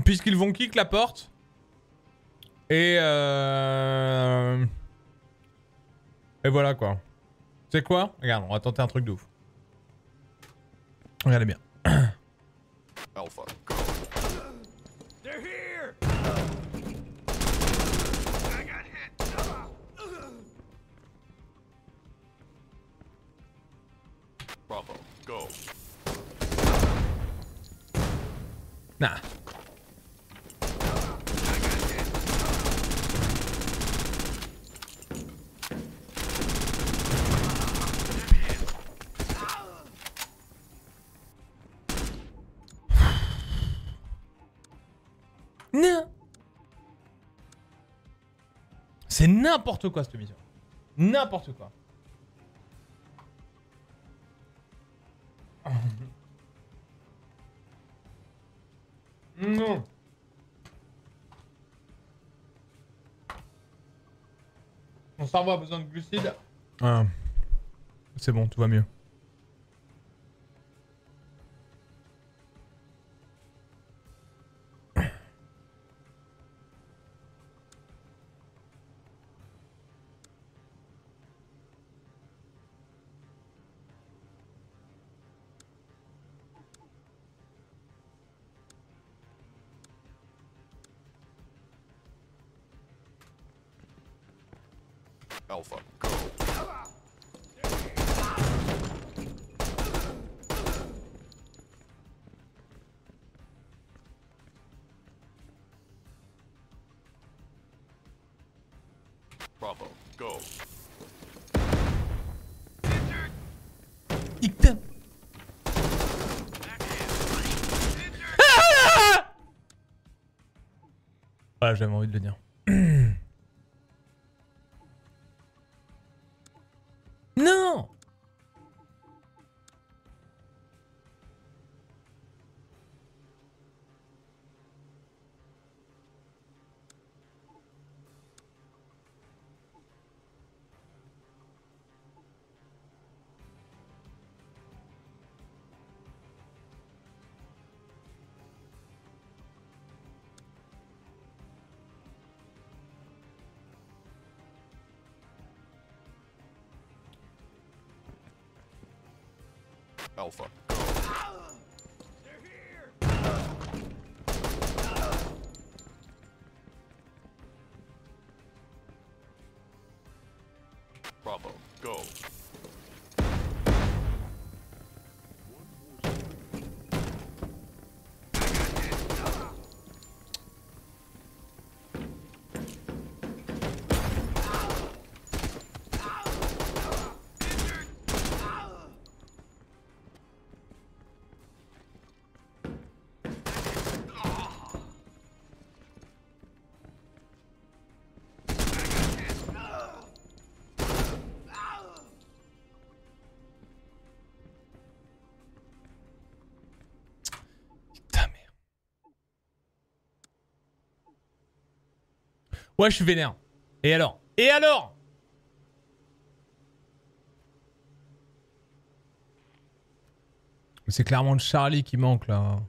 Puisqu'ils vont kick la porte. Et euh... Et voilà quoi. C'est quoi? Regarde, on va tenter un truc de ouf. Regardez bien. Nah. C'est n'importe quoi cette mission. N'importe quoi. Non. Mon cerveau a besoin de glucides. Ah. C'est bon, tout va mieux. Voilà, j'avais envie de le dire. Alpha, Bravo, go. Ouais, je suis vénère. Et alors? Et alors? C'est clairement le Charlie qui manque là.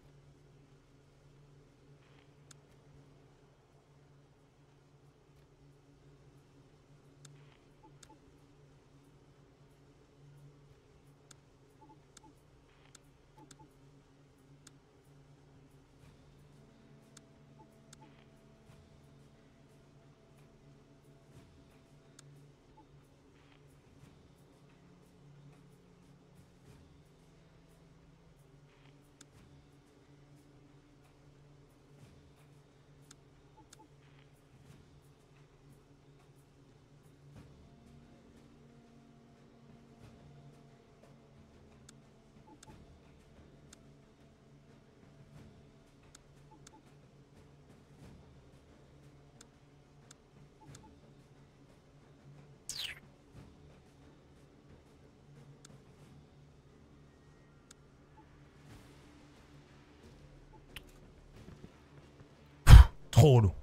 Trop relou.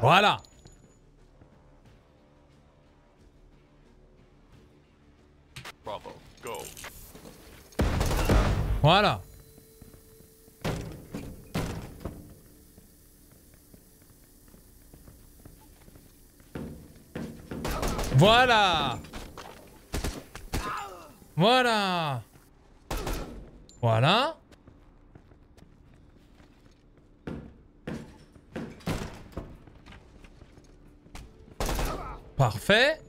Voilà. Bravo, go. Voilà. Voilà Voilà Voilà Parfait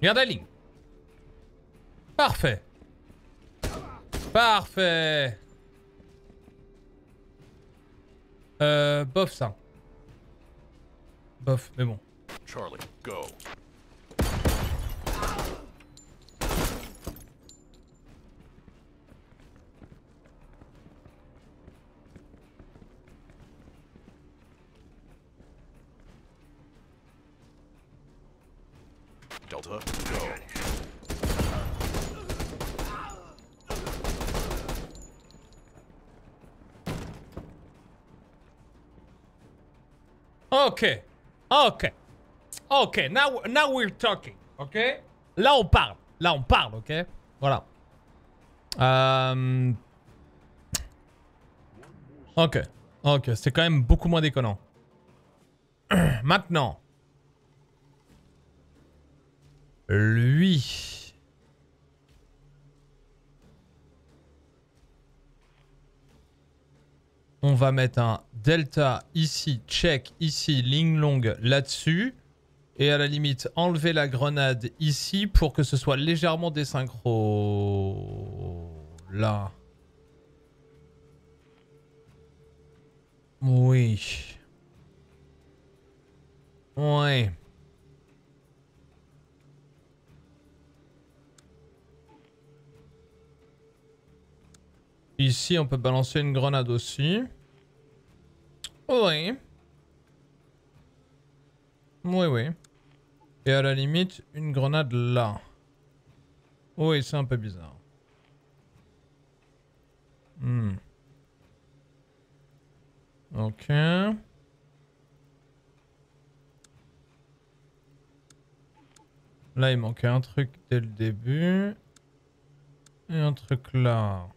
Regarde la ligne Parfait Parfait Euh, bof ça. Bof, mais bon. Charlie, go. Ok. Ok. Ok. Now, now we're talking. Ok. Là, on parle. Là, on parle. Ok. Voilà. Euh... Ok. Ok. C'est quand même beaucoup moins déconnant. Maintenant. Lui. On va mettre un delta ici, check ici, ligne longue là-dessus. Et à la limite, enlever la grenade ici pour que ce soit légèrement désynchro. Là. Oui. Ouais. Ici, on peut balancer une grenade aussi. Oui. Oui, oui. Et à la limite, une grenade là. Oui, c'est un peu bizarre. Hmm. Ok. Là, il manquait un truc dès le début. Et un truc là.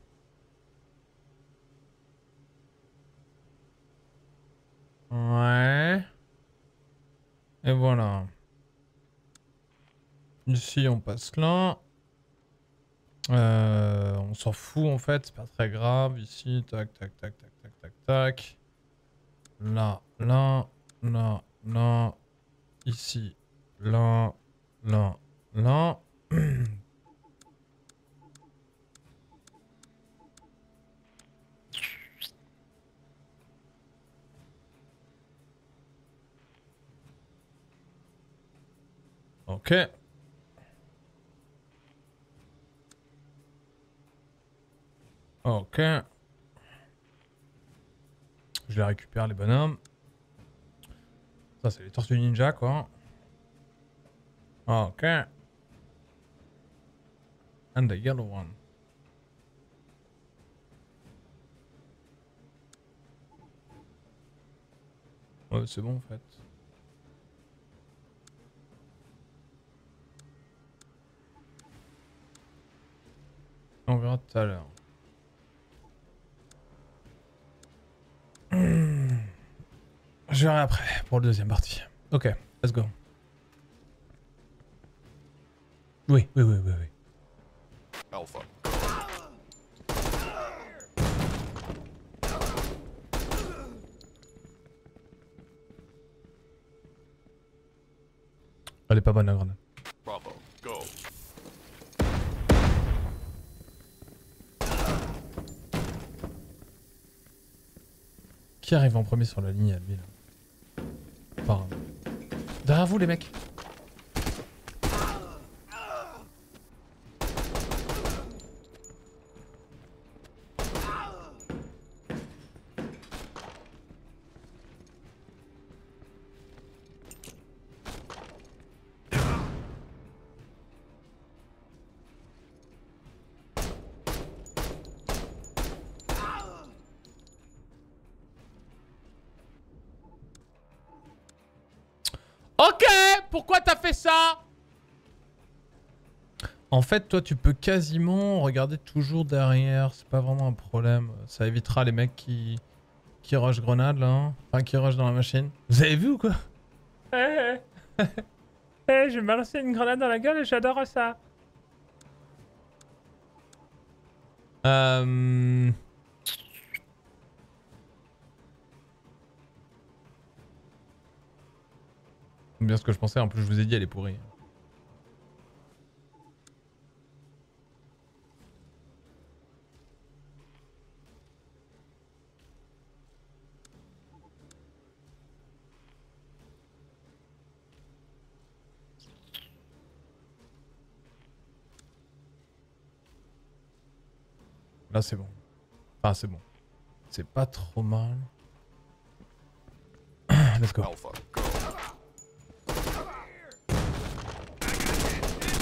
Ouais. Et voilà. Ici, on passe là. Euh, on s'en fout en fait, c'est pas très grave. Ici, tac, tac, tac, tac, tac, tac, tac. Là, là, là, là. Ici, là, là, là. Ok. Ok. Je les récupère les bonhommes. Ça c'est les tortues ninja quoi. Ok. And the yellow one. Ouais c'est bon en fait. On verra tout à l'heure. Hmm. Je verrai après pour la deuxième partie. Ok, let's go. Oui, oui, oui, oui, oui. Alpha. Elle est pas bonne la grenade. Bravo, go. Qui arrive en premier sur la ligne à lui là. Par... Derrière vous les mecs Pourquoi t'as fait ça En fait, toi, tu peux quasiment regarder toujours derrière. C'est pas vraiment un problème. Ça évitera les mecs qui... Qui rush grenade, là. hein. Enfin, qui rush dans la machine. Vous avez vu ou quoi Eh, eh. Eh, je vais me balancer une grenade dans la gueule et j'adore ça. Euh... Bien ce que je pensais, en plus je vous ai dit elle est pourrie. Là c'est bon. Ah c'est bon. C'est pas trop mal. Let's go.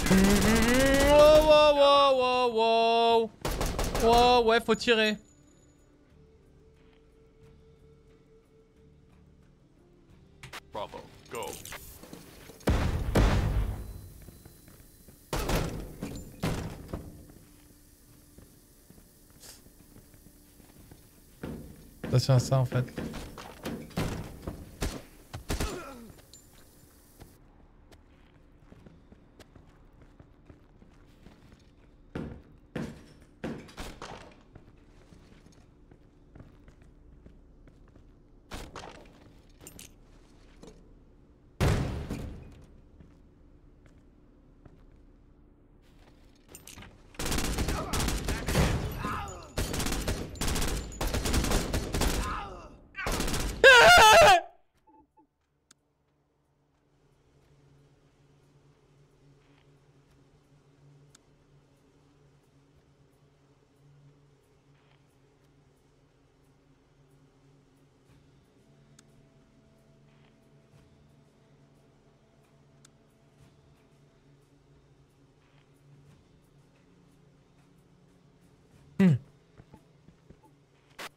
Wow, wow, wow, wow, wow. Wow, ouais, faut tirer. Bravo, go. Attention à ça en fait.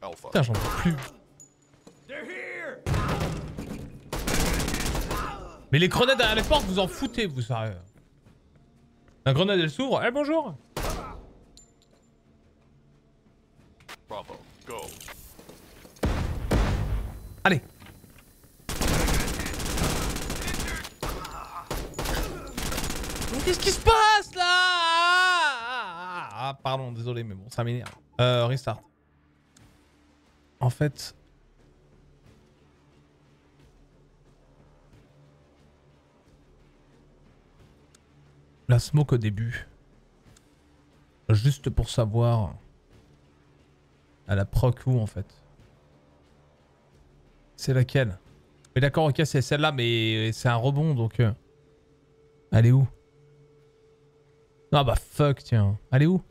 Alpha. Putain, j'en peux plus. Mais les grenades derrière les portes, vous en foutez, vous sérieux. La grenade elle s'ouvre. Eh bonjour Bravo, go. Allez Qu'est-ce qui se passe là? Ah, ah, ah, ah, pardon, désolé, mais bon, ça m'énerve. Euh, restart. Fait... La smoke au début. Juste pour savoir... Elle a proc où en fait C'est laquelle? Mais d'accord, ok, c'est celle-là, mais c'est un rebond donc... euh, Elle est où? Ah bah fuck, tiens. Elle est où?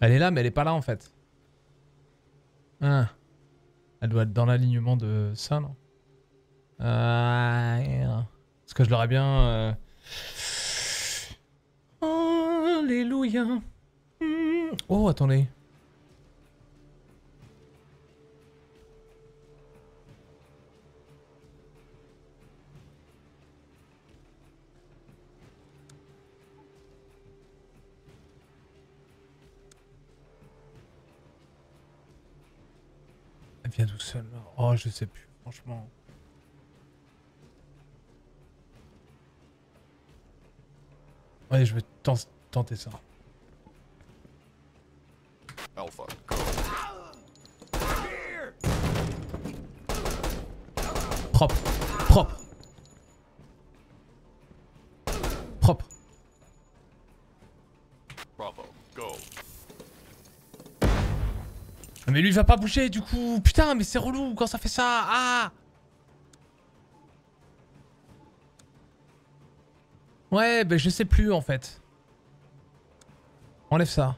Elle est là, mais elle est pas là en fait. Ah. Elle doit être dans l'alignement de ça, non yeah. Parce que je l'aurais bien... euh, Alléluia. Hmm. Oh, attendez. Seule là Oh, je sais plus, franchement. Ouais, je vais ten- tenter ça. Alpha, propre. Propre. Mais lui il va pas bouger du coup. Putain, mais c'est relou quand ça fait ça. Ah Ouais, ben je sais plus en fait. Enlève ça.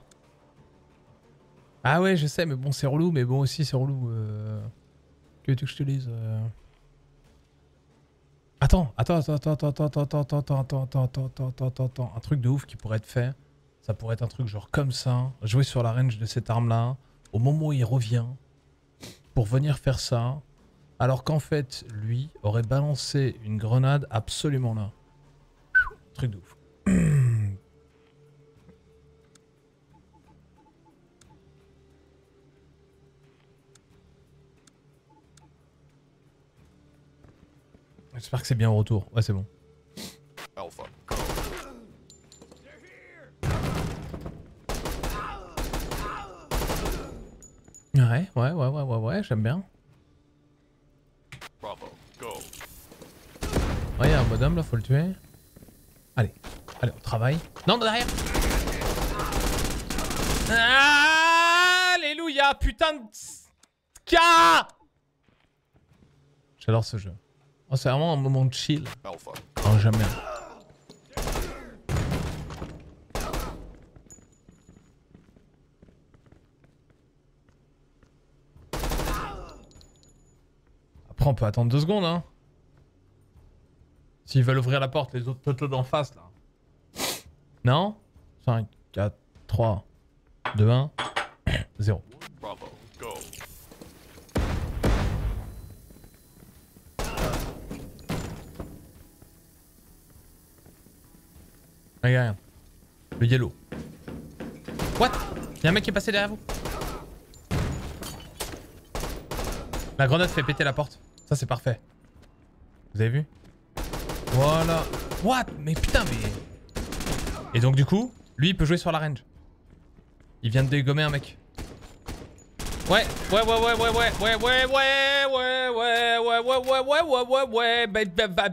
Ah ouais, je sais, mais bon, c'est relou, mais bon aussi c'est relou. Euh... Que veux-tu que je te dise euh Attends, attends, attends, attends, attends, attends, attends, attends, attends, attends, attends, attends, attends, attends, attends, attends, un truc de ouf qui pourrait être fait. Ça pourrait être un truc genre comme ça, jouer sur la range de cette arme-là, au moment où il revient, pour venir faire ça, alors qu'en fait, lui aurait balancé une grenade absolument là. Truc de ouf. J'espère que c'est bien au retour. Ouais, c'est bon. Ouais, ouais, ouais, ouais, ouais, ouais, j'aime bien. Bravo, go. Ouais, y a un bonhomme là, faut le tuer. Allez, allez, on travaille. Non, derrière Alléluia, putain de... Ska J'adore ce jeu. Oh, c'est vraiment un moment de chill. Oh, jamais. On peut attendre deux secondes, hein. S'ils veulent ouvrir la porte, les autres poteaux d'en face, là. Non? 5, 4, 3, 2, 1, 0. Bravo, go. Regarde, regarde. Le yellow. What? Y'a un mec qui est passé derrière vous? La grenade fait péter la porte. Ça c'est parfait. Vous avez vu Voilà. What Mais putain mais... Et donc du coup, lui il peut jouer sur la range. Il vient de dégommer un mec. Ouais, ouais, ouais, ouais, ouais, ouais, ouais, ouais, ouais, ouais, ouais, ouais, ouais, ouais, ouais, ouais, ouais, ouais, bah, bah,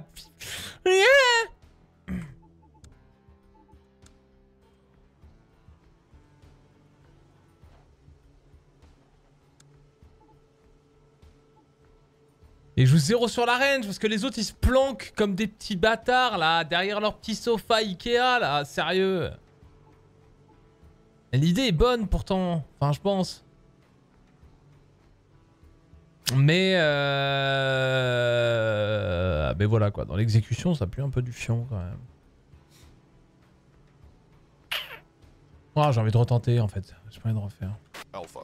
Et je joue zéro sur la range parce que les autres ils se planquent comme des petits bâtards là derrière leur petit sofa Ikea là, sérieux. L'idée est bonne pourtant, enfin je pense. Mais euh... Mais voilà quoi, dans l'exécution ça pue un peu du fion quand même. Ah j'ai envie de retenter en fait, j'ai pas envie de refaire. Alpha,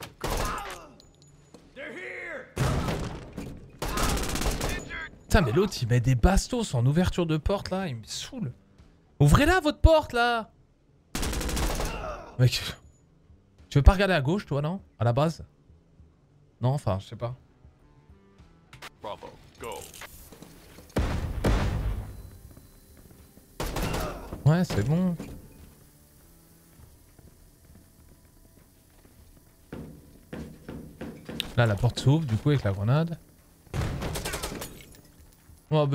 Putain mais l'autre il met des bastos en ouverture de porte là, il me saoule. Ouvrez-la votre porte là Mec, tu veux pas regarder à gauche toi non? À la base? Non enfin je sais pas. Bravo, go. Ouais c'est bon. Là la porte s'ouvre du coup avec la grenade. Oh.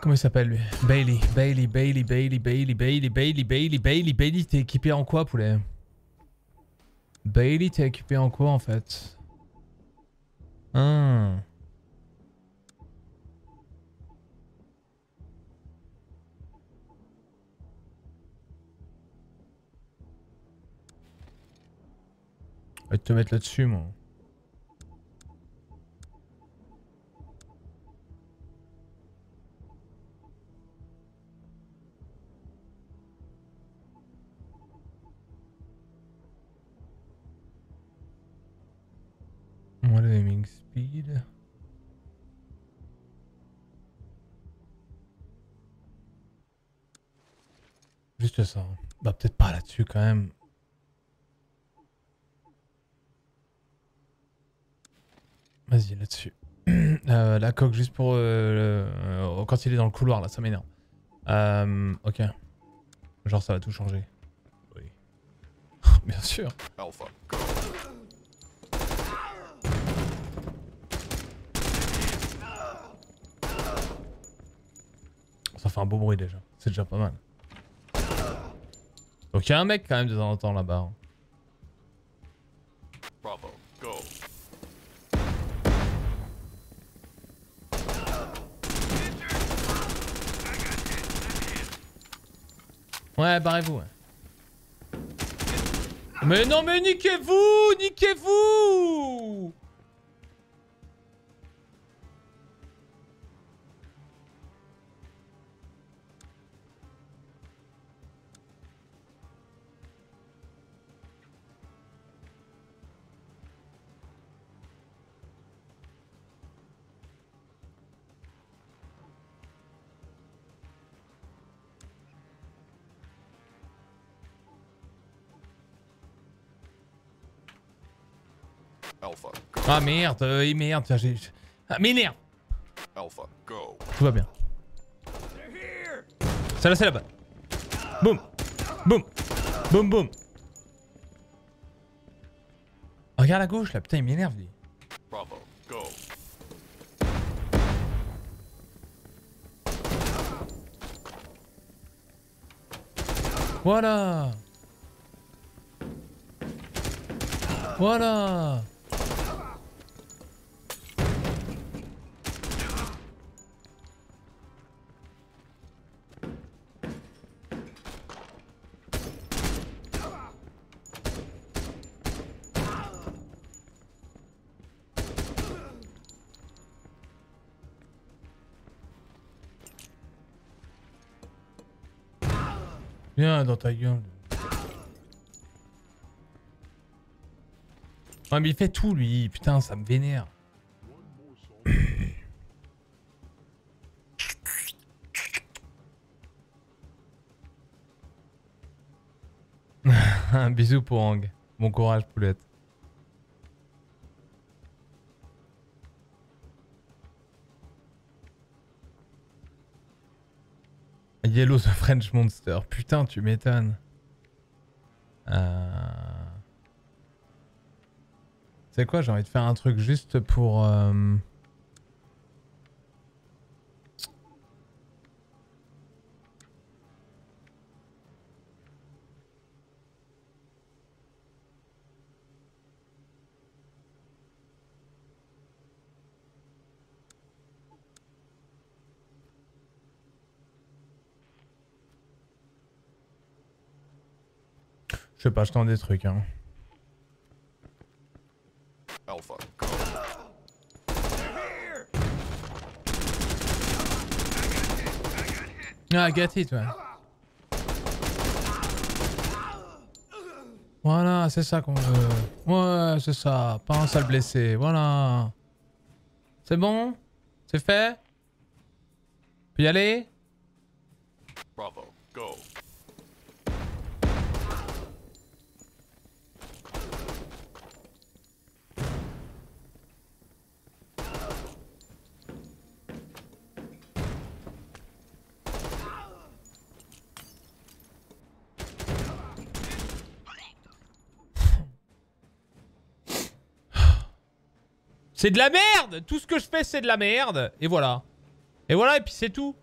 Comment il s'appelle lui Bailey, Bailey, Bailey, Bailey, Bailey, Bailey, Bailey, Bailey, Bailey, Bailey, t'es équipé en quoi poulet Bailey, t'es équipé en quoi en fait Ah. Vais te mettre là-dessus moi. Le aiming speed. Juste ça. Bah peut-être pas là-dessus quand même. Vas-y là-dessus. Euh, la coque juste pour... euh, le- euh, quand il est dans le couloir là, ça m'énerve. Euh, ok. Genre ça va tout changer. Oui. Bien sûr. Alpha. Ça fait un beau bruit déjà. C'est déjà pas mal. Donc il y a un mec quand même de temps en temps là-bas. hein. Ouais, barrez-vous. Mais non, mais niquez-vous Niquez-vous Ah merde, euh, merde, tiens, j'ai... Ah, m'énerve Alpha, go. Tout va bien. Celle-là, c'est bonne. Boum Boum Boum, boum Regarde à gauche là, putain, il m'énerve lui. Bravo, go. Voilà Voilà Dans ta gueule. Mais il fait tout, lui. Putain, ça me vénère. Un bisou pour Hang. Bon courage, poulette. Yellow the French Monster. Putain, tu m'étonnes. Euh... C'est quoi J'ai envie de faire un truc juste pour... euh, sais pas, je tente des trucs. Hein. Alpha. Ah, get it, ouais. Voilà, c'est ça qu'on veut. Ouais, c'est ça. Pas un sale blessé. Voilà. C'est bon? C'est fait? Puis y aller? C'est de la merde Tout ce que je fais, c'est de la merde. Et voilà. Et voilà, et puis c'est tout.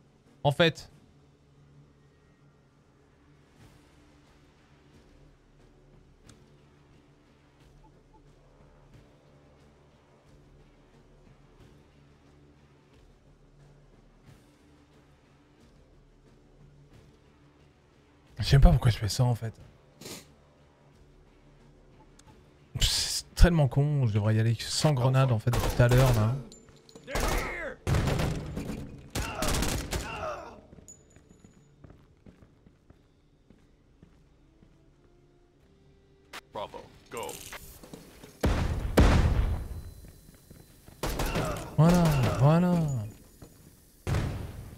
En fait. Je sais pas pourquoi je fais ça en fait. C'est tellement con, je devrais y aller sans grenade en fait tout à l'heure là. Bravo, go. Voilà, voilà.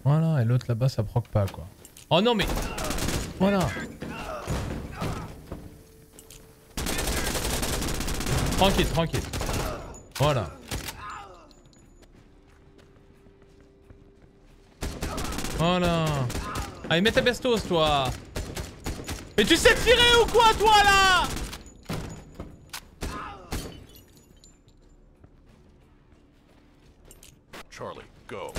Voilà, et l'autre là-bas ça proc pas quoi. Oh non mais... Voilà. Tranquille, tranquille. Voilà. Voilà. Allez, mets ta bestos, toi. Mais tu sais tirer ou quoi, toi, là? Charlie, go.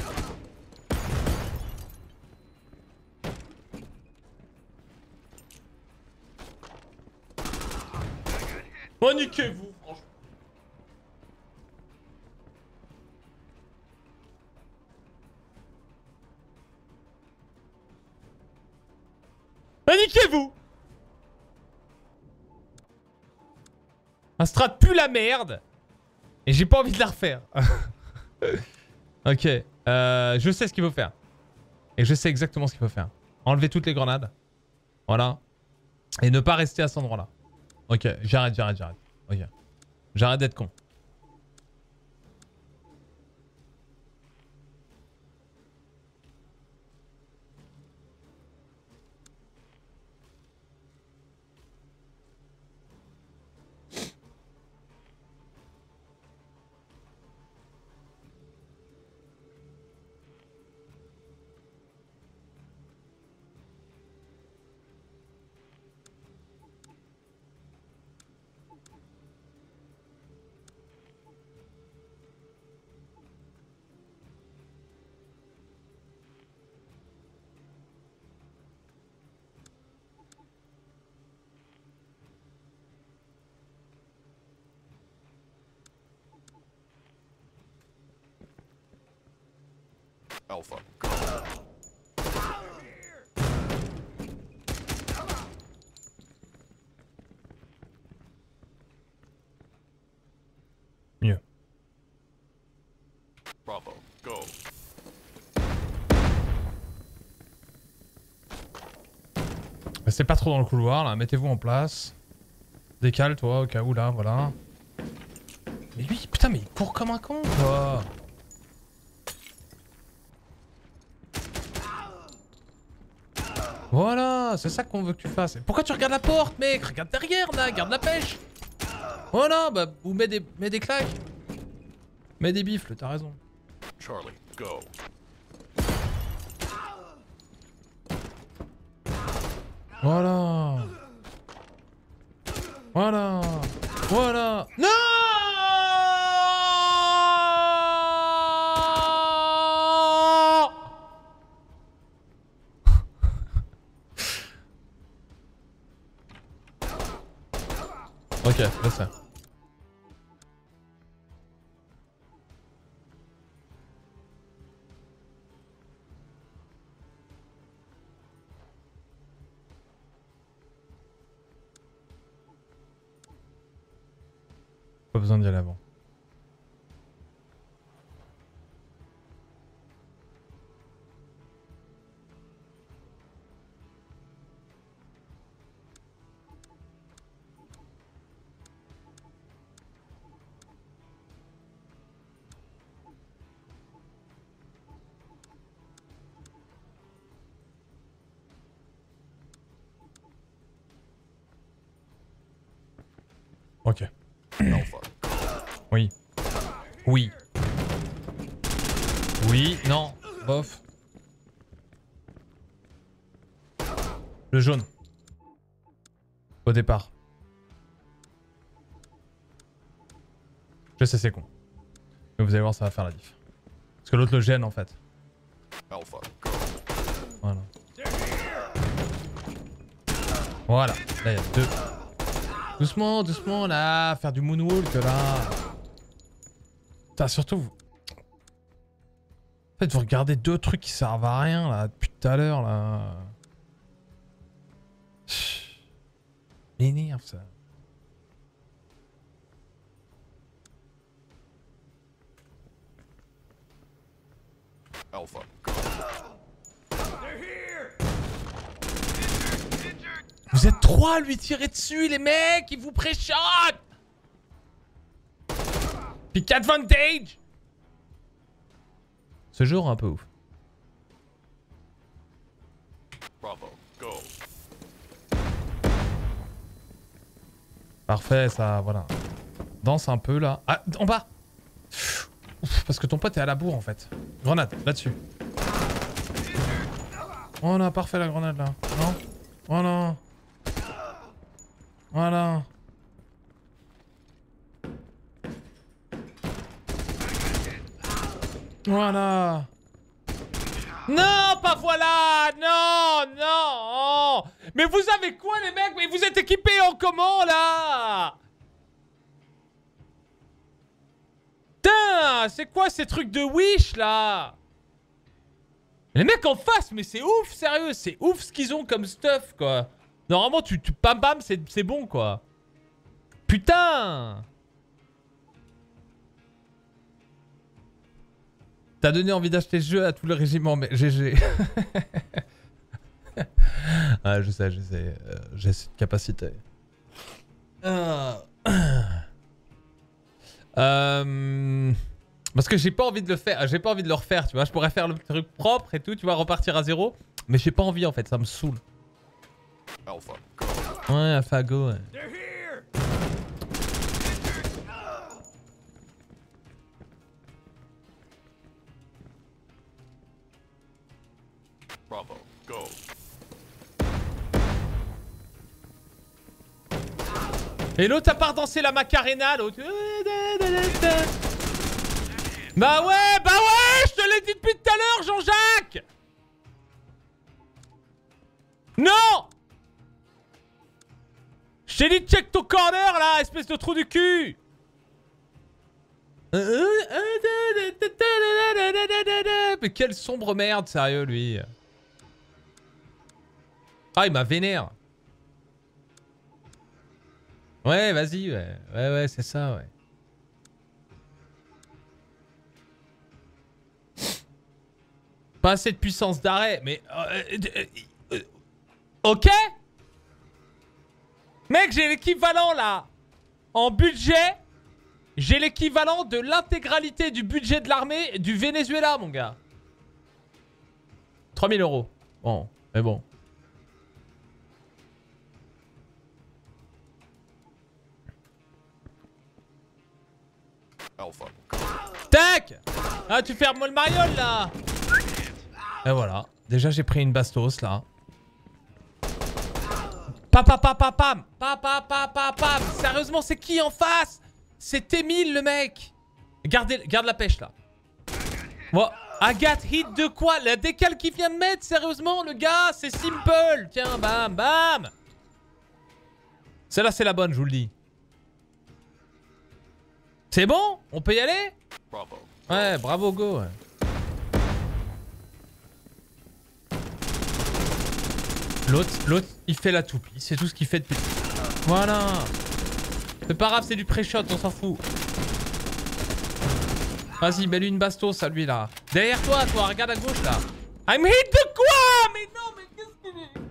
Oh, Un strat pue la merde Et j'ai pas envie de la refaire. ok, euh, je sais ce qu'il faut faire. Et je sais exactement ce qu'il faut faire. Enlever toutes les grenades. Voilà. Et ne pas rester à cet endroit-là. Ok, j'arrête, j'arrête, j'arrête. Ok. J'arrête d'être con. Restez pas trop dans le couloir là, mettez-vous en place. Décale toi au cas où là, voilà. Mais lui, putain, mais il court comme un con quoi. Voilà, c'est ça qu'on veut que tu fasses. Pourquoi tu regardes la porte, mec? Regarde derrière là, garde la pêche. Voilà, bah, ou mets des, mets des claques. Mets des bifles, t'as raison. Charlie, go. Voilà. Voilà. Voilà. Non Ok, là ça. Besoin d'y aller avant. Oui. Oui, non, bof. Le jaune. Au départ. Je sais c'est con. Mais vous allez voir ça va faire la diff. Parce que l'autre le gêne en fait. Voilà. Voilà. Là il y a deux. Doucement, doucement là. Faire du moonwalk là. Putain, surtout vous... En fait, vous regardez deux trucs qui servent à rien là depuis tout à l'heure là. Chut. M'énerve ça. Alpha. Vous êtes trois à lui tirer dessus les mecs, ils vous préchotent Pick advantage Ce jeu rend un peu ouf. Bravo, go. Parfait, ça, voilà. Danse un peu là. Ah, en bas Ouf, Parce que ton pote est à la bourre en fait. Grenade, là-dessus. Voilà, parfait la grenade là. Non? Voilà. Voilà. Voilà. Non, pas voilà. Non, non. Mais vous avez quoi les mecs? Mais vous êtes équipés en comment là? Putain C'est quoi ces trucs de Wish là? Les mecs en face, mais c'est ouf, sérieux C'est ouf ce qu'ils ont comme stuff quoi. Normalement tu, bam bam c'est bon quoi. Putain T'as donné envie d'acheter ce jeu à tout le régiment, mais GG. ah, je sais, je sais. euh, J'ai cette capacité. Ah. Euh, Parce que j'ai pas envie de le faire. J'ai pas envie de le refaire, tu vois. Je pourrais faire le truc propre et tout, tu vois, repartir à zéro. Mais j'ai pas envie en fait, ça me saoule. Alpha. Ouais, Alpha Go, ouais. Bravo, go. Et l'autre, à part danser la Macarena, l'autre. Bah ouais, bah ouais, je te l'ai dit depuis tout à l'heure, Jean-Jacques Non Je t'ai dit check ton corner là, espèce de trou du cul Mais quelle sombre merde, sérieux, lui. Ah, il m'a vénère. Ouais, vas-y, ouais. Ouais, ouais, c'est ça, ouais. Pas assez de puissance d'arrêt, mais... euh, euh, euh, ok Mec, j'ai l'équivalent là. En budget, j'ai l'équivalent de l'intégralité du budget de l'armée du Venezuela, mon gars. 3000 euros. Bon, mais bon. Tac Ah, tu fermes le mariole là Et voilà. Déjà, j'ai pris une bastos là. Papa, papa, pam Papa, papa, pam Sérieusement, c'est qui en face? C'est Emile le mec Gardez, Garde la pêche là. Agathe hit de quoi? La décale qu'il vient de mettre, sérieusement, le gars? C'est simple Tiens, bam, bam Celle-là, c'est la bonne, je vous le dis. C'est bon? On peut y aller? Bravo. Ouais, bravo, go. L'autre, l'autre, il fait la toupie. C'est tout ce qu'il fait depuis. Voilà. C'est pas grave, c'est du pré-shot, on s'en fout. Vas-y, mets-lui une bastos à lui là. Derrière toi, toi, regarde à gauche là. I'm hit de quoi Mais non, mais qu'est-ce qu'il est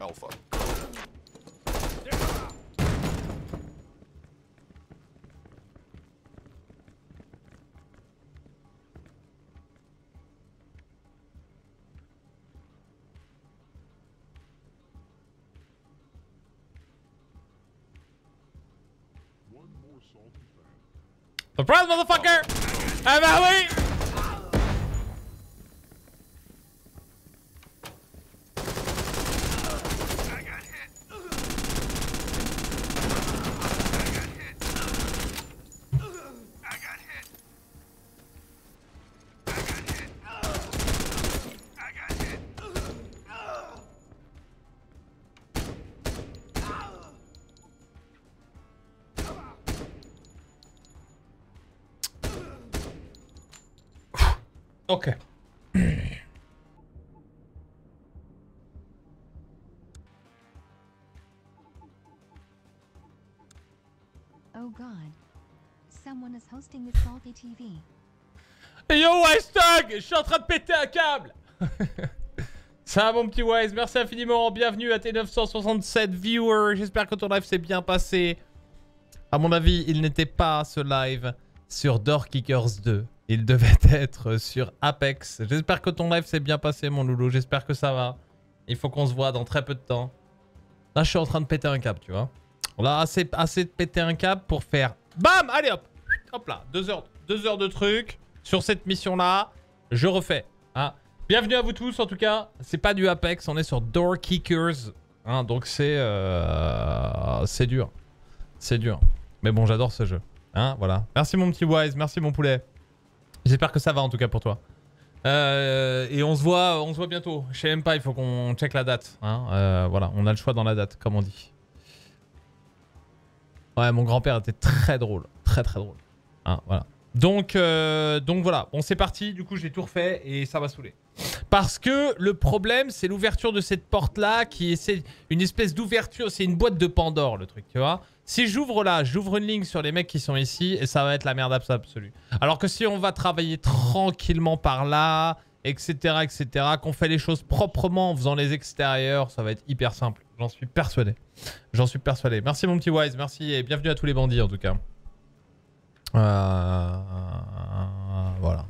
Alpha. Surprise, motherfucker Ah bah TV. Yo Westog Je suis en train de péter un câble Ça va mon petit Wise, merci infiniment, bienvenue à tes 967 viewers, j'espère que ton live s'est bien passé. À mon avis, il n'était pas ce live sur Door Kickers 2, il devait être sur Apex. J'espère que ton live s'est bien passé mon loulou, j'espère que ça va. Il faut qu'on se voit dans très peu de temps. Là je suis en train de péter un câble, tu vois. Là assez, assez de péter un câble pour faire BAM Allez hop Hop là, deux heures, de trucs sur cette mission-là. Je refais. Hein. Bienvenue à vous tous, en tout cas. C'est pas du Apex, on est sur Door Kickers. Hein, donc c'est... Euh, c'est dur. C'est dur. Mais bon, j'adore ce jeu. Hein, voilà. Merci mon petit Wise, merci mon poulet. J'espère que ça va en tout cas pour toi. Euh, et on se voit, on se voit bientôt. Sais même il faut qu'on check la date. Euh, voilà, on a le choix dans la date, comme on dit. Ouais, mon grand-père était très drôle, très très drôle. Hein, voilà. Donc, euh, donc voilà, bon c'est parti, du coup j'ai tout refait et ça va saouler. Parce que le problème c'est l'ouverture de cette porte là qui est une espèce d'ouverture, c'est une boîte de Pandore le truc, tu vois. Si j'ouvre là, j'ouvre une ligne sur les mecs qui sont ici et ça va être la merde absolue. Alors que si on va travailler tranquillement par là, etc, etc, qu'on fait les choses proprement en faisant les extérieurs, ça va être hyper simple. J'en suis persuadé. J'en suis persuadé. Merci mon petit Wise, merci et bienvenue à tous les bandits en tout cas. Euh, voilà.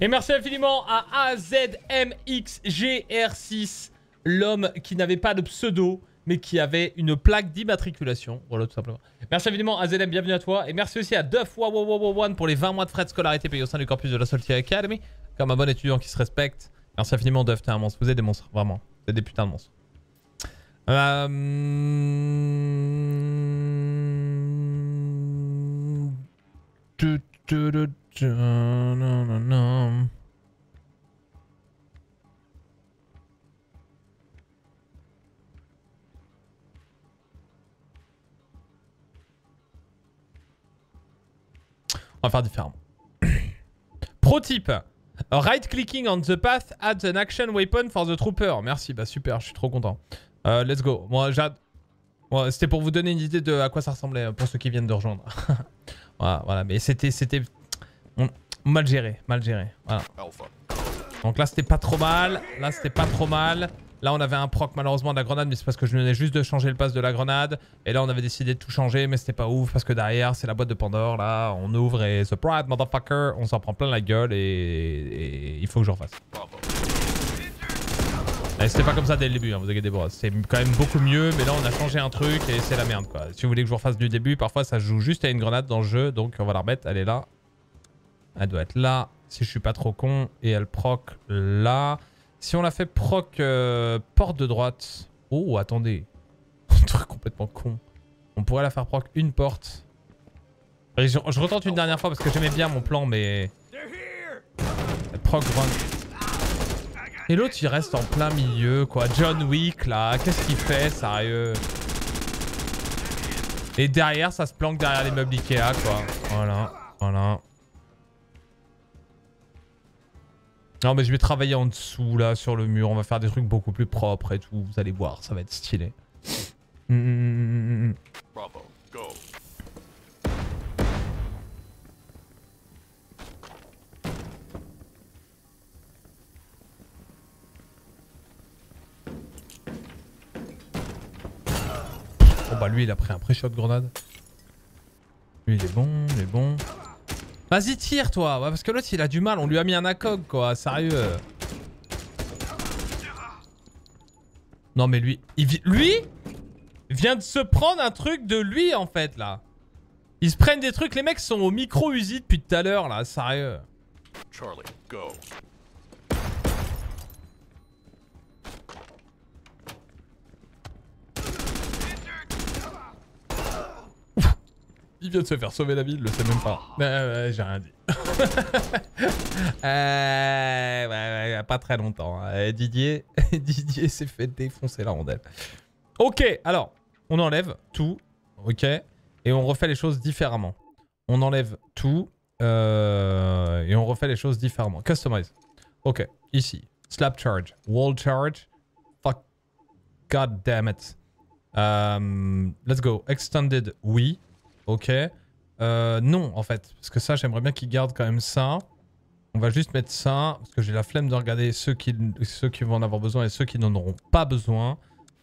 Et merci infiniment à AZMXGR6, l'homme qui n'avait pas de pseudo, mais qui avait une plaque d'immatriculation. Voilà, tout simplement. Merci infiniment à ZM, bienvenue à toi. Et merci aussi à Duff One pour les 20 mois de frais de scolarité payés au sein du corpus de la Salty Academy, comme un bon étudiant qui se respecte. Merci infiniment, Duff, t'es un monstre. Vous êtes des monstres, vraiment. C'est des putains de monstres. Euh... On va faire différemment. Pro tip. Right clicking on the path adds an action weapon for the trooper. Merci, bah super, je suis trop content. Euh, let's go. Moi. Ouais, c'était pour vous donner une idée de à quoi ça ressemblait euh, pour ceux qui viennent de rejoindre. voilà, voilà, mais c'était c'était on- mal géré, mal géré. Voilà. Alpha. Donc là, c'était pas trop mal. Là, c'était pas trop mal. Là, on avait un proc malheureusement de la grenade, mais c'est parce que je venais juste de changer le pass de la grenade. Et là, on avait décidé de tout changer, mais c'était pas ouf parce que derrière, c'est la boîte de Pandore. Là, on ouvre et surprise, motherfucker, on s'en prend plein la gueule et, et il faut que je refasse. Et c'était pas comme ça dès le début, hein, vous inquiétez pas. C'est quand même beaucoup mieux, mais là, on a changé un truc et c'est la merde quoi. Si vous voulez que je vous refasse du début, parfois ça joue juste à une grenade dans le jeu, donc on va la remettre. Elle est là. Elle doit être là, si je suis pas trop con. Et elle proc là. Si on la fait proc euh, porte de droite. Oh, attendez. Un truc complètement con. On pourrait la faire proc une porte. Je, je retente une dernière fois parce que j'aimais bien mon plan, mais... Elle proc droite. Et l'autre, il reste en plein milieu, quoi. John Wick, là. Qu'est-ce qu'il fait, sérieux? Et derrière, ça se planque derrière les meubles Ikea, quoi. Voilà, voilà. Non mais je vais travailler en dessous là sur le mur, on va faire des trucs beaucoup plus propres et tout, vous allez voir, ça va être stylé. Mm, mm, mm. Bravo. Bah lui il a pris un pré-shot grenade. Lui il est bon, il est bon. Vas-y tire toi, parce que l'autre il a du mal, on lui a mis un ACOG quoi, sérieux. Non mais lui, il lui vient de se prendre un truc de lui en fait là. Ils se prennent des trucs, les mecs sont au micro-usi depuis tout à l'heure là, sérieux. Charlie, go. Il vient de se faire sauver la vie, il le sait même pas. J'ai rien dit. euh, pas très longtemps. hein. Euh, Didier, Didier s'est fait défoncer la rondelle. Ok, alors, on enlève tout, ok, et on refait les choses différemment. On enlève tout, euh, et on refait les choses différemment. Customize. Ok, ici, slap charge, wall charge, fuck, god damn it. Let's go, extended, oui. Ok. Euh, non, en fait. Parce que ça, j'aimerais bien qu'ils gardent quand même ça. On va juste mettre ça. Parce que j'ai la flemme de regarder ceux qui, ceux qui vont en avoir besoin et ceux qui n'en auront pas besoin.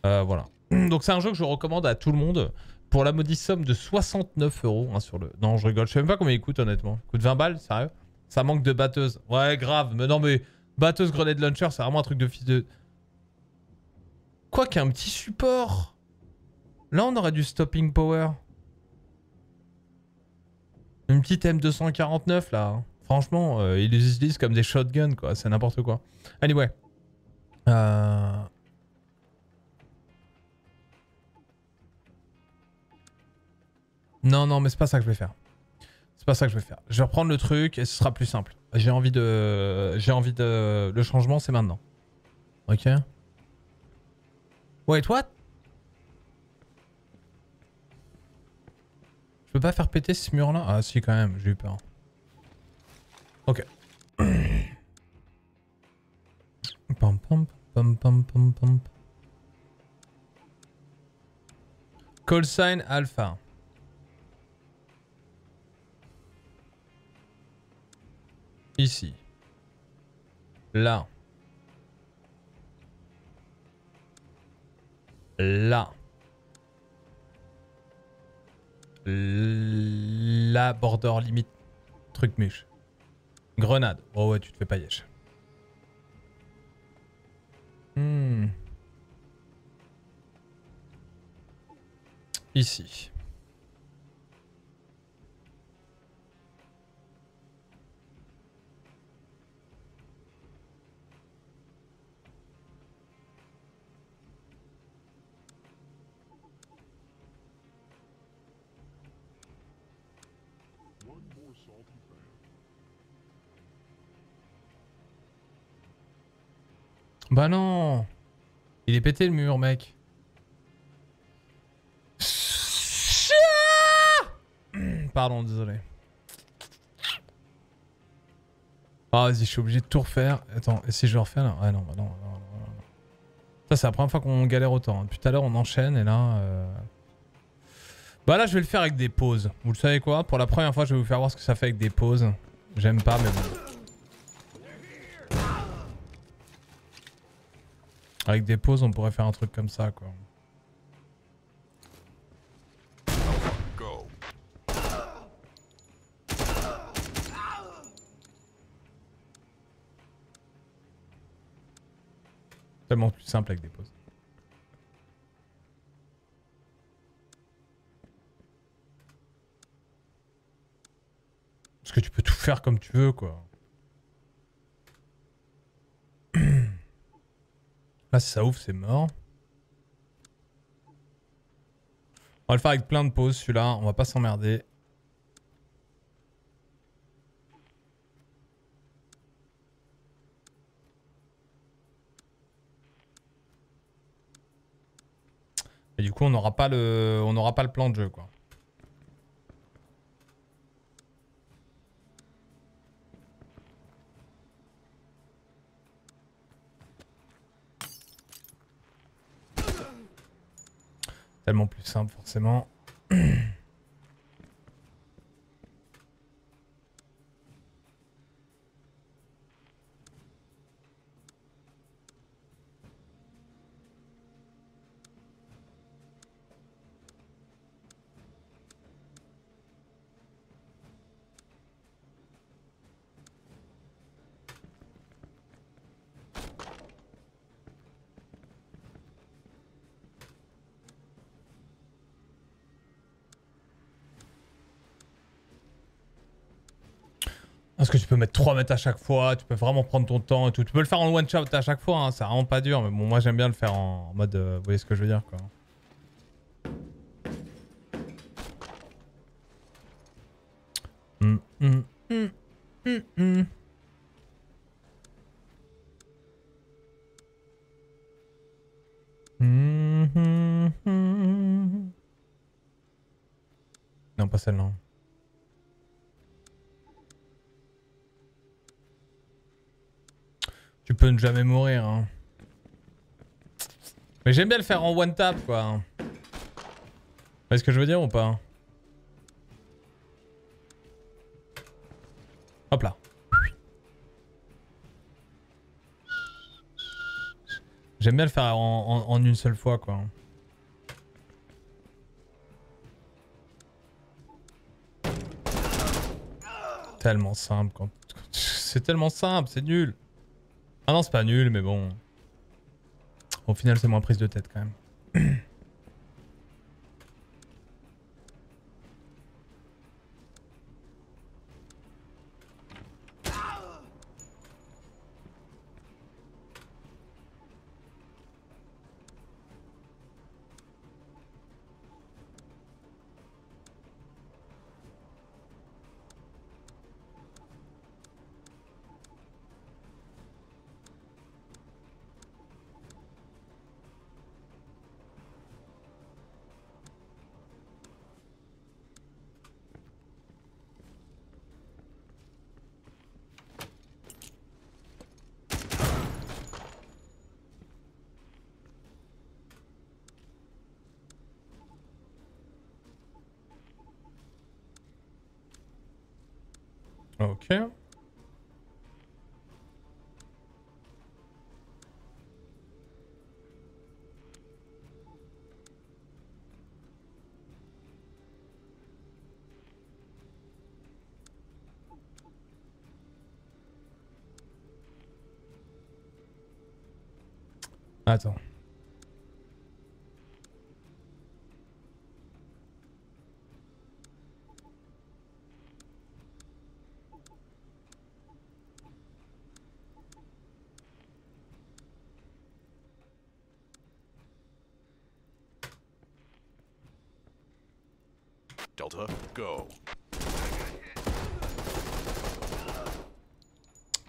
Euh, voilà. Donc c'est un jeu que je recommande à tout le monde. Pour la maudite somme de 69 euros hein, sur le... Non, je rigole. Je sais même pas combien il coûte, honnêtement. Il coûte 20 balles, sérieux? Ça manque de batteuse. Ouais, grave. Mais non, mais... Batteuse grenade launcher, c'est vraiment un truc de fils de... Quoi qu'un petit support Là, on aurait du stopping power. Une petite M249 là. hein. Franchement, euh, ils les utilisent comme des shotguns quoi. C'est n'importe quoi. Anyway. Euh... Non, non, mais c'est pas ça que je vais faire. C'est pas ça que je vais faire. Je vais reprendre le truc et ce sera plus simple. J'ai envie de... J'ai envie de... Le changement, c'est maintenant. Ok Wait, what peux pas faire péter ce mur là Ah si quand même, j'ai eu peur. Ok. Pam pam pam pam pam pam. Call sign alpha. Ici. Là. Là. La border limite. Truc mûche. Grenade. Oh ouais, tu te fais yesh. Hmm. Ici. Bah non Il est pété le mur, mec. Pardon, désolé. Ah, vas-y, je suis obligé de tout refaire. Attends, et si je refais là Ah non, bah non, non, non, non. Ça, c'est la première fois qu'on galère autant. Depuis tout à l'heure, on enchaîne et là. euh, Bah là, je vais le faire avec des pauses. Vous le savez quoi? Pour la première fois, je vais vous faire voir ce que ça fait avec des pauses. J'aime pas, mais bon. Avec des pauses, on pourrait faire un truc comme ça, quoi. Tellement plus simple avec des pauses. Parce que tu peux tout faire comme tu veux, quoi. Là, si ça ouvre, c'est mort. On va le faire avec plein de pauses, celui-là. On va pas s'emmerder. Et du coup, on n'aura pas le, on n'aura pas le plan de jeu, quoi. Tellement plus simple, forcément. Parce que tu peux mettre 3 mètres à chaque fois, tu peux vraiment prendre ton temps et tout. Tu peux le faire en one shot à chaque fois, hein, c'est vraiment pas dur. Mais bon, moi j'aime bien le faire en mode. euh, vous voyez ce que je veux dire quoi. Hum, hum, hum, hum, hum. Hum, hum, hum. Non, pas celle-là. Tu peux ne jamais mourir. Hein. Mais j'aime bien le faire en one tap quoi. Vous voyez ce que je veux dire ou pas? Hop là. J'aime bien le faire en, en- en une seule fois quoi. Tellement simple quand... C'est tellement simple, c'est nul. Ah non, c'est pas nul, mais bon. Au final, c'est moins prise de tête quand même. Attends. Delta, go.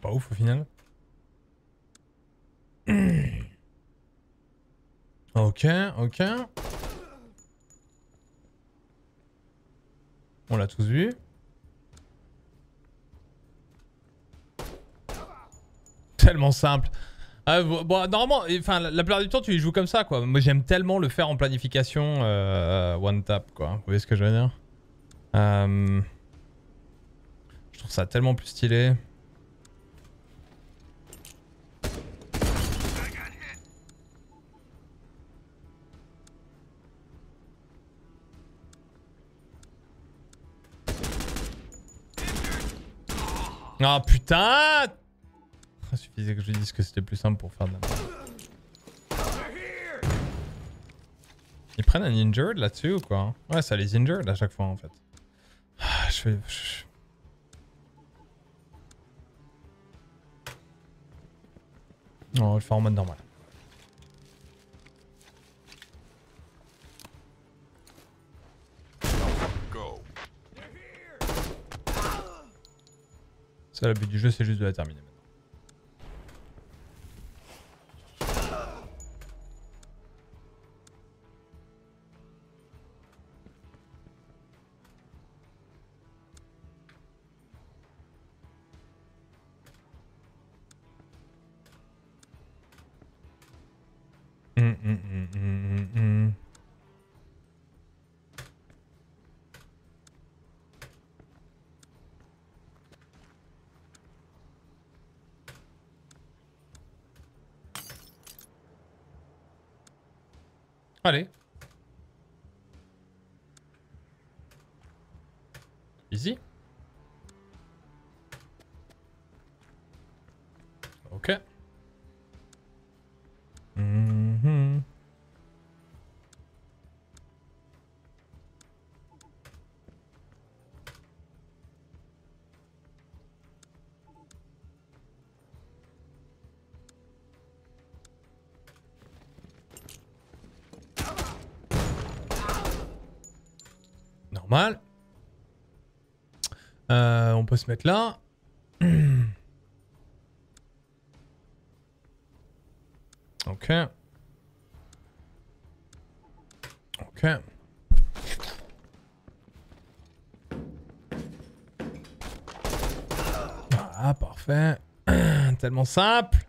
Pas ouf au final. Ok, ok. On l'a tous vu. Tellement simple. Ah, bon, normalement, enfin, la plupart du temps, tu y joues comme ça, quoi. Moi, j'aime tellement le faire en planification euh, one tap, quoi. Vous voyez ce que je veux dire? Euh, Je trouve ça tellement plus stylé. Ah putain Il suffisait que je lui dise que c'était plus simple pour faire de la Ils prennent un injured là-dessus ou quoi Ouais, ça les injured à chaque fois en fait. Ah, Je fais... je- Non, on va le faire en mode normal. Ça, le but du jeu, c'est juste de la terminer. Allez. Euh, on peut se mettre là. ok. Ok. Voilà, parfait. Tellement simple.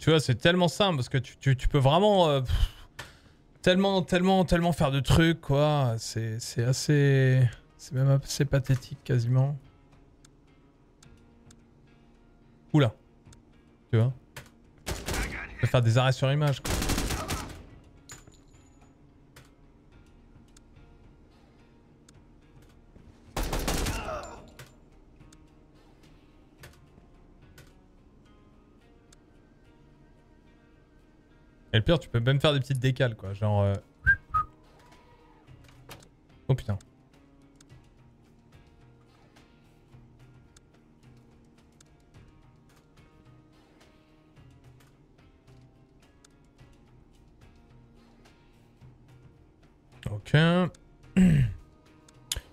Tu vois, c'est tellement simple parce que tu, tu- peux vraiment euh, tellement, tellement, tellement faire de trucs, quoi. C'est assez. C'est même assez pathétique quasiment. Oula. Tu vois? Tu peux faire des arrêts sur image, quoi. Et le pire, tu peux même faire des petites décales, quoi. Genre. euh, Oh putain. Ok. Il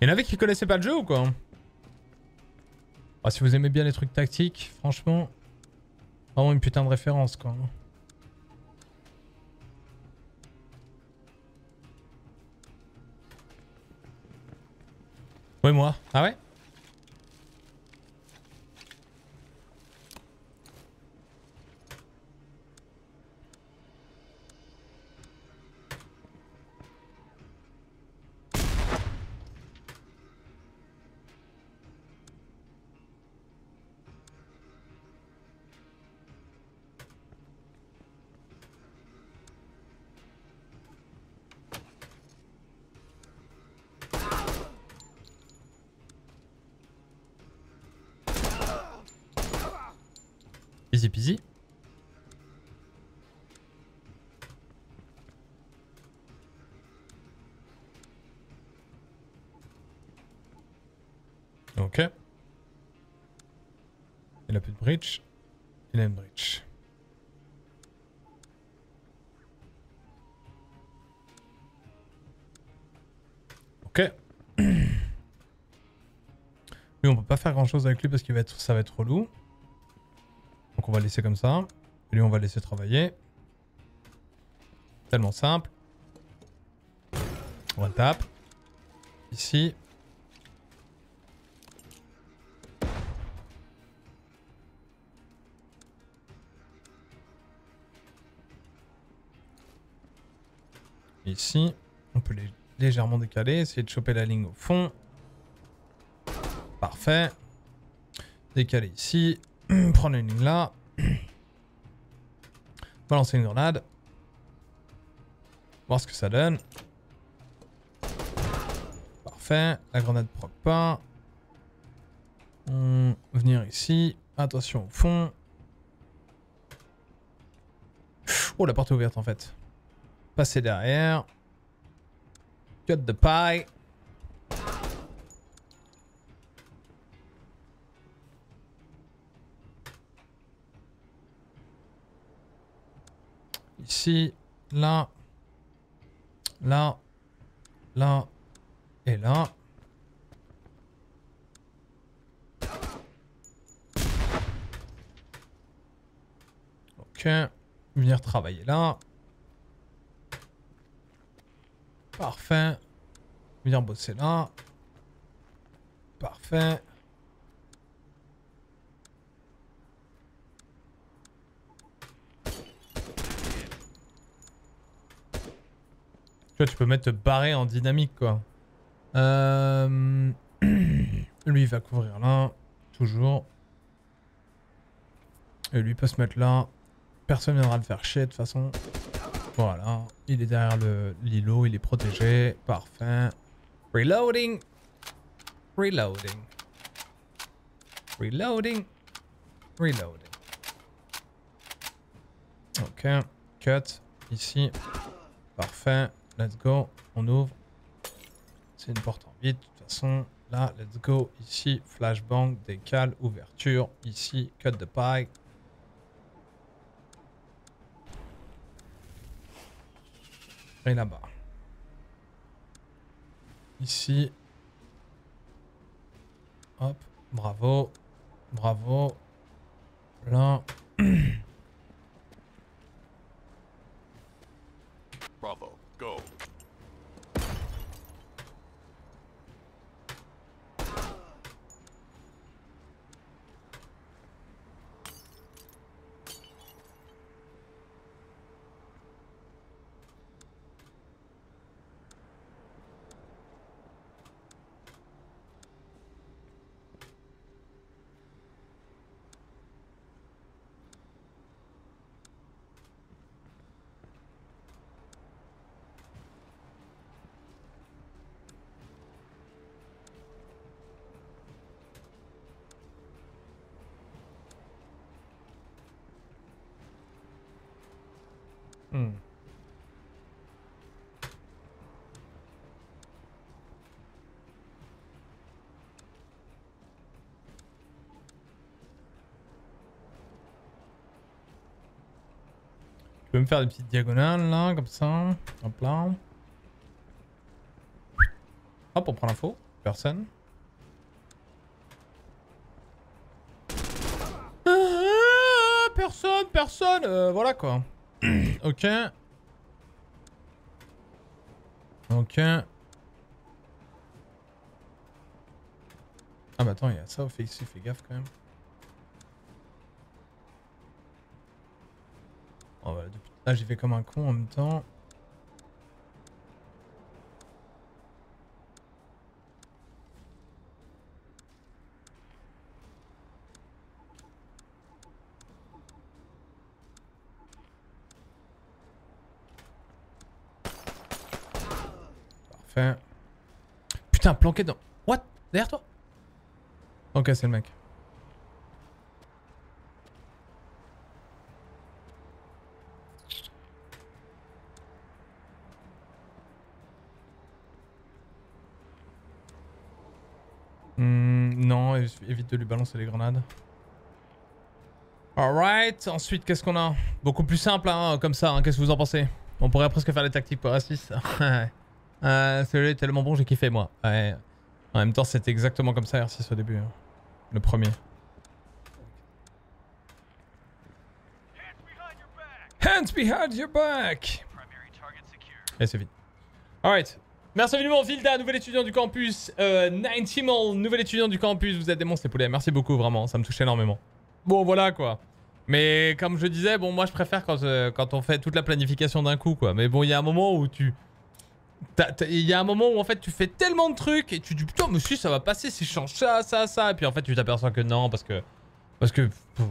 y en avait qui connaissaient pas le jeu ou quoi? Ah, si vous aimez bien les trucs tactiques, franchement, vraiment une putain de référence quoi. Ouais, moi. Ah ouais? Peasy. Ok. Il a plus de bridge. Il a une bridge. Ok. Lui, on peut pas faire grand chose avec lui parce qu'il va être, ça va être relou. On va laisser comme ça. Et lui, on va laisser travailler. Tellement simple. On tape. Ici. Ici. On peut les légèrement décaler. Essayer de choper la ligne au fond. Parfait. Décaler ici. Prendre une ligne là. Balancer une grenade. Voir ce que ça donne. Parfait. La grenade proc pas. Hum, venir ici. Attention au fond. Oh, la porte est ouverte en fait. Passer derrière. Cut de paille. Ici, là, là, là et là. Ok, venir travailler là. Parfait. Venir bosser là. Parfait. Tu tu peux mettre te barrer en dynamique, quoi. Euh... lui, il va couvrir là. Toujours. Et lui peut se mettre là. Personne viendra le faire chier, de toute façon. Voilà. Il est derrière l'îlot, il est protégé. Parfait. Reloading. Reloading. Reloading. Reloading. Ok. Cut. Ici. Parfait. Let's go. On ouvre. C'est une porte en vide. De toute façon, là, let's go. Ici, flashbang, décale, ouverture. Ici, cut de paille. Et là-bas. Ici. Hop. Bravo. Bravo. Là. Bravo. Go. Hmm. Tu peux faire des petites diagonales là, comme ça. Hop là. Hop, on prend l'info. Personne. Ah, personne, personne. Euh, voilà quoi. ok. Ok. Ah bah attends, il y a ça au fait ici, fais gaffe quand même. Bah, depuis là j'ai fait comme un con en même temps. Parfait. Putain, planqué dans... What? Derrière toi? Ok, c'est le mec. De lui balancer les grenades. Alright, ensuite qu'est-ce qu'on a? Beaucoup plus simple hein, comme ça, hein, qu'est-ce que vous en pensez? On pourrait presque faire les tactiques pour R6. euh, Celui-là est tellement bon, j'ai kiffé moi. En même temps, c'était exactement comme ça R6 au début. hein. Le premier. Hands behind your back Et c'est vite. Alright. Merci infiniment Vilda, nouvel étudiant du campus. Euh, Ninetimal, nouvel étudiant du campus. Vous êtes des monstres les poulets. Merci beaucoup, vraiment. Ça me touche énormément. Bon, voilà quoi. Mais comme je disais, bon, moi je préfère quand, euh, quand on fait toute la planification d'un coup quoi. Mais bon, il y a un moment où tu. Il y a un moment où en fait tu fais tellement de trucs et tu dis putain, si ça va passer si je change ça, ça, ça. Et puis en fait tu t'aperçois que non parce que. Parce que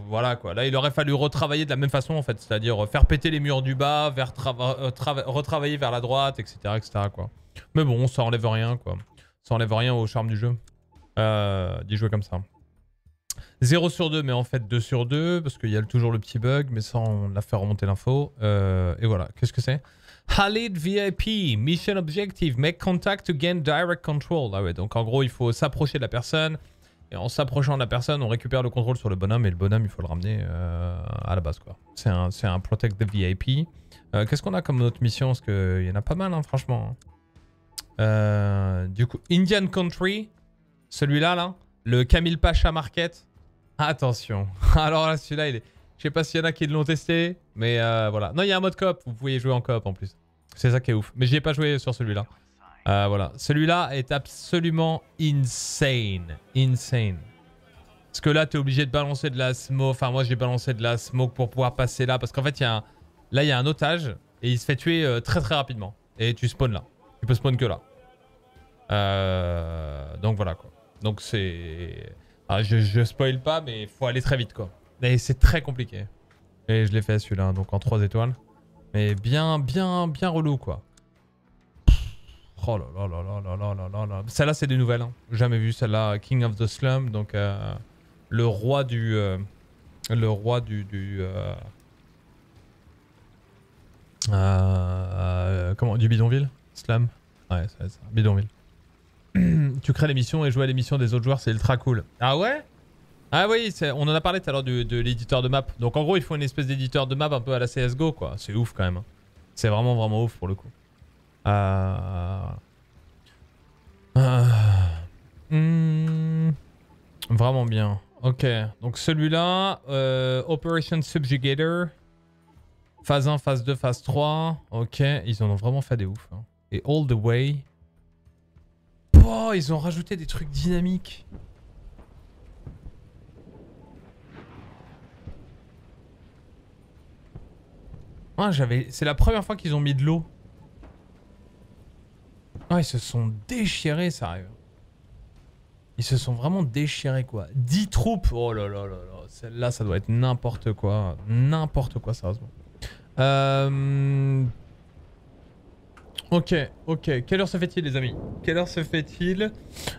voilà quoi. Là il aurait fallu retravailler de la même façon en fait. C'est-à-dire euh, faire péter les murs du bas, euh, trava- retravailler vers la droite, etc. etc. quoi. Mais bon, ça enlève rien quoi. Ça enlève rien au charme du jeu. Euh, D'y jouer comme ça. 0 sur 2, mais en fait 2 sur 2, parce qu'il y a toujours le petit bug, mais ça, on a fait remonter l'info. Euh, et voilà, qu'est-ce que c'est? Halid VIP, mission objective, make contact to gain direct control. Ah ouais, donc en gros, il faut s'approcher de la personne, et en s'approchant de la personne, on récupère le contrôle sur le bonhomme, et le bonhomme, il faut le ramener euh, à la base, quoi. C'est un, un protect the VIP. Euh, qu'est-ce qu'on a comme autre mission? Parce qu'il y en a pas mal, hein, franchement. Euh, du coup, Indian Country, celui-là, là, le Camille Pacha Market. Attention. Alors là, celui-là, il est. Je sais pas s'il y en a qui l'ont testé, mais euh, voilà. Non, il y a un mode coop. Vous pouvez jouer en coop en plus. C'est ça qui est ouf. Mais j'y ai pas joué sur celui-là. Euh, voilà. Celui-là est absolument insane. Insane. Parce que là, t'es obligé de balancer de la smoke. Enfin, moi, j'ai balancé de la smoke pour pouvoir passer là. Parce qu'en fait, y a un... là, il y a un otage et il se fait tuer très très rapidement. Et tu spawns là. Tu peux spawn que là. Euh, Donc voilà quoi. Donc c'est. Ah, je, je spoil pas, mais il faut aller très vite quoi. Et c'est très compliqué. Et je l'ai fait celui-là, donc en 3 étoiles. Mais bien, bien, bien relou quoi. Oh là là là là là là là là là. Celle-là, c'est des nouvelles. hein. Jamais vu celle-là. King of the Slum, donc euh, le roi du. euh, le roi du. du comment Du bidonville? Slum? Ouais, c'est ça. Bidonville. tu crées l'émission et jouer à l'émission des autres joueurs, c'est ultra cool. Ah ouais? Ah oui, on en a parlé tout à l'heure de, l'éditeur de map. Donc en gros, il faut une espèce d'éditeur de map un peu à la CSGO, quoi. C'est ouf quand même. hein. C'est vraiment, vraiment ouf pour le coup. Euh... euh, hmm, Vraiment bien. Ok, donc celui-là, euh, Operation Subjugator. Phase 1, phase 2, phase 3. Ok, ils en ont vraiment fait des ouf. hein. Et All the Way. Oh, ils ont rajouté des trucs dynamiques. Ah, j'avais. C'est la première fois qu'ils ont mis de l'eau. Ah, ils se sont déchirés, ça arrive. Ils se sont vraiment déchirés, quoi. 10 troupes. Oh là là là là. Celle-là, ça doit être n'importe quoi. N'importe quoi, sérieusement. Euh... Ok, ok. Quelle heure se fait-il, les amis? Quelle heure se fait-il?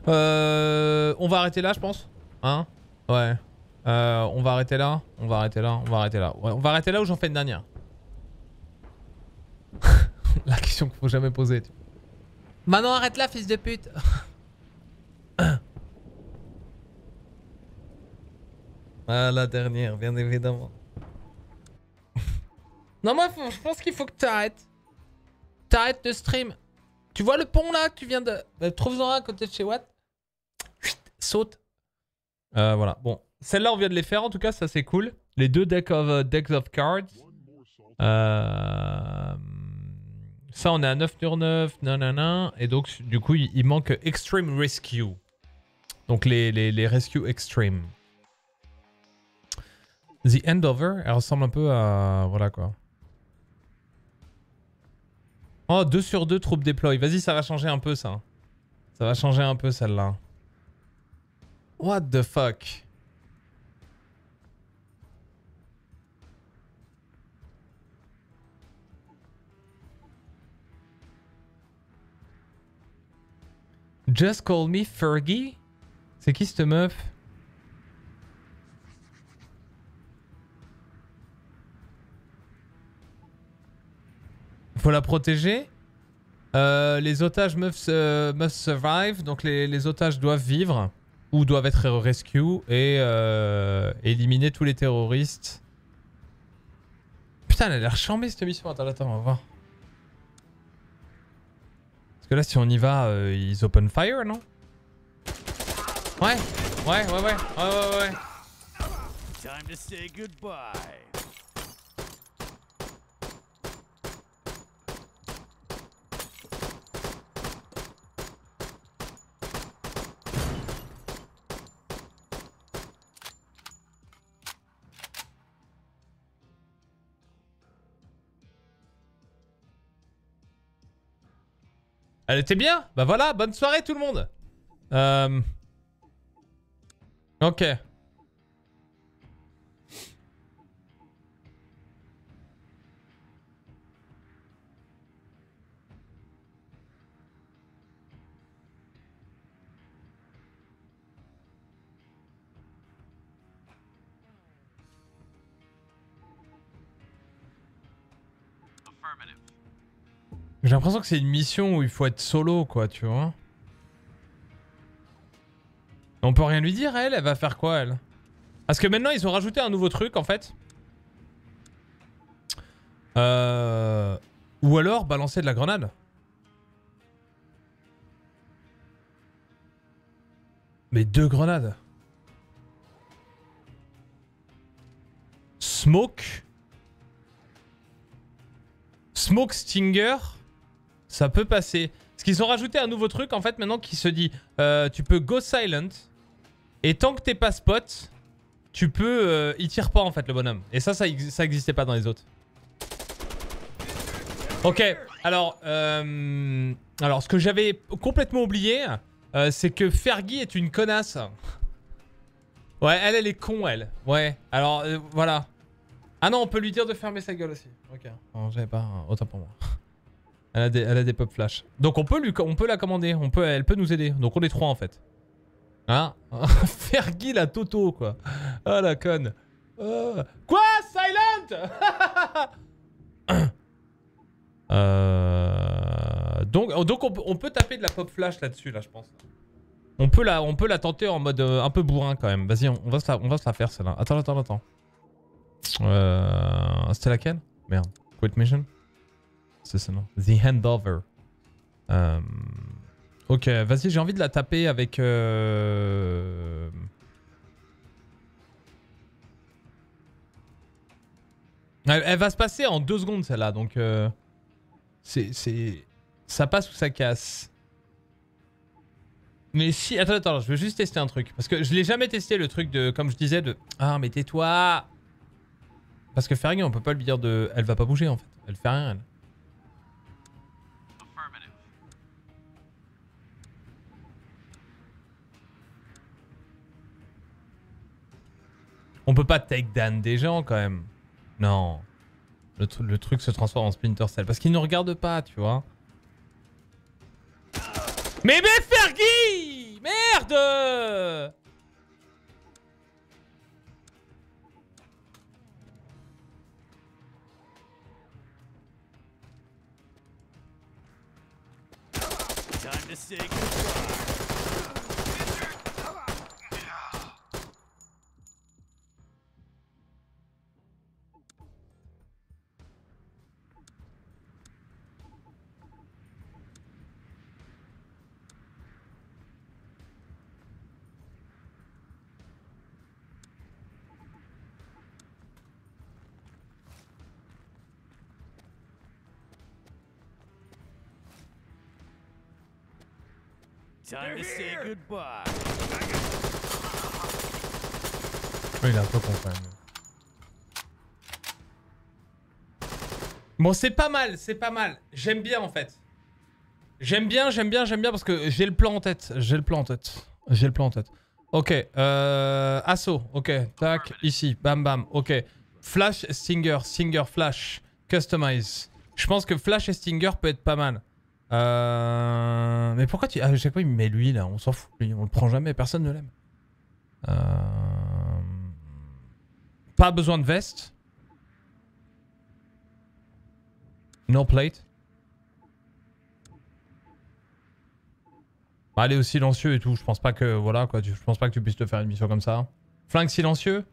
Euh, On va arrêter là, je pense. Hein? Ouais. Euh, on va arrêter là. On va arrêter là. On va arrêter là. Ouais, on va arrêter là ou j'en fais une dernière? La question qu'il faut jamais poser. tu- Maintenant, arrête là, fils de pute. ah, la dernière, bien évidemment. non, moi, je pense qu'il faut que tu arrêtes. T'arrêtes de stream. Tu vois le pont là que tu viens de. Bah, Trouve-en un à côté de chez Watt? Chut, Saute. Euh, voilà. Bon. Celle-là, on vient de les faire en tout cas, ça c'est cool. Les deux decks of, euh, cards. Euh, Ça, on est à 9 sur 9. Nanana. Et donc, du coup, il, il manque Extreme Rescue. Donc, les, les, les Rescue Extreme. The Endover, elle ressemble un peu à. Voilà quoi. Oh, 2 sur 2 troupes déploy. Vas-y, ça va changer un peu ça. Ça va changer un peu celle-là. What the fuck? Just call me Fergie? C'est qui cette meuf? Faut la protéger Euh, Les otages must, euh, must survive, donc les, les otages doivent vivre. où doivent être rescue et euh, éliminer tous les terroristes. Putain, elle a l'air chambée cette mission. Attends, attends, on va voir. Parce que là, si on y va, ils open fire, non? Ouais, ouais, ouais, ouais, ouais, ouais, ouais. Time to say goodbye. Elle était bien Bah voilà, bonne soirée tout le monde Euh... Ok. J'ai l'impression que c'est une mission où il faut être solo, quoi, tu vois. On peut rien lui dire, elle Elle va faire quoi, elle? Parce que maintenant, ils ont rajouté un nouveau truc, en fait. Euh... Ou alors, balancer de la grenade. Mais deux grenades. Smoke. Smoke Stinger. Ça peut passer. Parce qu'ils ont rajouté un nouveau truc en fait maintenant qui se dit euh, tu peux go silent et tant que t'es pas spot, tu peux. euh, il tire pas en fait le bonhomme. Et ça, ça, ça existait pas dans les autres. Ok, alors, euh, alors ce que j'avais complètement oublié, c'est que Fergie est une connasse. Ouais, elle, elle est con, elle. Ouais, alors voilà. Ah non, on peut lui dire de fermer sa gueule aussi. Ok, non, j'avais pas. Autant pour moi. Elle a des, pop flash. Donc on peut, lui, on peut la commander. On peut, elle peut nous aider. Donc on est trois en fait. Hein? Fergie la Toto quoi. Ah la conne. Ah. Quoi? Silent? Euh, donc, donc on, peut- taper de la pop flash là-dessus, là, je pense. On peut la, on peut la tenter en mode euh, un peu bourrin quand même. Vas-y, on, va se la, on va se la faire celle-là. Attends, attends, attends. Euh, C'était laquelle? Merde. Quit mission? C'est ça, non? The Handover. Euh, ok, vas-y, j'ai envie de la taper avec... euh, Elle, va se passer en deux secondes celle-là, donc euh, c'est, ça passe ou ça casse? Mais si, attends, attends, je veux juste tester un truc parce que je l'ai jamais testé le truc de, comme je disais, de ah mais tais-toi. Parce que Fergie, on peut pas lui dire de, elle va pas bouger en fait, elle fait rien. Elle. On peut pas take down des gens quand même. Non. Le, tru- le truc se transforme en Splinter Cell. Parce qu'ils ne regardent pas, tu vois. Mais mais Fergie Merde Time to. Time to say goodbye. Il même. Bon, c'est pas mal, c'est pas mal. J'aime bien en fait. J'aime bien, j'aime bien, j'aime bien parce que j'ai le plan en tête. J'ai le plan en tête. J'ai le plan en tête. Ok, euh, assaut. Ok, tac, ici, bam bam. Ok, flash, stinger, stinger, flash, customize. Je pense que flash et stinger peut être pas mal. Euh... Mais pourquoi tu... Chaque fois il me met lui là, on s'en fout. Lui. On le prend jamais, personne ne l'aime. Euh... Pas besoin de veste. No plate. Bah, aller au silencieux et tout, je pense pas que voilà quoi, je pense pas que tu puisses te faire une mission comme ça. Flingue silencieux?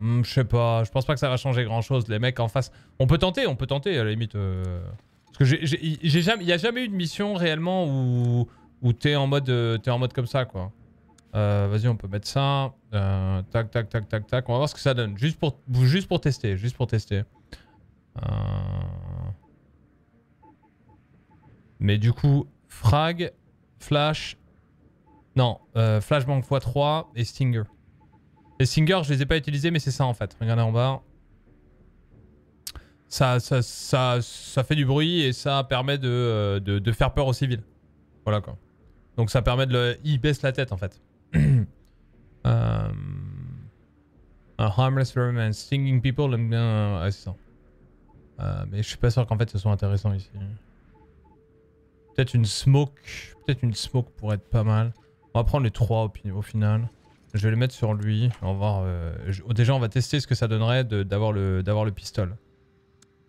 Hmm, Je sais pas, je pense pas que ça va changer grand chose. Les mecs en face, on peut tenter, on peut tenter à la limite. euh, Parce que j'ai- jamais, il a jamais eu de mission réellement où où t'es en mode, euh, en mode comme ça quoi. Euh, Vas-y, on peut mettre ça. Euh, tac, tac, tac, tac, tac. On va voir ce que ça donne. Juste pour, juste pour tester, juste pour tester. Euh, Mais du coup, frag, flash, non, euh, flashbang x3 et stinger. Les stingers, je les ai pas utilisés, mais c'est ça en fait. Regardez en bas. Ça, ça, ça, ça fait du bruit et ça permet de, euh, de, de faire peur aux civils. Voilà quoi. Donc ça permet de le... Il baisse la tête en fait. euh... un harmless vermin, stinging people, aime bien... Ouais, c'est ça. Euh, mais je suis pas sûr qu'en fait ce soit intéressant ici. Peut-être une smoke. Peut-être une smoke pourrait être pas mal. On va prendre les trois au, final. Je vais les mettre sur lui. On va voir. euh, déjà, on va tester ce que ça donnerait d'avoir le, d'avoir le pistol.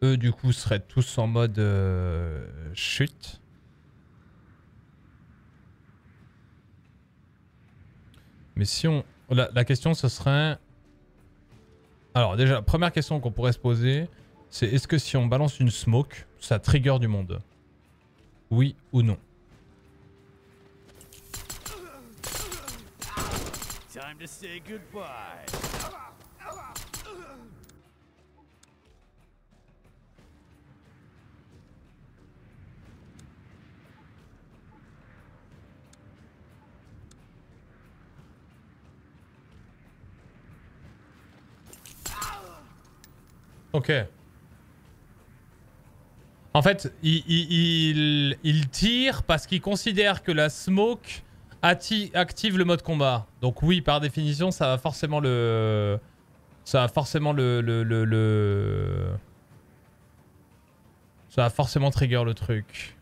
Eux, du coup, seraient tous en mode euh, chute. Mais si on. La, la question, ce serait. Alors, déjà, première question qu'on pourrait se poser, c'est est-ce que si on balance une smoke, ça trigger du monde? Oui ou non? Time to say goodbye. Ok. En fait, il, il- tire parce qu'il considère que la smoke active le mode combat. Donc oui, par définition, ça va forcément le... Ça va forcément le... le, le, le- Ça va forcément trigger le truc.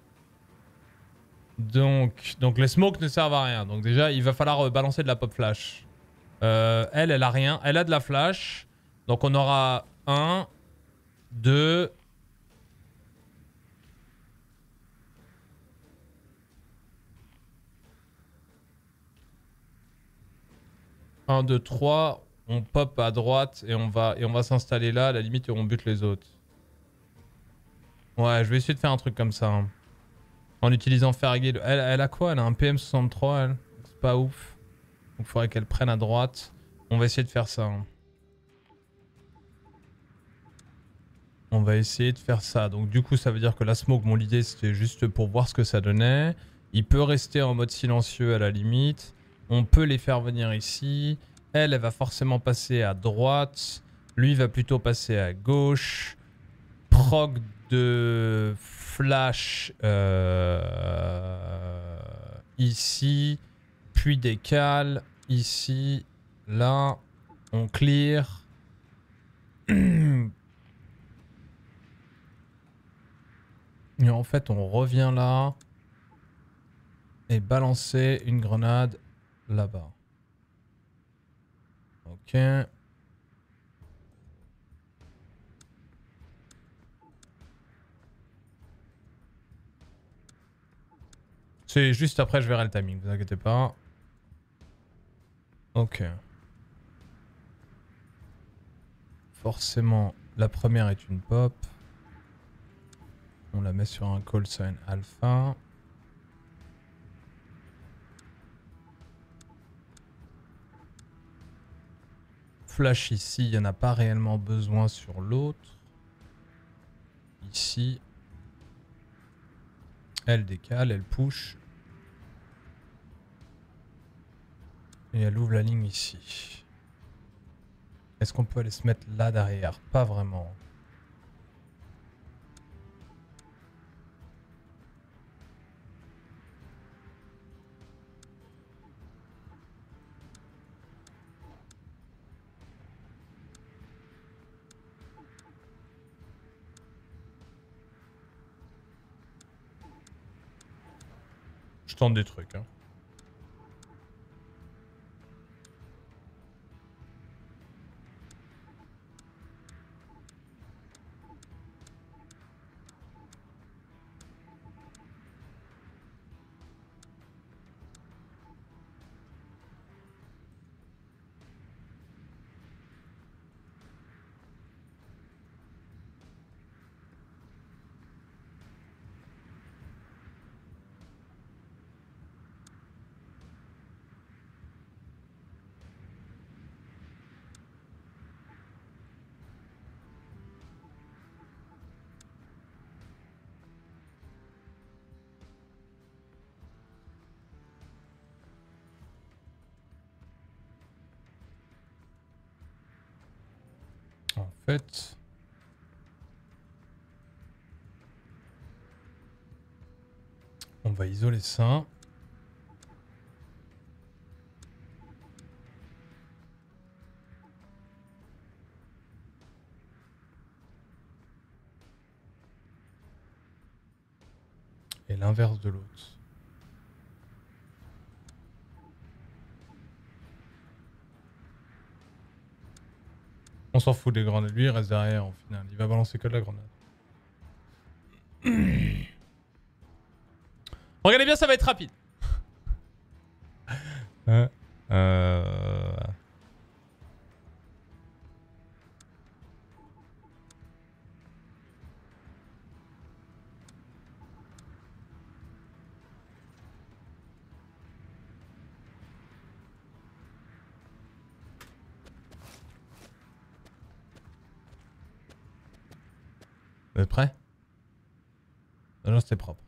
Donc, donc les smokes ne servent à rien. Donc déjà, il va falloir euh, balancer de la pop flash. Euh, elle, elle a rien. Elle a de la flash. Donc on aura un, deux... Un, deux, trois. On pop à droite et on va, et on va s'installer là. À la limite, et on bute les autres. Ouais, je vais essayer de faire un truc comme ça. hein. En utilisant Fergie. Elle, a quoi? Elle a un PM63, elle? C'est pas ouf. Donc faudrait qu'elle prenne à droite. On va essayer de faire ça. hein. On va essayer de faire ça. Donc du coup, ça veut dire que la smoke, mon idée, c'était juste pour voir ce que ça donnait. Il peut rester en mode silencieux à la limite. On peut les faire venir ici. Elle, elle va forcément passer à droite. Lui va plutôt passer à gauche. Prog de flash euh, ici. Puis décale ici. Là. On clear. Et en fait, on revient là. Et balancer une grenade là-bas. Ok. C'est juste après, je verrai le timing, vous inquiétez pas. Ok. Forcément, la première est une pop. On la met sur un call sign alpha. Flash ici, il n'y en a pas réellement besoin sur l'autre. Ici. Elle décale, elle push. Et elle ouvre la ligne ici. Est-ce qu'on peut aller se mettre là derrière? Pas vraiment. Tente des trucs. Hein. Isoler ça. Et l'inverse de l'autre. On s'en fout des grenades. Lui, il reste derrière au final. Il va balancer que de la grenade. Regardez bien, ça va être rapide. Euh, euh, Vous êtes prêts? Non, c'était propre.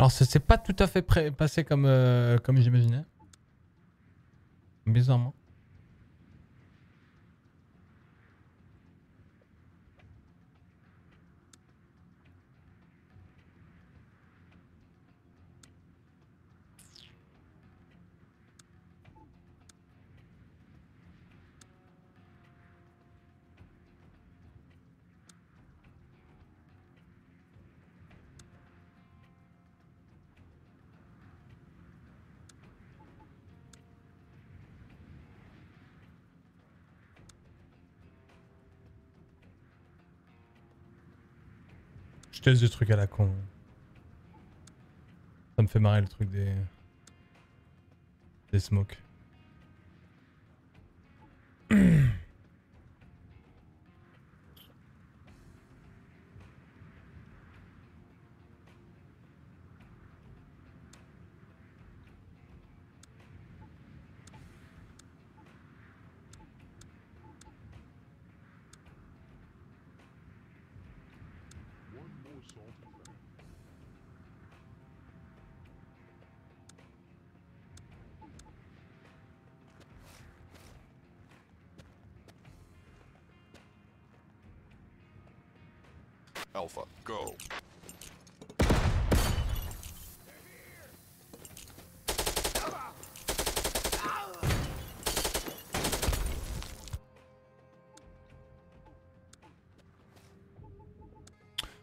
Alors ça s'est pas tout à fait passé comme, euh, comme j'imaginais. Bizarrement. Je teste des trucs à la con. Ça me fait marrer le truc des... Des smokes.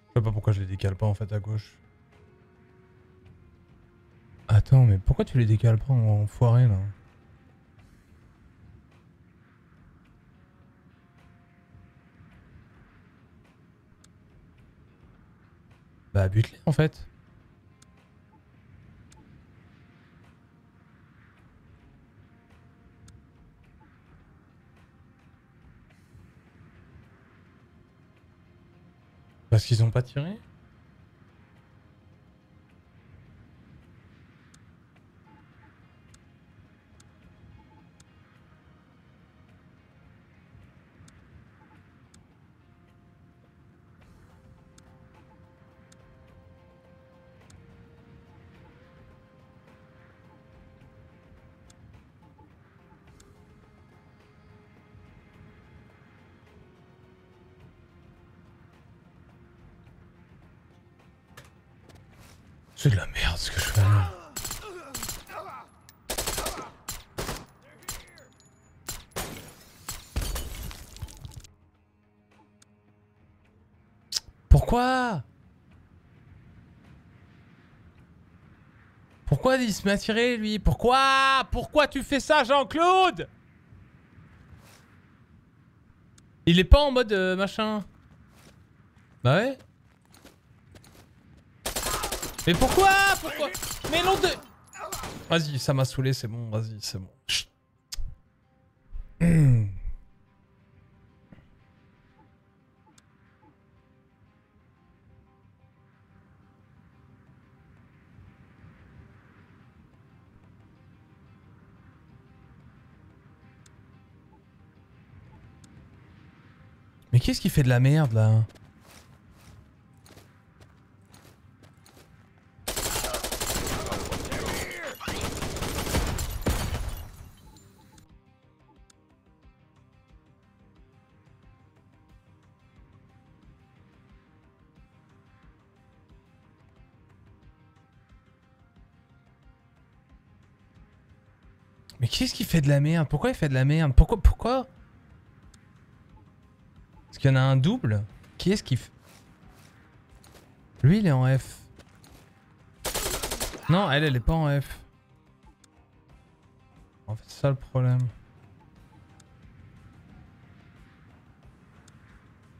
Je sais pas pourquoi je les décale pas en fait à gauche. Attends, mais pourquoi tu les décales pas en foiré là? En fait. Parce qu'ils ont pas tiré? Il se met à tirer lui? Pourquoi? Pourquoi tu fais ça Jean-Claude? Il est pas en mode euh, machin. Bah ouais. Mais pourquoi? Pourquoi? Mais non de... Vas-y, ça m'a saoulé, c'est bon, vas-y, c'est bon. Qu'est-ce qui fait de la merde là Mais qu'est-ce qui fait de la merde? Pourquoi il fait de la merde? Pourquoi Pourquoi Parce qu'il y en a un double Qui est-ce qui fait Lui il est en F. Non, elle, elle est pas en F. En fait, c'est ça le problème.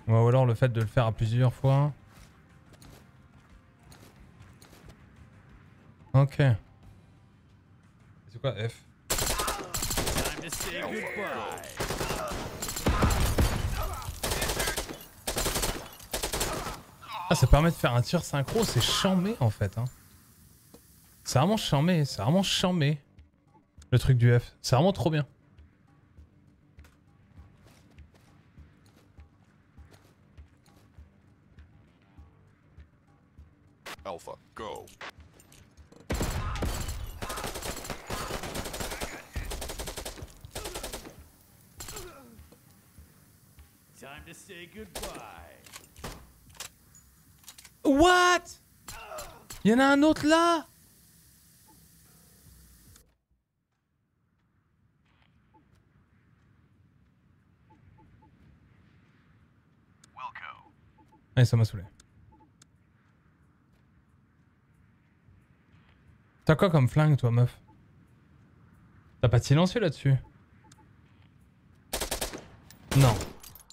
Ou alors le fait de le faire à plusieurs fois. Ok. C'est quoi F Time to say goodbye. Ah, ça permet de faire un tir synchro, c'est chambé en fait. Hein. C'est vraiment chambé, c'est vraiment chambé. Le truc du F. C'est vraiment trop bien. Il y en a un autre là Allez, ça m'a saoulé. T'as quoi comme flingue, toi, meuf? T'as pas de silencieux là-dessus? Non.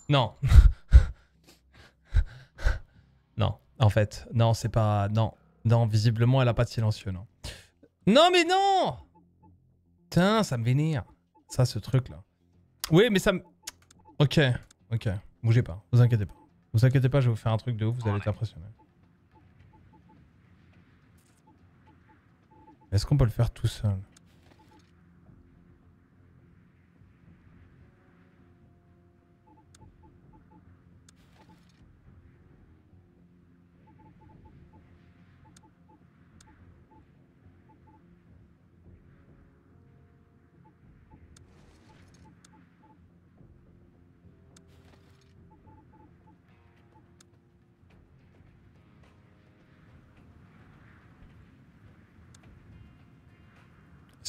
Non. non, en fait. Non, c'est pas... Non. Non, visiblement, elle a pas de silencieux, non. Non, mais non Putain, ça me vénère. Ça, ce truc-là. Oui, mais ça me... Ok, ok. Bougez pas, vous inquiétez pas. Vous inquiétez pas, je vais vous faire un truc de ouf, vous allez être impressionné. Est-ce qu'on peut le faire tout seul?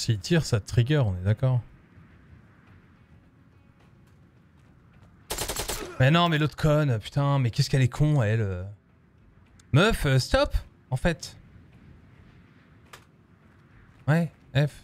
S'il tire, ça te trigger, on est d'accord. Mais non, mais l'autre conne, putain, mais qu'est-ce qu'elle est con, elle. euh. Meuf, euh, stop, en fait. Ouais, F.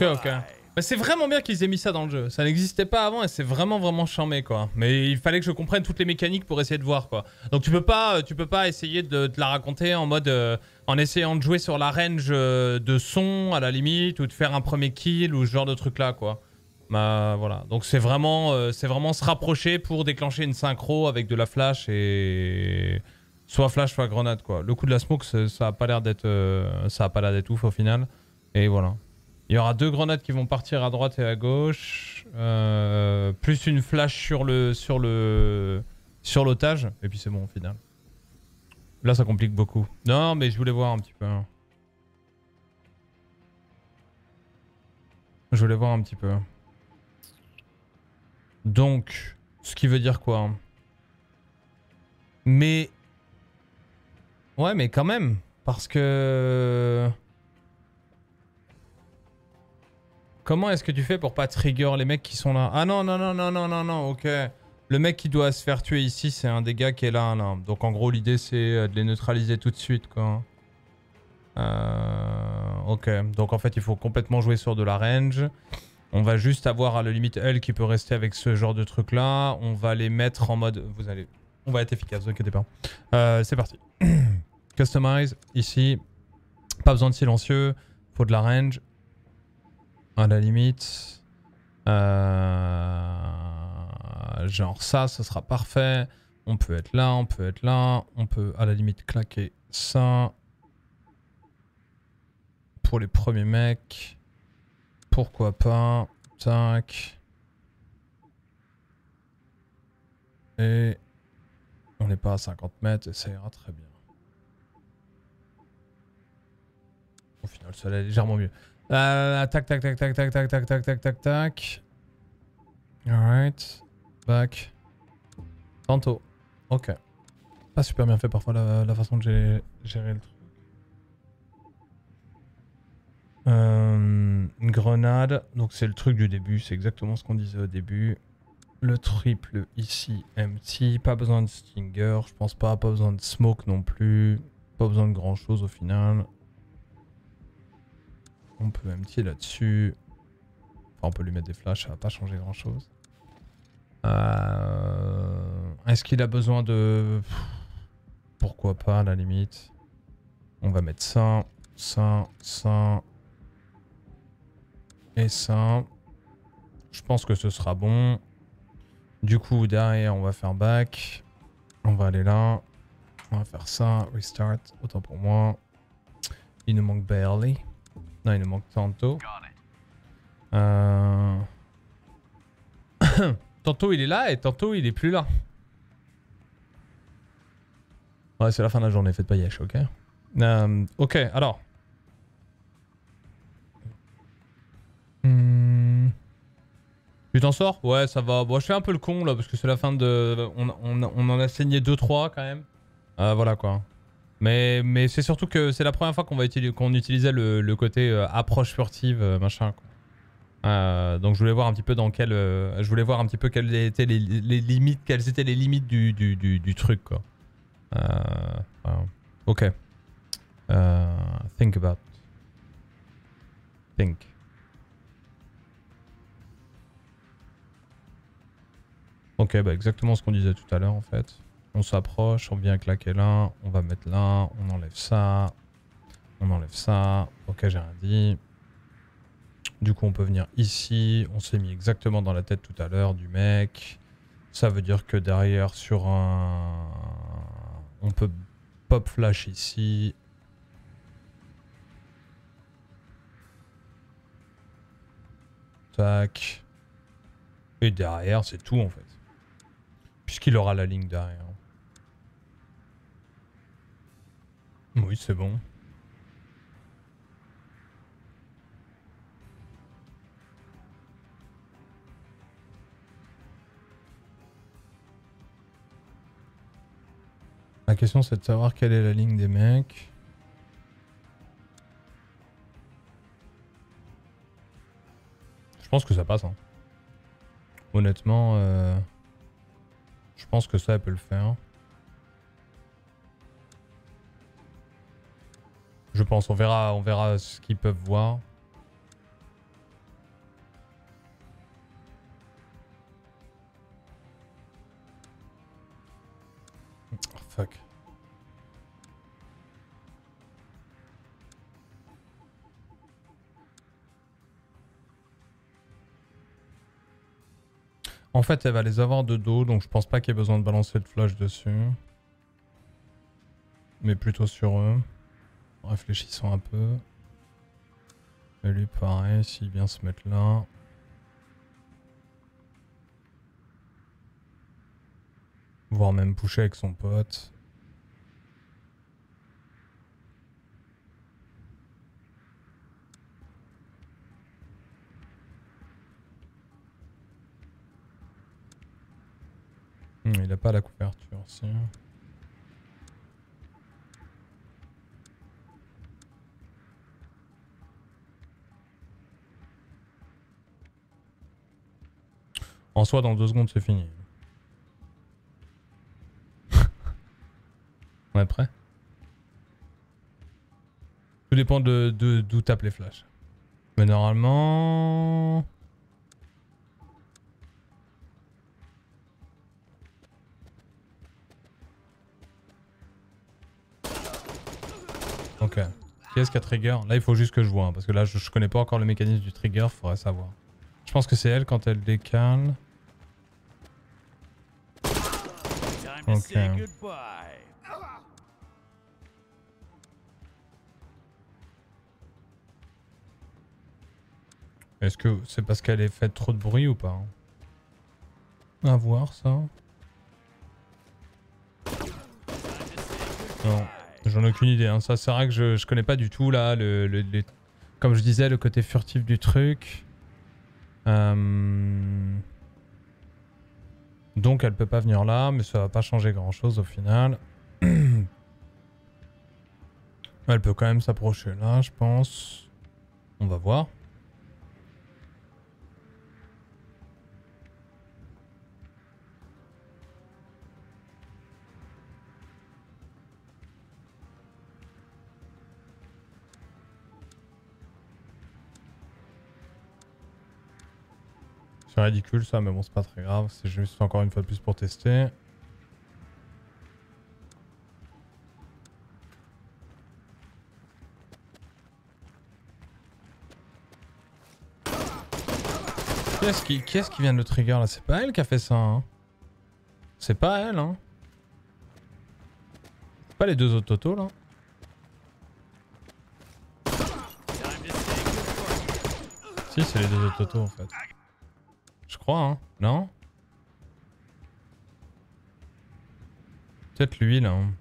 Ok, ok. C'est vraiment bien qu'ils aient mis ça dans le jeu. Ça n'existait pas avant et c'est vraiment vraiment charmé quoi. Mais il fallait que je comprenne toutes les mécaniques pour essayer de voir quoi. Donc tu peux pas, tu peux pas essayer de te la raconter en mode, euh, en essayant de jouer sur la range euh, de son à la limite ou de faire un premier kill ou ce genre de truc là quoi. Bah voilà. Donc c'est vraiment, euh, vraiment se rapprocher pour déclencher une synchro avec de la flash et soit flash soit grenade quoi. Le coup de la smoke ça a pas l'air d'être, euh, ça a pas l'air d'être ouf au final. Et voilà. Il y aura deux grenades qui vont partir à droite et à gauche, euh, plus une flash sur le sur le sur l'otage, et puis c'est bon au final. Là, ça complique beaucoup. Non, mais je voulais voir un petit peu. Je voulais voir un petit peu. Donc, ce qui veut dire quoi? Mais ouais, mais quand même, parce que. Comment est-ce que tu fais pour pas trigger les mecs qui sont là? Ah non, non, non, non, non, non, non, ok. Le mec qui doit se faire tuer ici, c'est un des gars qui est là, là. Donc en gros, l'idée c'est euh, de les neutraliser tout de suite, quoi. Euh, ok, donc en fait, il faut complètement jouer sur de la range. On va juste avoir à la limite elle qui peut rester avec ce genre de truc là. On va les mettre en mode... Vous allez... On va être efficace, vous inquiétez pas. Euh, c'est parti. Customize, ici. Pas besoin de silencieux. Faut de la range. À la limite. Euh, genre ça, ce sera parfait. On peut être là, on peut être là. On peut à la limite claquer ça. Pour les premiers mecs. Pourquoi pas. Tac. Et on n'est pas à 50 mètres et ça ira très bien. Au final, ça allait légèrement mieux. Euh, tac, tac, tac, tac, tac, tac, tac, tac, tac, tac, tac. Alright. Back. Tantôt. Ok. Pas super bien fait parfois la, façon de gérer le truc. Euh, une grenade. Donc c'est le truc du début. C'est exactement ce qu'on disait au début. Le triple ici, empty. Pas besoin de stinger, je pense pas. Pas besoin de smoke non plus. Pas besoin de grand chose au final. On peut empty là-dessus. Enfin, on peut lui mettre des flashs, ça va pas changer grand chose. Euh... Est-ce qu'il a besoin de... Pourquoi pas à la limite? On va mettre ça, ça, ça. Et ça. Je pense que ce sera bon. Du coup, derrière, on va faire back. On va aller là. On va faire ça. Restart. Autant pour moi. Il nous manque barely. Il nous manque tantôt. Euh... tantôt il est là et tantôt il est plus là. Ouais, c'est la fin de la journée. Faites pas yesh, ok? Euh, Ok, alors. Hmm. Tu t'en sors? Ouais, ça va. Bon, je fais un peu le con là parce que c'est la fin de. On, on- on en a saigné 2-3 quand même. Euh, voilà quoi. Mais, mais c'est surtout que c'est la première fois qu'on va utiliser utilisait le, le côté euh, approche furtive euh, machin. Euh, donc je voulais voir un petit peu dans quel. euh, je voulais voir un petit peu quelles étaient les, les limites, quelles étaient les limites du, du, du, truc quoi. Ok. Think about. Think. Ok, bah exactement ce qu'on disait tout à l'heure en fait. On s'approche, on vient claquer là, on va mettre là, on enlève ça, on enlève ça. Ok, j'ai rien dit. Du coup, on peut venir ici. On s'est mis exactement dans la tête tout à l'heure du mec. Ça veut dire que derrière, sur un... On peut pop flash ici. Tac. Et derrière, c'est tout en fait. Puisqu'il aura la ligne derrière. Oui, c'est bon. La question c'est de savoir quelle est la ligne des mecs. Je pense que ça passe. hein. Honnêtement, euh, je pense que ça elle peut le faire. Je pense, on verra, on verra ce qu'ils peuvent voir. Oh, fuck. En fait, elle va les avoir de dos, donc je pense pas qu'il y ait besoin de balancer de flash dessus. Mais plutôt sur eux. Réfléchissons un peu. Et lui, pareil, s'il vient se mettre là. Voire même pusher avec son pote. Hmm, il a pas la couverture, si. En soi, dans deux secondes, c'est fini. On est prêt? Tout dépend de d'où de, tapent les flashs. Mais normalement... Ok. Qui est-ce qui a trigger? Là, il faut juste que je vois, hein, parce que là, je, je, connais pas encore le mécanisme du trigger, faudrait savoir. Je pense que c'est elle quand elle décale. Time to say Ok. goodbye. Est-ce que c'est parce qu'elle est faite trop de bruit ou pas À voir ça. Non, j'en ai aucune idée. hein. Ça, c'est vrai que je, je connais pas du tout là. Le, le- Comme je disais, le côté furtif du truc. Euh, Donc elle peut pas venir là, mais ça va pas changer grand chose au final. elle peut quand même s'approcher là, je pense. On va voir. C'est ridicule ça, mais bon, c'est pas très grave. C'est juste encore une fois de plus pour tester. Qui est-ce qui, qui, vient de le trigger là? C'est pas elle qui a fait ça. Hein. C'est pas elle. Hein. C'est pas les deux autres Toto là. Si, c'est les deux autres Toto en fait. Crois, hein. Non? Peut-être lui là. hein.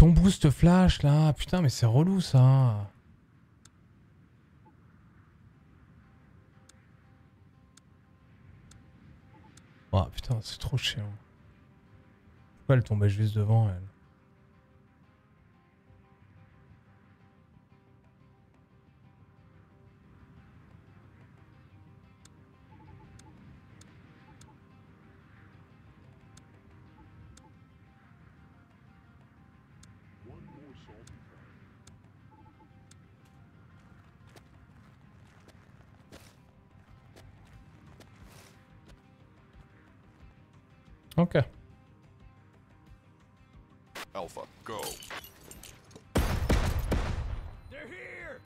Tombe boost flash là. Putain, mais c'est relou ça. Oh putain, c'est trop chiant. Pourquoi elle tombait juste devant elle? Ok. Alpha, go. They're here.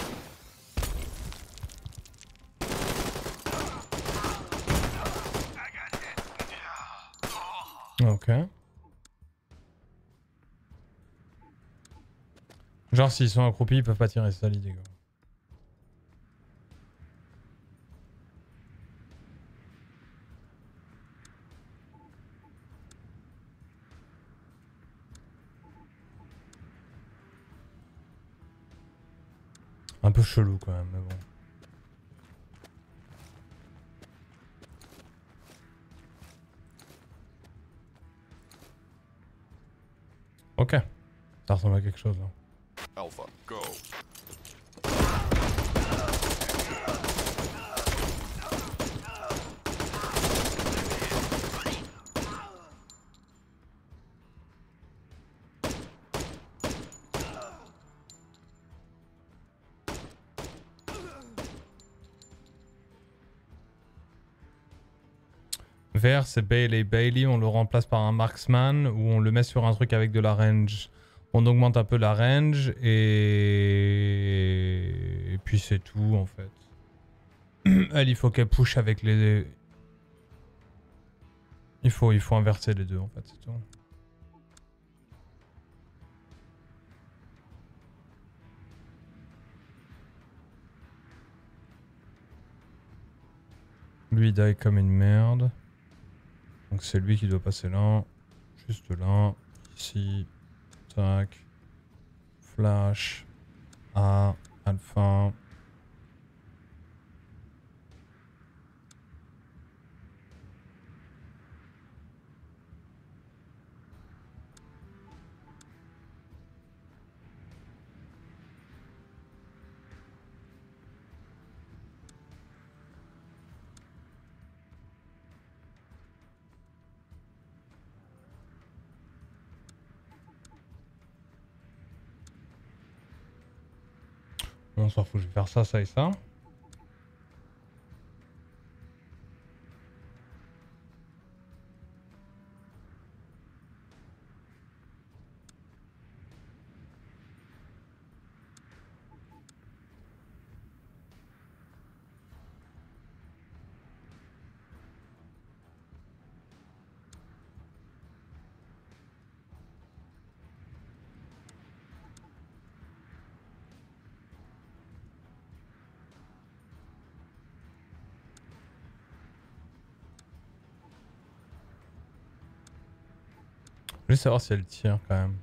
Ok. Genre s'ils sont accroupis, ils peuvent pas tirer, c'est ça l'idée peu chelou quand même, mais bon. Ok. Ça ressemble à quelque chose là. Alpha, go. C'est Bailey. Bailey, on le remplace par un marksman ou on le met sur un truc avec de la range. On augmente un peu la range et, et puis c'est tout en fait. Elle, il faut qu'elle push avec les. Il faut, il faut inverser les deux en fait, c'est tout. Lui il die comme une merde. Donc c'est lui qui doit passer là. Juste là. Ici. Tac. Flash. A. Alpha. S'en fout, je vais faire ça, ça et ça. Voulais savoir si elle tire quand même.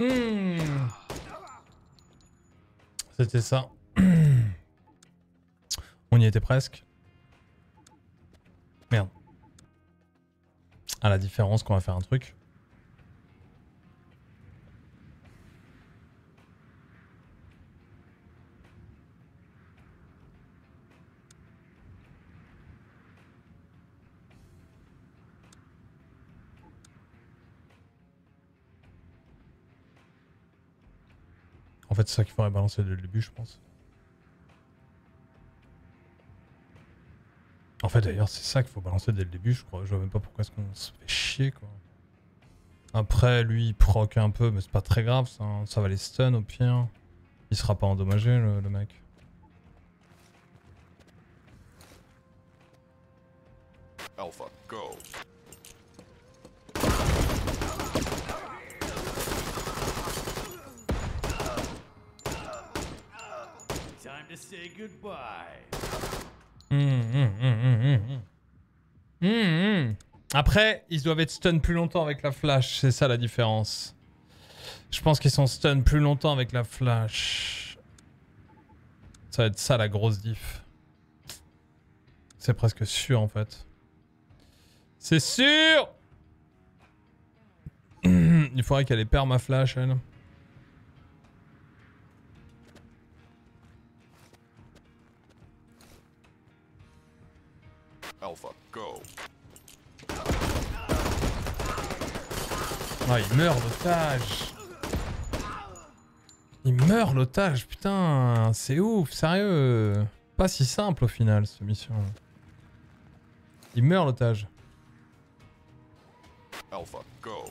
Hmm. C'était ça. On y était presque. Merde. À la différence qu'on va faire un truc. Ça qu'il faudrait balancer dès le début, je pense. En fait, d'ailleurs, c'est ça qu'il faut balancer dès le début, je crois. Je vois même pas pourquoi est-ce qu'on se fait chier, quoi. Après, lui, il proc un peu, mais c'est pas très grave, ça, hein. ça va les stun au pire. Il sera pas endommagé, le, le mec. Alpha, go. Time Après, ils doivent être stun plus longtemps avec la flash, c'est ça la différence. Je pense qu'ils sont stun plus longtemps avec la flash. Ça va être ça la grosse diff. C'est presque sûr en fait. C'est sûr Il faudrait qu'elle ait perma flash elle. Alpha, go. Ah, il meurt l'otage. Il meurt l'otage, putain, c'est ouf, sérieux. Pas si simple au final cette mission. Il meurt l'otage. Alpha, go.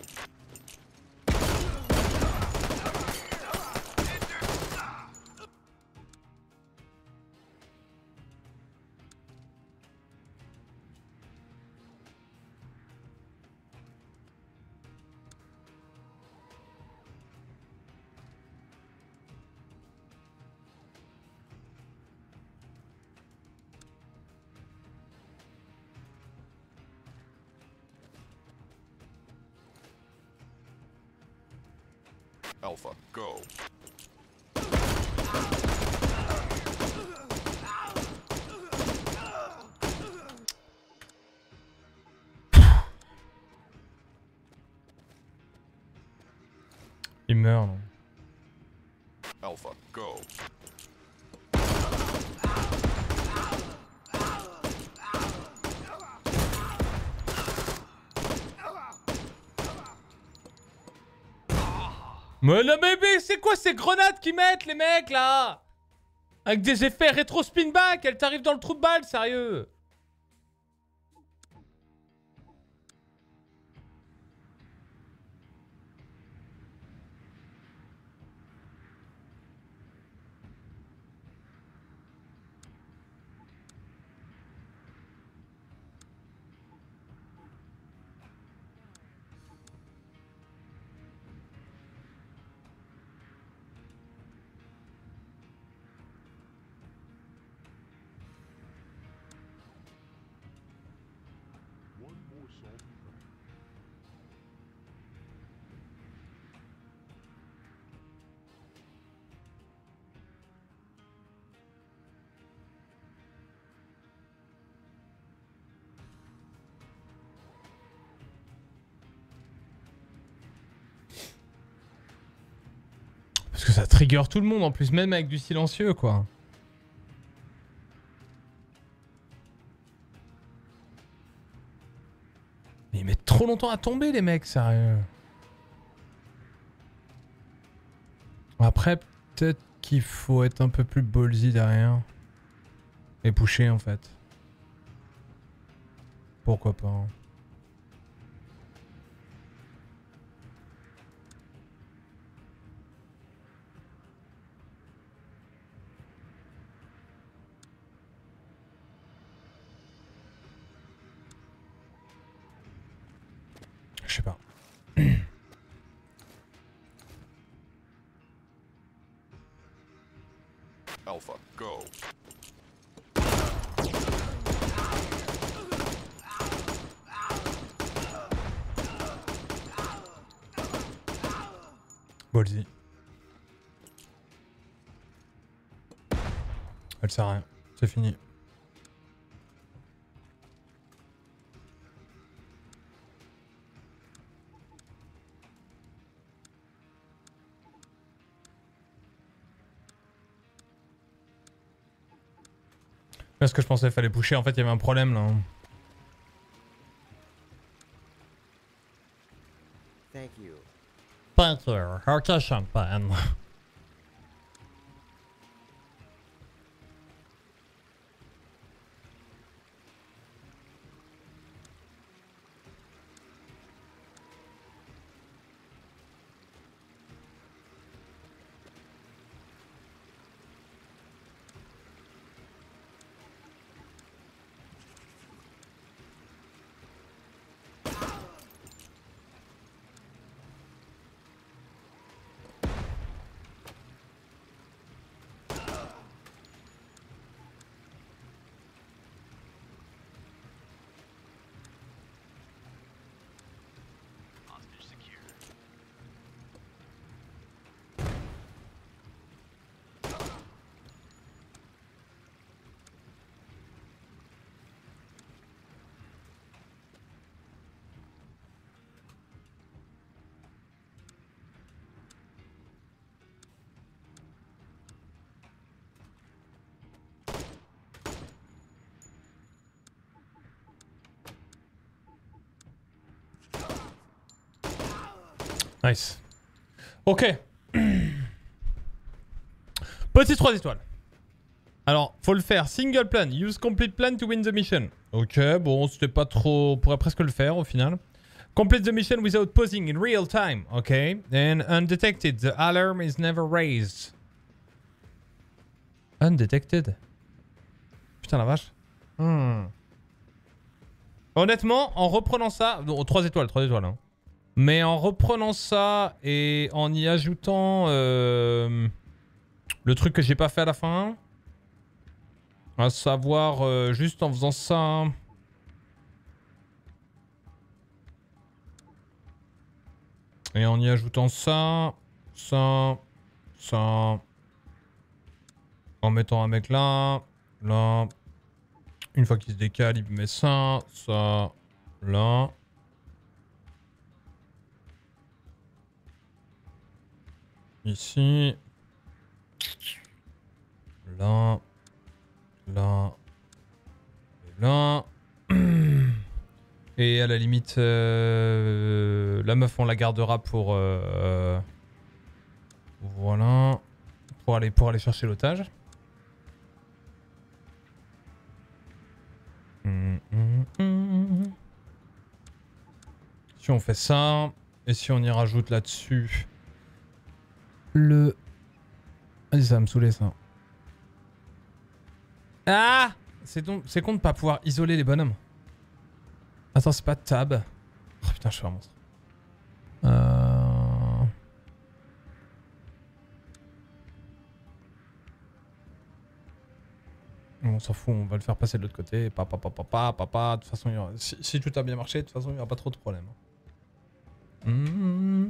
go. Il meurt, non. Alpha, go. Mais le bébé, c'est quoi ces grenades qu'ils mettent, les mecs, là? Avec des effets rétro spin back, elle t'arrive dans le trou de balle, sérieux trigger tout le monde en plus, même avec du silencieux, quoi. Mais ils mettent trop longtemps à tomber, les mecs, sérieux. Après, peut-être qu'il faut être un peu plus ballsy derrière. Et pusher, en fait. Pourquoi pas. hein. Elle sert à rien. C'est fini. Parce que je pensais qu'il fallait pusher, en fait il y avait un problème là. Thank you. Ok, champagne. Nice. Ok. Petit 3 étoiles. Alors, faut le faire. Single plan. Use complete plan to win the mission. Ok, bon, c'était pas trop... On pourrait presque le faire au final. Complete the mission without pausing in real time. Ok. And undetected. The alarm is never raised. Undetected? Putain la vache. Hmm. Honnêtement, en reprenant ça... Non, 3 étoiles, 3 étoiles. hein. Mais en reprenant ça et en y ajoutant euh, le truc que j'ai pas fait à la fin, à savoir euh, juste en faisant ça. Et en y ajoutant ça, ça, ça. En mettant un mec là, là. Une fois qu'il se décale, il met ça, ça, là. Ici. Là. Là. Et là. Et à la limite, euh, la meuf, on la gardera pour... euh, voilà. Pour aller, pour aller chercher l'otage. Si on fait ça, et si on y rajoute là-dessus le... Vas-y, ça va me saouler ça. Ah C'est donc- con de pas pouvoir isoler les bonhommes. Attends, c'est pas tab. Oh putain, je suis un monstre. Euh... On s'en fout, on va le faire passer de l'autre côté. Papa, papa, papa, papa. De toute façon, il y aura- si, si tout a bien marché, de toute façon, il n'y aura pas trop de problèmes. Mmh.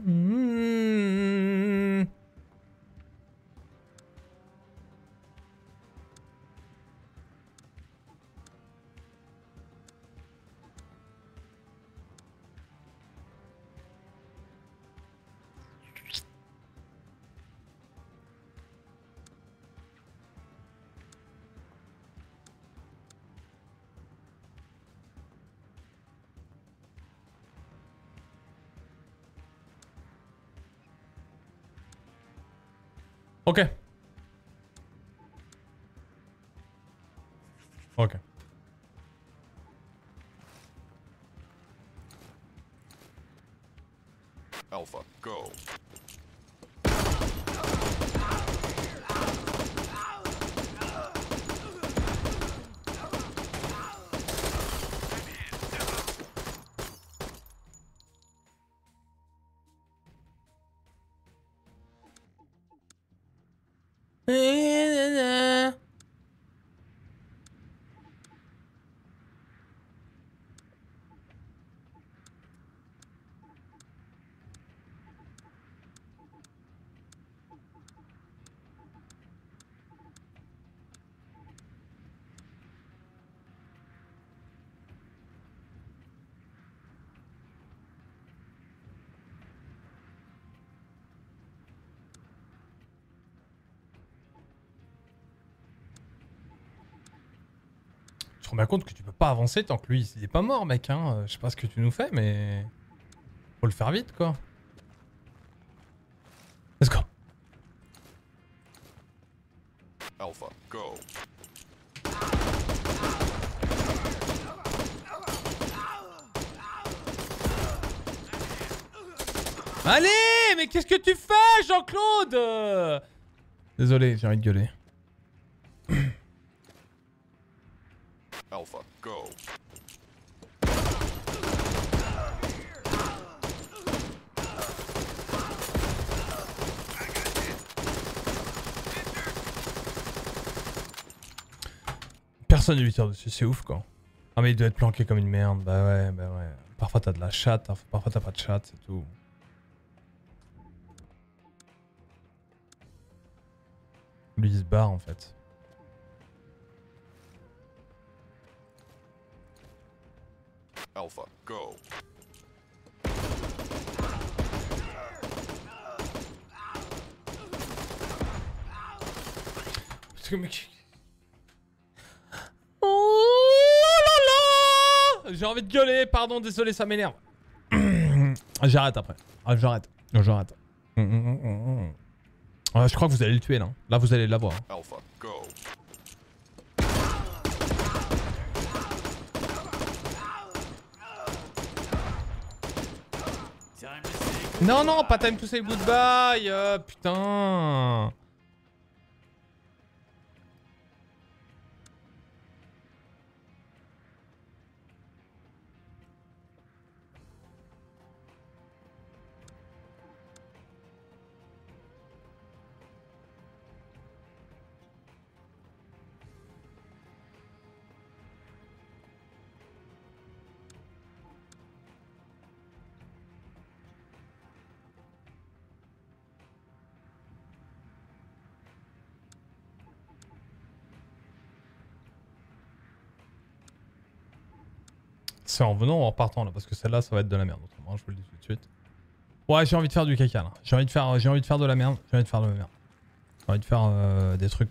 Ok. Ok. Alpha, go. Bien compte que tu peux pas avancer tant que lui il est pas mort, mec. Hein. Euh, Je sais pas ce que tu nous fais, mais. Faut le faire vite, quoi. Let's go. Alpha, go. Allez, mais qu'est-ce que tu fais, Jean-Claude? Désolé, j'ai envie de gueuler. Alpha, go. Personne ne lui tire dessus, c'est ouf, quoi. Ah, mais il doit être planqué comme une merde. Bah ouais, bah ouais. Parfois t'as de la chatte, hein. parfois t'as pas de chatte, c'est tout. Lui, il se barre, en fait. Alpha, go. Parce que, mec... J'ai envie de gueuler, pardon, désolé, ça m'énerve. J'arrête après. Ah, j'arrête. J'arrête. Ah, je crois que vous allez le tuer là. Là, vous allez l'avoir. Alpha, go. Non, non, pas time to say goodbye. euh, putain. C'est en venant ou en partant là Parce que celle-là, ça va être de la merde. Autrement, je vous le dis tout de suite. Ouais, j'ai envie de faire du caca là. J'ai envie de faire, j'ai envie de faire de la merde. J'ai envie de faire de la merde. J'ai envie de faire euh, des trucs.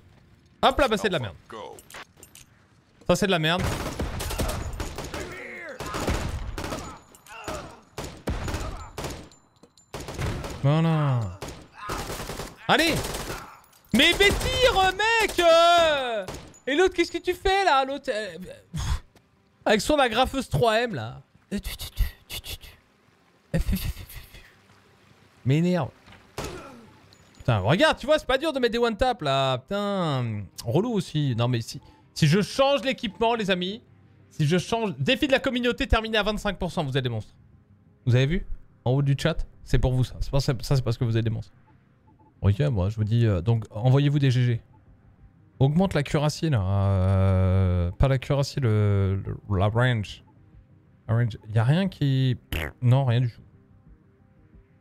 Hop là, bah c'est de la merde. Ça c'est de la merde. Voilà. Allez Mais mais tire, mec euh Et l'autre, qu'est-ce que tu fais là? L'autre... Avec son agrafeuse 3M là. M'énerve. Putain, regarde, tu vois, c'est pas dur de mettre des one tap là. Putain, relou aussi. Non mais si, si je change l'équipement, les amis, si je change, défi de la communauté terminé à 25%, vous êtes des monstres. Vous avez vu? En haut du chat C'est pour vous ça. Ça c'est parce que vous êtes des monstres. Ok, moi je vous dis, euh, donc envoyez-vous des GG. Augmente l'accuracy là. euh, pas l'accuracy, le, le- la range. La range. Y a rien qui, non rien du tout.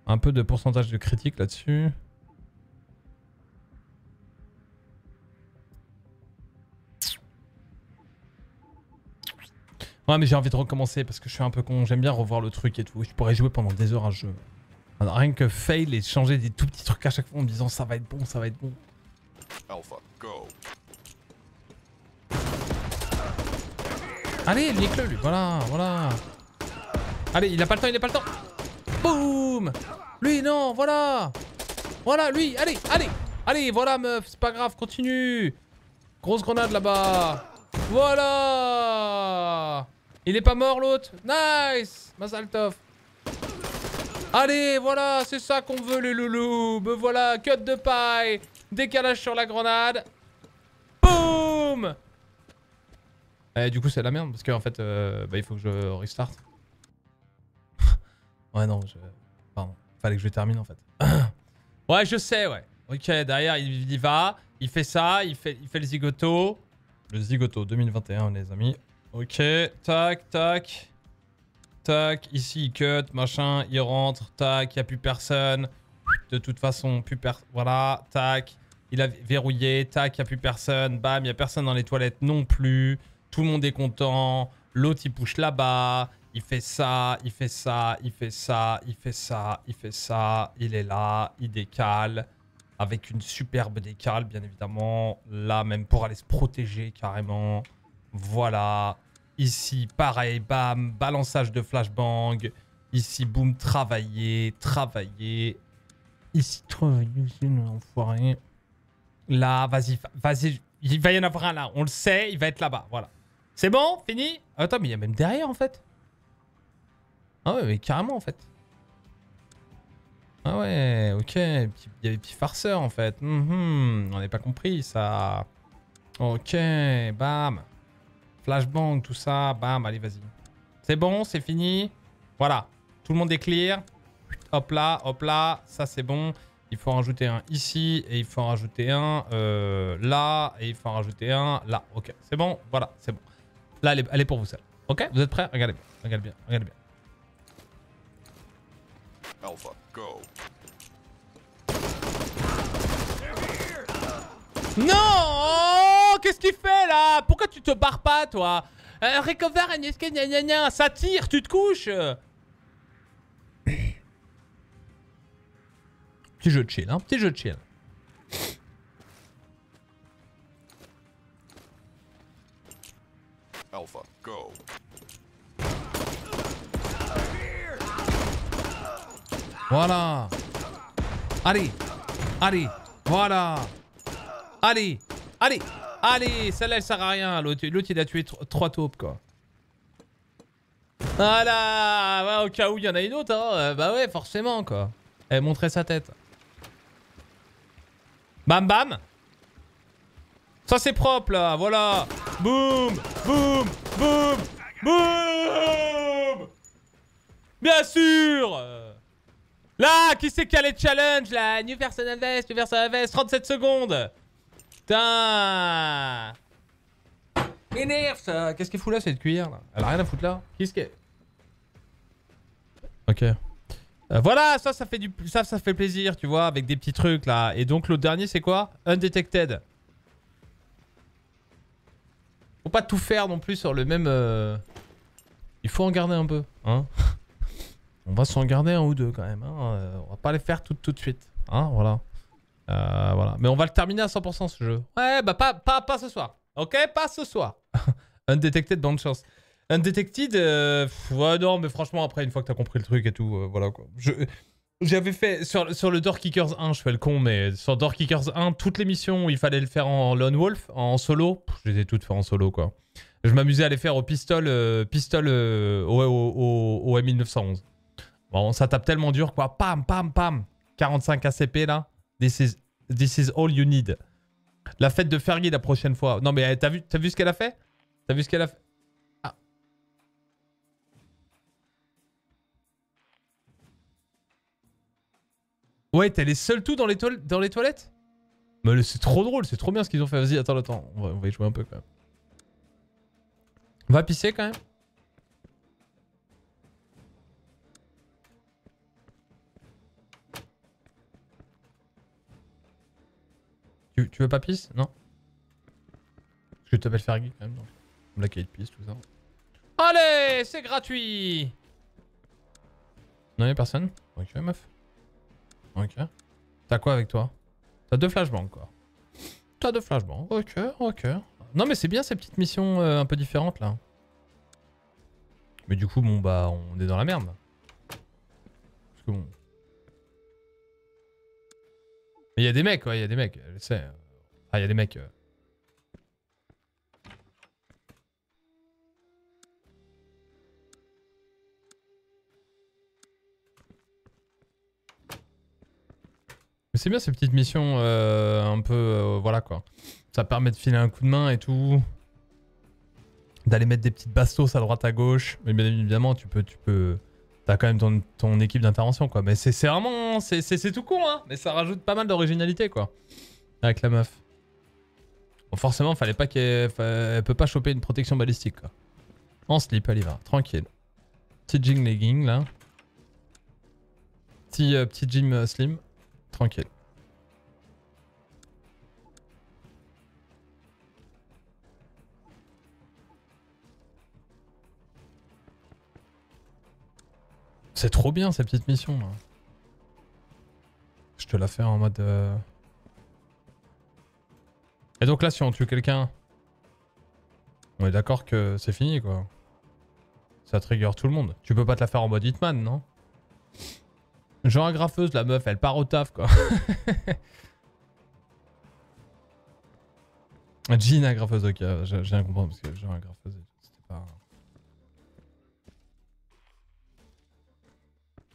Un peu de pourcentage de critique là-dessus. Ouais, mais j'ai envie de recommencer parce que je suis un peu con. J'aime bien revoir le truc et tout. Je pourrais jouer pendant des heures à ce jeu. Rien que fail et changer des tout petits trucs à chaque fois en me disant ça va être bon, ça va être bon. Alpha, go. Allez, nique-le lui. Voilà, voilà. Allez, il a pas le temps, il a pas le temps. Boum Lui, non, voilà. Voilà, lui, allez, allez. Allez, voilà, meuf, c'est pas grave, continue. Grosse grenade là-bas. Voilà. Il est pas mort l'autre. Nice. Mazaltov. Allez, voilà, c'est ça qu'on veut les loulous. Voilà, cut de paille. Décalage sur la grenade. Boum Eh, du coup, c'est la merde parce qu'en fait, euh, bah, il faut que je restart. ouais, non, je... Pardon. Fallait que je termine en fait. ouais, je sais, ouais. Ok, derrière, il y va. Il fait ça. Il fait, il fait le zigoto. Le zigoto 2021, les amis. Ok, tac, tac. Tac, ici il cut, machin, il rentre, tac, il n'y a plus personne. De toute façon, plus personne. Voilà, tac. Il a verrouillé, tac, il n'y a plus personne. Bam, il n'y a personne dans les toilettes non plus. Tout le monde est content. L'autre il push là-bas. Il fait ça, il fait ça, il fait ça, il fait ça, il fait ça. Il est là, il décale. Avec une superbe décale, bien évidemment. Là, même pour aller se protéger carrément. Voilà. Ici, pareil, bam, balançage de flashbang. Ici, boum, travailler, travailler. Ici, travailler aussi, l'enfoiré. Là, vas-y, vas-y. Il va y en avoir un là, on le sait, il va être là-bas, voilà. C'est bon? Fini? Attends, mais il y a même derrière en fait. Ah ouais, mais carrément en fait. Ah ouais, ok. Il y a des petits farceurs en fait. Mhm, On n'a pas compris ça. Ok, bam. Flashbang, tout ça. Bam, allez, vas-y. C'est bon, c'est fini. Voilà. Tout le monde est clear. Hop là, hop là. Ça, c'est bon. Il faut en rajouter un ici. Et il faut en rajouter un euh, là. Et il faut en rajouter un là. Ok, c'est bon. Voilà, c'est bon. Là, elle est, elle est pour vous, celle. Ok, vous êtes prêts? Regardez bien. Regardez bien. Regardez bien. Alpha, go. Non Qu'est-ce qu'il fait là? Pourquoi tu te barres pas toi? Euh, Recover gna gna gna Ça tire, tu te couches Petit jeu de chill, hein Petit jeu de chill. Alpha, go. Voilà Allez Allez Voilà Allez Allez Allez Celle-là, elle sert à rien. L'autre, il a tué tro- trois taupes, quoi. Voilà Ouais, Au cas où il y en a une autre, hein. euh, Bah ouais, forcément, quoi. Elle montrait sa tête. Bam, bam. Ça, c'est propre, là. Voilà. Boum Boum Boum Boum. Bien sûr. Là, qui c'est qui a les challenges là? New personal vest, new personal vest, 37 secondes. Putain Énerve ça. Qu'est-ce qu'elle fout là cette cuillère là? Elle a rien à foutre là. Qu'est-ce qu'elle... Ok. Euh, voilà, ça, ça fait du, ça, ça fait plaisir, tu vois, avec des petits trucs là. Et donc l'autre dernier, c'est quoi? Undetected. Faut pas tout faire non plus sur le même. euh, Il faut en garder un peu, hein. On va s'en garder un ou deux quand même. Hein. euh, On va pas les faire tout, tout de suite. Hein, voilà. Voilà. Mais on va le terminer à 100% ce jeu. Ouais, bah pas, pas, pas ce soir. Ok, pas ce soir. Undetected, bonne chance. Undetected, euh, ouais, non, mais franchement, après, une fois que t'as compris le truc et tout, euh, voilà quoi. J'avais fait sur, sur le Door Kickers 1, je fais le con, mais sur Door Kickers 1, toutes les missions où il fallait le faire en lone wolf, en solo, je les ai toutes fait en solo quoi. Je m'amusais à les faire au pistol, euh, euh, au, au, au, au M1911. Bon, ça tape tellement dur quoi. Pam, pam, pam. 45 ACP là. This is, this is all you need. La fête de Fergie la prochaine fois. Non mais euh, t'as vu, vu ce qu'elle a fait? T'as vu ce qu'elle a fait? Ouais, t'es les seuls tout dans les, dans les toilettes? Mais c'est trop drôle, c'est trop bien ce qu'ils ont fait. Vas-y, attends, attends. On va, y jouer un peu quand même. Va pisser quand même. Tu, tu veux pas pisse? Non? Parce que je t'appelle Fergie quand même. Donc. Black Eyed Peas, tout ça. Allez, c'est gratuit Non, y'a personne? Ok, meuf. Ok. T'as quoi avec toi? T'as deux flashbangs, quoi. T'as deux flashbangs. Ok, ok. Non, mais c'est bien ces petites missions euh, un peu différentes, là. Mais du coup, bon, bah, on est dans la merde. Parce que bon... Mais il y a des mecs, ouais, il y a des mecs, je sais. Ah, il y a des mecs... euh. Mais c'est bien ces petites missions euh, un peu... euh, voilà quoi. Ça permet de filer un coup de main et tout. D'aller mettre des petites bastos à droite à gauche. Mais bien évidemment, tu peux... Tu peux T'as quand même ton, équipe d'intervention quoi. Mais c'est vraiment... C'est tout con hein. Mais ça rajoute pas mal d'originalité quoi. Avec la meuf. Bon, forcément, fallait pas qu'elle... Elle peut pas choper une protection balistique quoi. En slip, elle y va. Tranquille. Petit jean legging là. Petit, euh, petit jean euh, slim. Tranquille. C'est trop bien cette petite mission. Je te la fais en mode... euh, Et donc là si on tue quelqu'un, on est d'accord que c'est fini quoi. Ça trigger tout le monde. Tu peux pas te la faire en mode Hitman non? Genre agrafeuse la meuf, elle part au taf quoi. Jean agrafeuse, ok, j'ai j'ai rien compris parce que genre agrafeuse, c'était pas...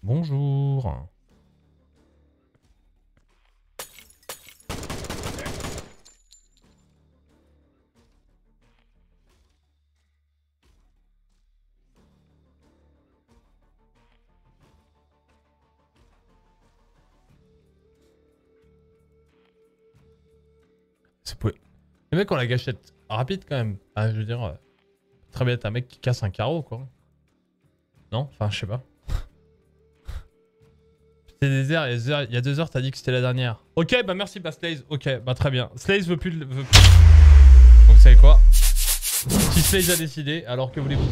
Bonjour. Les mecs ont la gâchette rapide quand même. Je veux dire, euh, très bien être un mec qui casse un carreau quoi. Non? Enfin, je sais pas. C'était des heures, il y a deux heures- il y a deux heures, t'as dit que c'était la dernière. Ok, bah merci, bah Slaze. Ok, bah très bien. Slaze veut plus. le- Veut... plus. Donc, vous savez quoi? Si Slaze a décidé, alors que voulez-vous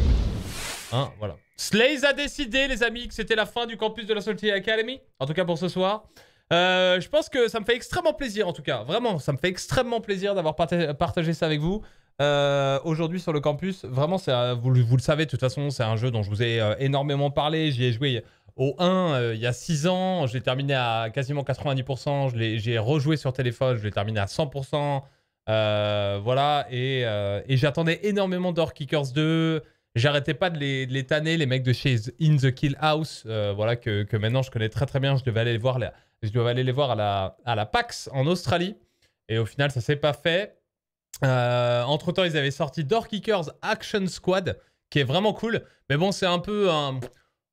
Hein, voilà. Slaze a décidé, les amis, que c'était la fin du campus de la Salty Academy. En tout cas pour ce soir. Euh, je pense que ça me fait extrêmement plaisir, en tout cas. Vraiment, ça me fait extrêmement plaisir d'avoir parta- partagé ça avec vous. Euh, Aujourd'hui sur le campus, vraiment, un- vous, le- savez, de toute façon, c'est un jeu dont je vous ai euh, énormément parlé. J'y ai joué au 1 euh, il y a 6 ans. Je l'ai terminé à quasiment 90%. Je l'ai- J'ai rejoué sur téléphone. Je l'ai terminé à 100%. Euh, voilà. Et, euh, et j'attendais énormément d'Or Kickers 2. J'arrêtais pas de les, les tanner, les mecs de chez In the Kill House. euh, voilà, que, maintenant je connais très très bien. Je devais aller les voir, la- je devais aller les voir à la, à la PAX en Australie. Et au final, ça s'est pas fait. Euh, entre temps, ils avaient sorti Door Kickers Action Squad, qui est vraiment cool. Mais bon, c'est un peu un.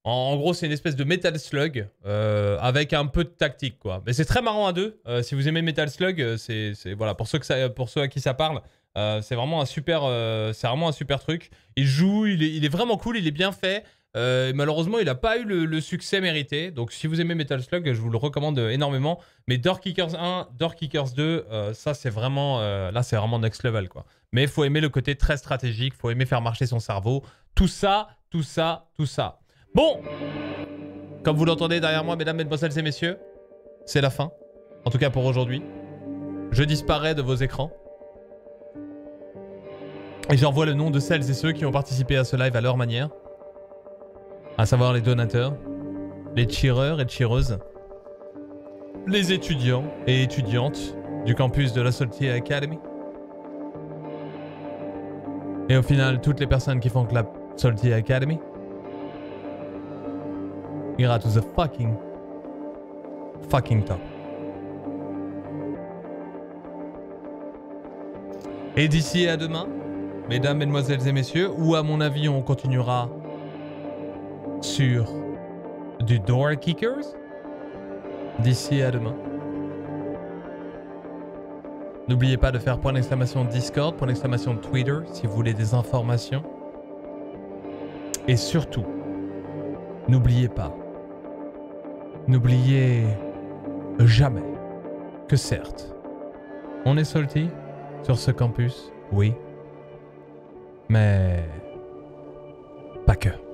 En, gros, c'est une espèce de Metal Slug euh, avec un peu de tactique, quoi. Mais c'est très marrant à deux. Euh, si vous aimez Metal Slug, c'est voilà pour ceux que pour ceux à qui ça parle, c'est vraiment un super, c'est vraiment un super truc. Il joue, il est, il est vraiment cool, il est bien fait. Euh, malheureusement, il n'a pas eu le, succès mérité. Donc, si vous aimez Metal Slug, je vous le recommande énormément. Mais Door Kickers 1, Door Kickers 2, euh, ça, c'est vraiment, euh, là, c'est vraiment next level, quoi. Mais il faut aimer le côté très stratégique, il faut aimer faire marcher son cerveau. Tout ça, tout ça, tout ça. Bon, Comme vous l'entendez derrière moi, mesdames, mesdemoiselles et messieurs, c'est la fin. En tout cas pour aujourd'hui. Je disparais de vos écrans. Et j'envoie le nom de celles et ceux qui ont participé à ce live à leur manière. À savoir les donateurs, les cheerers et cheereuses, les étudiants et étudiantes du campus de la Salty Academy. Et au final, toutes les personnes qui font que la Salty Academy ira to the fucking fucking top. Et d'ici à demain, mesdames, mesdemoiselles et messieurs, ou à mon avis on continuera sur du Door Kickers. D'ici à demain. N'oubliez pas de faire point d'exclamation Discord, point d'exclamation Twitter si vous voulez des informations. Et surtout, n'oubliez pas, n'oubliez jamais que certes, on est salty sur ce campus, oui, mais pas que.